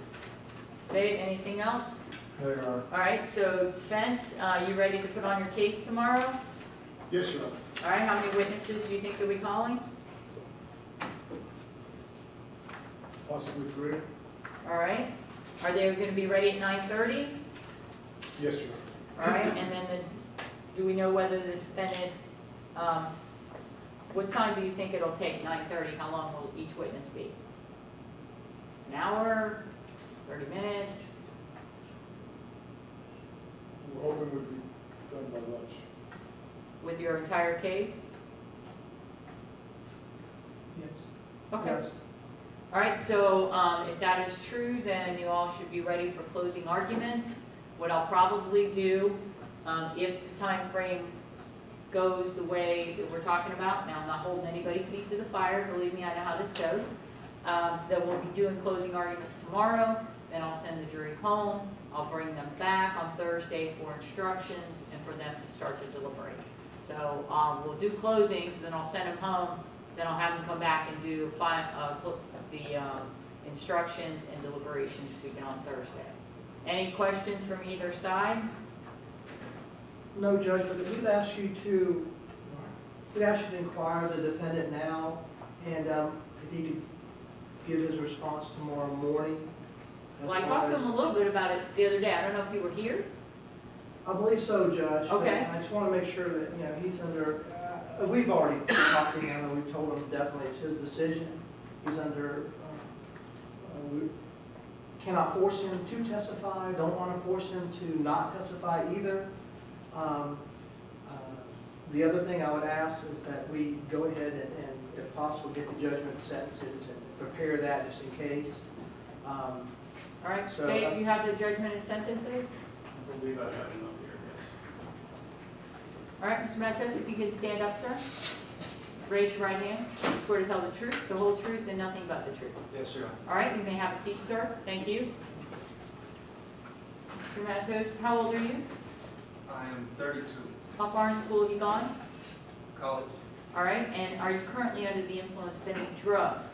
State, anything else? No, Your Honor. All right, so defense, uh, you ready to put on your case tomorrow? Yes, Your Honor. All right, how many witnesses do you think you'll be calling? Possibly three? All right, are they gonna be ready at nine thirty? Yes, Your Honor. All right, and then the, do we know whether the defendant, um, what time do you think it'll take, nine thirty, how long will each witness be? An hour, thirty minutes? We're hoping we'd be done by lunch. With your entire case? Yes. Okay. Yes. All right, so um, if that is true, then you all should be ready for closing arguments. What I'll probably do, um, if the time frame goes the way that we're talking about, now I'm not holding anybody's feet to the fire, believe me, I know how this goes, um, that we'll be doing closing arguments tomorrow, then I'll send the jury home, I'll bring them back on Thursday for instructions and for them to start to deliberate. So um, we'll do closings, then I'll send them home, then I'll have them come back and do fi- uh, the um, instructions and deliberations begin on Thursday. Any questions from either side? No, Judge, but we'd ask you to, we'd ask you to inquire the defendant now, and um, if he could give his response tomorrow morning. Well, I talked to him a little bit about it the other day. I don't know if you were here. I believe so, Judge. but Okay. I just want to make sure that, you know, he's under, uh, we've already talked to him, and we've told him definitely it's his decision. He's under, uh, uh, we cannot force him to testify, don't want to force him to not testify either. Um, uh, The other thing I would ask is that we go ahead and, and if possible, get the judgment sentences and prepare that just in case. Um, All right, So, Dave, uh, you have the judgment and sentences? I believe I have them up here, yes. All right, Mr. Matos, if you could stand up, sir. raise your right hand. You Swear to tell the truth, the whole truth, and nothing but the truth. Yes, sir. All right, you may have a seat, sir. Thank you. Mr. Matos, how old are you? I am thirty-two, How far in school have you gone? college. All right, and are you currently under the influence of any drugs,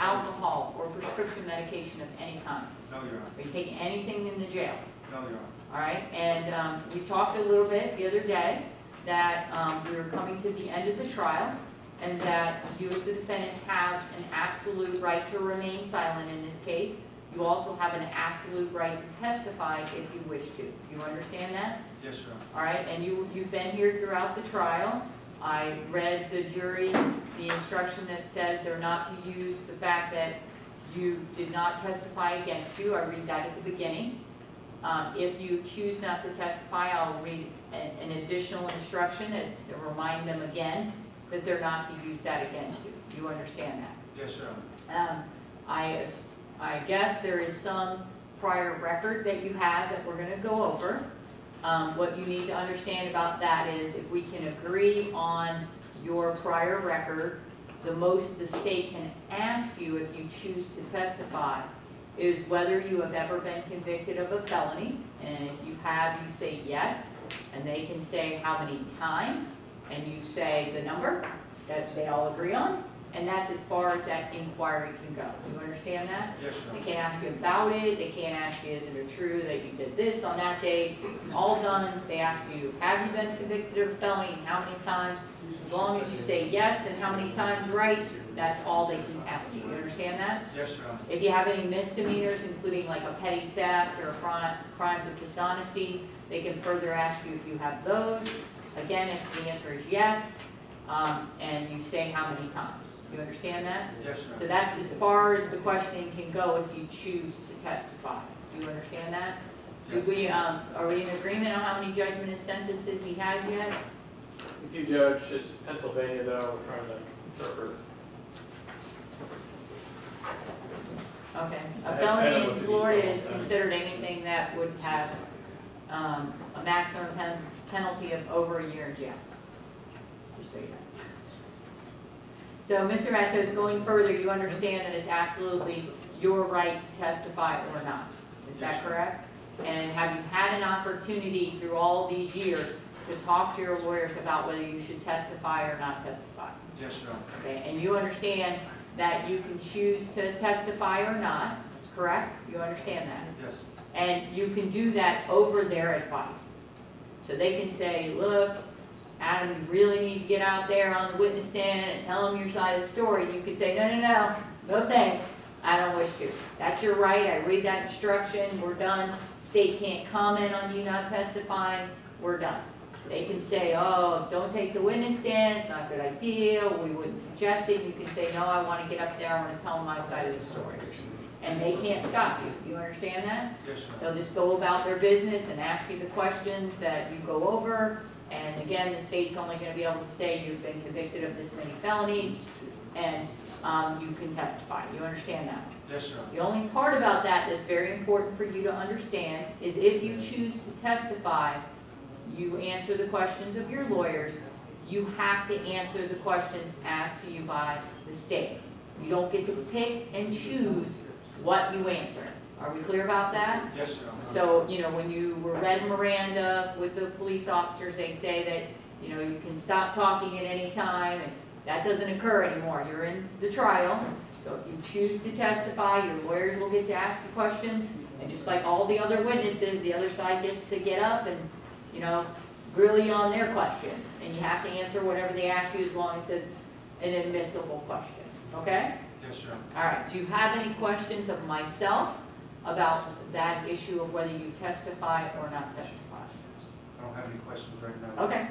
alcohol, or prescription medication of any kind? No, Your Honor. Are you taking anything in the jail? No, Your Honor. All right, and um, we talked a little bit the other day that um, we were coming to the end of the trial and that you as the defendant have an absolute right to remain silent in this case. You also have an absolute right to testify if you wish to. You understand that? Yes, sir. All right, and you, you've been here throughout the trial. I read the jury, the instruction that says they're not to use the fact that you did not testify against you. I read that at the beginning. Um, if you choose not to testify, I'll read an, an additional instruction and to remind them again that they're not to use that against you. You understand that? Yes, sir. Um, I, as- I guess there is some prior record that you have that we're gonna go over. Um, what you need to understand about that is if we can agree on your prior record, the most the state can ask you if you choose to testify is whether you have ever been convicted of a felony. And if you have, you say yes, and they can say how many times, and you say the number that they all agree on. And that's as far as that inquiry can go. Do You understand that? Yes, Your They can't ask you about it, they can't ask you, is it true that you did this on that date? It's all done, they ask you, have you been convicted of a felony, how many times? As long as you say yes and how many times right, that's all they can ask you, you understand that? Yes, Honor. If you have any misdemeanors, including like a petty theft or cri- crimes of dishonesty, they can further ask you if you have those. Again, if the answer is yes, um, and you say how many times. You understand that? Yes, Your So that's as far as the questioning can go if you choose to testify. Do you understand that? Do Yes. we, um, are we in agreement on how many judgment and sentences he has yet? If you judge, it's Pennsylvania though, we're trying to interpret. Okay. I A had- I felony had looked in Florida is all considered anything that would have, um, a maximum pen, penalty of over a year in jail. Just so you know. So, Mr. Matos, going further, you understand that it's absolutely your right to testify or not. Is that Yes, sir. correct? And have you had an opportunity through all these years to talk to your lawyers about whether you should testify or not testify? Yes, Honor. Okay, and you understand that you can choose to testify or not, correct? You understand that? And you can do that over their advice. So they can say, look, Adam, you really need to get out there on the witness stand and tell them your side of the story. And You can say, no, no, no, no thanks, I don't wish to. That's your right, I read that instruction, we're done. State can't comment on you not testifying, we're done. They can say, oh, don't take the witness stand, it's not a good idea, we wouldn't suggest it. You can say, no, I want to get up there, I want to tell my side of the story. And they can't stop you. You understand that? Yes, They'll just go about their business and ask you the questions that you go over. And again, the state's only going to be able to say you've been convicted of this many felonies and um, you can testify. You understand that? Yes, The only part about that that's very important for you to understand is if you choose to testify, you answer the questions of your lawyers, you have to answer the questions asked to you by the state. You don't get to pick and choose what you answer. Are we clear about that? Yes, Honor. So, you know, when you were read Miranda with the police officers, they say that, you know, you can stop talking at any time, and that doesn't occur anymore. You're in the trial, so if you choose to testify, your lawyers will get to ask you questions, and just like all the other witnesses, the other side gets to get up and, you know, grill you on their questions, and you have to answer whatever they ask you as long as it's an admissible question, okay? Yes, Honor. All right, do you have any questions of myself about that issue of whether you testify or not testify? I don't have any questions right now. Okay,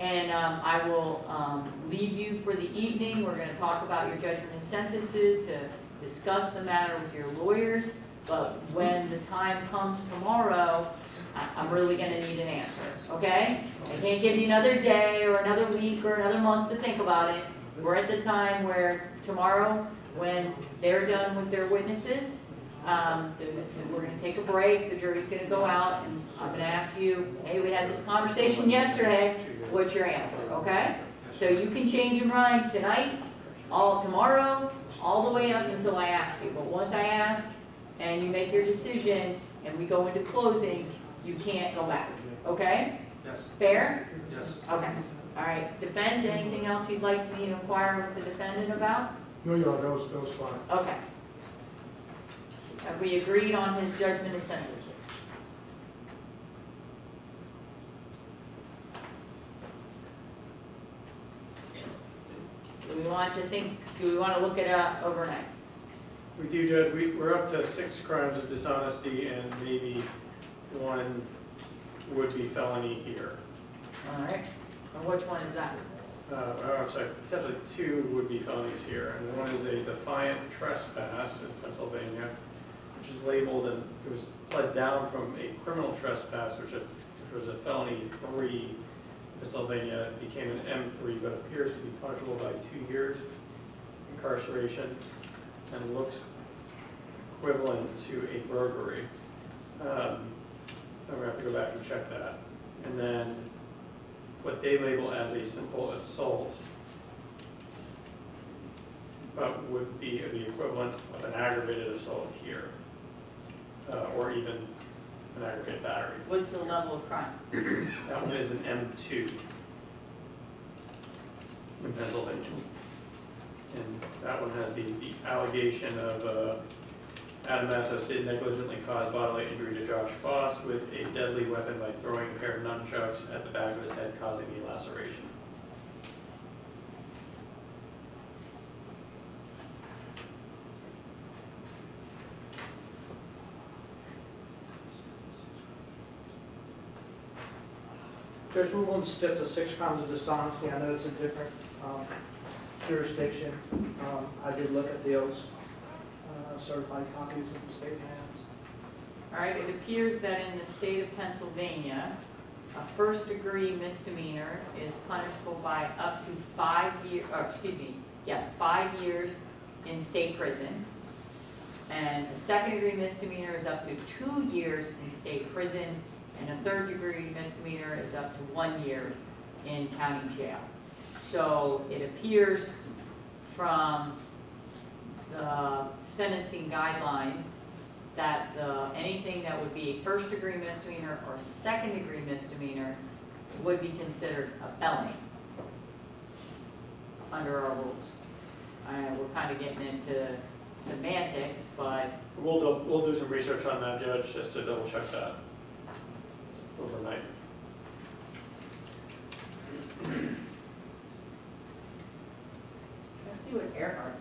and um, I will um, leave you for the evening. We're going to talk about your judgment and sentences to discuss the matter with your lawyers. But when the time comes tomorrow, I- I'm really going to need an answer, okay? I can't give you another day or another week or another month to think about it. We're at the time where tomorrow, when they're done with their witnesses, um, the- the- we're gonna take a break, the jury's gonna go out, and I'm gonna ask you, hey, we had this conversation yesterday, what's your answer, okay? So you can change your mind tonight, all tomorrow, all the way up until I ask you. But once I ask and you make your decision and we go into closings, you can't go back, okay? Yes. Fair? Yes. Okay, all right. Defense, anything else you'd like me to inquire with the defendant about? No, Your Honor, that was, that was fine. Okay. Have we agreed on his judgment and sentence? Do we want to think, do we want to look it up overnight? We do, Judge, we, we're up to six crimes of dishonesty and maybe one would-be felony here. All right, and which one is that? Uh, I'm sorry, potentially two would-be felonies here, and one is a defiant trespass in Pennsylvania, which is labeled and it was pled down from a criminal trespass, which, a- which was a felony three. Pennsylvania became an M three, but appears to be punishable by two years incarceration and looks equivalent to a burglary. Um, I'm gonna have to go back and check that. And then what they label as a simple assault, but would be the equivalent of an aggravated assault here, uh, or even an aggravated battery. What's the level of crime? That one is an M2 in Pennsylvania. And that one has the, the allegation of, uh, Adam Matos did negligently cause bodily injury to Josh Foss with a deadly weapon by throwing a pair of nunchucks at the back of his head, causing a laceration. Judge, we're going to step to six crimes of dishonesty. I know it's a different um, jurisdiction. Um, I did look at those certified copies that the state has. All right, it appears that in the state of Pennsylvania, a first-degree misdemeanor is punishable by up to five years, or uh, excuse me, yes, five years in state prison. And a second-degree misdemeanor is up to two years in state prison, and a third-degree misdemeanor is up to one year in county jail. So it appears from the sentencing guidelines that the, anything that would be a first-degree misdemeanor or a second-degree misdemeanor would be considered a felony under our rules. And we're kind of getting into semantics, but We'll, do- we'll do some research on that, Judge, just to double check that overnight. let's see what Ehrhardt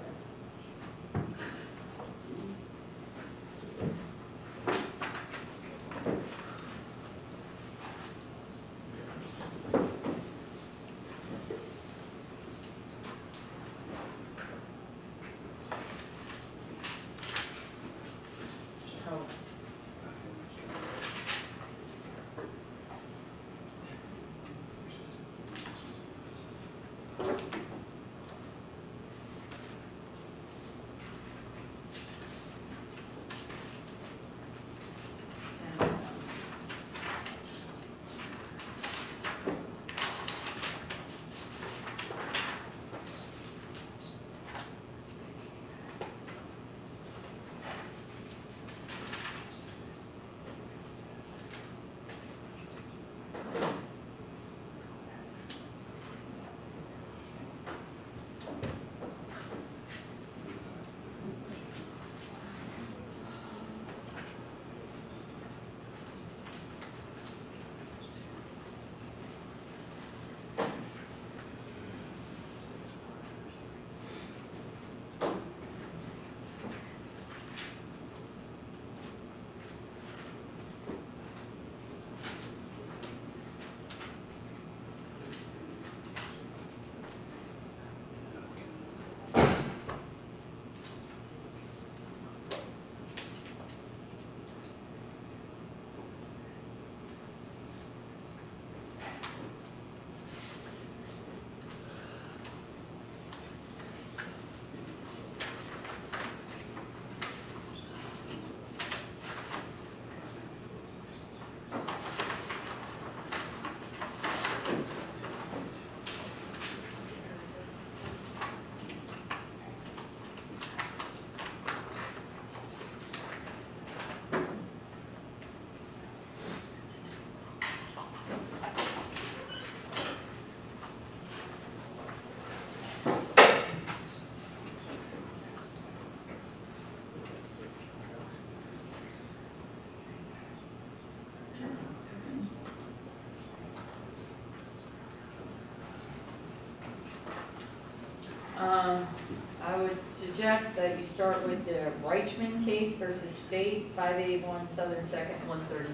I would suggest that you start with the Reichman case versus state, five eighty-one Southern Second, one thirty.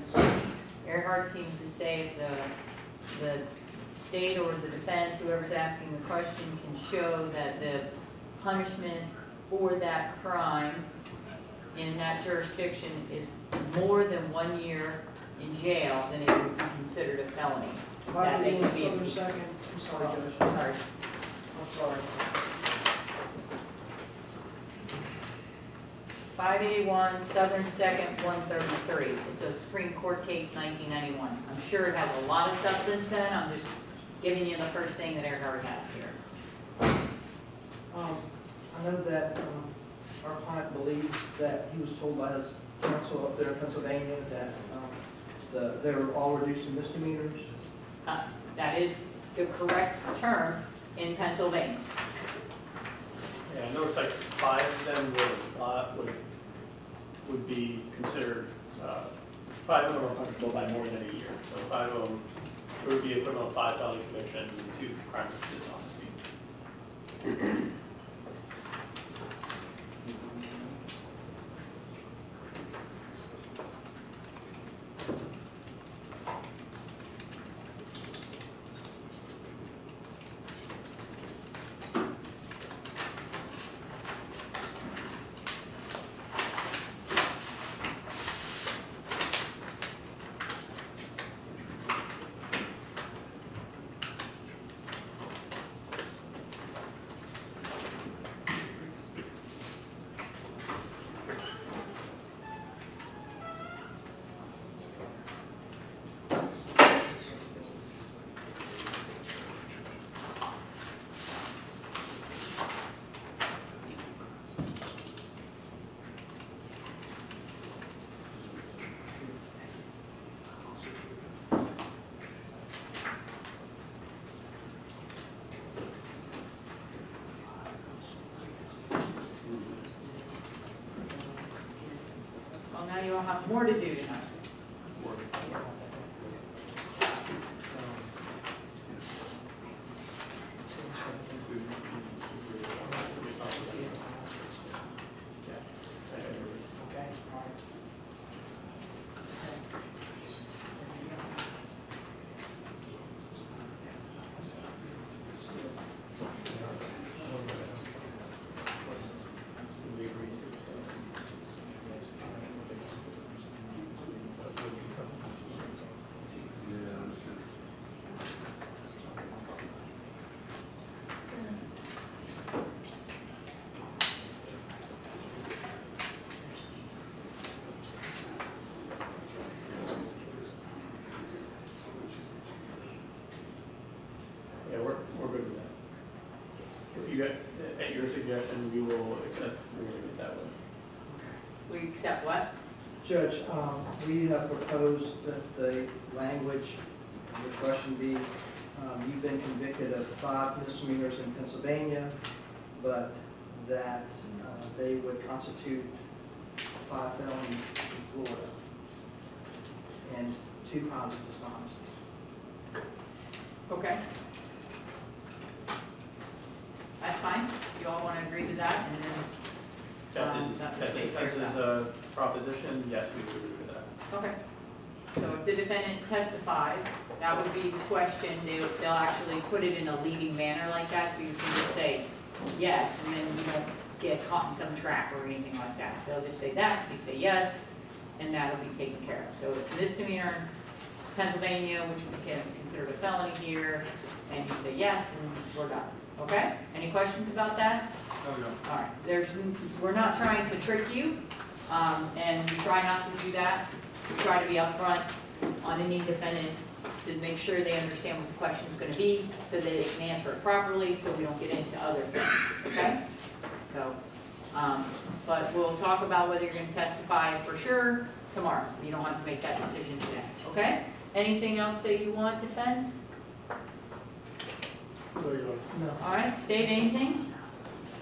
Ehrhardt seems to say if the, the state or the defense, whoever's asking the question, can show that the punishment for that crime in that jurisdiction is more than one year in jail, then it would be considered a felony. That they could be. Second, I'm sorry, oh, Judge. Sorry. I'm sorry. Five eighty-one, Southern Second, one thirty-three. It's a Supreme Court case, nineteen ninety-one. I'm sure it has a lot of stuff since then, I'm just giving you the first thing that Eric Ehrhardt has here. Um, I know that, um, our client believes that he was told by his counsel up there in Pennsylvania that, um, the, they were all reduced to misdemeanors. Uh, That is the correct term in Pennsylvania. Yeah, I know it's like five of them would, apply- would, would be considered, uh, five of them are punishable by more than a year. So five of them, it would be equivalent of five felony convictions and two crimes of dishonesty. Well, now you'll have more to do tonight. Okay, all right. Yeah, we're, we're good with that. If you get, at your suggestion, we will accept, we will do it that way. We accept what? Judge, um, we have proposed that the language, the question be, um, you've been convicted of five misdemeanors in Pennsylvania, but that, uh, they would constitute five felonies in Florida and two crimes of dishonesty. Okay. That's fine. You all want to agree to that and then. um, Captain's, that would Captain take care of Defense's, that. uh, proposition, yes, we would agree with that. Okay. So if the defendant testifies, that would be the question, they, they'll actually put it in a leading manner like that, so you can just say yes, and then you won't get caught in some trap or anything like that. They'll just say that, you say yes, and that'll be taken care of. So it's misdemeanor in Pennsylvania, which we can consider a felony here, and you say yes, and we're done. Okay? Any questions about that? All right, there's, we're not trying to trick you, um, and we try not to do that. We try to be upfront on any defendant to make sure they understand what the question is gonna be, so that they can answer it properly, so we don't get into other things, okay? So, um, but we'll talk about whether you're gonna testify for sure tomorrow. You don't have to make that decision today, okay? Anything else that you want, defense? No. All right, state anything?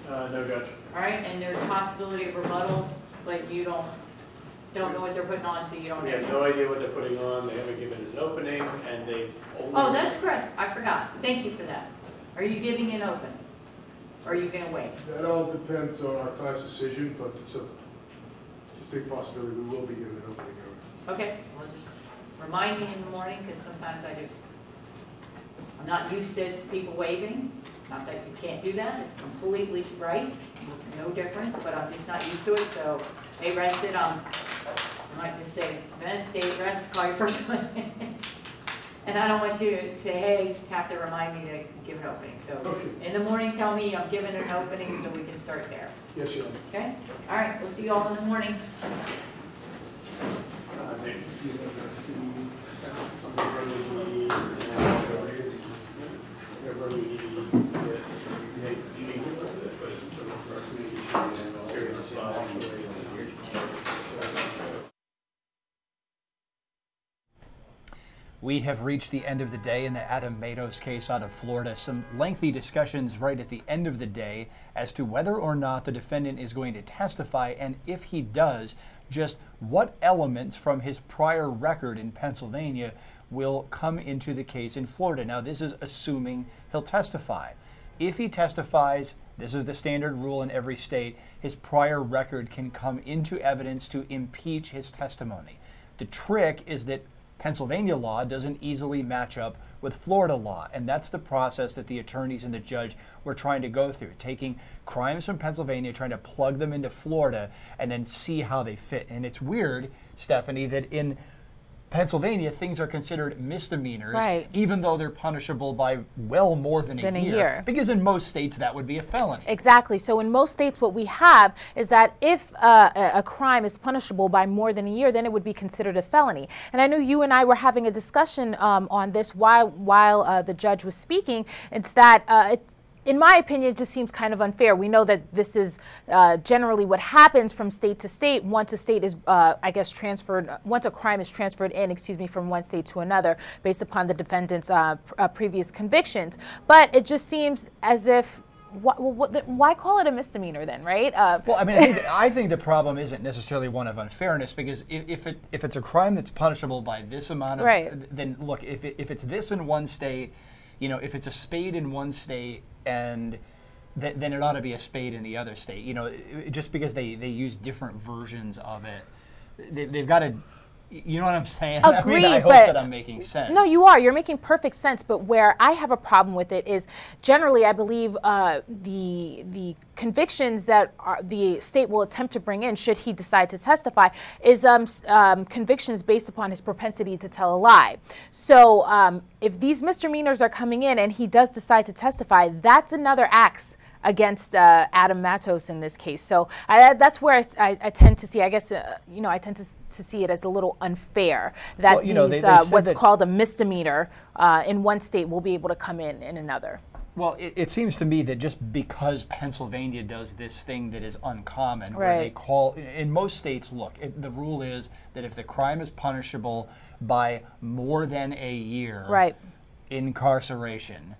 Uh, no, Judge. All right, and there's a possibility of rebuttal, but you don't, don't know what they're putting on, so you don't We know. have no idea what they're putting on, they haven't given us an opening, and they've only. Oh, that's correct, I forgot, thank you for that. Are you giving an open? Or are you gonna wait? That all depends on our class decision, but it's a distinct possibility we will be given an opening. Okay, well, just remind me in the morning, because sometimes I just, I'm not used to people waving. Not that you can't do that, it's completely right, no difference, but I'm just not used to it, so they rested, um, I might just say, minutes, stay rest, call your first one. And I don't want you to say, hey, have to remind me to give an opening, so Okay. in the morning, tell me I'm giving an opening so we can start there, Yes, Your Honor. okay? All right, we'll see you all in the morning. We have reached the end of the day in the Adam Matos case out of Florida. Some lengthy discussions right at the end of the day as to whether or not the defendant is going to testify, and if he does, just what elements from his prior record in Pennsylvania will come into the case in Florida. Now, this is assuming he'll testify. If he testifies, this is the standard rule in every state, his prior record can come into evidence to impeach his testimony. The trick is that Pennsylvania law doesn't easily match up with Florida law, and that's the process that the attorneys and the judge were trying to go through, taking crimes from Pennsylvania, trying to plug them into Florida, and then see how they fit. And it's weird, Stephanie, that in Pennsylvania, things are considered misdemeanors, Right. even though they're punishable by well more than a, Than a year, year. Because in most states, that would be a felony. Exactly. So in most states, what we have is that if uh, a a crime is punishable by more than a year, then it would be considered a felony. And I know you and I were having a discussion um, on this while while uh, the judge was speaking. It's that. Uh, it, in my opinion, it just seems kind of unfair. We know that this is uh, generally what happens from state to state once a state is, uh, I guess, transferred, once a crime is transferred in, excuse me, from one state to another based upon the defendant's uh, pr- uh, previous convictions. But it just seems as if why, what, why call it a misdemeanor then, right? Uh, Well, I mean, I think, I think the problem isn't necessarily one of unfairness because if, if it if it's a crime that's punishable by this amount of, Right. then look, if it, if it's this in one state, you know, if it's a spade in one state and th- then it ought to be a spade in the other state. You know, just because they they use different versions of it, they, they've got to. You know what I'm saying? I Agreed, mean, I hope but that I'm making sense. No, you are. You're making perfect sense. But where I have a problem with it is generally, I believe uh, the the convictions that are, the state will attempt to bring in, should he decide to testify, is um, um, convictions based upon his propensity to tell a lie. So um, if these misdemeanors are coming in and he does decide to testify, that's another axe against uh, Adam Matos in this case. So I, that's where I, I, I tend to see, I guess, uh, you know, I tend to, to see it as a little unfair that Well, you know, these, they- they uh, what's called a misdemeanor uh, in one state will be able to come in in another. Well, it, it seems to me that just because Pennsylvania does this thing that is uncommon, where they call in most states, look, it, the rule is that if the crime is punishable by more than a year Right. incarceration,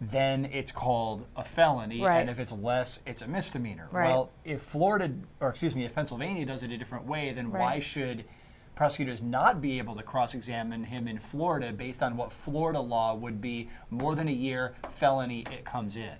then it's called a felony, Right. and if it's less, it's a misdemeanor. Right. Well, if Florida, or excuse me, if Pennsylvania does it a different way, then why should prosecutors not be able to cross-examine him in Florida based on what Florida law would be more than a year felony it comes in.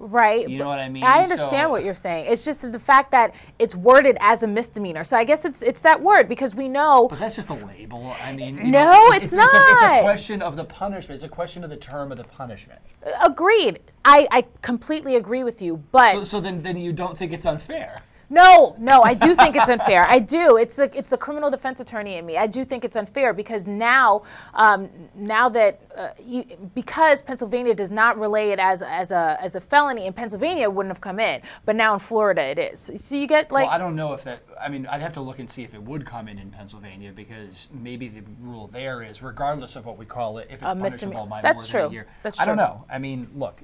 Right. You know what I mean? I understand So- what you're saying. It's just that the fact that it's worded as a misdemeanor. So I guess it's it's that word because we know. But that's just a label. I mean, No, know, it's It's a, it's a question of the punishment. It's a question of the term of the punishment. Agreed. I, I completely agree with you. But So, so then, then you don't think it's unfair? No, no, I do think it's unfair. I do. It's the it's the criminal defense attorney in me. I do think it's unfair because now, um, now that uh, you, because Pennsylvania does not relay it as as a as a felony in Pennsylvania, it wouldn't have come in. But now in Florida, it is. So you get like well, I don't know if that. I mean, I'd have to look and see if it would come in in Pennsylvania because maybe the rule there is, regardless of what we call it, if it's A punishable by That's more than a year. That's true. I don't know. I mean, look.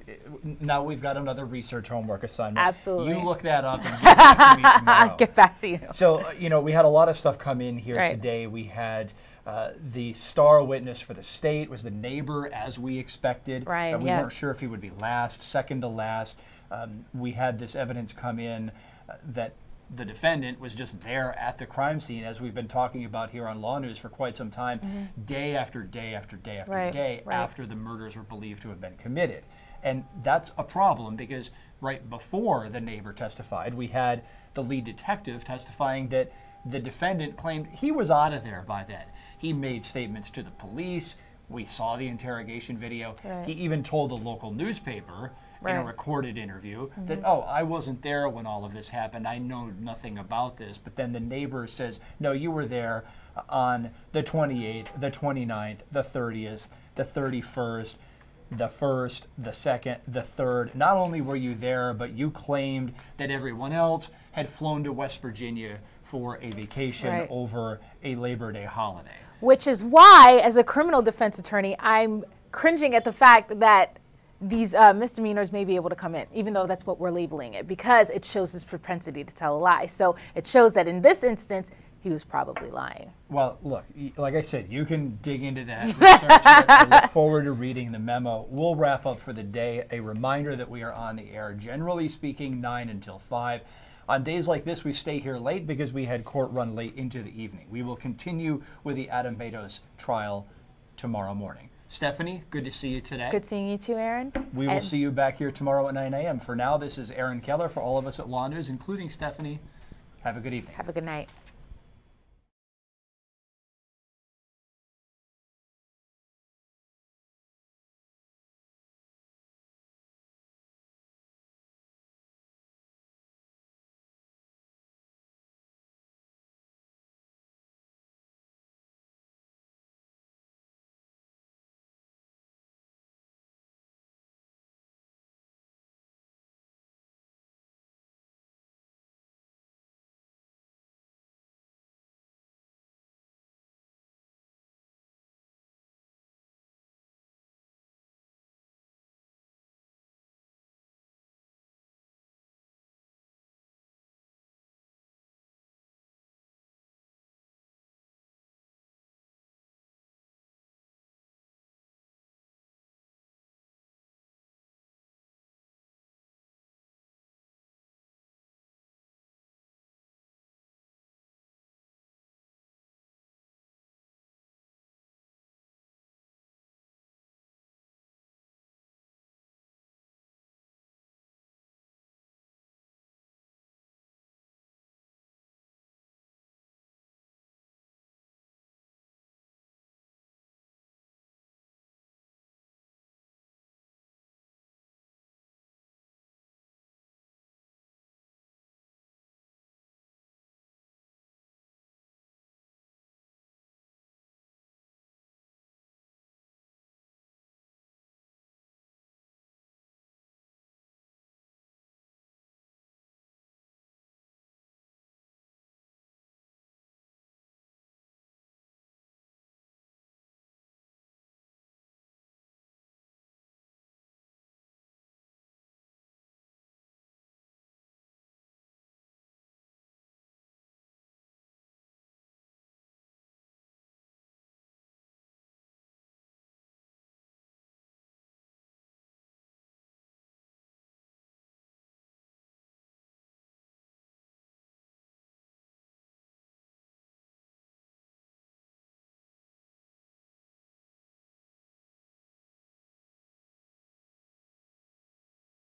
Now we've got another research homework assignment. Absolutely. You look that up and get back to tomorrow. get back to you. So, uh, you know, we had a lot of stuff come in here Right. today. We had uh, the star witness for the state was the neighbor, as we expected. Ryan, Uh, we yes. weren't sure if he would be last, second to last. Um, we had this evidence come in uh, that the defendant was just there at the crime scene, as we've been talking about here on LawNewz for quite some time, Mhm. day after day after day after Right, day right. after the murders were believed to have been committed. And that's a problem because right before the neighbor testified, we had the lead detective testifying that the defendant claimed he was out of there by then. He made statements to the police. We saw the interrogation video. Right. He even told a local newspaper in a recorded interview that, Mhm. oh, I wasn't there when all of this happened. I know nothing about this. But then the neighbor says, no, you were there on the 28th, the 29th, the 30th, the 31st, the 1st, the 2nd, the 3rd. Not only were you there, but you claimed that everyone else had flown to West Virginia for a vacation Right. over a Labor Day holiday. Which is why, as a criminal defense attorney, I'm cringing at the fact that these uh, misdemeanors may be able to come in, even though that's what we're labeling it, because it shows his propensity to tell a lie. So it shows that in this instance, he was probably lying. Well, look, like I said, you can dig into that, research. I look forward to reading the memo. We'll wrap up for the day. A reminder that we are on the air, generally speaking, 9 until 5. On days like this, we stay here late because we had court run late into the evening. We will continue with the Adam Matos trial tomorrow morning. Stephanie, good to see you today. Good seeing you too, Aaron. We will see you back here tomorrow at 9 a.m. For now, this is Aaron Keller for all of us at LawNewz, including Stephanie. Have a good evening. Have a good night.